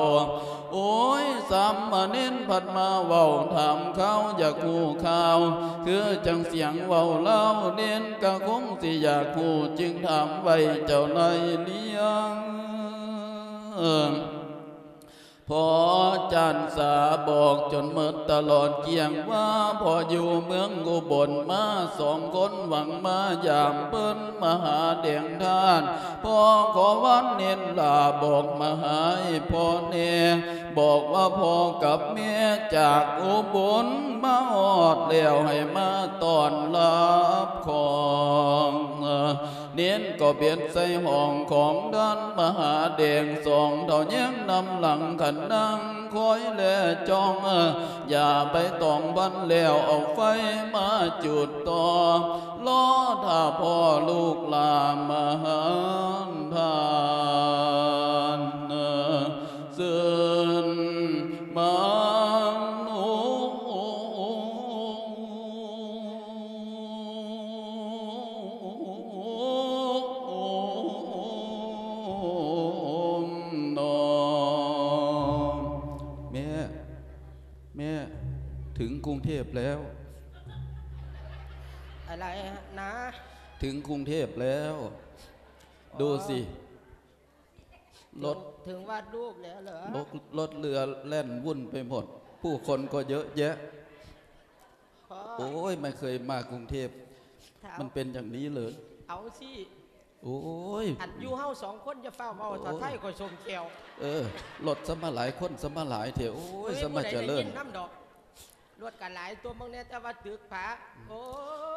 โอ้ยสามมาเน้นผัดมาเว้าถามเขาอยากหูข่าว คือจังเสียงเว้าเล่าเน้นกะคงสิอยากหูจึงถามไว้เจ้าในเลี้ยง พอจันสาบอกจนหมดตลอดเกียงว่าพออยู่เมืองอุบลมาสองคนหวังมายามเปิ้นมาหาเดียงท่านพอขอวันเน้นลาบอกมาหาพ่อเนบอกว่าพ่อกับแม่จากอุบลมาอดแล้วให้มาตอนรับของ เน้นก็เปลี่ยนใส่ห้องของด้านมหาเดงสองเท่าแย้งนำหลังขันนั่งคอยแลจ้องอย่าไปต้องบันแล้วเอาไฟมาจุดต่อล้อถ้าพ่อลูกลามมาหาทานเออซึ่งมัน แล้ว อะไรนะ ถึงกรุงเทพแล้ว ดูสิ รถถึงวาดรูปแล้วเหรอรถรถเรือแล่นวุ่นไปหมด ผู้คนก็เยอะแยะพ่อโอ้ยไม่เคยมากรุงเทพถามมันเป็นอย่างนี้เลย เอาสิโอ้ยอันอยู่เฮาสองคนจะเฝ้าเมาถอดไทยคอยชมเขียว เออรถสมาหลายคนสมาหลายเถอะโอ้ยสมาเจริญน้ำดอก รถกันหลายตัวบางเนี่ยแต่ว่าตึกผาโอ้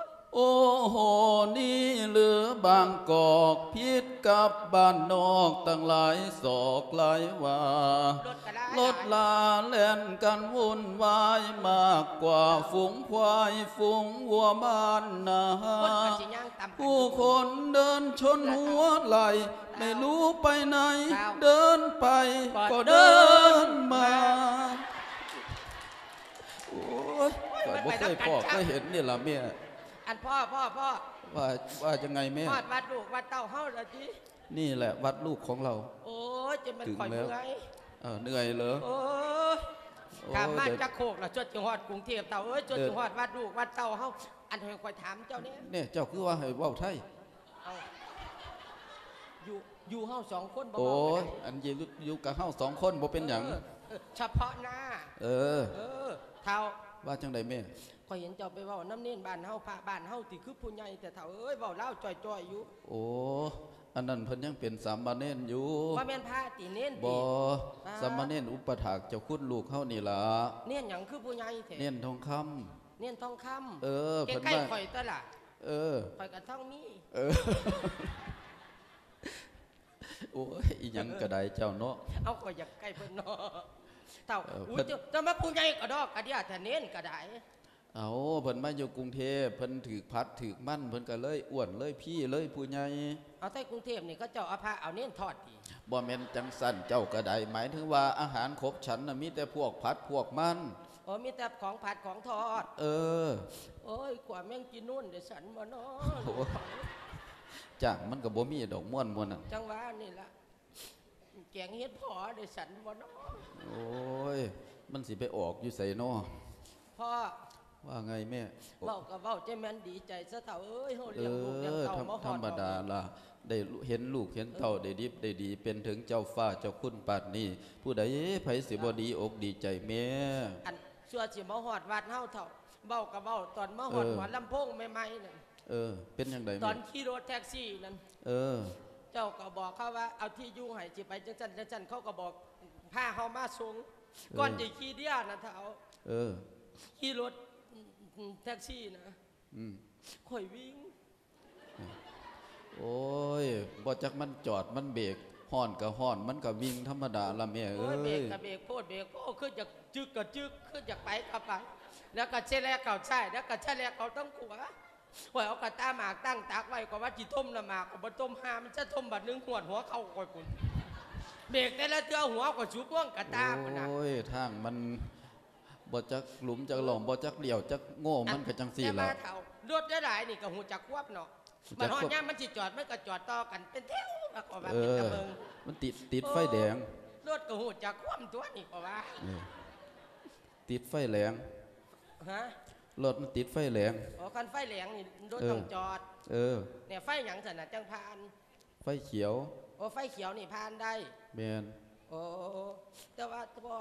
ยโอ้โห นี่เหลือบางกอกพิษกับบ้านนอกตั้งหลายศอกหลายว่ารถกันหลายรถลาเล่นกันวุ่นวายมากกว่าฝูงควายฝูงวัวบ้านนารถกันสิย่างต่ำผู้คนเดินชนหัวไหล ไม่รู้ไปไหน เดินไปก็เดินมา โอ้ยก็บ่เคยพอก็เห็นนี่ล่ะแม่อันพ่อพ่อพ่อว่าว่ายังไงแม่พ่อวัดลูกวัดเต้าเฮาละทีนี่แหละวัดลูกของเรา โอ้ยจะมันถึงคอยแล้วเมื่อยเออเหนื่อยเหรอโอ้ยโอ้กลับมาเดี๋ยวจากโคกแล้วจดจังหวัดกรุงเทพเต่าเอ้ยจดจังหวัดวัดลูกวัดเต่าเฮาอันเฮงคอยถามเจ้าเนี่ยเนี่ยเจ้าคือว่าให้เว้าไทยเอาอยู่อยู่เฮาสองคนบ่โอ้เว้าไปยไหนอันอยู่อยู่กับเฮาสองคนบ่เป็นหยังออเออเฉพาะหน้า เออเออ เท่าว่าจังไดแม่ก็เห็นเจ้าไปเว้าน้ำเน้นบ้านเฮาพระบ้านเฮาที่คือผู้ใหญ่แต่เท่าเอ้ยเว้าเล่าวจ่อยๆอยู่โอ้อันนั้นเพิ่นยังเป็นสามเณรอยู่ว่าแม่นพระติเน้นบ่ติสามเณรอุปถากเจ้าคุณลูกเฮานี่ล่ะเน้นหยังคือผู้ใหญ่แท้เน้นทองคำเน้นทองคำเออใกเพิ่นล้ว่าๆข่อยตัวล่ะเออข่อยก็ท้องมีเออโอ้ยอีหยังก็ได้เจ้าเนาะเอาข่อยอยากใกล้เพิ่นเนาะ เท่าเอออุ้เพิ่ยนเจ้าจะมาผู้ใหญ่ก็ดอกกระเดียแต่เน้นก็ได้เอาเพิ่นมาอยู่กรุงเทพเพิ่นถือพัดถือมั่นเพิ่นก็เลยอ้วนเลยพี่เลยผู้ใหญ่เอาใต้กรุงเทพนี่ก็เจ้าเอาพระเอาเน้นทอดดีบ่แม่นจังสั่นเจ้าก็ได้หมายถึงว่าอาหารครบฉันน่ะมีแต่พวกพัดพวกมันโอ้มีแต่ของผัดของทอด เออโอ้ยกว่าแม่งกินนู่นเดี๋ยวฉันมาเนาะโอ้จ้างมันก็บ่มีดอกม่วนม่วนน่ะจังหวะนี่ละ แกงเฮ็ดพอเดี๋ยวฉันมาเนาะโอ้ย มันสิไปออกอยู่ไสเนาะพ่อว่าไงแม่เว้าก็เว้าใจแม่นดีใจซะเถ่าเอ้ยเฮาเอเลี้ยงลูกเลี้ยงอเต่าธรรมมาฮธรอดรมดาล่ะได้เห็นลูกเห็นเต่าได้ดีได้ดี เป็นถึงเจ้าฟ้าเจ้าคุณปานนี้ ผู้ใดไผสิบ่ดีอกดีใจแม่อันชั่วสิมาฮอดวัดเฮาเถ่าเว้าก็เว้าตอนมาฮอดเออหัวลำโพงใหม่ๆนั่นเออเป็นยังไงตแม่อนขี่รถแท็กซี่นั่นเออ เจ้าก็บอกเขาว่าเอาที่อยู่ให้สิไปจังซั่นจังซั่นเขาก็บอกพาเฮามาส่งก่อนจะขี่เดียน่ะเถ่าเออขี่รถแท็กซี่นะอืมข่อยวิ่ง โอ้ยบ่จักมันจอดมันเบรกฮ้อนก็ฮ้อนมันก็วิ่งธรรมดาละแม่โอ้เอ้ยเบรกยกับเบรกโพดเบรกโอ้ขึ้นจากจึกกับจึกขึ้นจากไปกับไป แล้วก็เชแลกเก่าใช่แล้วก็เชแลกเก่าต้องขัว หวยเอากระตาหมากตั้งตักไว้ก็ว่าจิต้มละหมากก็บ่ต้มหามันจะต้มบัดหนึงหวดหัวเข้าก่อยปุ่นเบรกแต่ละเทื่อหัวก็ชุบว่องกระตาปุ่นน่ะโอ้ยทางมันบ่จักหลุมจักหล่อมบ่จักเหลี่ยวจักโง่มันก็จังซี่แต่ล่ะมาเท่ารถได้หลายนี่ก็หูจักควบเนาะหูมัจันกฮอควดบยามมันสิจอดมันก็จอดต่อกันเป็นแถวแล้วก็ว่าเอเป็นอตะเบิงมันติดติดไฟแดงรถก็หูจักควบตัวนี่ก็ว่าเออติดไฟแหลงฮะ รถมันติดไฟแหลงอ๋อคันไฟแหลงนี่รถเออต้องจอด เออ เนี่ยไฟหยังสันนะจังพาน ไฟเขียว โอ้ไฟเขียวนี่พานได้แมนโอ้แต่ว่าพ่อ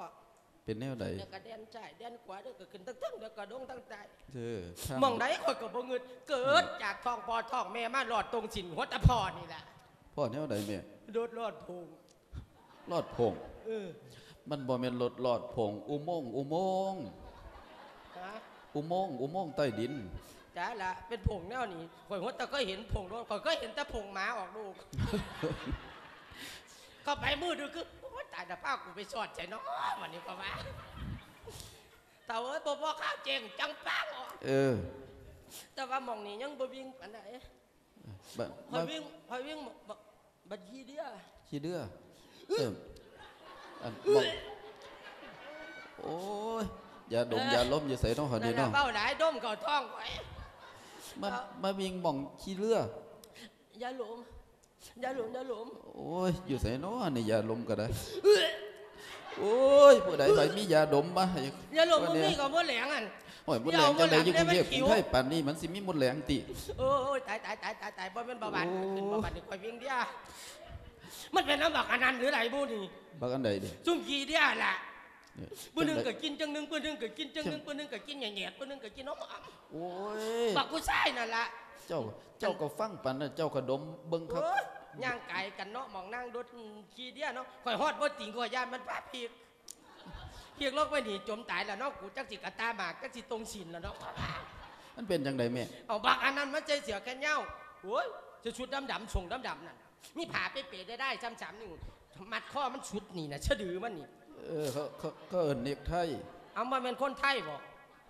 เป็นแนวใดเดี๋ยวก็แดนใจแดนขวาเดี๋ยวก็ขึ้นตั้งตั้งเดี๋ยวก็ลงตั้งใจเออทางมองไหนคนก็บ่เงินเกิดจากท้องพ่อท้องแม่มาหลอดตรงสินหัวตะพอนี่แหละพ่อแนวใดแม่โดดหลอดพุงลอดโพงเออมันบ่แม่นรถลอดโพงอุโมงค์อุโมงค์ฮะ อุโมงค์อุโมงค์ใต้ดินจ้าละเป็นผงแนวนี้ข่อยหัวตะก็เห็นผงรถข่อยก็เห็นแต่ผงหมาออกลูกเข้าไปมือดูคือโอ้ยตายแต่ป้ากูไปสอดใจเนาะวันนี้ก็ว่าแต่เอ้ยบ่บ่ข้าวเจงจังปังออกเออ แต่ว่าหมองนี้ยังบ่วิ่งปานใดบะคอยมาวิ่งคอยวิ่งบบัดยีเดียขี้เดือเอออันมองโอ้ยอ ย่าดมอย่าล้มอย่าใส่น้องหอนั่นี่นน่ะเนาะเบ้าหลายด้มเข้าท้องไว้มันมาวิ่งหมองขี้เรืออย่าหลมอย่าหลมอย่าหลมโอ้ยอยู่ใส่น้อนี่ยาลมก็ได้โอ้ยผู้ใดไปมียาดมมาให้อย่าหลมมึงว่ามีเนี่ยกับบ่แหลงอันโอ้ยมดแรงจังไดอยู่กรุงเทพเดี๋กยวรุมันงหิวไทยป่านนี้มันสิมีมดแรงติโอ้ยตายตายตายตายตายบ่เป็นเบาหวานโอ้ขึ้นเบาหวานนี่คอยวิ่งเดียมันเป็นน้ำบักอันนั้นหรือไรบูนี่บักอันใดดิซุ่มขี้เดียล่ะเนี่ย ปืนหนึงก็กินจังหนึงปืนหนึงก็กินจังหนึงปืนหนึงก็กินแหย่ๆปืนหนึงก็กินน้ำอ่โอ้ยำบักกูใส่นั่นล่ะเจ้าเจ้าก็ฟังปันนะเจ้าก็ดมเบิ่งครับโอ้ยย่างไก่กันเนาะหมองนั่งรถขี้เดียเนาะคอยฮอดบ่ติงกว่ายานมันพาพีกเพียกลอกไว้นี่จมตายแล้วเนาะกูจักสิกะตาหมากจักสิตรงศีลแล้วเนาะมันเป็นจังไดแม่เอาบักอันนั้นมันใจเสียแค่เงาโอ้ยจะชุดดำดำๆส่งดำดำๆนั่นมีผ่าเป๊ะๆได้ได้ซ้ำๆนี่มัดข้อมันชุดนี่นะชะดือมันนี่ เออเขาเขาเขาเอิ้นเนกไทเอามาเป็นคนไทยบ่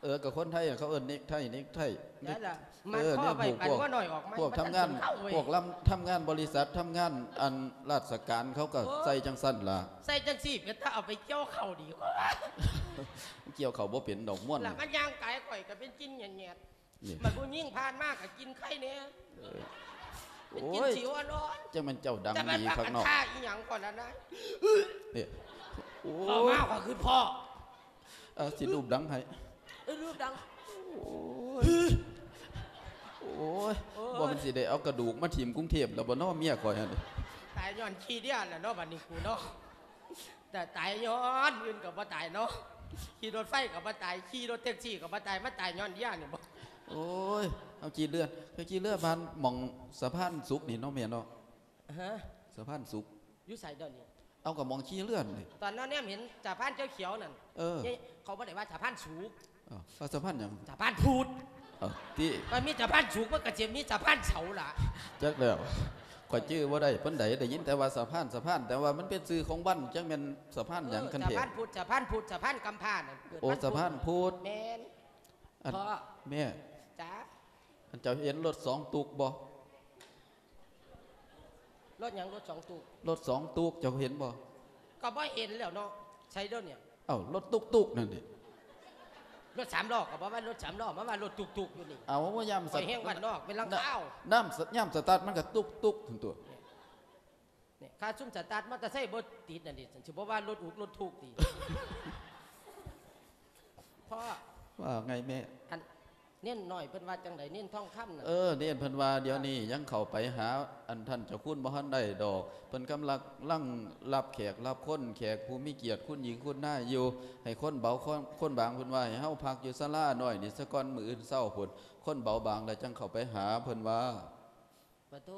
เออกับคนไทยอะเขาเอิ้นเนกไทเนกไทได้ละเอมัดอข้อเนี่ยไปพวกกันพวกว่าหน่อยออกไหมพวกทำงานเข้าเว้ยพวกลำทำงานบริษัททำงานอันราชการเขาก็โอ้ใส่จังสั้นล่ะใส่จังสี่เป็นถ้าเอาไปเกี่ยวเข่าดีกว่าเกี่ยวเขาบ่เป็นดอกม่วนแล้วมันย่างไก่ข่อยก็เป็นกินแหย่ๆนี่มันผู้ยิ่งผ่านมากก็กินไข่เนี่ยเป็นกินโอ้ยสิวร้อนจังมันเจ้าดังแต่มันดีพักข้างกันนอกท่าอีหยังก่อนแล้วนะเนี่ย โอ้ต่อยมากกว่าคือพ่อเอาสิรูปดังให้เอ้ยรูปดัง โอ้ยโอ้ยบ่มันสิได้เอากระดูกมาถิ่มกรุงเทพแล้วบ่เน้อเมียข่อยหั่นดิตายย้อนขี้เดียนแหละเนาะบัดนี้กูเนาะแต่ตายย้อนอื่นกับว่าตายเนาะขี่รถไฟกับว่าตายขี่รถแท็กซี่กับว่าตายมาตายย้อนเดียนเนี่ยบ่โอ้ยเอาจีเลือดเอาจีเลือดบ้านหม่องสะพานสุกนี่เนาะแม่เนาะฮะสะพานสุกอยู่ใส่เดี๋ยวนี้ เอากับหมองขี้เลือดนี่ตอนนั้นเนี่ยเห็นจ่าพานเจ้าเขียวนั่นเออนี่เขาบอกได้ว่าจ่าพานสูงเอาเอาสะพานหยังจ่าพานพูดเอาที่มันมีจ่าพานสูงมันก็จะมีจ่าพานเสาล่ะจักแล้วข่อยชื่อว่าได้ปานใดได้ยินแต่ว่าสะพานสะพาน แต่ว่ามันเป็นชื่อของบ้านจังแม่นสะพานหยังคันจ่าเทพานพูดจ่าพานพูดจ่าพานกำพานน่ะเกิดโอ้วันสะพานพูดแมนอันพ่อแม่จ้าอันเจ้าเห็นรถสองตุกบ่ รถหยังรถสองตูกรถสองตุกเจ้าเห็นบ่ก็บ่เห็นแล้วเนาะใช่เด้อเนี่ยเอ้ารถตุกตุกนั่นดิรถสามล้อก็บอกว่ารถสามล้อมาว่ารถตุกๆอยู่นี่เอาว่ายามคอยแห้งวันนอกเป็นลังข้าวน้ำสย่ำสตาร์ทมันก็ตุกตุกถึงตัว เนี่ยค่าซุ่มสตาร์ทมอเตอร์ไซค์บดติดนั่นดิฉันบอกว่ารถอุกรถถูกตีพ่อว่าไงแม่ อัน เน้นหน่อยเพิ่นว่าจังไดเน้นท่องคำน่ะ เออเนี่ยเพิ่นว่าเดี๋ยวนี้ยังเข้าไปหาอันท่านเจ้าคุณบ่ทันได้ดอก เพิ่นกำลังลังรับแขกรับคนแขกผู้มีเกียรติคุณหญิงคุณนายอยู่ ให้คนเบาคนคนบางเพิ่นว่าให้เฮาพักอยู่ศาลาหน่อยนี่ซะก่อนมื้ออื่นเช้าพุ่นคนเบาบางแล้วจังเข้าไปหาเพิ่นว่าปะโต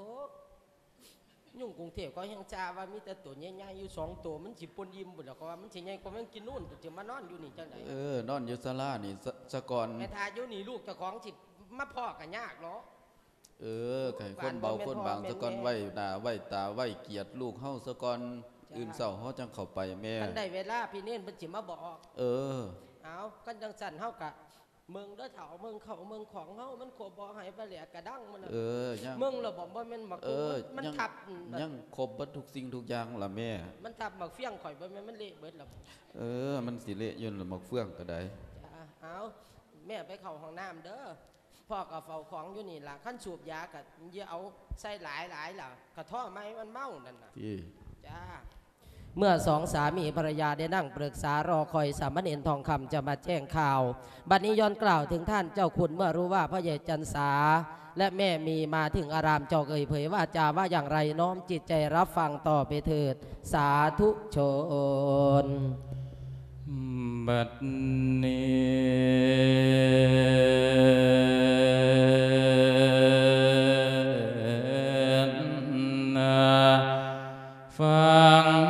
ยุ่งกรุงเทพก็ยังจาว่ามีแต่ตัวใหญ่ๆอยู่สองตัวมันสิปนยิ้มบุญแล้วก็ว่ามันสิใหญ่กว่ามันกินนู่นจะมานอนอยู่นี่จังไดเออนอนอยู่ศาลานี่ซะซะก่อนแม่ทาอยู่นี่ลูกเจ้าของสิมาพ่อกันยากเนาะเออก็ให้คนเบาคนบางซะก่อนไว้หน้าไว้ตาไว้เกียรติลูกเฮาซะก่อนจ้าอื่นเช้าเฮาจังเข้าไปแม่กันได้เวลาพี่เน้นเพิ่นสิมาบอก เออเอากันจังสั่นเฮากะ เมืองเด้อเถาเมืองเขาเมืองของเฮามันขวบ่ให้ปลาแหลกกระดังมันน่ะเออยังเมืองเราบอกว่ามันมักเออมันยังทับยังครบเบัดทุกสิ่งทุกอย่างล่ะแม่ มันทับมักเฟี้ยงข่อยบ่แม่นมันเละเบิดแล้วเออ มันสิเละอยืนหรือมักเฟื่องก็ได้จ้าเอาแม่ไปเข้าห้องน้ำเด้อพ่อก็เฝ้าของอยู่นี่ล่ะคันสูบยาก็อย่าเอาใส่หลายหลายล่ะกระท่อไม่ให้มันเมานั่นน่ะที่จ้า เมื่อสองสามีภรรยาได้นั่งปรึกษารอคอยสามเณรทองคำจะมาแจ้งข่าว บัดนี้ย้อนกล่าวถึงท่านเจ้าคุณเมื่อรู้ว่าพระเยจันสา และแม่มีมาถึงอารามเจ้าเอ่ยเผยว่าจาว่าอย่างไรน้อมจิตใจรับฟังต่อไปเถิด สาธุชน บัดนี้ฟัง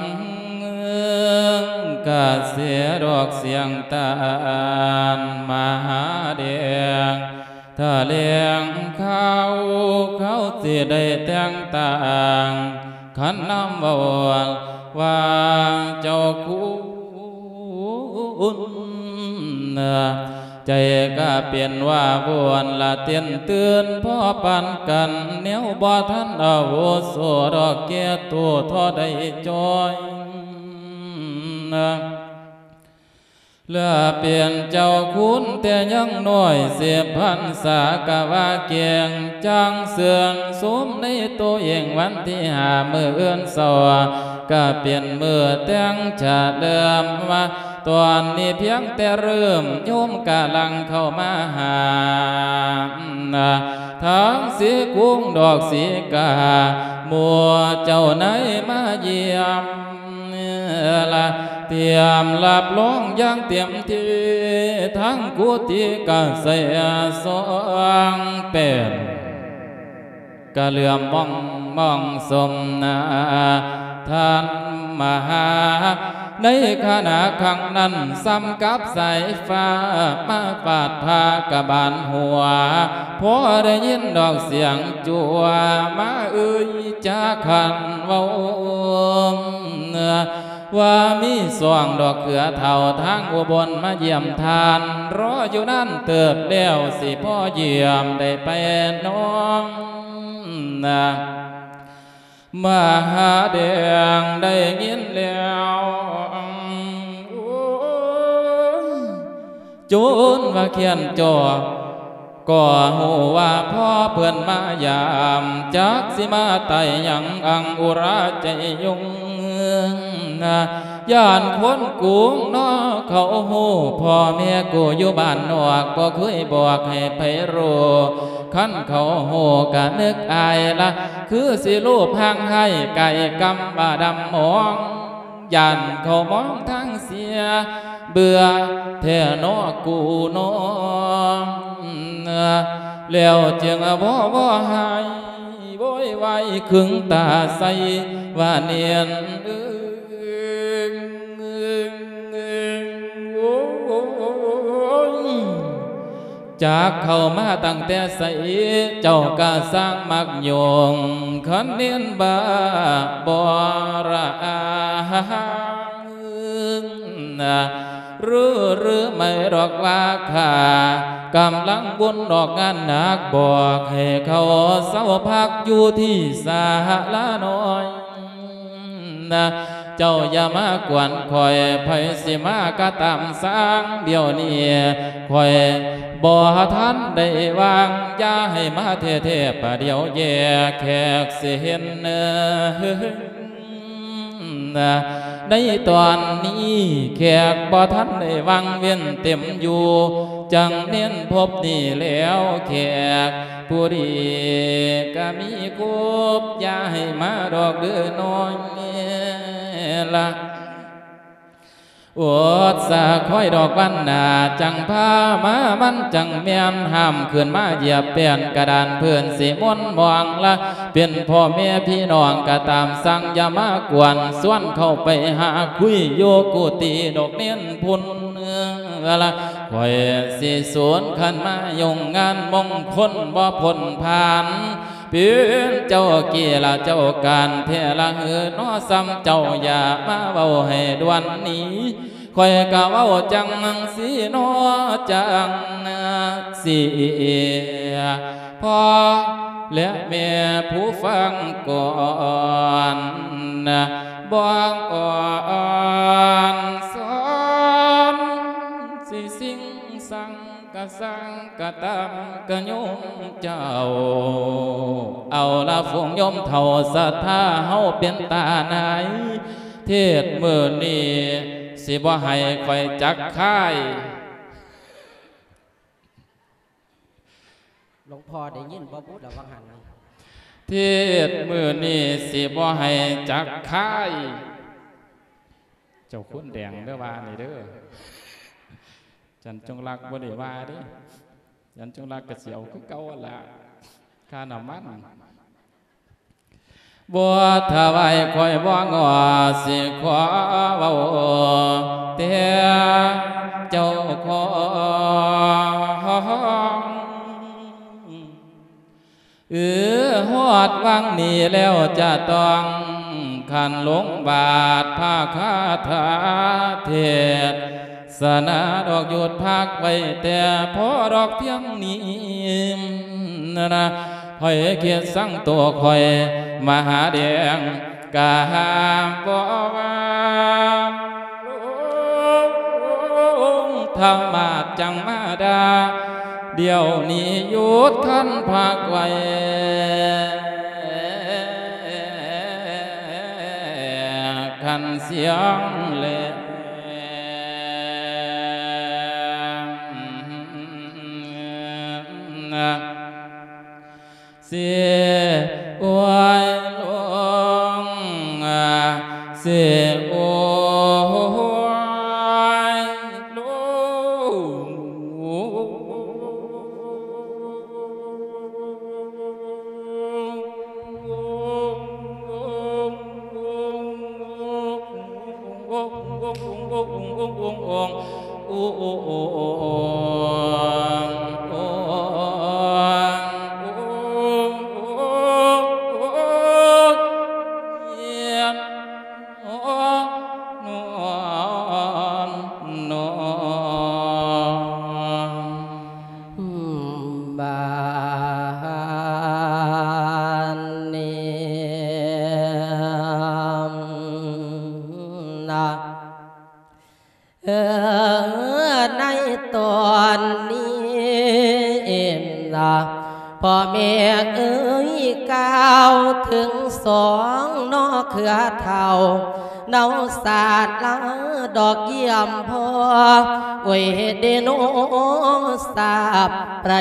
เสียดอกเสียงตาลมหาเดียงถ้าเลี้ยงเขาเขาสิได้แต่งต่างขันน้ำบวนว่าเจ้าคุณใจก็เปลี่ยนว่าบวนละเตียนเตือนพ่อปันกันเนี้ยวบ่ท่านอาวุโสดอกเกียตัวทอได้จอย เลือเปลี่ยนเจ้าคุณแต่ยังน้อยเสียพันสากะว่าเกียงจังเสื่องสมในตัวเองวันที่หามือเอื้อนสวก็เปลี่ยนมือแต่งจะเดิมว่าตอนนี้เพียงแต่เริ่มโยมกำลังเข้ามาหาทั้งสีกุ้งดอกสีกามัวเจ้าไหนมาเยี่ยมละ เตรียมรับรองอย่างเตรียมทีทั้งกุฏิกเสียสองเป็นกะเหลื่อมมองมองสมนาท่านมหา ในขณะขังนั้นซ้ำกับสายฟ้ามาปาดพากระบาลหัวพอได้ยินดอกเสียงจัวมาเอ้ยจาขันเว้า ว่ามีสว่างดอกเขือเท่าทางอุบลมาเยี่ยมทาน รออยู่นั่นเติบเลี้ยวสิพ่อเยี่ยมได้ไปน้องนะมหาเดียงได้ยินแล้วโอ้ยจูนว่าเขียนจอก็หูว่าพ่อเพื่อนมายาม จักสิมาไตยังอังอุราใจยุง นะย่านคนกูงนอเขาหูพ่อแม่กูอยู่บ้านนอกบ่เคยบอกให้ไปรู้ขันเขาหูกะนึกอายละคือสิรูปห่างให้ไก่กำบาดำมองยันเขามองทั้งเสีย เบื่อเทนอกูนอแล้วจึงบ่บ่หาย โวยไว้ขึงตาใสว่าเนียนเอ้จากเข้ามาตั้งแต่ใสเจ้าก็สร้างมักโยงขันเนียนบาบอระอา รู้หรือไม่หรอกว่าข้ากำลังบุญดอกงานหนักบอกให้เขาเศร้าพักอยู่ที่สาละน้อยนะเจ้าอย่ามากวนคอยไผสิมากะตามสร้างเดี๋ยวนี้คอยบ่ทันได้วางอย่าให้มาเทๆประเดี๋ยวแย่แขกสิเห็นเนอ ในตอนนี้แขกบ่ทันได้วังเวียนเต็มอยู่ จังเน้นพบนี่แล้วแขกผู้ดีก็มีครบอย่าให้มาดอกเดือน้อยละ อดสาค่อยดอกวันนาจังพามามันจังแม่นห้ามขึ้นมาเหยียบเปลี่ยนกระดานเพื่อนสีมวนมองละเป็นพ่อแม่พี่น้องก็ตามสั่งอย่ามากวนส่วนเข้าไปหาคุยโยกุติดอกเนียนพุนเนื้อละคอยสิสวนขันมายงงานมงคลบ่พ้นผ่าน เพื่อนเจ้าเกียละเจ้าการเทละเหือนอซ้ำเจ้าอย่ามาเบาให้ดวนนี้คอยกะว้าจังสีนอจังสีพอและแม่ผู้ฟังก่อนบอกอ่อน งกะสังกะตามกะยมเจ้าเอาละฟงยมเท่าศรัทธาเฮาเป็นตาไหนเทศมื่อนี้สิบ่ให้คอยจักค่ายหลวงพ่อได้ยินบ่พูดแล้ววังหันเทศมื่อนี้สิบ่ให้จักค่าย เจ้าคุณแดงเด้อว่านี่เด้อ จันจงรักบ่ได้ว่าเด้จันจงรักก็สิเอาคือเก่าหั่นล่ะค่าน้ำมันบัวถวายคอยบ่งอสิขอเว้าแต่เจ้าของเออฮอดวังนี้แล้วจะต้องขันลงบาทภาคาถาเทศ สนาดอกหยุดพักไว้แต่พอดอกเพียงนี้นะคอยเขียนสั่งตัวคอยมหาแดงกามบ่วาธรรมาจังมาดา เดี๋ยวนี้หยุดขันพักไว้ขันเสียงแหล เสียอวยลงเสียอวย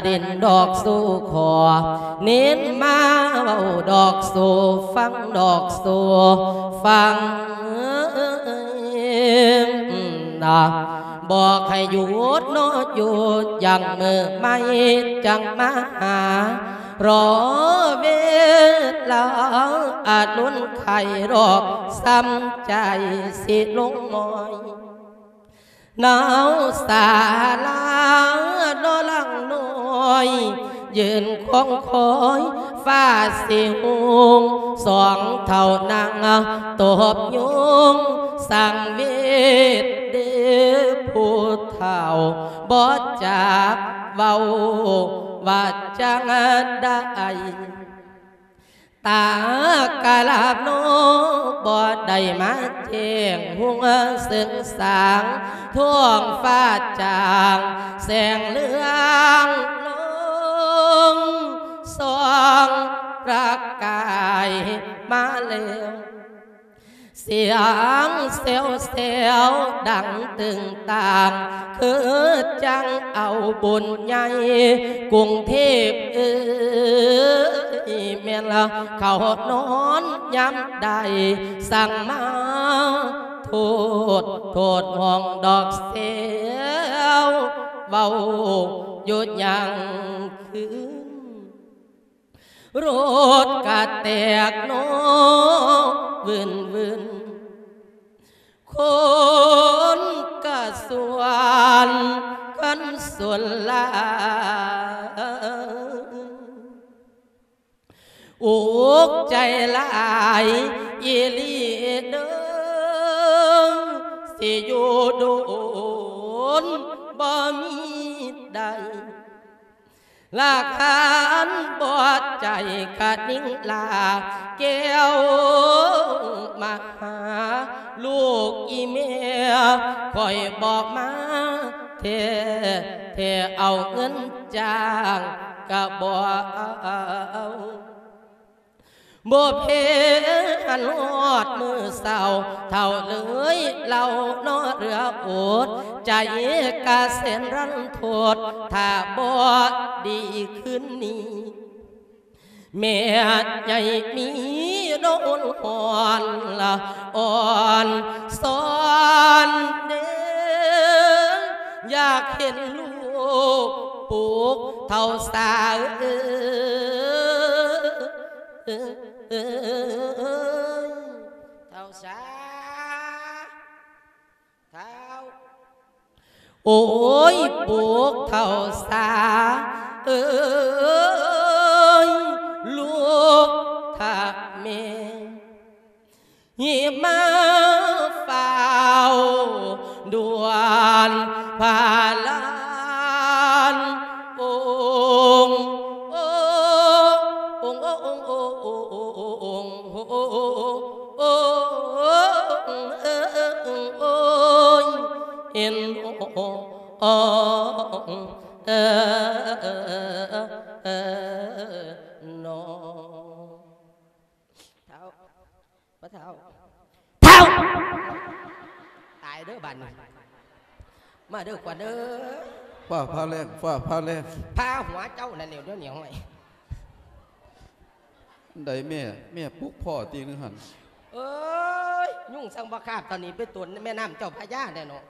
เด็นดอกสู่ขอ เน้นมาเว้าดอกสู่ฟังดอกสู่ฟังนะบอกให้หยุดโนหยุดยังมือไม่จังมาหารอเวลาอาจลุ้นไข่รอกซ้ำใจสิลงมอยหนาวสาลาโนลัง อยยืนคงคอยฟ้าสิหงสองเท่านางตบยุงสั่งเวทเดผู้เท่าบอจากเว้าว่าจังได้ตากะลาบโนบ่ได้มาแจ้งหัวซึ่งสางท่วงฟ้าจาง แสงเลือง งสองประกายมาแล้วเสียงเซลเซลดังตึงต่างคือจังเอาบุญใหญ่กรุงเทพเอ้ยแม่นละเขานอนย้ำใดสั่งมาโทษโทษห้องดอกเสียว เบาหยุดยังคืนรถกะแตกโนวืนวืนคนกะสวนกันส่วนลาอุกใจหลายยีลีเดิมสิอยู่โดน บ่มีใดลาคานบอดใจกะนิ่งลา แก้วมาหา ลูกอีเมียคอยบอกมา เทเทเอาเงินจ้างกะบอเอา บ่เพหันอดมือเศร้าเท่าเลยเรานอเรือโอดใจกะเส้นรันโทษถ้าบ่ดีขึ้นนี้แม่ใหญ่มีโดนอ่อนละอ่อนสอนเด้ออยากเห็นลูกปลูกเท่าสาเออ ยเท่าสาเท่าโอ้ยปลูกเเห็นอเออเออนอเท้าพระเท้าเท้าตายเด้อบัดนมาเด้อกว่าเด้อฟ้าผ้าแรงฟ้าผ้าแรงพาหัวเจ้านั่นเดียวเดี๋ยวเหนียวไงใดแม่แม่ปลุกพ่อตีนึงหันเอ้ยยุ่งสังบคาบตอนนี้ไปตุนแม่น้ำเจ้าพญาแน่นอน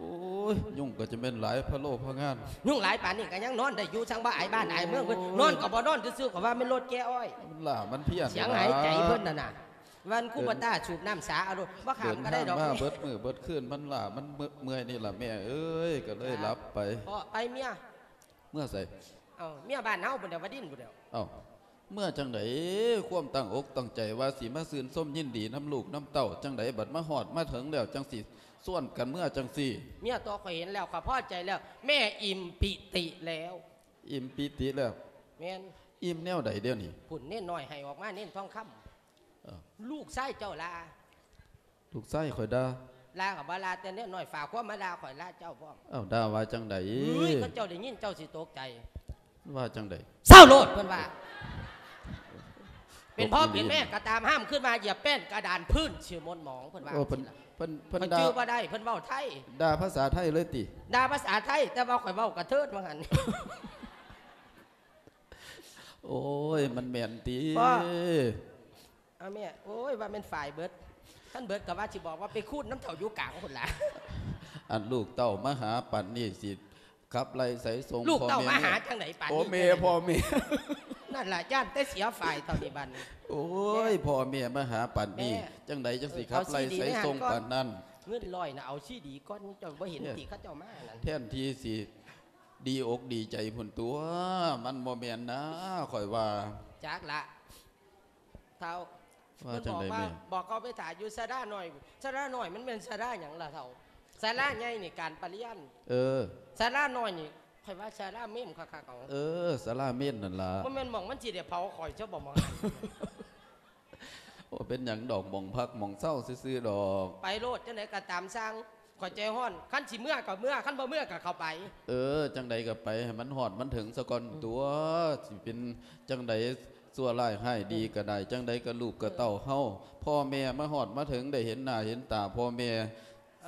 โอ้ยยุ่งก็จะเป็นหลายพะโลพะงาน ยุ่งหลายป่านนี้ก็ยังนอนได้อยู่สังบ่อายบ้านอายเมืองเพิ่นนอนก็บ่นอนซื่อๆก็ว่าไม่รถแก้อ้อย มันล่ามันเพี้ยนเสียงหายใจเพิ่นน่ะน่ะวันคู่บัตาสูบน้ำสาเอารมณ์ว่าขามเดินก็ได้ทางดอกมาเบิดมือเบิดคืนมันล่ามันเมื่อยเมื่อยนี่ล่ะแม่เอ้ยก็เลยรับไปพ่อไปเมียเมื่อใส่เอาเมียบ้านเฮาบ่ได้ว่าดิ้นบ่เดียวเอ้าเมื่อจังไดความตั้งอกตั้งใจว่าสิมาซื่นส้มยินดีน้ำลูกน้ำเต้าจังไดบัดมาหอดมาถึงแล้วจังสิ ส่วนกันเมื่อจังสี่ เมียตัวข่อยเห็นแล้วข้าพอใจแล้ว แม่อิ่มปิติแล้วอิ่มปีติแล้ว แม่นอิ่มแนวใดเดี๋ยวนี้พุ่นเน้นน้อยให้ออกมาเน้นทองคำเอ้าลูกชายเจ้าลาลูกไส้ข่อยด่าลากับบ่ลาแต่เน้นน้อยฝากความมาลาข่อยลาเจ้าพร้อมเอ้าด่าว่าจังไดเฮ้ยเขาเจ้าได้ยินเจ้าสิตกใจว่าจังไดเศร้าโลดเพิ่นว่าไป เป็นพ่อตกเป็นแม่ก็ตามห้ามขึ้นมาเหยียบแป้นกระดานพื้นชื่อมนต์หมองเพิ่นว่าโอ้เพิ่นสิล่ะเพิ่นเพิ่นเพิ่นด่าชื่อบ่ได้เพิ่นเว้าไทยด่าภาษาไทยเลยติด่าภาษาไทยแต่ว่าข่อยเว้ากระเทิดว่าหั่นโอ้ยมันแม่นติพ่อเอาแม่โอ้ยว่าเป็นฝ่ายเบิดท่านเบิดก็ว่าสิบอกว่าไปคูดน้ำเถ่าอยู่กลางพุ่นล่ะอันลูกเต้ามาหาปันนี่สิขับไล่ใส่ทรงลูกพ่อเต้ามาแหาจังไหนป่านโอ้นี้เมพ่อเม นั่นล่ะย่านแต่เสียฝ่ายเท่านี้บัดนี้โอ้ยพ่อเมียมาหาปันนี่แม่จังใดจังสิเออขับเอาไล่ CD ใส่ในหันทรงก่อน ปันนั้นเงินลอยน่ะเอาซี่ดีก่อนเจ้าบ่เห็นติเขาเจ้ามานั่นแทนที่สิดีอกดีใจพุ่นตัว มันบ่แม่นนะข่อยว่า จักละเท่าว่าเพิ่นจังบอกใดว่าแม่ บอกเขาไปถ่ายอยู่ซาด้าหน่อยซาด้าหน่อยมันเป็นซาด้าหยังล่ะเท่าซาด้าใหญ่นี่การปริยันเออซาด้าน้อยนี่ ข่อยว่าซาด้าเม่มคักๆเอาเออสาราเม่นนั่นล่ะบ่แม่นหมองมันสิได้เผาข่อยเจ้าบ่มองหันโอ้เป็นหยังดอกหมองพักหมองเศร้าซื่อๆดอก ไปโลดจังไดก็ตามสร้างข่อยใจฮ้อนคันสิเมื่อก็เมื่อคันบ่เมื่อก็เข้าไป เออ จังใดก็ไปให้มันหอดมันถึงสะก่อนตัวสิเป็นจังใดสัวร้ายให้ดีก็ได้ จังใดก็ลูกก็เต้าเฮาพ่อแม่มาหอดมาถึงได้เห็นหน้าเห็นตาพ่อแม่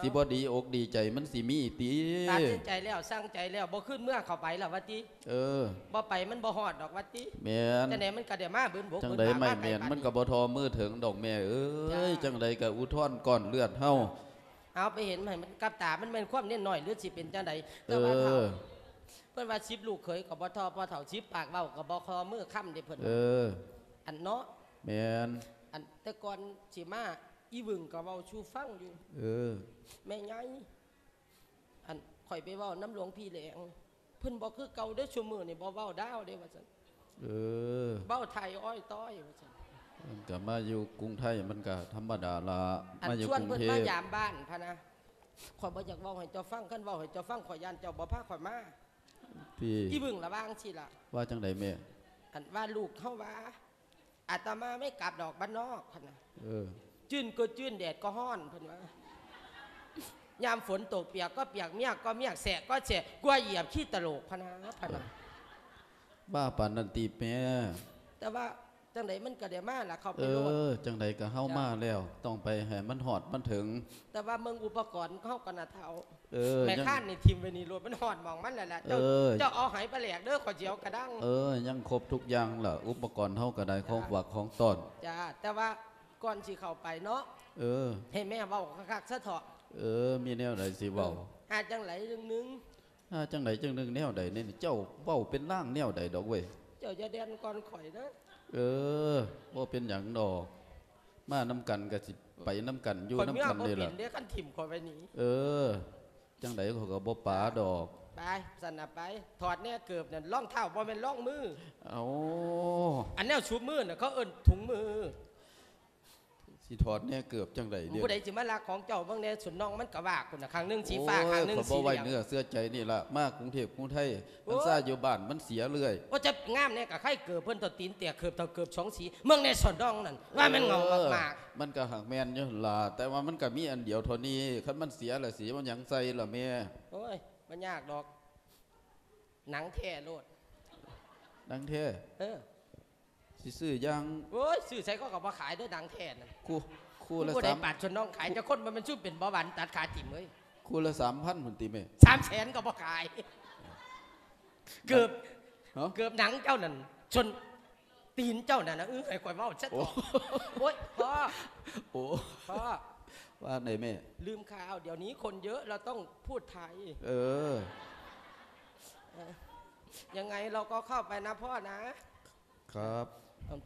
สิบ่ดีอกดีใจมันสิมีติตัดสินใจแล้วสร้างใจแล้วบ่ขึ้นเมื่อเข้าไปแล้วว่าติเออบ่ไปมันบ่ฮอดดอกว่าติแม่นจังไดมันก็ได้มาเบิ่นบกจังเบิ่นใดบาไม่าแม่นปามันก็บ่ทอมือถึงดอกแม่เอ้ยจ้าจังใดก็อุทธรณ์ก่อนเลือดเฮาเอาไปเห็นให้มันกับตามันแม่นความเน้นน้อยหรือสิเป็นจังไดเอแต่ว่าเฒ่าอเพิ่นว่าชิบลูกเขยก็บ่ทอพอเฒ่าชิบปากเว้าก็บ่คอมือค่ำเด้เพิ่นเอออันเนาะแม่นอันแต่ก่อนสิมา อีวึงก็เว้าชูฟังอยู่ เออ แม่ใหญ่อันข่อยไปเว้าน้ำหลวงพี่แหลงเพิ่นบ่คือเก่าเด้อชั่วมื้อนี่บ่เว้าดาวเด้ว่าซั่นเออเว้าไทยอ้อยต้อยว่าซั่นมันก็มาอยู่กรุงไทยมันก็ธรรมดาละอันมาอยู่ชวนกรุงเพิ่นเทมาพยามบ้านพะนะข่อยบ่อยากเว้าให้เจ้าฟังคันเว้าให้เจ้าฟังข่อยย่านเจ้าบ่พาข่อยมาพี่อีวึงละว่างสิล่ะ ว่าจังใดแม่อันว่าลูกเขาว่าอาตมาไม่กลับดอกบ้านนอกพะนะเออ จื้นก็จื้นแดดก็ห้อนเพิ่นว่ายามฝนตกเปียกก็เปียกเมียกก็เมียกแสะก็แสะกลัวเหยียบขี้ตลกพะนะพะนะบ้าปานนันตีแม่แต่ว่าจังไดมันก็ได้มาล่ะเขาเอไปโลดอจังใดก็เฮามาแล้ว ต้องไปให้มันหอดมันถึง แต่ว่าเมืองอุปกรณ์เขาก็น่ะเท่าเออแม่ยังข้านนี่ทิมไว้นี่รถมันหอดหมองมันแหละล่ะเจ้าเออเจ้าเอาไหไปแหลกเด้อขอเจียวกระดังเออยังครบทุกอย่างล่ะอุปกรณ์เฮาก็ได้ของฝากของตอนจ้าแต่ว่า ก่อนสิเข้าไปเนาะเออ ให้แม่เว้าคักๆซะเถาะเออ มีแนวใดสิเว้าอาจังไหลเรื่องหนึงถ้าจังใดจังหนึงแนวใดนี่เจ้าเว้าเป็นร่างแนวใดดอกเว้ยเจ้าจะเดนก่อนข่อยนะเออบ่เป็นหยังดอก มานํกันก็สิไปนํกันอยู่ข่อยนํเมียกันบ่นี่เปลี่ล่ะยนเด้อคันถิ่มข่อยไปหนีเออ จังใดเขาก็บ่ป๋าดอกไปสนับไป ถอดแน่เกือบนั่นร่องเท้าบ่เป็นร่องมือ เอาอันแนวชุบมือน่ะเขาเอิ้นถุงมือ สิถอดแน่เกือบจังใดเดี๋ยวผู้ใดสิมาลักของเจ้าเบิ่งแน่สุนน้องมันก็ว่าคุณน่ะครั้งหนึงสีฟ้าครั้งหนึงโอ้ยสีเขาบ่ไว้เหลืองเนื้อเสื้อใจนี่ล่ะมากรุงเทพกรุงไทยโอ้มันยซ่าอยู่บ้านมันเสียเรื่อยว่าจะงามแน่ก็ใครเกิดเพิ่นตอตีนเตียเกือบเท่าเกือบสองสีเมืองในสนน้องนั่นว่ามันเงามากๆมันก็หักแม่นอยู่ล่ะแต่ว่ามันก็มีอันเดียวเท่านี้คันมันเสียแล้วสีมันหยังใส่ล่ะแม่ๆโอ้ยมันยากดอก หนังแท้โลดดังแท้เออ สิซื้อยังโอ้ยซื้อใส่ก็ก็บ่ขายเด้อหนังแท้นั่นคู่คู่ละผู้ใดสามปาดชนน้องขายจะคนมันมันชื่อเป็นเบาหวานตัดขาจิ้มเอ้ยคู่ละ3,000พุ่นติแม่สามแสนก็บ่ขาย เกือบเนาะเกือบหนังเจ้านั่นชนตีนเจ้านั่นนะเออไอ้ข่อยเว้าชัดโอ้โอ้ยพ่อโอ้พ่อว่าไหนแม่ ลืมข่าว เดี๋ยวนี้คนเยอะเราต้องพูดไทย เออ ยังไงเราก็เข้าไปนะพ่อนะ ครับ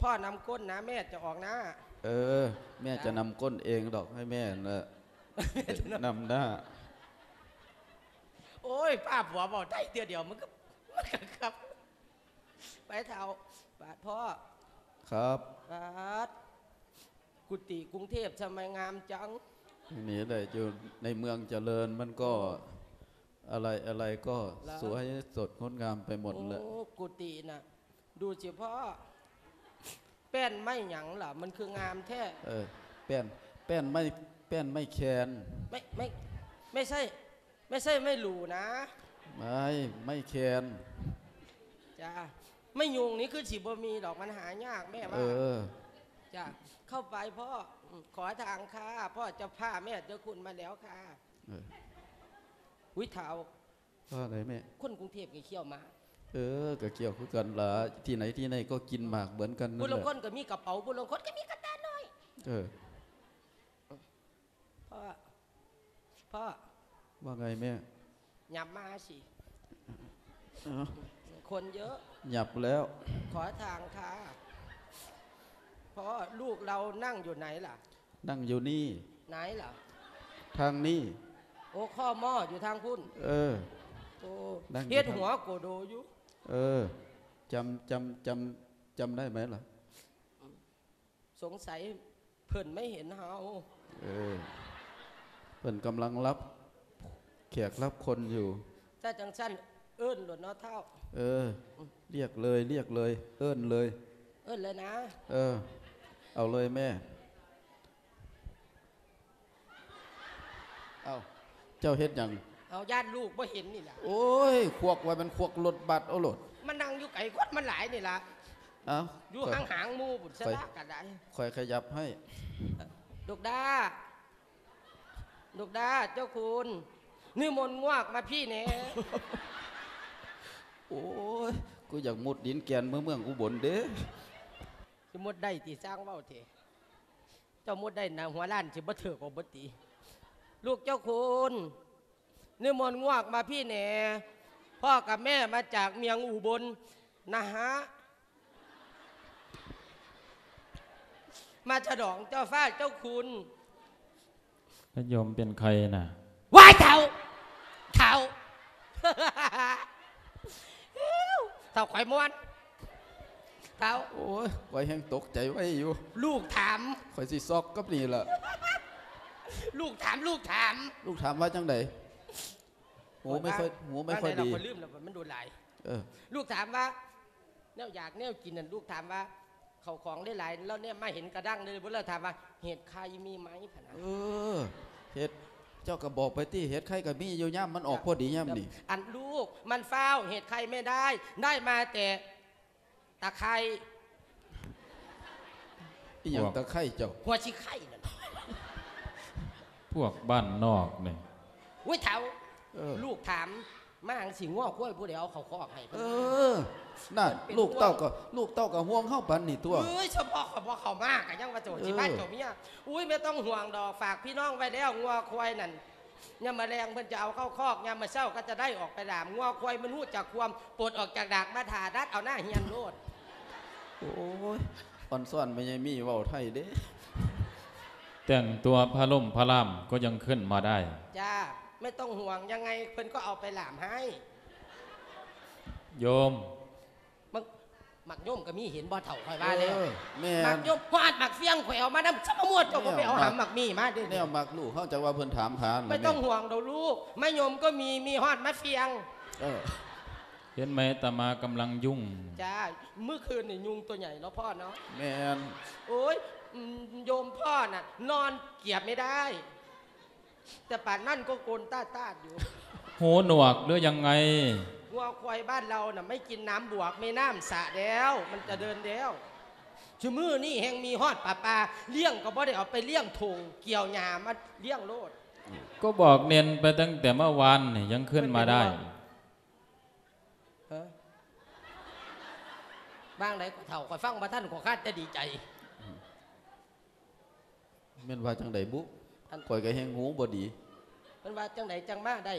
พ่อนำก้นนะแม่จะออกหน้า เออ แม่จะนำก้นเองดอกให้แม่น่ะนำหน้า โอ้ยป้าผัวบอกได้เดียวเดียวมันก็มันก็ครับ ไปเท่าบาทพ่อ ครับบาทกุฏิกรุงเทพทำไมงามจังนี่แหละอยู่ในเมืองเจริญมันก็อะไรอะไรก็แล้วสวยสดงดงามไปหมดเลยโอ้กุฏิน่ะดูสิพ่อแป้นไม่หยังล่ะ มันคืองามแท้เออแป้นแป้นไม่แป้นไม่แคนไม่ไม่ไม่ใช่ ไม่ใช่ไม่หลูนะไม่ไม่แคนจ้าไม่ยุงนี่คือสิบ่มีดอกมันหายากแม่เอว่าอจ้ะเข้าไปพ่ออืมขอทางค่ะพ่อจะพาแม่เจ้าคุณมาแล้วค่ะเออวิเทาว่าอะไรแม่คนกรุงเทพกี่เขี้ยวหมา เออก็เกี่ยวคือกันล่ะที่ไหนที่ไหนก็กินหมากเหมือนกันนั่ผู้นลแหงละคนก็มีกระเป๋าผู้ลงคนก็มีกระตาน้อยเออพ่อพ่อว่าไงแม่หยับมาสิเอ้าคนเยอะ หยับแล้ว ขอทางค่ะพ่อลูกเรานั่งอยู่ไหนล่ะ นั่งอยู่นี่ ไหนล่ะ ทางนี้ โอ้ข้อหม้ออยู่ทางพุ่น เออ โอ้นั่งอยู่เฮ็ดทางหัวโกโดอยู่ เออจำจำจำจำได้ไหมล่ะ สงสัยเพิ่นไม่เห็นเฮาเออเพิ่นกำลังรับแขกรับคนอยู่ถ้าจังสั้นเอิ้นหลดเนาะเท่า เออ เรียกเลยเรียกเลย เอิ้นเลย เอิ้นเลยนะ เออ เอาเลยแม่ เอาเจ้าเฮ็ดหยัง เอาญาติลูกบ่เห็นนี่ล่ะโอ้ยขวกไว้มันขวกรถบัตรเอารถมันนั่งอยู่ไกลกว่ามันหลายนี่ล่ะเอาอยู่ค่อยห่างๆหมู่บุตรสละกันได้ค่อยขยับให้ ลูกดาลูกดาเจ้าคุณนิมนต์งวกมาพี่แหน่ โอ้ยกูอยากมุดดินแกนเมืองเมืองอุบลเด้ สิมุดได้ตีสร้างเว้าเถเจ้ามุดได้นะหัวล้านสิบ่เถือกบ่บ่ตีลูกเจ้าคุณ นิมนต์งวกมาพี่แหน่พ่อกับแม่มาจากเมียงอุบลนะฮะ มาฉลองเจ้าฟ้าเจ้าคุณแล้วโยมเป็นใครน่ะวายเท่าเท่าเท่าข่อยม้วนเท่าโอ้ยไว้แห้งตกใจไว้อยู่ ลูกถามข่อยสิซอกกับนี่ล่ะลูกถามลูกถาม ลูกถามว่าจังได หูไม่ค่อยหูไม่ค่อยบ้านหนดีเราคนลืมแล้วมันโดนหลายเออลูกถามว่าแนวอยากแนวกินนั่นลูกถามว่าเขาของได้หลายแล้วเนี่ยมาเห็นกระดังเลยบุญเราถามว่าเห็ดใครมีไหมพะนะเออเฮ็ดเจ้าก็บอกไปที่เฮ็ดไข่กับมีอยู่ย่ามมันออกพอดีย่ามนี่อันลูกมันเฝ้าเห็ดใครไม่ได้ ได้มาแต่ตะไคร้อีหยังตะไคร่เจ้าหัวชิไข่นั่นพวกบ้านนอกเนี่ยอุ้ยเถา เออ ลูกถามมาหังสิง้อกล้วยผู้เดียวเขาคอกให้เออน่ะลูกเต้าก็ลูกเต้าก็ห่วงเข้าปันนี่ตัว เอ้ยเฉพาะเขาบอกเขามากกันยังว่าโจสิบ้านโจเมียอุ้ยไม่ต้องห่วงดอกฝากพี่น้องไว้แล้วงัวควายนั่นยามมาแรงเพิ่นจะเอาเข้าคอกยามมาเช้าก็จะได้ออกไปดามงัวควายมันหู้จากความปลดออกจากดากมาถาดัดเอาหน้าเฮียนโลด โอ้ยอ่อนซ่อนไม่ใช่มีเว้าไทยเด้ แต่งตัวพระล่มพระล่ามก็ยังขึ้นมาได้ จ้า ไม่ต้องห่วงยังไงเพิ่นก็เอาไปหลามให้โยม มักมักโยมก็มีเห็นบ่เถ่าคอยว่าแล้วเออแม่มักนโยมฮาดมักเฟียงข่อยเอามานำสมมวดเจ้าก็ไปเอาหามมักมีมาเด้อแนวมักลูกเขาจะว่าเพิ่นถามหาน่ะไม่ต้องห่วงดอกลูกไม่โยมก็มีมีฮอดมะเฟียงเออเห็นไหมตามากำลังยุ่ง จ้าเมื่อคืนนี่ยุงตัวใหญ่เนาะพ่อเนาะแม่นโอ้ยอืมโยมพ่อน่ะ นอนเกียบไม่ได้ แต่ป่านนั่นก็โกนต้าต้าๆอยู่หูหนวกหรือยังไงงัวควายบ้านเราน่ะไม่กินน้ำบวกไม่น้ำสระแล้ว มันจะเดินแล้วชั่วมือนี่แหงมีฮอดป่าปลาเลี้ยงก็บ่ได้เอาไปเลี้ยงถงเกี่ยวหญ้ามาเลี้ยงโลดก็บอกเนียนไปตั้งแต่เมื่อวานนี่ยังขึ้นมาได้ฮะบ้างไหนก็เถ่าก็ฟังมาท่านก็คาดจะดีใจ แม่นว่าจังไดบุ อันข่อยก็แฮงหูบ่ดีมันว่าจังไหนจังมาได้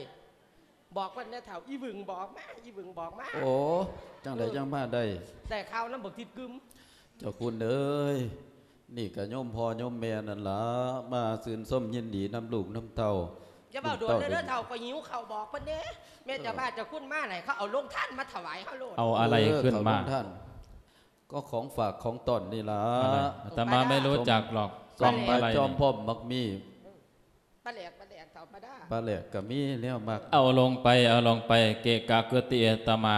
บอกว่าเนี่ยเถ่าอีบึงบอกมาอีบึงบอกมาโอ้จังไดจังมาได้ แต่ข่าวนั้นบอกติดกึมเจ้าคุณเอ้ยนี่ก็โยมพ่อโยมแม่นั่นล่ะมาซื่นส้มยินดีน้ำลูกน้ำเต้าจะเบาโดนเด้อเด้อเถ่าก็หิวเขาวบอกเพิ่นเด้แม่เจะบ้านเจะคุ้นมาไหนเขาเอาลงท่านมาถวายเขาโลดเอาอะไรขึ้นมาเออเขลงท่าน ก็ของฝากของตอนนี่ล่ะอะไรอาตมาไม่รู้จักหรอกกกล่ล่อองงอะไรจอมนี่พ่อมมักมี ปลาแหลกปลาแหลกเถ่าปลาด้าปลาแหลกก็มีแล้วมักเอาลงไปเอาลงไปเกะกะเกติอาตมา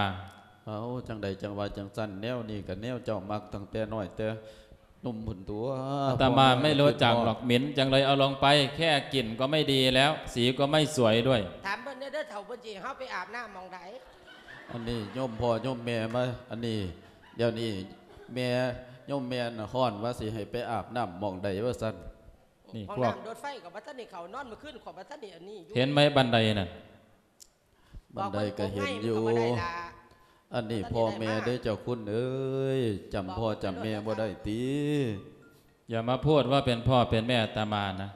เอาจังใดจังว่าจังสั้นแนวนี่กับแนวเจ้ามักตั้งแต่น้อยแต่หนุ่มหุ่นตัวอาตมาไม่รู้จักหรอกเหม็นจังเลยเอาลงไป แค่กลิ่นก็ไม่ดีแล้ว สีก็ไม่สวยด้วย ถามเพิ่นเด้อเด้อเถ่าเพิ่นสิให้เฮาไปอาบน้ำหมองใดอันนี้โยมพ่อโยมแม่มาอันนี้เดี๋ยวนี้แม่โยมแม่น่ะฮ้อนว่าสิให้ไปอาบน้ำหมองใดว่าซั่น นี่ห้องพวก น้ำรถไฟกับวัฒนี่เขานอนมาขึ้นขอบวัฒนี่อันนี้อยู่เห็นไหมบันไดน่ะบันไดก็เห็นอยู่บกว่าบ่ได้ละอันนี้พ่อแม่ได้อเจ้าคุณเอ้ยจำพ่อจำแม่บ่ได้ติอย่ามาพูดว่าเป็นพ่อเป็นแม่อาตมานะ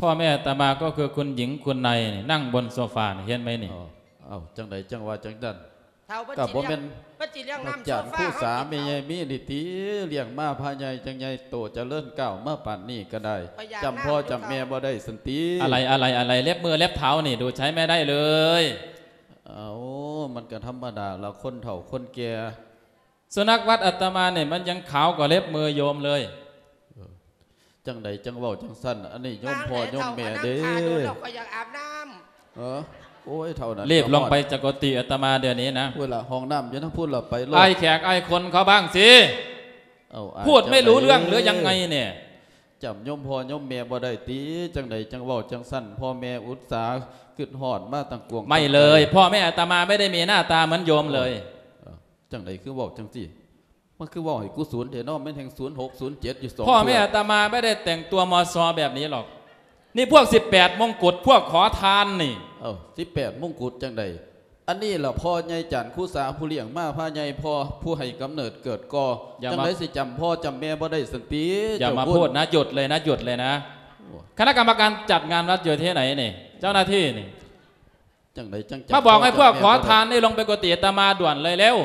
พ่อแม่อาตมาก็คือคุณหญิงคุณนายนี่นั่งบนโซฟานี่เห็นไหมนี่ อ้าวเอ้าจังใดจังว่าจังดัน เท่าปัจก็จิบ่เลี้แม่ยงนปัจจิเลี้ยงน้ำจานโซฟคู่สาเฮมีใหญ่มีนิติเลี้ยงมาพาใหญ่จังใหญ่โตเจะเลิ่นก้าวมาป่านนี้ก็ได้จำพ่อจำแม่บ่ได้สันติอะไรอะไรอะไรเล็บมือเล็บเท้านี่ดูใช้ไม่ได้เลยเอามันก็ธรรมดาละคนเฒ่าคนแก่สุนัขวัดอาตมาเนี่ยมันยังขาวกว่าเล็บมือโยมเลยจังใดจังเว้าจังสั้นอันนี้โยมบ้างพ่อไหนโยมเท่าแม่ก็เด้นั่งขาโดนอเราก็อยากอาบน้เออ โอ้ยเท่านั้นรีบลงไปจากกุฏิอาตมาเดี๋ยวนี้นะเวลาห้องน้ำอยังทั้งพูดเราไปโลดไอ้แขกไอ้คนเขาบ้างสิเอาอ่านพูดไม่รู้เรื่องหรือยังไงเนี่ยจำโยมพ่อโยมแม่บ่ได้ติจังใดจังเว้าจังสั้นพ่อแม่อุตสาห์ขึ้นฮอดมาตั้งกวง ไม่เลย พ่อแม่อาตมาไม่ได้มีหน้าตาเหมือนโยมเลยเออจังใดคือเว้าจังซี่มันคือเว้าให้กูศูนย์เถอะเนาะแม่นแห่ง06 07อยู่สองพ่อแม่เทื่อาตมาไม่ได้แต่งตัวมอซอแบบนี้หรอก นี่พวก18มงกุฎพวกขอทานนี่ เอ้า18มงกุฎจังใดอันนี้ล่ะพ่อใหญ่จันทร์คู่สาผู้เลี้ยงมาพาใหญ่พ่อผู้ให้กำเนิดเกิดก่ออย่อาจังมาไดสิจำพ่อจำแม่บ่ได้สันติอย่ามาเจ้พูดคุณนะหยุดเลยนะหยุดเลยนะโอ้คณะกรรมการจัดงานวัดอยู่ที่ไหนนี่ เจ้าหน้าที่นี่จังใดจังจำมาบอกให้พวกจำแม่ขอบ่ได้ทานนี่ลงไปกุฏิอาตมาด่วนเลยเร็ว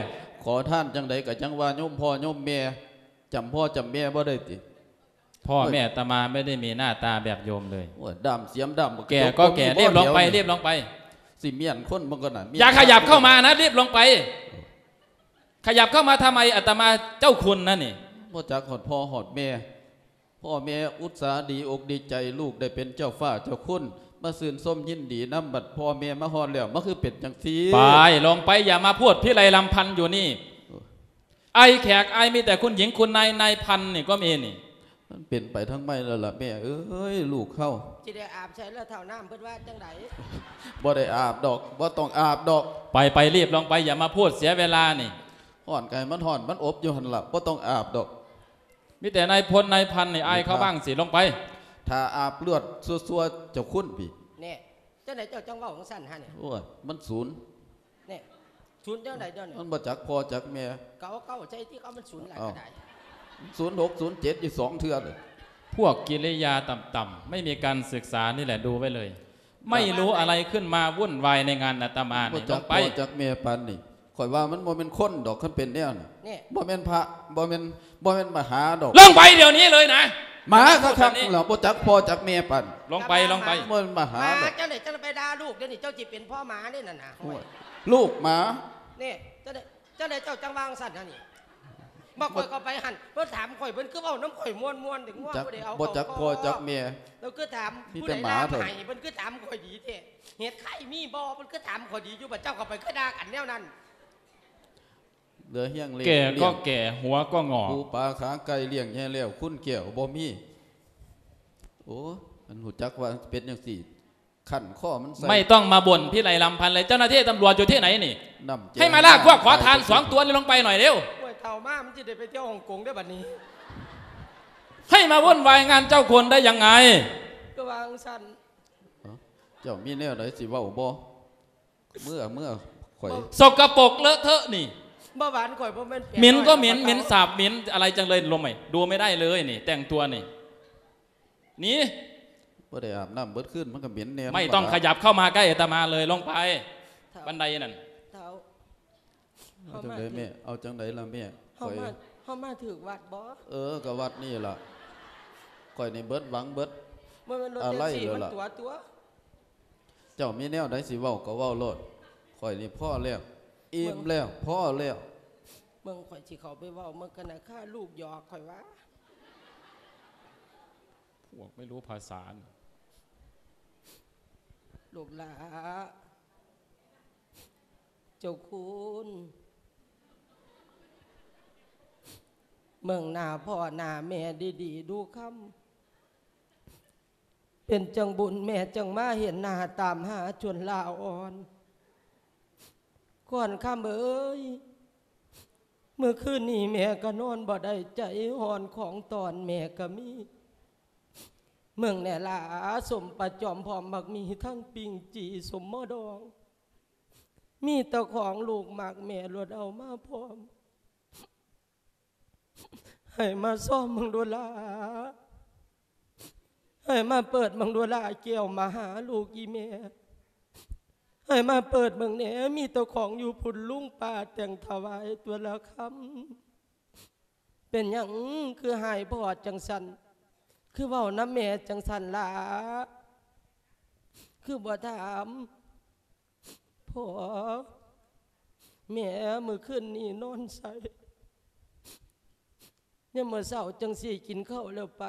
ขอท่านจังใดกับจังว่าโยมพ่อโยมแม่จำพ่อจำแม่บ่ได้ติ พ่อแม่อาตมาไม่ได้มีหน้าตาแบบโยมเลยโอ้ยดำเสียมดำแก่ก็แก่รีบลงไปรีบลงไป สิเมียนคนมันก็น่ะเมีนอย่าขยับเข้ามานะรีบลงไป ขยับเข้ามาทำไมอาตมาเจ้าคุณนะนี่บ่จักหอดพ่อหอดแม่พ่อแม่อุตสาห์ดีอกดีใจลูกได้เป็นเจ้าฟ้าเจ้าคุณมาซื่นส้มยินดีน้ำบัดพ่อแม่มาฮอดแล้วมันคือเป็นจังซี่ไปลงไปอย่ามาพูดพี่ไรลำพันธ์อยู่นี่ ไอแขกไอมีแต่คุณหญิงคุณนายนายพันนี่ก็มีนี่ มันเป็นไปทั้งไม่แล้วล่ะแม่เอ้ยลูกเข้าำจิได้อาบใช้แล้วเท่าน้ำเพิ่นว่าจังไดบ่ได้อาบดอกบ่ต้องอาบดอกไปไปรีบลงไปอย่ามาพูดเสียเวลานี่ห่อนไก่มันห่อนมันอบอยู่หั่นล่ะบ่ต้องอาบดอกมีแต่นายพลนายพันนี่ไอเขาบ้างสิลงไป ถ้าอาบเลือดซัวๆเจ้าคุณพี่เนี่ยจังไดเจ้าจังเว้าของสั่นฮะเนี่ยโอ้ยมันศูนย์เนี่ยศูนย์จังไดเจ้าเนี่ยมันบ่จักพ่อจักแม่เก่าเก่าใจที่เขามันศูนย์หลายอ้าวก็ได้ ศูนย์หกศูนย์เจ็ดอยู่สองเทือเลยพวกกิริยาต่ำๆไม่มีการศึกษานี่แหละดูไว้เลย ไม่รู้อะไรขึ้นมาวุ่นวายในงานอาตมาบ่นี่ลจักงไปพ่อจักแม่ปันนี่ข่อยว่ามันบ่เป็นคนดอกคันเป็นแนวนี่เนี่ยบ่แม่นพระบ่แม่นบ่แม่นมหาดอกลงไปเดี๋ยวนี้เลยนะหมาคัพูดแบบกนี้ๆแล้วบ่จักพ่อจักแม่ปันลงไปลงไปบ่แม่นมหาหมาดอกจังไดจังไปด่าลูกเดี๋ยวนี้เจ้าจิเป็นพ่อหมาเนี่ยน่ะนะโอ้ยลูกหมาเนี่ยจังไดจังไดเจ้าจังวางสั่นฮะนี่ บอกข่อยก็ไปหันเพิ่นถามข่อยเพิ่นคือเว้าน้ำข่อยม่วนๆถึงว่าจักบ่ได้เอาบ่จักพ่อจักแม่แล้วก็ถามมีผู้แต่ใดหมาด่าเถอะไห้เพิ่นคือถามข่อยดีแท้เหตุใครมีบ่เพิ่นคือถามข่อยดีอยู่บัดเจ้าก็ไปคือด่ากันแนวนั้นเหลือเฮียงเลี้ยงแก่ก็เลี้ยงแก่หัวก็งอกปูปลาขาไก่เลี้ยงแย่แล้วคุณแก้วบ่มีโอ้มันหูจักว่าเป็นจังซี่ขันข้อมันใส่ไม่ต้องมาบ่นพี่ไรลำพันธ์เลยเจ้าหน้าที่ตำรวจอยู่ที่ไหนนี่น้ำแจ้งให้มาลากพวกขอทานสองตัวนี่ลงไปหน่อยเร็วโอ้ย เฒ่ามามันสิได้ไปเที่ยวฮ่องกงได้บัดนี้ ให้มาวุ่นวายงานเจ้าคนได้ยังไง ก็วางสั่นเจ้ามีแนวไหนสิเว้าบ่เมื่อเมื่อข่อยสกปรกเลอะเทอะนี่บ่หวานข่อยบ่แม่นแปลหมิ่นก็หมิ่นอยหมิ่นสาบหมิ่นอะไรจังเลยลงไหมดูไม่ได้เลยนี่ แต่งตัวนี่หนี่บ่ได้อาบน้ำเบิดขึ้นมันก็เหม็นแน่ไม่ต้องขยับเข้ามาใกล้อาตมาเลยลงไปเฒ่าบันไดนั่น เฒ่าเอาจังไดแม่ เอาจังไดล่ะแม่เฮาข่อยมาเฮามาถึกวัดบ่เออก็วัดนี่ล่ะข่อยนี่เบิดหวังเบิดบ่แม่นรถอะไรแท็กซี่เลยมันล่ะตัวตัว เจ้ามีแนวไหนสิเว้าก็เว้าโลดข่อยนี่พ่อแล้วอิ่มแล้วพ่อแล้วเบิ่งข่อยสิเข้าไปเว้ามันก็น่ะค่าลูกหยอกข่อยว่าพวกไม่รู้ภาษาลูกหลาเจ้าคุณ เมืองหน้าพ่อหน้าแม่ดีๆดูคำเป็นจังบุญแม่จังมาเห็นหน้าตามหาชวนลาอ่อนก่อนคำเอ้ยเมื่อคืนนี้แม่ก็นอนบ่ได้ใจหอนของตอนแม่ก็มี เมืองแน่ลาสมประจอมพร้อมมักมีทั้งปิงจีสมมอดอง มีตะของลูกมักแม่รวดเอามาพร้อม ให้มาซ่อมมังดูลาให้มาเปิดมังดูลาเกี่ยวมาหาลูกอีแม่ให้มาเปิดเมืองเนี้มีตัวของอยู่พุ่นลุงป่าแต่งถวายตัวละคำเป็นอย่างคือหายพอดจังสันคือเว่าน้ำแม่จังสันละคือบ่ถามพ่อแม่มือขึ้นนี่นอนใส่ เนี่ยเมื่อเสาจังสี่กินข้าวแล้วไป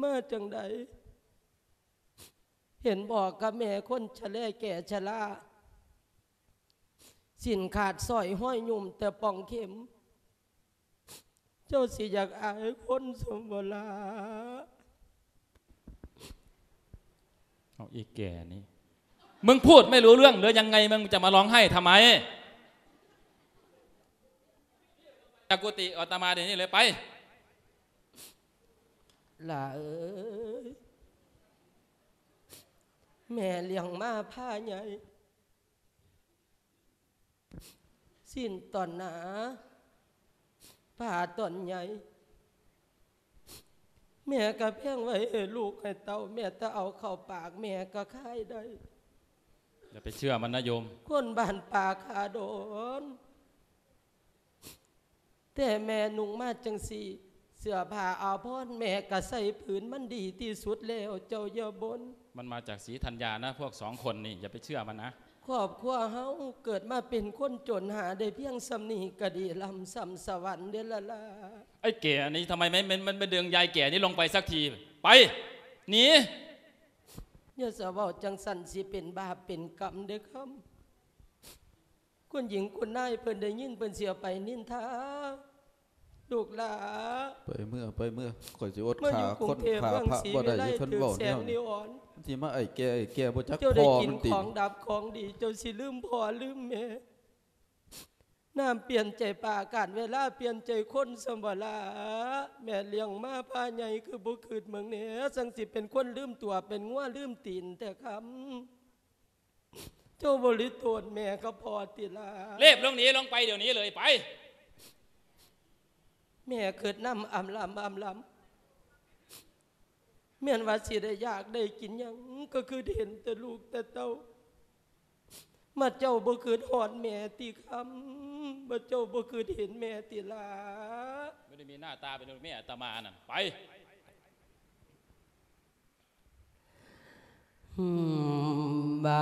มาจังใดเห็นบอกกับแม่คนชะแลแก่ชะลาสินขาดสอยห้อยยุ่มแต่ป่องเข็ม เจ้าสิอยากอายคนสมเวลาเอาอีกแก่นี่ มึงพูดไม่รู้เรื่องหรือยังไง มึงจะมาร้องไห้ทำไม จากกุฏิอาตมาเดี๋ยวนี้เลยไปล่ะเอ้ยแม่เลี้ยงมาผ้าใหญ่ สิ้นตอนหนาผ้าตอนใหญ่ แม่ก็เพียงไว้ให้ลูกให้เต้าแม่จะเอาเข้าปาก แม่ก็คายได้อย่าไปเชื่อมันนะโยม คนบ้านป่าขาโดน แต่แม่นุ่งมาจังสีเสื้อผ้าอาภรณ์แม่ก็ใส่ผืนมันดีที่สุดแล้วเจ้าอย่าบน มันมาจากสีธัญญานะ พวกสองคนนี่อย่าไปเชื่อมันนะครอบครัวเฮาเกิดมาเป็นคนจนหาได้เพียงสำนีก็ดีลำสำสวรรค์เดอละละไอ้แก่นี่ทำไมไม่มันมันเป็นเดืองยายแก่นี่ลงไปสักที ไปหนีอย่าสะเว้าจังสันสิเป็นบาปเป็นกรรมเด้อครับ คุณหญิงคุณนายเพิ่นได้ยินเพิ่นเสียไปนินทาลูกหลาไปเมื่อไปเมื่อข่อยสิอดเมื่ออขายู่กรุคงนเทพขาเมืองพระศรีบ่วิได้ไลอยู่เพิ่นถือเว้าแสแนงวนินี้วอ่อนที่มาไอ้แก่ไอ้แก่บ่จักเจ้าพได้อกินมันติของดับของดีเจ้าสิลืมพ่อลืมแม่น้ำเปลี่ยนใจป่าอากาศเวลาเปลี่ยนใจคนสมบลาแม่เลี้ยงมาพาใหญ่คือบุคืดเมืองเหนือสังสิเป็นคนลืมตัวเป็นงัวลืมตีนแต่คำ เจ้าบริโตนแม่ก็พอติลาเรียบลงหนีลงไปเดี๋ยวนี้เลยไป แม่เกิดน้ำอำลำอำลำแม่นว่าสิได้อยากได้กินหยังก็คือเห็นแต่ลูกแต่เต้ามาเจ้าบ่คือหอนแม่ตีคำมาเจ้าบ่คือเห็นแม่ตีลาไม่ได้มีหน้าตาเป็นแม่อาตมานั่นไป บ้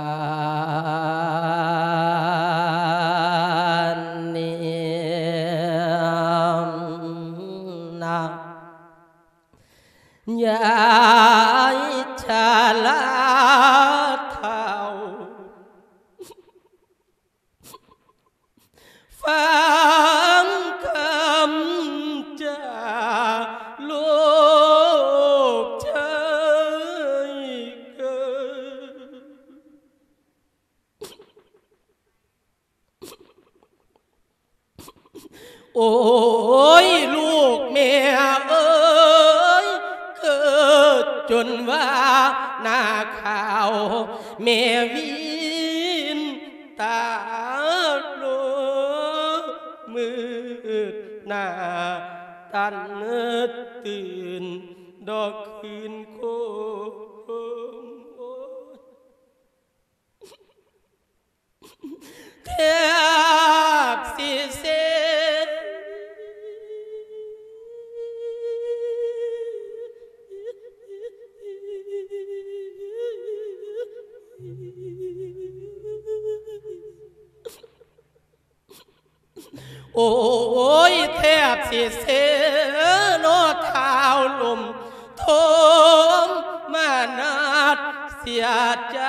เสียใจ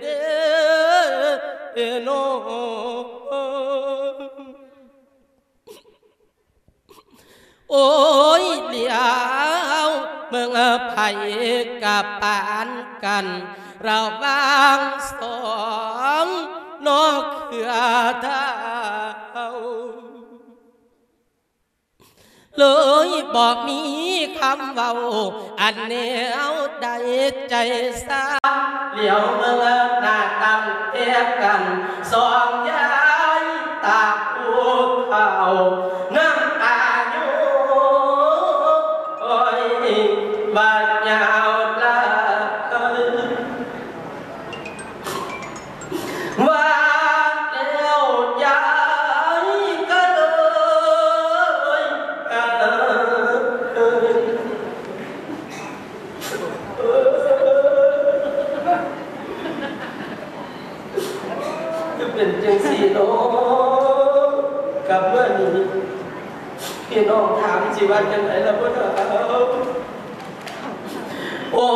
เด้อโนโอ้ยเดียวมมืองไผ่กับปานกันเราบางสองนอกเขือเท้า เลยบอกมีคำเว้า อันแนวใดใจสาเหลียวเมื่อหน้าตั้งเทียบกัน สองยายตาภูเขาน้ำ พี่น้องถามสิว่าจังไหนล่ะพ่อเราโอ้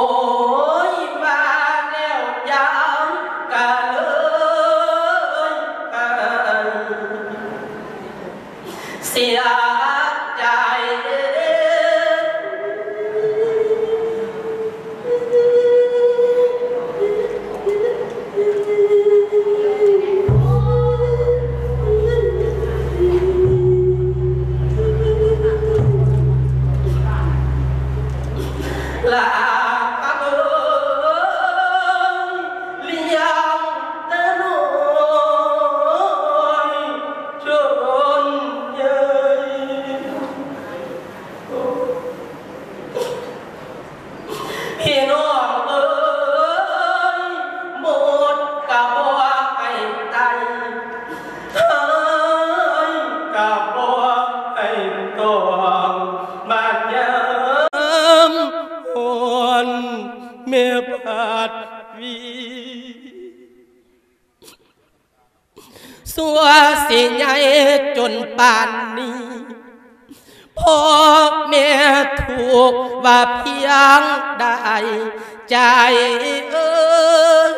จนป่านนี้พ่อแม่ถูกว่าเพียงได้ใจเอ้ย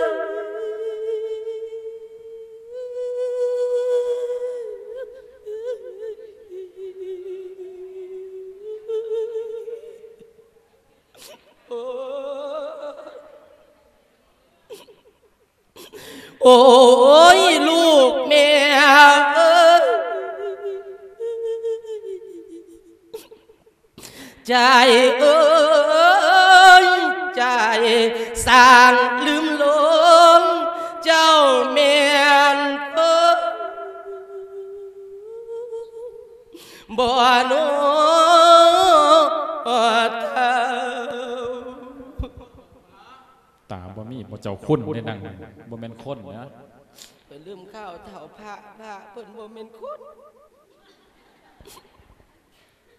โอ้ยลูกแม่เอ้ ใจเอ้ยใจสร้างลืมลงเจ้าแม่นเอ้ยบ่โนเท่าตาบ่มีบ่เจ้าคุณได้นั่งบ่แม่นคนนะไปลืมข้าวเถ่าพระพระเพิ่นบ่แม่นคน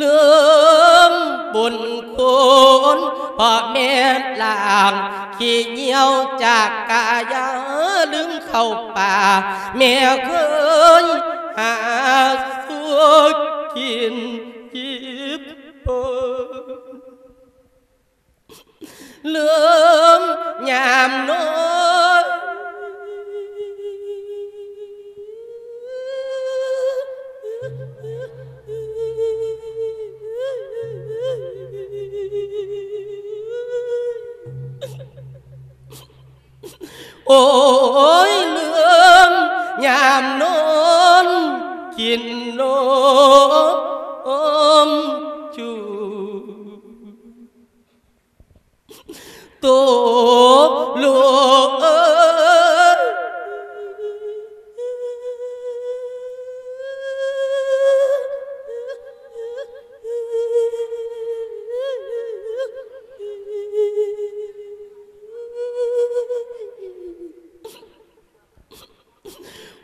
ลืมบุญคุณพ่อแม่ลางขี้เหนียวจากกายาลืมเข้าป่า แม่เคยหาสุกกินยิบปลืมยามน้อย โอ้ยลืมยามนอน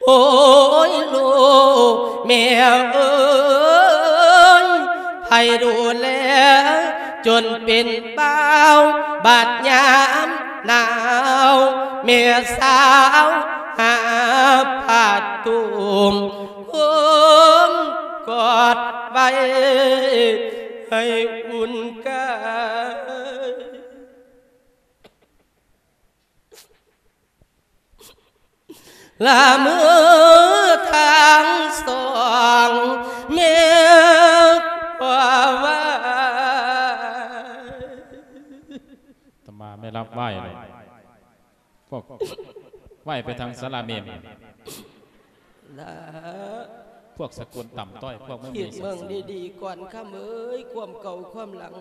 โอ้ยลูกแม่เอ้ยให้ดูแลจนเป็นเป้าบาดยามหนาวเมียสาวหาผาตุมคุมกอดไว้ให้อุ่นกาย ลาเมื่อทางสองเมียว่าว่าตมาไม่รับไหว้เลยพวกไหว้ไปทางสลาเมมลาพวกสกุลต่ำต้อย พวกไม่คิมีดเมืองดีๆก่อนข้ามเอ้ยความเก่าความหลัง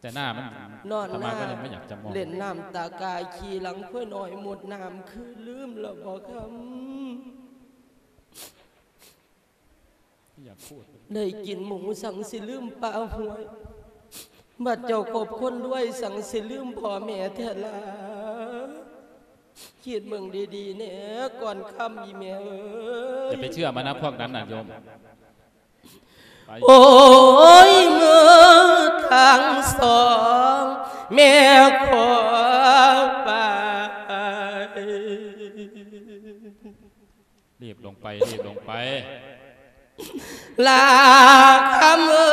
แต่หน้ามันนอนตหมาน้าก็ยังไม่อยากจะมองเล่นน้ำตากายขี่หลังเพื่อหน่อยหมดน้ำคือลืมแล้วบอกคไม่อยากพูดำได้กินหมูสั่งสิลืมปลาหวยบัดเจ้าขบคนด้วยสั่งสิลืมพ่อแม่เถอะละคิดเมืองดีๆเนี่ยก่อนค่ำอีแม่เอ้อย่ายไปเชื่อมันนะพวกนั้นน่ะโยมไป โอ้ยเมื่อทางสองแม่ขอไปรีบลงไปรีบลงไป ลาคำเอ้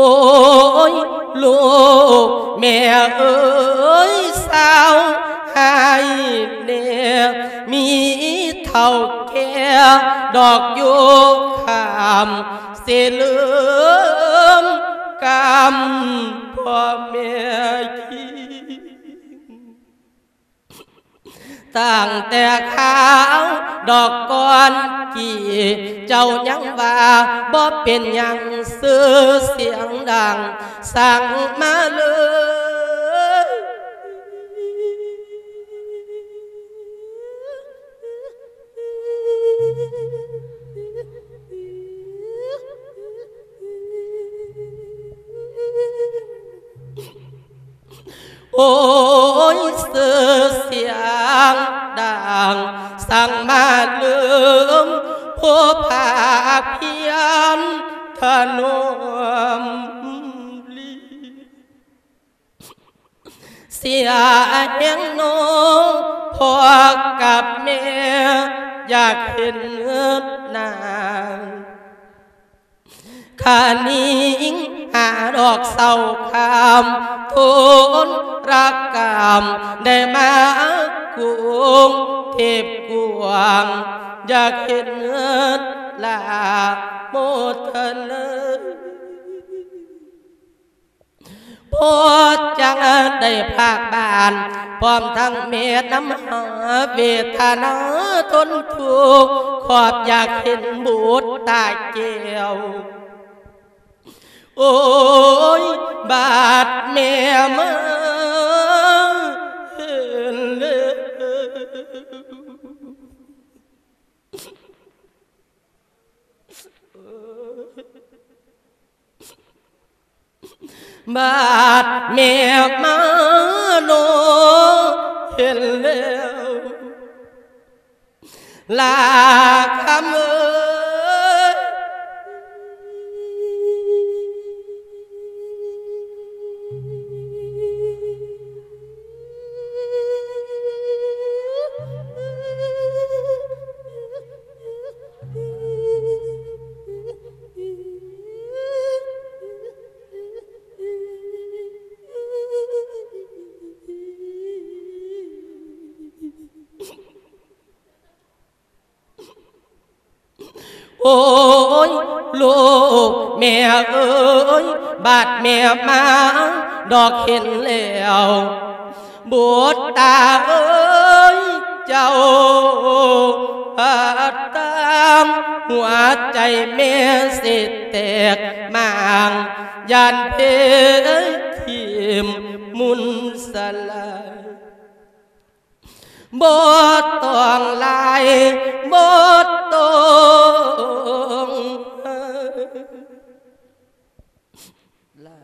ยโอ้ยลูกแม่เอ้ยสาวให้เนี่ย มีเท่าแก่ดอกโยกขามเสียเหลือมกำพ่อแม่คิดตั้งแต่ขาวดอกก้อนกี่เจ้ายังว่าบ่เป็นหยังซื้อเสียงดัง สั่งมาเลยโอ้ยเสือเสีย งดังสั่งมาลืมผู้ภาคเพียนถนมลีเสียเองโนพ่อกับแม่อยากเห็นหน้า ขานิ่งหาดอกเศร้าคำทุนรักกรรมได้มากุงเทพกวางอยากเห็นเงินลาโมทนาพอจังได้ภาคบานพร้อมทั้งเมตน้ำหาเวทนาทนทุกข์ขอบอยากเห็นบุตรตาเจียว โอ้ยบาดแม่มาเห็น ลูกแม่เอ้ยบาดแม่มา ดอกเห็นแล้วบดตาเอ้ยเจ้าพาดตามหัวใจแม่สิแตกมางยานเพทิมมุนสลายบ่ต้องลายหมดตรง ลา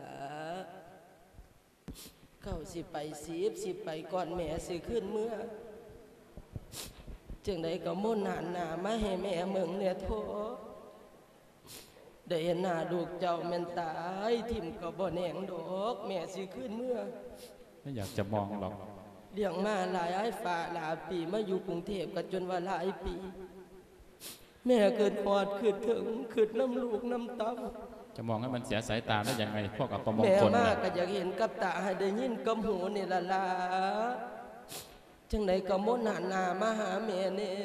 เข้าสิไปสีบสิไปก่อนแม่สิขึ้นเมื่อ จึงได้ก็มุ่นหันหน้ามาให้แม่เมืองเนี่ยโทได้เห็นหน้าลูกเจ้าแม่นตายทิมก็บ่แหนงดอกแม่สิขึ้นเมื่อ ไม่อยากจะมองหรอก เลี้ยงมาหลายไอ้ฝ่าหลายปีมาอยู่กรุงเทพก็จนว่าหลายปี แม่เกิดพอดขึ้นถึงขึ้นน้ำลูกน้ำเต้าจะมองให้มันเสียสายตาได้ยังไงพวกอัปมงแม่คลมาน่ะก็อยากเห็นกับตาให้ได้ยินกับหูนี่ละล่ะจังไหนก็มนหันหน้ามาหาแม่เนี่ย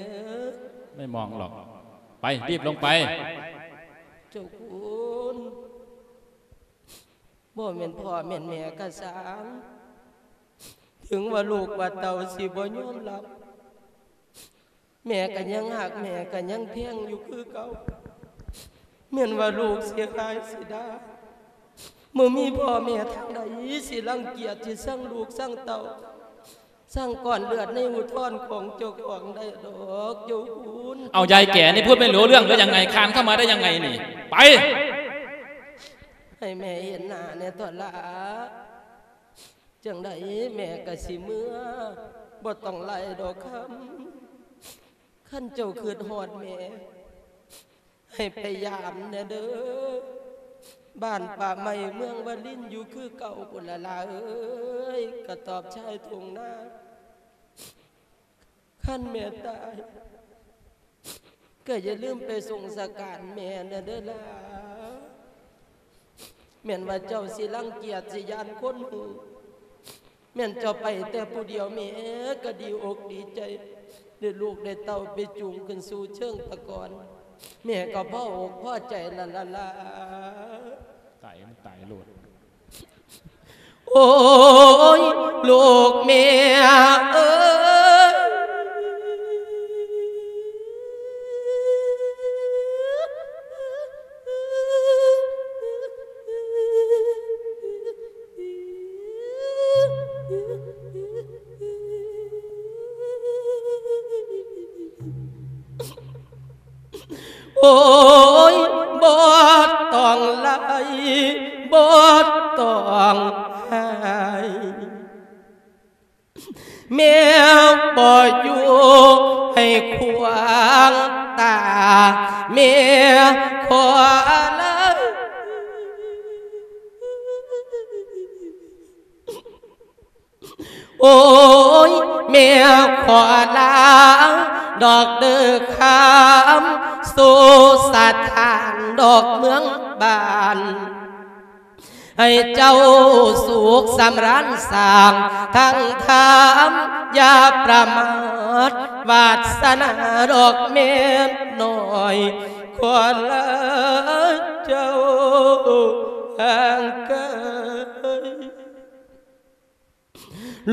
ไม่มองหรอก ไปรีบลงไป เจ้าคุณบ่แม่นพ่อแม่นแม่ก็สาม ถึงว่าลูกว่าเต่าสิบ่ยอมรับ แม่ก็ยังหักแม่ก็ยังเพียงอยู่คือเก่าเหมือนว่าลูกเสียหายสิดามื่มีพ่อแม่ทางใดสิรังเกียจสิสร้างลูกสร้างเต่าสร้างก่อนเลือดในอุทธรของเจ้าของได้ดอกเจ้าคุณเอายายแก่นี่พูดไม่รู้เรื่องหรือยังไงคานเข้ามาได้ยังไงนี่ ไป ให้แม่เห็นหน้าในตอนละจังใดแม่ก็สิเมื่อบ่ต้องไล่ดอกคำ ขั้นเจ้าคืดหอดแม่ให้พยายามน่เด้อบ้านป่าใหม่เมืองวลินอยู่คือเก่าปุนละลาเอ้ยก็ตอบชายทงหน้าขั้นแม่ตายก็อย่าลืมไปส่งสการแม่นะเด้อล่ะแม่นว่าเจ้าสิรังเกียจสิยานคนหูแม่นเจ้าไปแต่ผู้เดียวแม่ก็ดีอกดีใจ ได้ลูกได้เต้าไปจูงขึ้นสู่เชิงตะกอนแม่ก็พ่ออกพ่อใจละละละตายมันตายโลดโอ้ยลูกเมียเอ้ย โอ้ยบอดต้องไล่บอดต้องให้แมวบ่อยู่ให้ควางตาแมวขอละโอ้ย แม่ขอลาดอกเดือคำสู่สถานดอกเมืองบานให้เจ้าสุขสำรันสาง ทั้งธรรมอย่าประมาทวาสนาดอกเม็ดน้อยควรละเจ้าห่างไกล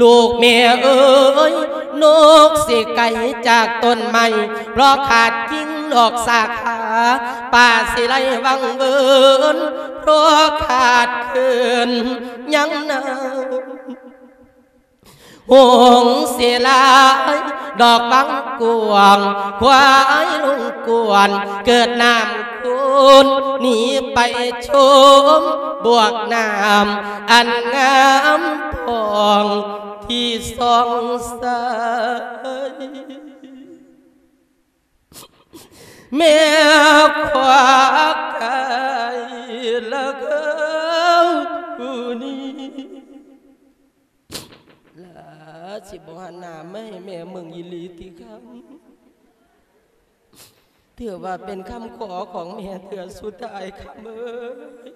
ลูกเมียเอ้ยนกสิไก่จากต้นไม้เพราะขาดกิ่งดอกสาขาป่าสิไลวังเบินเพราะขาดคืนยังนา หงเสียลายดอกบังกวงควายลุงกวน เกิดน้ำคุณหนีไปชม บวกน้ำอันงามพองที่สองสายแม่ควากไก่ละเก้าผู้นี้ สิบหันหน้าไม่ให้แม่เมืองยิลีติคำถือว่าเป็นคำขอของแม่เถือสุดท้ายคำเอ้ย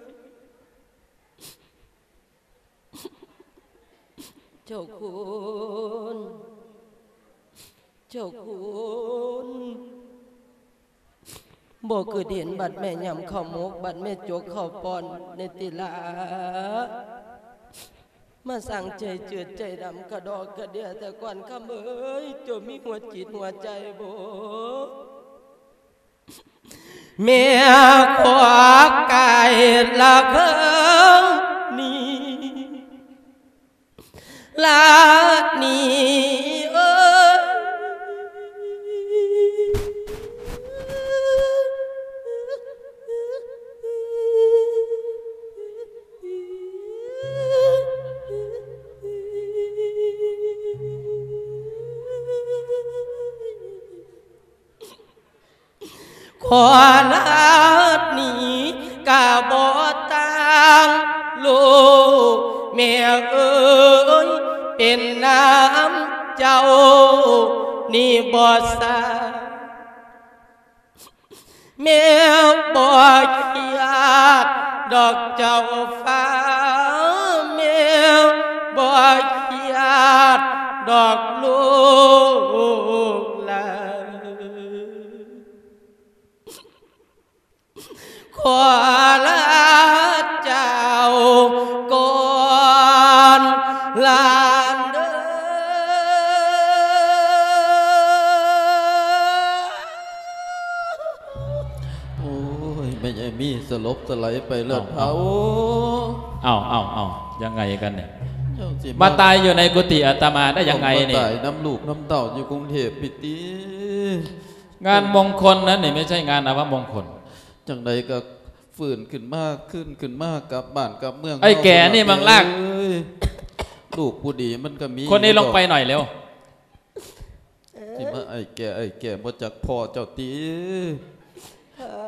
เจ้าคุณเจ้าคุณบอกคือเห็นบัดแม่ยำข้าวมกบัดแม่จกข้าวปอนในติลา มาสั่งใจเจือดใจดำกระดอกกระเดียแต่ก่อนคำเอ้ยจะมีหัวจิตหัวใจโบเมียขวากไก่ละเพิงนี้ลานี้ ขอลาดนีกะบ่ต่างลูกแม่เอ้ยเป็นน้ำเจ้า นี่บ่สาแม่บ่อยากดอกเจ้าฟ้าแม่บ่อยากดอกลูก ขอลาเจ้าก่อนลานเด้อโอ้ยไม่ใช่มีสลบสไลด์ไปเลือดเผาเอาเอาเอายังไงกันเนี่ยเจ้สิมาตายอยู่ในกุฏิอาตมาได้ยังไงมาเนี่ยตายน้ำลูกน้ำเต่าอยู่กรุงเทพปิติงานมงคลนั้นนี่ไม่ใช่งานอวมงคลจังใดก็ ฝืนขึ้นมากขึ้นขึ้นมากกลับบ้านกลับเมืองไอ้แก่นี่มังลากเอ้ยลูกผู้ดีมันก็มีคนนี้ลงไปหน่อยเร็วที่มาไอ้แก่ไอ้แก่บ่จักพ่อเจ้าตี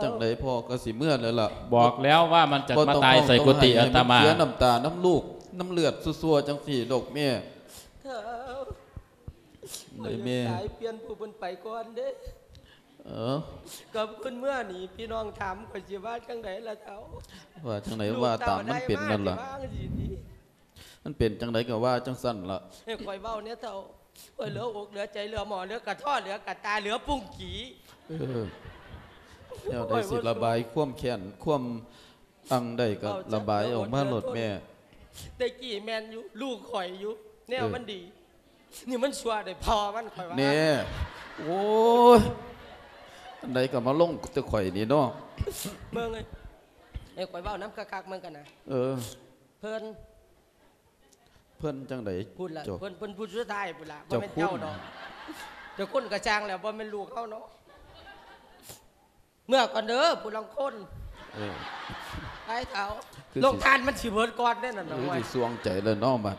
จังใดพ่อก็สิเมื่อแล้วล่ะ บอกแล้วว่ามันจะบ่มาองตายใส่กุฏิให้อาตมานเสียน้ำตาน้ำลูกน้ำเลือดซัวๆจังสี่ลูกแม่เท้าเลยแม่ตายเปลี่ยนผู้เพิ่นไปก่อนเด้ เออกับคุณเมื่อนี่พี่น้องถามข่อยสิว่าจังไดล่ะเท้าว่าจังไหนว่าตามมันเป็นนั่นล่ะลูกเต้าได้มาสิว่าจังสิมันเป็นจังไดก็ว่าจังสั้นล่ะให้ข่อยเว้าเนี่ยเท้าข่อยเหลืออกเหลือใจเหลือหมอเหลือกระท้อเหลือกระตาเหลือปุ้งกีเออแนวใดสิระบายความแค้นความอังได้ก็ระบายออกมาโลดแม่แต่กี้แมนอยู่ลูกข่อยอยู่แนวเออมันดี นี่มันชัวร์ได้พอมันข่อยว่าแน่โอ้ย อันใดก็มาลงแตะข่อยนี่เนาะเมืองเอ้ยให้ข่อยเว้าน้ำคักๆมันกันนะเออ เพิ่นเพิ่นจังไดพูดละจบเพิ่นเพิ่นพูดสุดท้ายพูดละบ่เจ้าแม่นคุณเจ้าดอกเจ้าคนกระจางแล้วบ่แม่นลูกเขาเนาะเมื่อก่อนเด้อผู้ลังคนเออไอ้เฒ่าคือสิลงทานมันสิเบิดก่อนแน่นอนหนะรือเว้ยสิสวงใจเลยเนาะบัด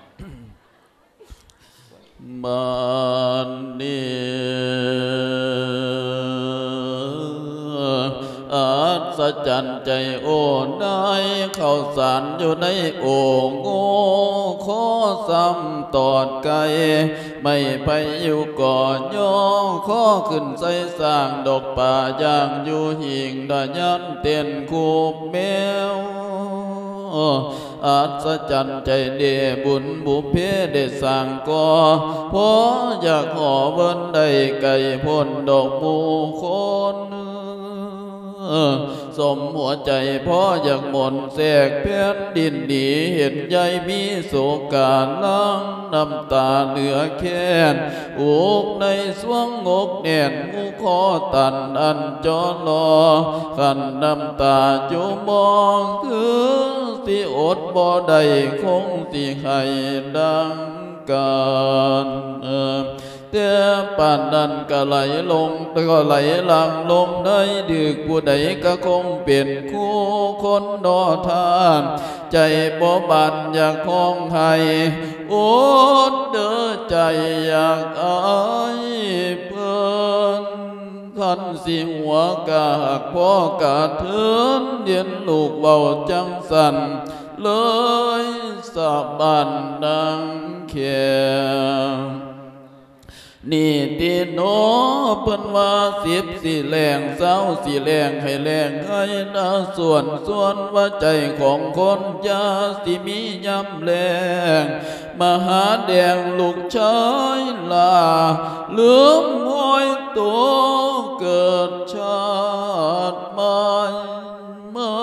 มันนี่อัศจใจโอ้ได้เข้าสารอยู่ในโอ่งโง่ขอซ้ำตอดไกลไม่ไปอยู่ก่อนย่อขอขึ้นใส่สร้างดอกป่าย่างอยู่หิ่งดายันเต้นคูบแมว อัศจรรย์ใจเดีบุญบุพเพได้สั่งก่อพออยากขอเบิ้นได้ไก่พ้นดอกมูคน สมหัวใจพ่ออยากหมนแสกแผ่นดินดีเห็นใหญ่มีโศกการล้างน้ำตาเหนือแค้นอกในสวงงกแน่นหูคอตันอันจอรอขันน้ำตาจูมองคือสิอดบ่ได้คงสิให้ดังการ เออเต่ป่านนั้นก็ไหลลงแต่ก็ไหลหลังลงได้ดึกผู้ใดก็คงเป็นคู่คนดอทาน ใจบ่บันอยากคองให้อดเด้อใจอยากอายเพิ่นขันสิหัวกะหักพ่อกะเทินเดียนลูกเบาจังสันเลยสาบันดังเขียง นี่ตีโนเปิ้นว่าสิบสีแรงเศร้าสีแรงให้แรงให้ดาส่วนส่วนว่าใจของคนยาสิมียำแรงมหาแดงลูกชายลาลืมห้อยตัวเกิดชาติใหม่มา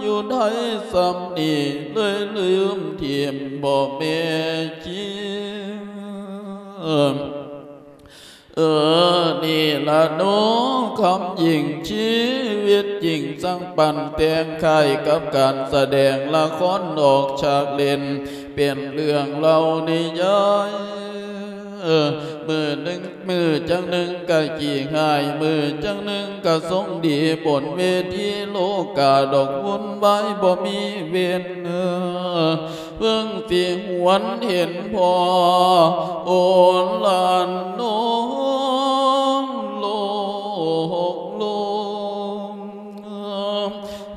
อยู่ไทยสำนีเลยลืมเทียมบ่แม่จีเออ เออ นี่ละน้องคำยิงชีวิตยิงสังปันแต่งไข่กับการแสดงละครออกฉากเล่น เป็นเรื่องเล่านิยายเออมือหนึ่งมือจังหนึ่งก็กี่หาย มือจังหนึ่งก็ทรงดีบนเวทีโลกาดอกวุ่นวายบ่มีเวียนเออเพิ่งสิหวนเห็นพอ โอนลานโนมโลกโล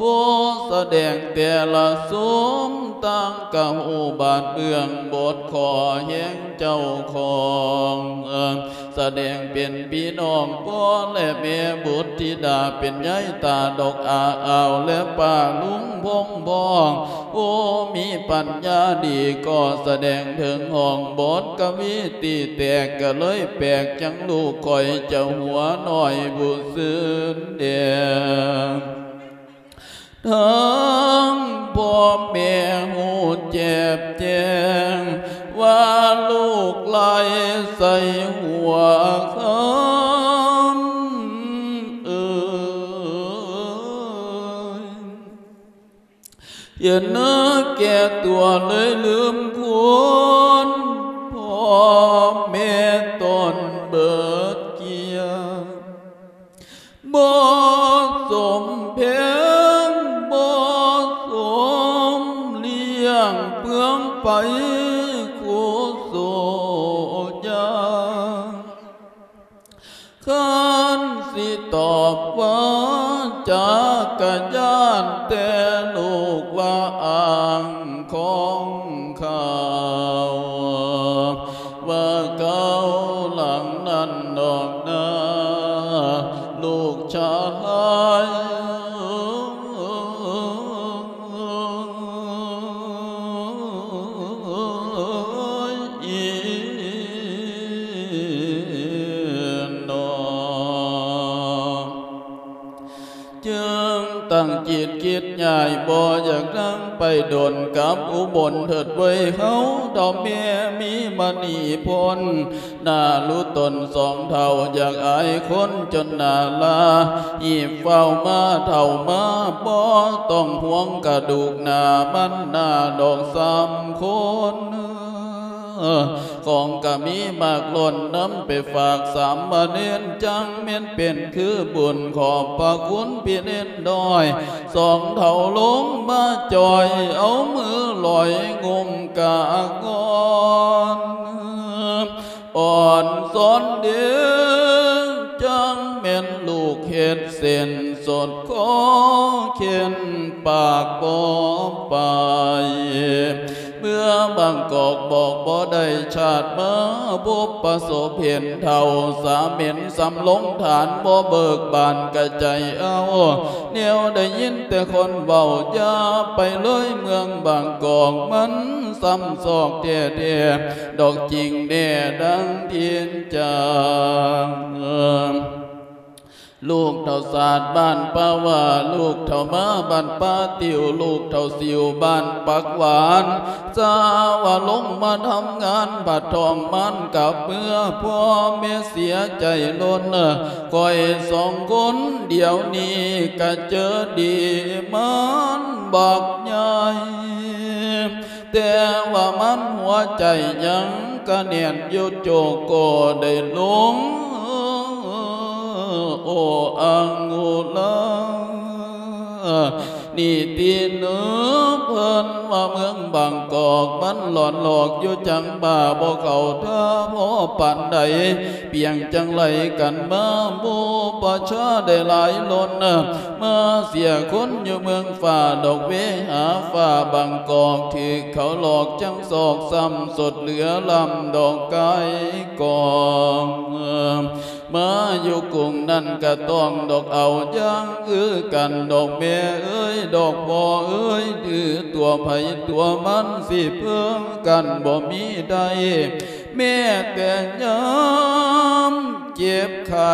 ผู้แสดงแต่ละสุมตั้งกะหูบาดเบื้องบทขอแห่งเจ้าของเอิงแสดงเป็นพี่น้องพ่อและแม่บุตรธิดาเป็นยายตาดอกอาอาและป่าลุงพงบองโอ้มีปัญญาดีก็แสดงถึงห้องบทกวีตีแตกก็เลยแปลกจังลูกคอยจ้าหัวหน่อยบุษืนเดีย ทั้งพ่อแม่หูเจ็บแจงว่าลูกไหลใส่หัวคำเอ่ยอย่าเนื้อแก่ตัวเลยลืมคุณพ่อแม่ตนเบิดเกียรติบ่สมเพ พื่ บ่อยากนั่งไปโดนกับอุบลเถิดไว้เขาดอกเมียมีมณีพลหน้ารู้ตนสองเท่าอยากอายคนจนหน้าลาหีบเฝ้ามาเท่ามาบ่ต้องห่วงกระดูกหน้ามันหน้าดอกซ้ำคน ของกะมีมากหล่นน้ำไปฝากสามบเนนจังเมียนเป็นคือบุญขอบพระคุณพี่เน้นดอย สองเท่าลงมาจอย เอามือลอยงมกากอนอ่อนสอนเดียจังเม่นลูกเห็ดเส้นสดขอเขียนปากบอไป เมื่อบางกอกบอกบ่ได้ชาติมาพบประสบเห็นเท่าสามเห็นสำลงฐานบ่เบิกบานกระใจเอาเนียวได้ยินแต่คนเบาอย่าไปเลยเมืองบางกอกมันซ้ำซอกเท่เท่ดอกจริงแน่ดังเทียนจาง ลูกเท่าศาสตร์บ้านป้าว่าลูกเท่ามาบ้านป้าติวลูกเท่าสิวบ้านปักหวานสาว่าลงมาทำงานบัดทองมันกับเมื่อพ่อแม่เสียใจล้นคอยสองคนเดี๋ยวนี้ก็เจอดีมันบักใหญ่แต่ว่ามันหัวใจยังกระเนียนอยู่โจโกได้ลง โอ้อังอุลานี่ตีเนื้อเพิ่นว่าเมืองบางกอกมันหลอนหลอกอยู่จังบ่าบ่เขาท่าพ่อปันใดเปียงจังไหลกันมาบูปะชาได้หลายล้นมาเสียคนอยู่เมืองฝ่าดอกเวหาฝ่าบางกอกที่เขาหลอกจังศอกซ้ำสดเหลือลำดอกไก่กอง มาอยู่กรุงนั่นก็ต้องดอกเอาจังอื้อกันดอกแม่เอ้ยดอกพ่อเอ้ยถือตัวไผตัวมันสิเพิ่มกันบ่มีใดแม่แต่ยามเจ็บไข้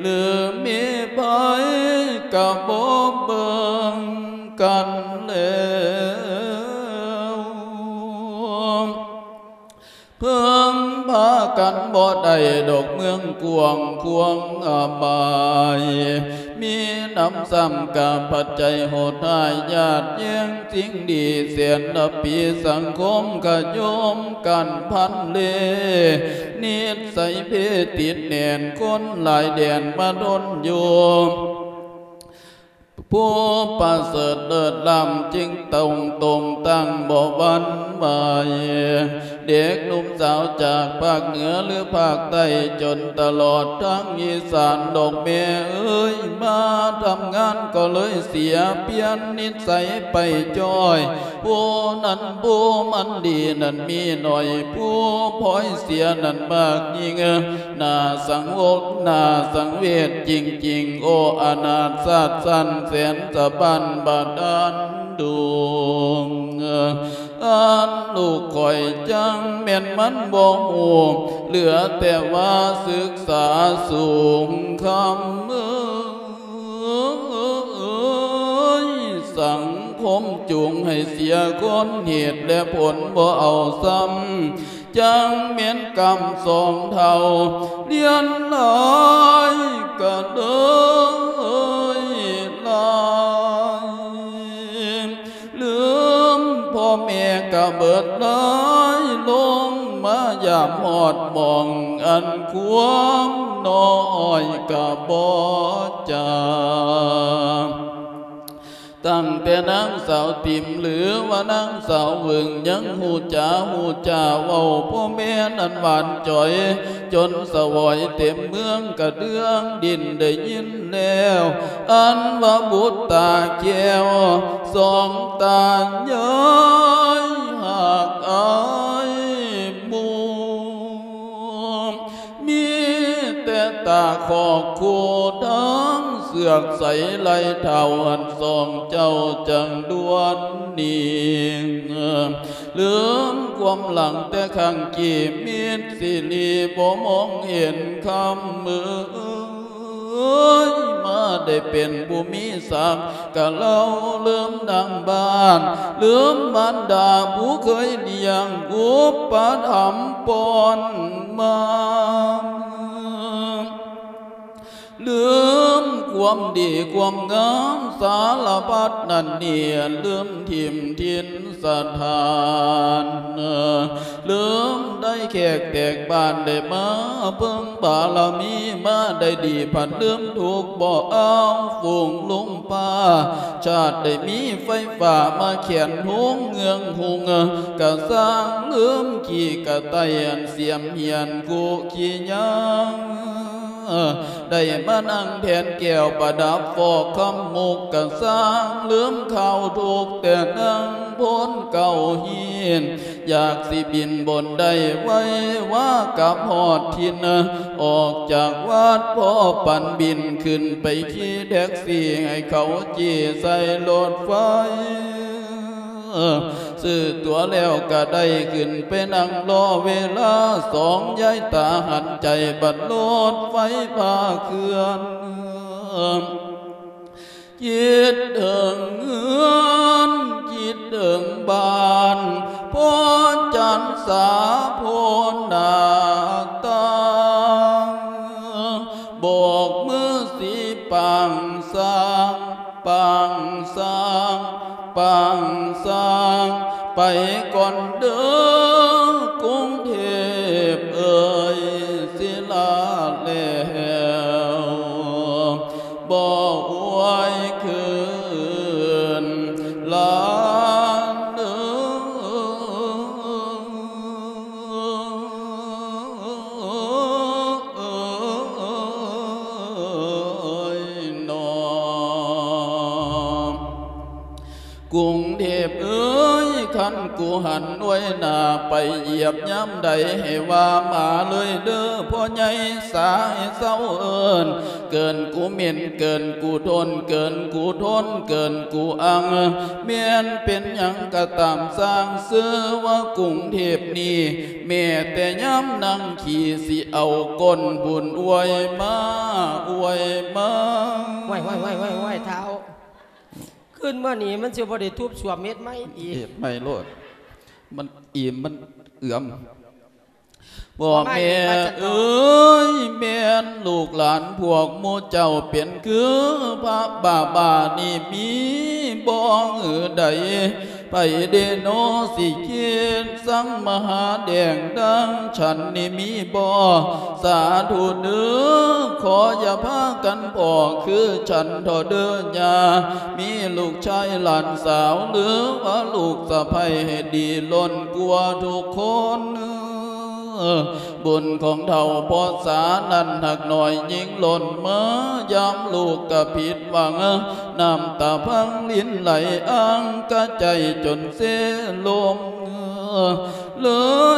หรือมีภัยกับบ่เบิ่งกันแล้วเพิ่ง กันบ่ได้ดอกเมืองกวงควงอบายมีน้ำซ้ำกับปัจจัยโหดหายญาติเยี่ยงสิ่งดีเสียนอปีสังคมกะโยมกันพันเลนิสัยเพติดแน่นคนหลายแดนมาดนอยู่ผู้ประเสริฐเลิศล้ำจึงตรงตรงตั้งบ่หวันไหว เด็กหนุ่มสาวจากภาคเหนือหรือภาคใต้จนตลอดทั้งอีสานดอกเมียเอ้ยมาทำงานก็เลยเสียเปียนนิสัยไปจอยผู้นั้นผู้มันดีนั้นมีหน่อยผู้พลอยเสียนั้นมากยิ่งน่าสังวกน่าสังเวชจริงๆ โออนาถสัตสันแสนสะบันบาดาล ดวงอันลูกคอยจังเม่นมันบ่หูเหลือแต่ว่าศึกษาสูงคำเอ้ยสังคมจุงให้เสียคนเหตุและผลบ่เอาซ้ำจังเมียนกรรมสองเท่าเลียนลายก็เด้ยลาย แม่ก็เบิดน้อยลงมายามหอดมองอันควมน้อยก็บ่จา ตั้งแต่นางสาวติมหรือว่านางสาวเวึงยังหูจ่าหูจ่าเว้าพ่อแม่นันหวานจ่อย จนสวอยเต็มเมืองกระเดืองดินได้ยินแล้วอันว่าบุตรตาแก้วสองตาย้อยหากอา ตาขอกคูทั้งเสือกใสไหลเท่าอันสองเจ้าจังดวนนี่ลืมความหลังแต่ข้างกีมีดสิลีบ่มองเห็นคำมือยมาได้เป็นผู้มีศักดิ์กะเล่าเลื่อมดังบ้านเลื่อมบรรดาผู้เคยเลี้ยงอุปถัมภ์ปอนมา ลืมความดีความงามสารพัดนันเนียนลืมทิมทินสถานลืมได้แขกแตกบ้านได้มาเพิ่งบารมีมาได้ดีผันลืมถูกบ่อเอาฝูงลุงป้า ชาติได้มีไฟฟ้ามาเขียนหงเงืองหงกะสร้างลืมขี่กะไตอันเสียมเหียนกูขี่ยัง ได้มานั่งแทนแก้วประดับฟอกคำมุกกันสร้างลืมเข้าถูกแต่นั่งพ้นเก่าหินอยากสิบินบนได้ไว้ว่ากับหอดทินออกจากวัดพ่อปั่นบินขึ้นไปขี่แท็กซี่ให้เขาจีใส่รถไฟ ซื้อตัวแล้วก็ได้ขึ้นไปนั่งรอเวลาสองย้ายตาหันใจบัดโลดไฟพาเคลื่อนคิดถึงเงินคิดถึงบานพ่อจันสาพนนาตาบอกมือสีปังสางปังสาง ปังสร้าง หันไว้หน้าไปเหยียบย้ำใดให้ว่ามาเลยเด้อพ่อใหญ่สายเศร้าเอินเกินกูเมียนเกินกูทน เกินกูทน เกินกูอัง เมียนเป็นหยังก็ตามสร้างเสื้อว่ากรุงเทพนี่แม่แต่ย้ำนั่งขี่สิเอาก้นบุญอวยมาอวยมาไหวไหวไหวไหวไหวเท้าขึ้นเมื่อนี้มันสิบ่ได้ทุบสวมเม็ดไม้อีกเอ็ดไม่โลด มันอิ่มมันเอื่อมบ่แม่เอ้ยแม่นลูกหลานพวกมู่เจ้าเปลี่ยนคือพระบาบานี่มีบ่เออใด ไปเดโนสิเคียนสังมหาแดงดังฉันนี่มีบ่สาธุเนื้อขออย่าพากันบอกคือฉันทอเดินยามีลูกชายหลานสาวหรือว่าลูกสะใภ้ให้ดีล้นกลัวทุกคน บุญของเท่าพอสานันหักหน่อยยิงหล่นมายามลูกกะผิดหวังน้ำตาพังลิ้นไหลอ้างกะใจจนเสลมเล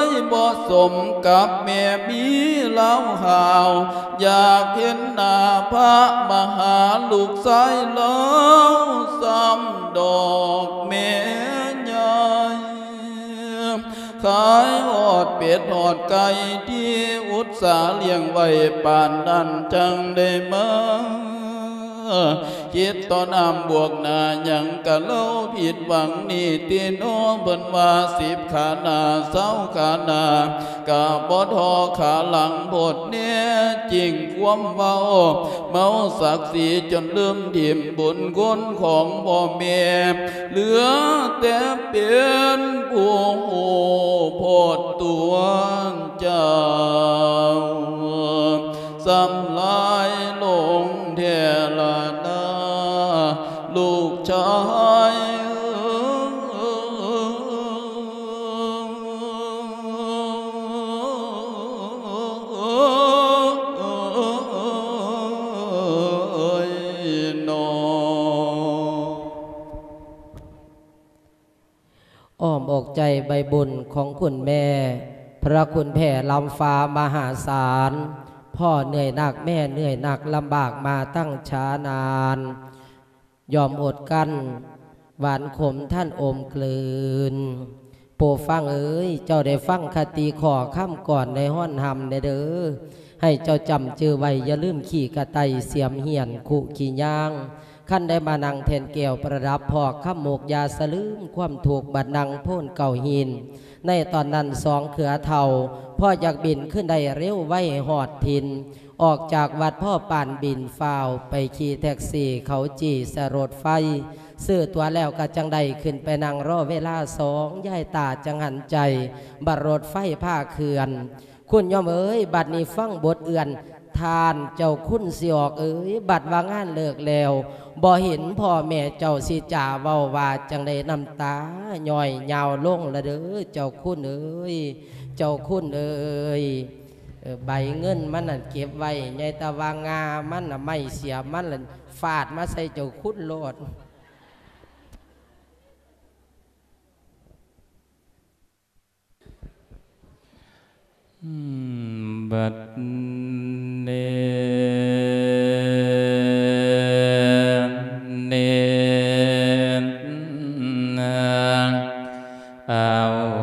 ยบ่สมกับแม่บีเล่าห่าว อยากเห็นหน้าพระมหาลูกสายเล่าซ้ำดอกแม่ ขายหอดเป็ดหอดไก่ที่อุตสาหเลี้ยงไว้ป่านนั้นจังได้มา คิดต่อนำบวกหนายังกะเล่าผิดหวังนี่ตีโนเบิ่นว่าสิบขานาเศร้าขานากะบ่ทอขาหลังบทเนี่ยจริงความเมาเมาศักดิ์ศรีจนลืมถิ่มบุญคุณของบ่แม่เหลือแต่เป็นผู้โหโพดตัวเจ้า ใจใบบุญของคุณแม่ พระคุณแผ่ลำฟ้ามหาศาล พ่อเหนื่อยหนักแม่เหนื่อยหนักลำบากมาตั้งช้านาน ยอมอดกั้น หวานขมท่านอมกลืนโปฟังเอ้ย เจ้าได้ฟังคติขอข้ามก่อนในห้อนหำในเด้อให้เจ้าจำจือไว้อย่าลืมขี่กระไตเสียมเหียนขุขี่ย่าง ขั้นได้มานังแทนแก้วประดับพอกข้ามโมกยาสลืมความถูกบัดนังพ่นเก่าหิน ในตอนนั้นสองเขือเท่าพ่ออยากบินขึ้นได้เร็วไว้หอดทิน ออกจากวัดพ่อป่านบินฟาวไปขี่แท็กซี่เขาจีสรถไฟ ซื้อตัวแล้วก็จังใดขึ้นไปนั่งรอเวลาสองย่ายตาจังหันใจบัดรถไฟผ้าเขื่อน คุณย่อมเอ้ย บัดนี้ฟังบทเอือน ทานเจ้าคุณสิออกเอ้ย บัดว่างานเลิกแล้ว บ่เห็นพ่อแม่เจ้าสิจ่าเว้าว่าจังได้น้ำตาย่อยยาวลงละเด้อเจ้าคุณเอ้ยเจ้าคุณเอ้ยเออใบเงินมันน่ะเก็บไว้ใหญ่ตะวางงามันน่ะไม่เสียมันล่ะฟาดมาใส่เจ้าคุณโลดอืมบัดเน อา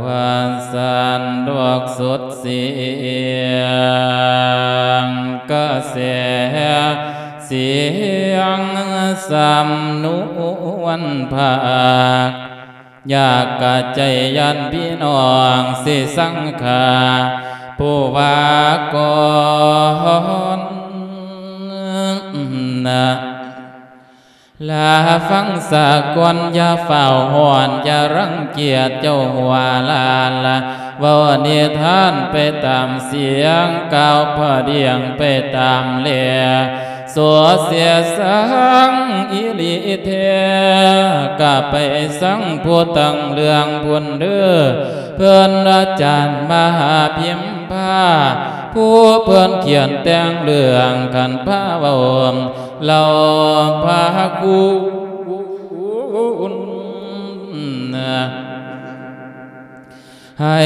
วันสันดอกสดเสียงก็เสียเสียงสำนุวันภาคอยากกะใจยันพี่น้องสิสังขาผู้ว่ากอนนะ ลาฟังสากลอย่าเฝ้าหอนอย่ารังเกียจเจ้าหัวลาละว่านิทานไปตามเสียงก้าวพอเดียงไปตามเลียสัวเสียสังอิลิเทกะไปสังผู้ตั้งเรื่องบุญเด้อเพื่อนอาจารย์มหาพิมพาผู้เพื่อนเขียนแต่งเรื่องขันพาวม เราพากูนให้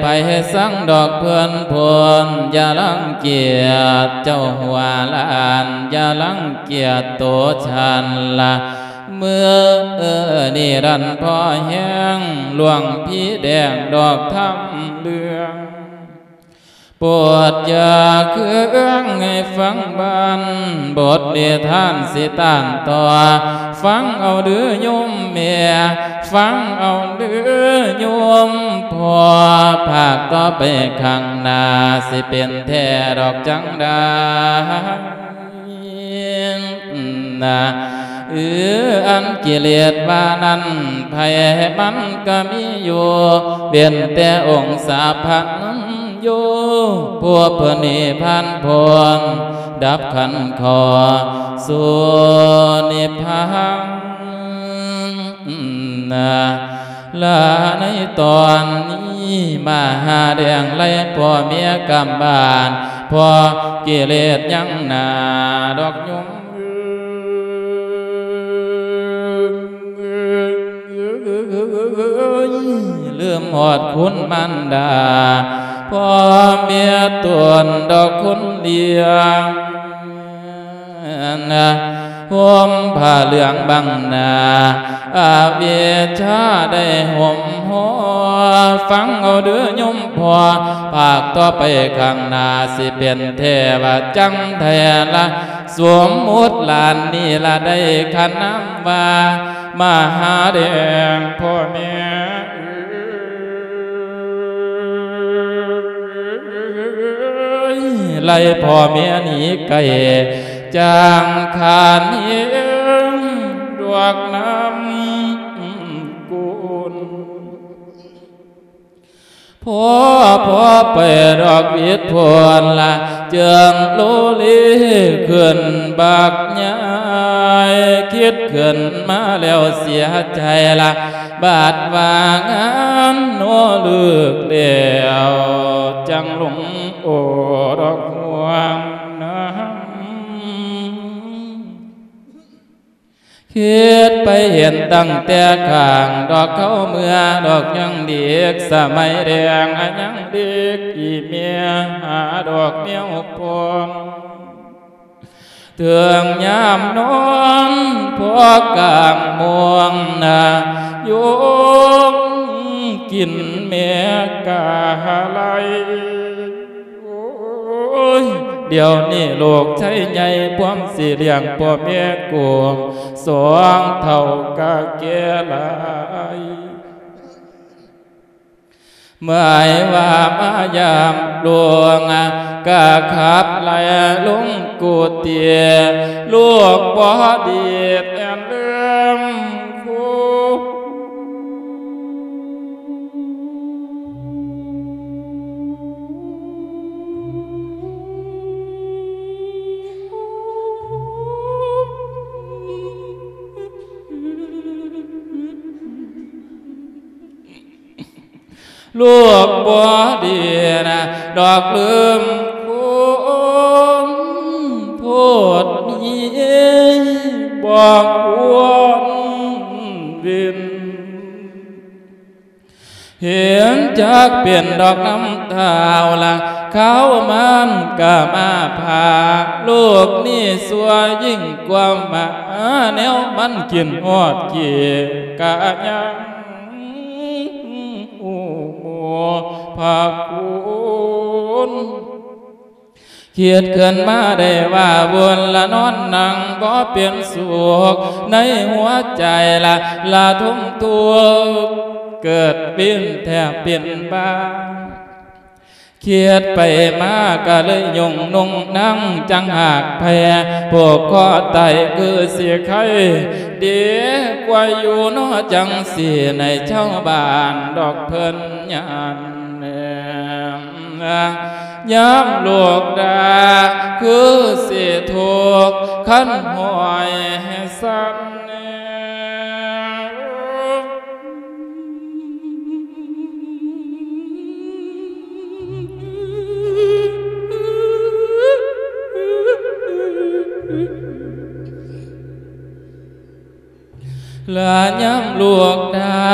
ไปสังดอกเพื่อนพลอย่าลังเกียจเจ้าหัวลานอย่าลังเกียจตัวฉันละเมื่อเออนี่รันพอแห้งหลวงพี่แดงดอกทำเรื่อง ปวดยาเครื่องให้ฟังบานบทเรียท่านสิตานต่อ ฟังเอาเดือโยมเมียฟังเอาเดือโยมพอภาคต่อไปข้างหน้าสิเป็นแท้ดอกจังดานะเอออันกิเลสว่านั้นภัยมันก็มีอยู่เวียนแต่องค์สาพัน อยู่พวกเพื่อนิพพานพรดับขันคอสู่นิพพานนะลาในตอนนี้มาหาแดงไล่พ่อเมียกำบานพ่อกิเลสยังนาดอกยุง ลืมหอดคุณมันดาพ่อเมียตวนดอกคุณเดียนะห่มผ้าเหลืองบังนาอาเวชาได้ห่มหัวฟังเอาเดือยมพอภาคต่อไปข้างหน้าสิเป็นเทวจังแทละ สวมมุดลานนี่ละได้ขนำว่า มหาแดงพ่อแม่ไล่พ่อแม่หนีไก่จางขานเฮียงดวกน้ำ พ่อพ่อไปดอกวิทพวนละเจืองโลลีขึ้นบักยายคิดขึ้นมาแล้วเสียใจละบาดวางานโนลึกเดียวจังหลงโอดอกห่วง คิดไปเห็นตั้งแต่ข้างดอกเขาเมื่อดอกยังเด็กสมัยแดงอันยังเด็กอีเมียหาดอกเมียวพองเถืองยามนอนพอกลางม่วงนาโยกกินเมียกาไหลโอ้ย เดี๋ยวนี้โลกใช้ใหญ่พวมสี่เหลี้ยงพ่อแม่กูสองเท่ากะเกลายเมื่อว่ามายามดวงกะขับไล่ลุงกูเตียลูกบ่ดีแอนเลื่อม ลูกบัวดีนะดอกลืมคุณพูดนี้บอกควรวินเห็นจากเปลี่ยนดอกน้ำตาวละเขามันก็มาพาลูกนี่สัวยิ่งกว่ามาแนวมันกินหอดเกียกะยัง ภาคุณเขียดเกินมาได้ว่าบนละนอนนังบ่เปลี่ยนสุขในหัวใจละละทุ่มตัว เกิดเปลี่ยนแทบเปลี่ยนบ้า เขียดไปมาก็เลยยงนงนั่งจังหากแพ้พวกข้อไตคือเสียไข่เดียกว่าอยู่นอจังเสียในเช่าบ้านดอกเพิ่นยานย้ำลูกดาคือเสียทุกข์ขันหอยให้สั้น ย้ำลูกดา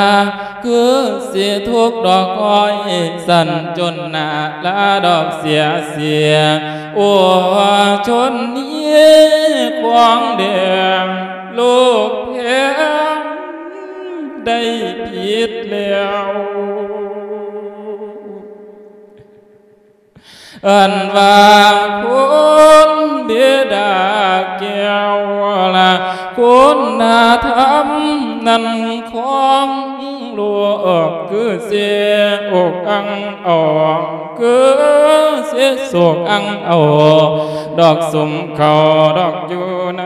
คือเสียทุกดอกอ้อยสั่นจนหนาลา นั้นของลวกคือเสียอกอังออกคือเสียโศกอังเอาดอกสมเขาดอกอยู่ใน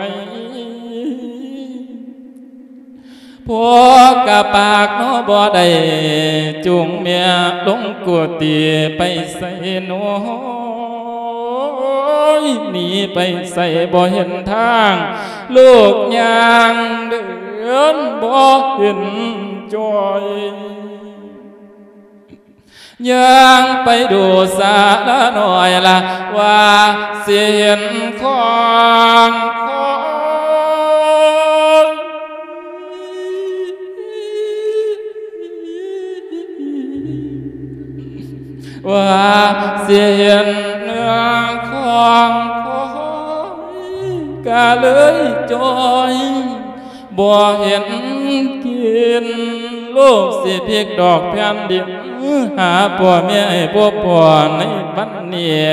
พวกกะปากโนบ่ได้จุงเมียลงกุฏิไปใส่โนยหนีไปใส่บ่เห็นทาง ลูกยางดินบ่เห็นจอ ยยังไปดูสาละหน่อยละว่าเสียน ของของว่าเห็นกินลูกสิเพียกดอกแผ่นดินหาพ่อแม่ให้พ่อพ่อในบันเนี่ย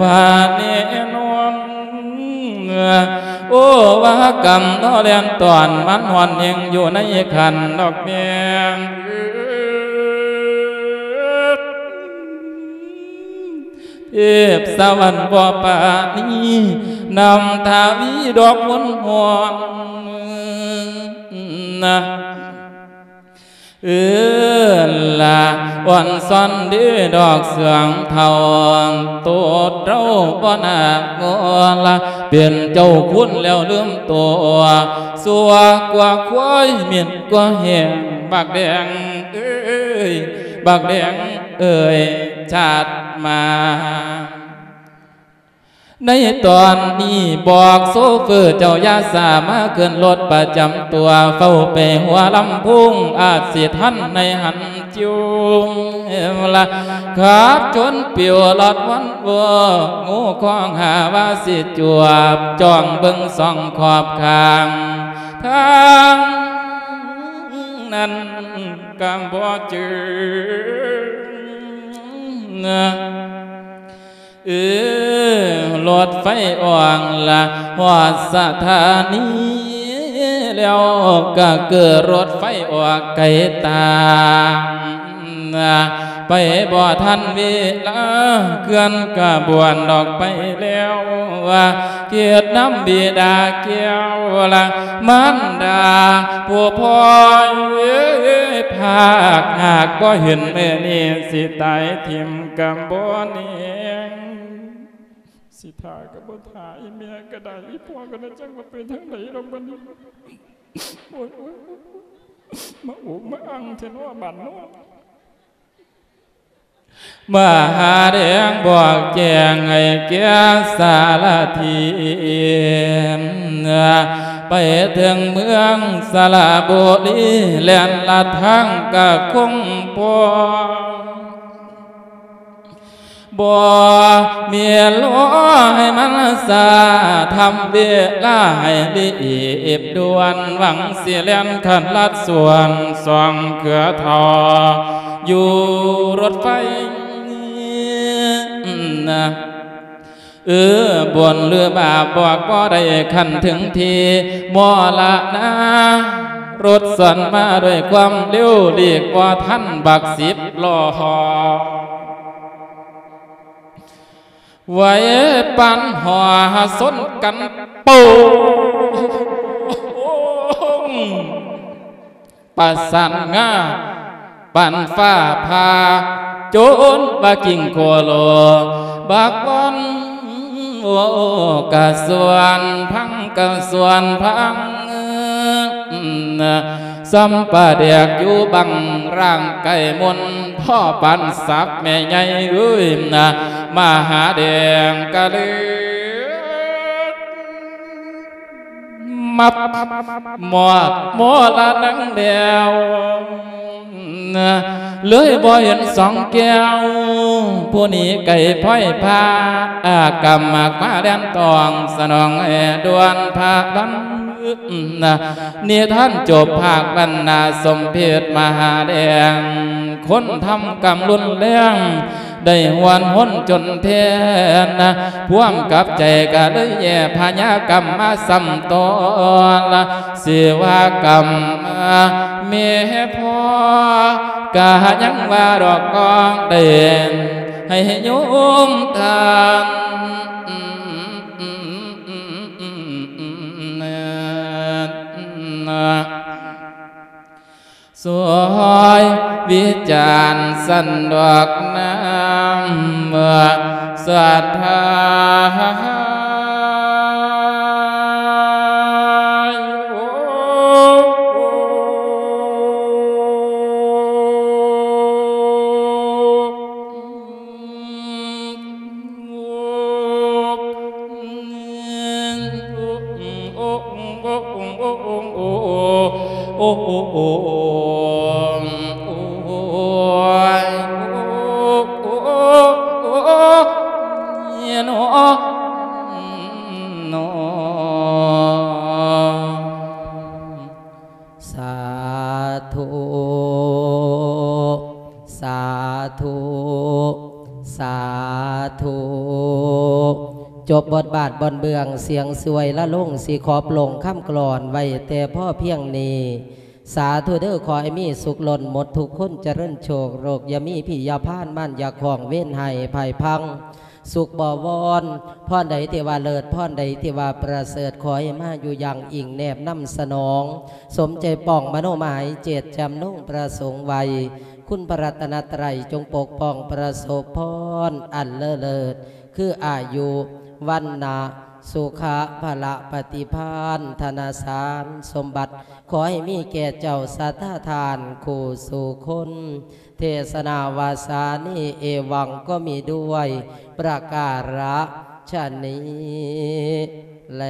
ว่าแน่นอนโอ้ว่ากรรมนอเลียนตอนมันหอนยังอยู่ในขันดอกแดงเทพสวรรค์บ่ปานี้นำทาวีดอกมนหอน นะเออละวันซ้อนดื้อดอกเสืองเทาตัวเราบ่นากง ในตอนนี้บอกโซเฟอร์เจ้ายาสามาเกินรถประจำตัวเฝ้าไปหัวลำพุงอาจเสียท่านในหันจุงละขับจนเปียวหลอดวันวัวงูคล้องหาว่าสิจวบจ้องเบิงส่องขอบคางทางนั้นกำบ่จือ เออรถไฟอ่างละหอดสถานีแล้วก็เกิดรถไฟออกไกลตาไปบ่ทันเวลาเคลื่อนกระบวนดอกไปแล้วว่าเกียรติน้ำบิดาเกี่ยวละมันดาผู้พ่อยภาคหากบ่เห็นแม่นี่สิตายทิมกำบ่เนียง สิทากับบ่ทาอีเมียก็ได้อีพ่อก็ได้จังว่าเป็นทั้งไหนดอกบันี้โอ้ยโอ้ยโอ้ยมาอุมาอังเทนว่าบันนาะมาหาแดงบอกแจงให้แก่สารทีไปถึงเมืองสระบุรีแล่นละทางกะคงปอ บ่เมียล้อให้มันสาทำเวลาให้ดีอีบด่วนหวังเสียเลียนขันลัดส่วนสองเขือทอ อยู่รถไฟนะเออบนเรือบาบอกบ่ได้ขันถึงทีมอละนะรถสันมาด้วยความเร็วเรียกว่าท่านบักสิบล้อ ไว้ปันหัวสนกันปูประสานงาปันฟ้าพาโจนบากิ่งโคโลบักวันโอ้กะส่วนพังกะส่วนพังสัมปะเดียกอยู่บังร่างไก่มน พ่อปันสับแม่ใหญ่เอ้ยนะมาหาแดงกะเลยมับหมอดหมอละนังเดียวนะเลยบ่เห็นสองแก้ว ผู้นี้ไก่พ้อยพาอากำมากมาแดนตองสนองแอดวนพาดัน นะนี่ท่านจบภาคบรรณาสมเพศมหาแดง คนทำกรรมรุนแรงได้หวนหนจนเทนพ่วงกับใจก็เลยแย่พญากรรมมาซำตอนละเสียว่ากรรมเมพอกะยังว่าดอกกองเด่นให้โยมทาน สวยวิจารณ์สั จบบทบาทบนเบืองเสียงสวยละลงสีขอบลงข้ามกรอนไว้แต่พ่อเพียงนี้ สาธุเด้อขอให้มีสุขหล่นหมดทุกคนเจริญโชคโรคยามีพี่ยาพานมั่นยาของเว้นให้ภัยพัง สุขบ่วอนพ่อนใดเทวาเลิศพ่อนใดเทวาประเสริฐขอให้มาอยู่อย่างอิงแนบน้ำสนอง สมใจป่องมโนหมายเจตจำนุ่งประสงค์ไวคุณพระรัตนตรัยจงปกป้องประสบพรอันเลอเลิศคืออายุวันนา สุขะพละปฏิพานธนาสารสมบัติ ขอให้มีแก่เจ้าสัทธาทานคู่สู่คน เทศนาวาสานิเอวังก็มีด้วยประการะชนี้แล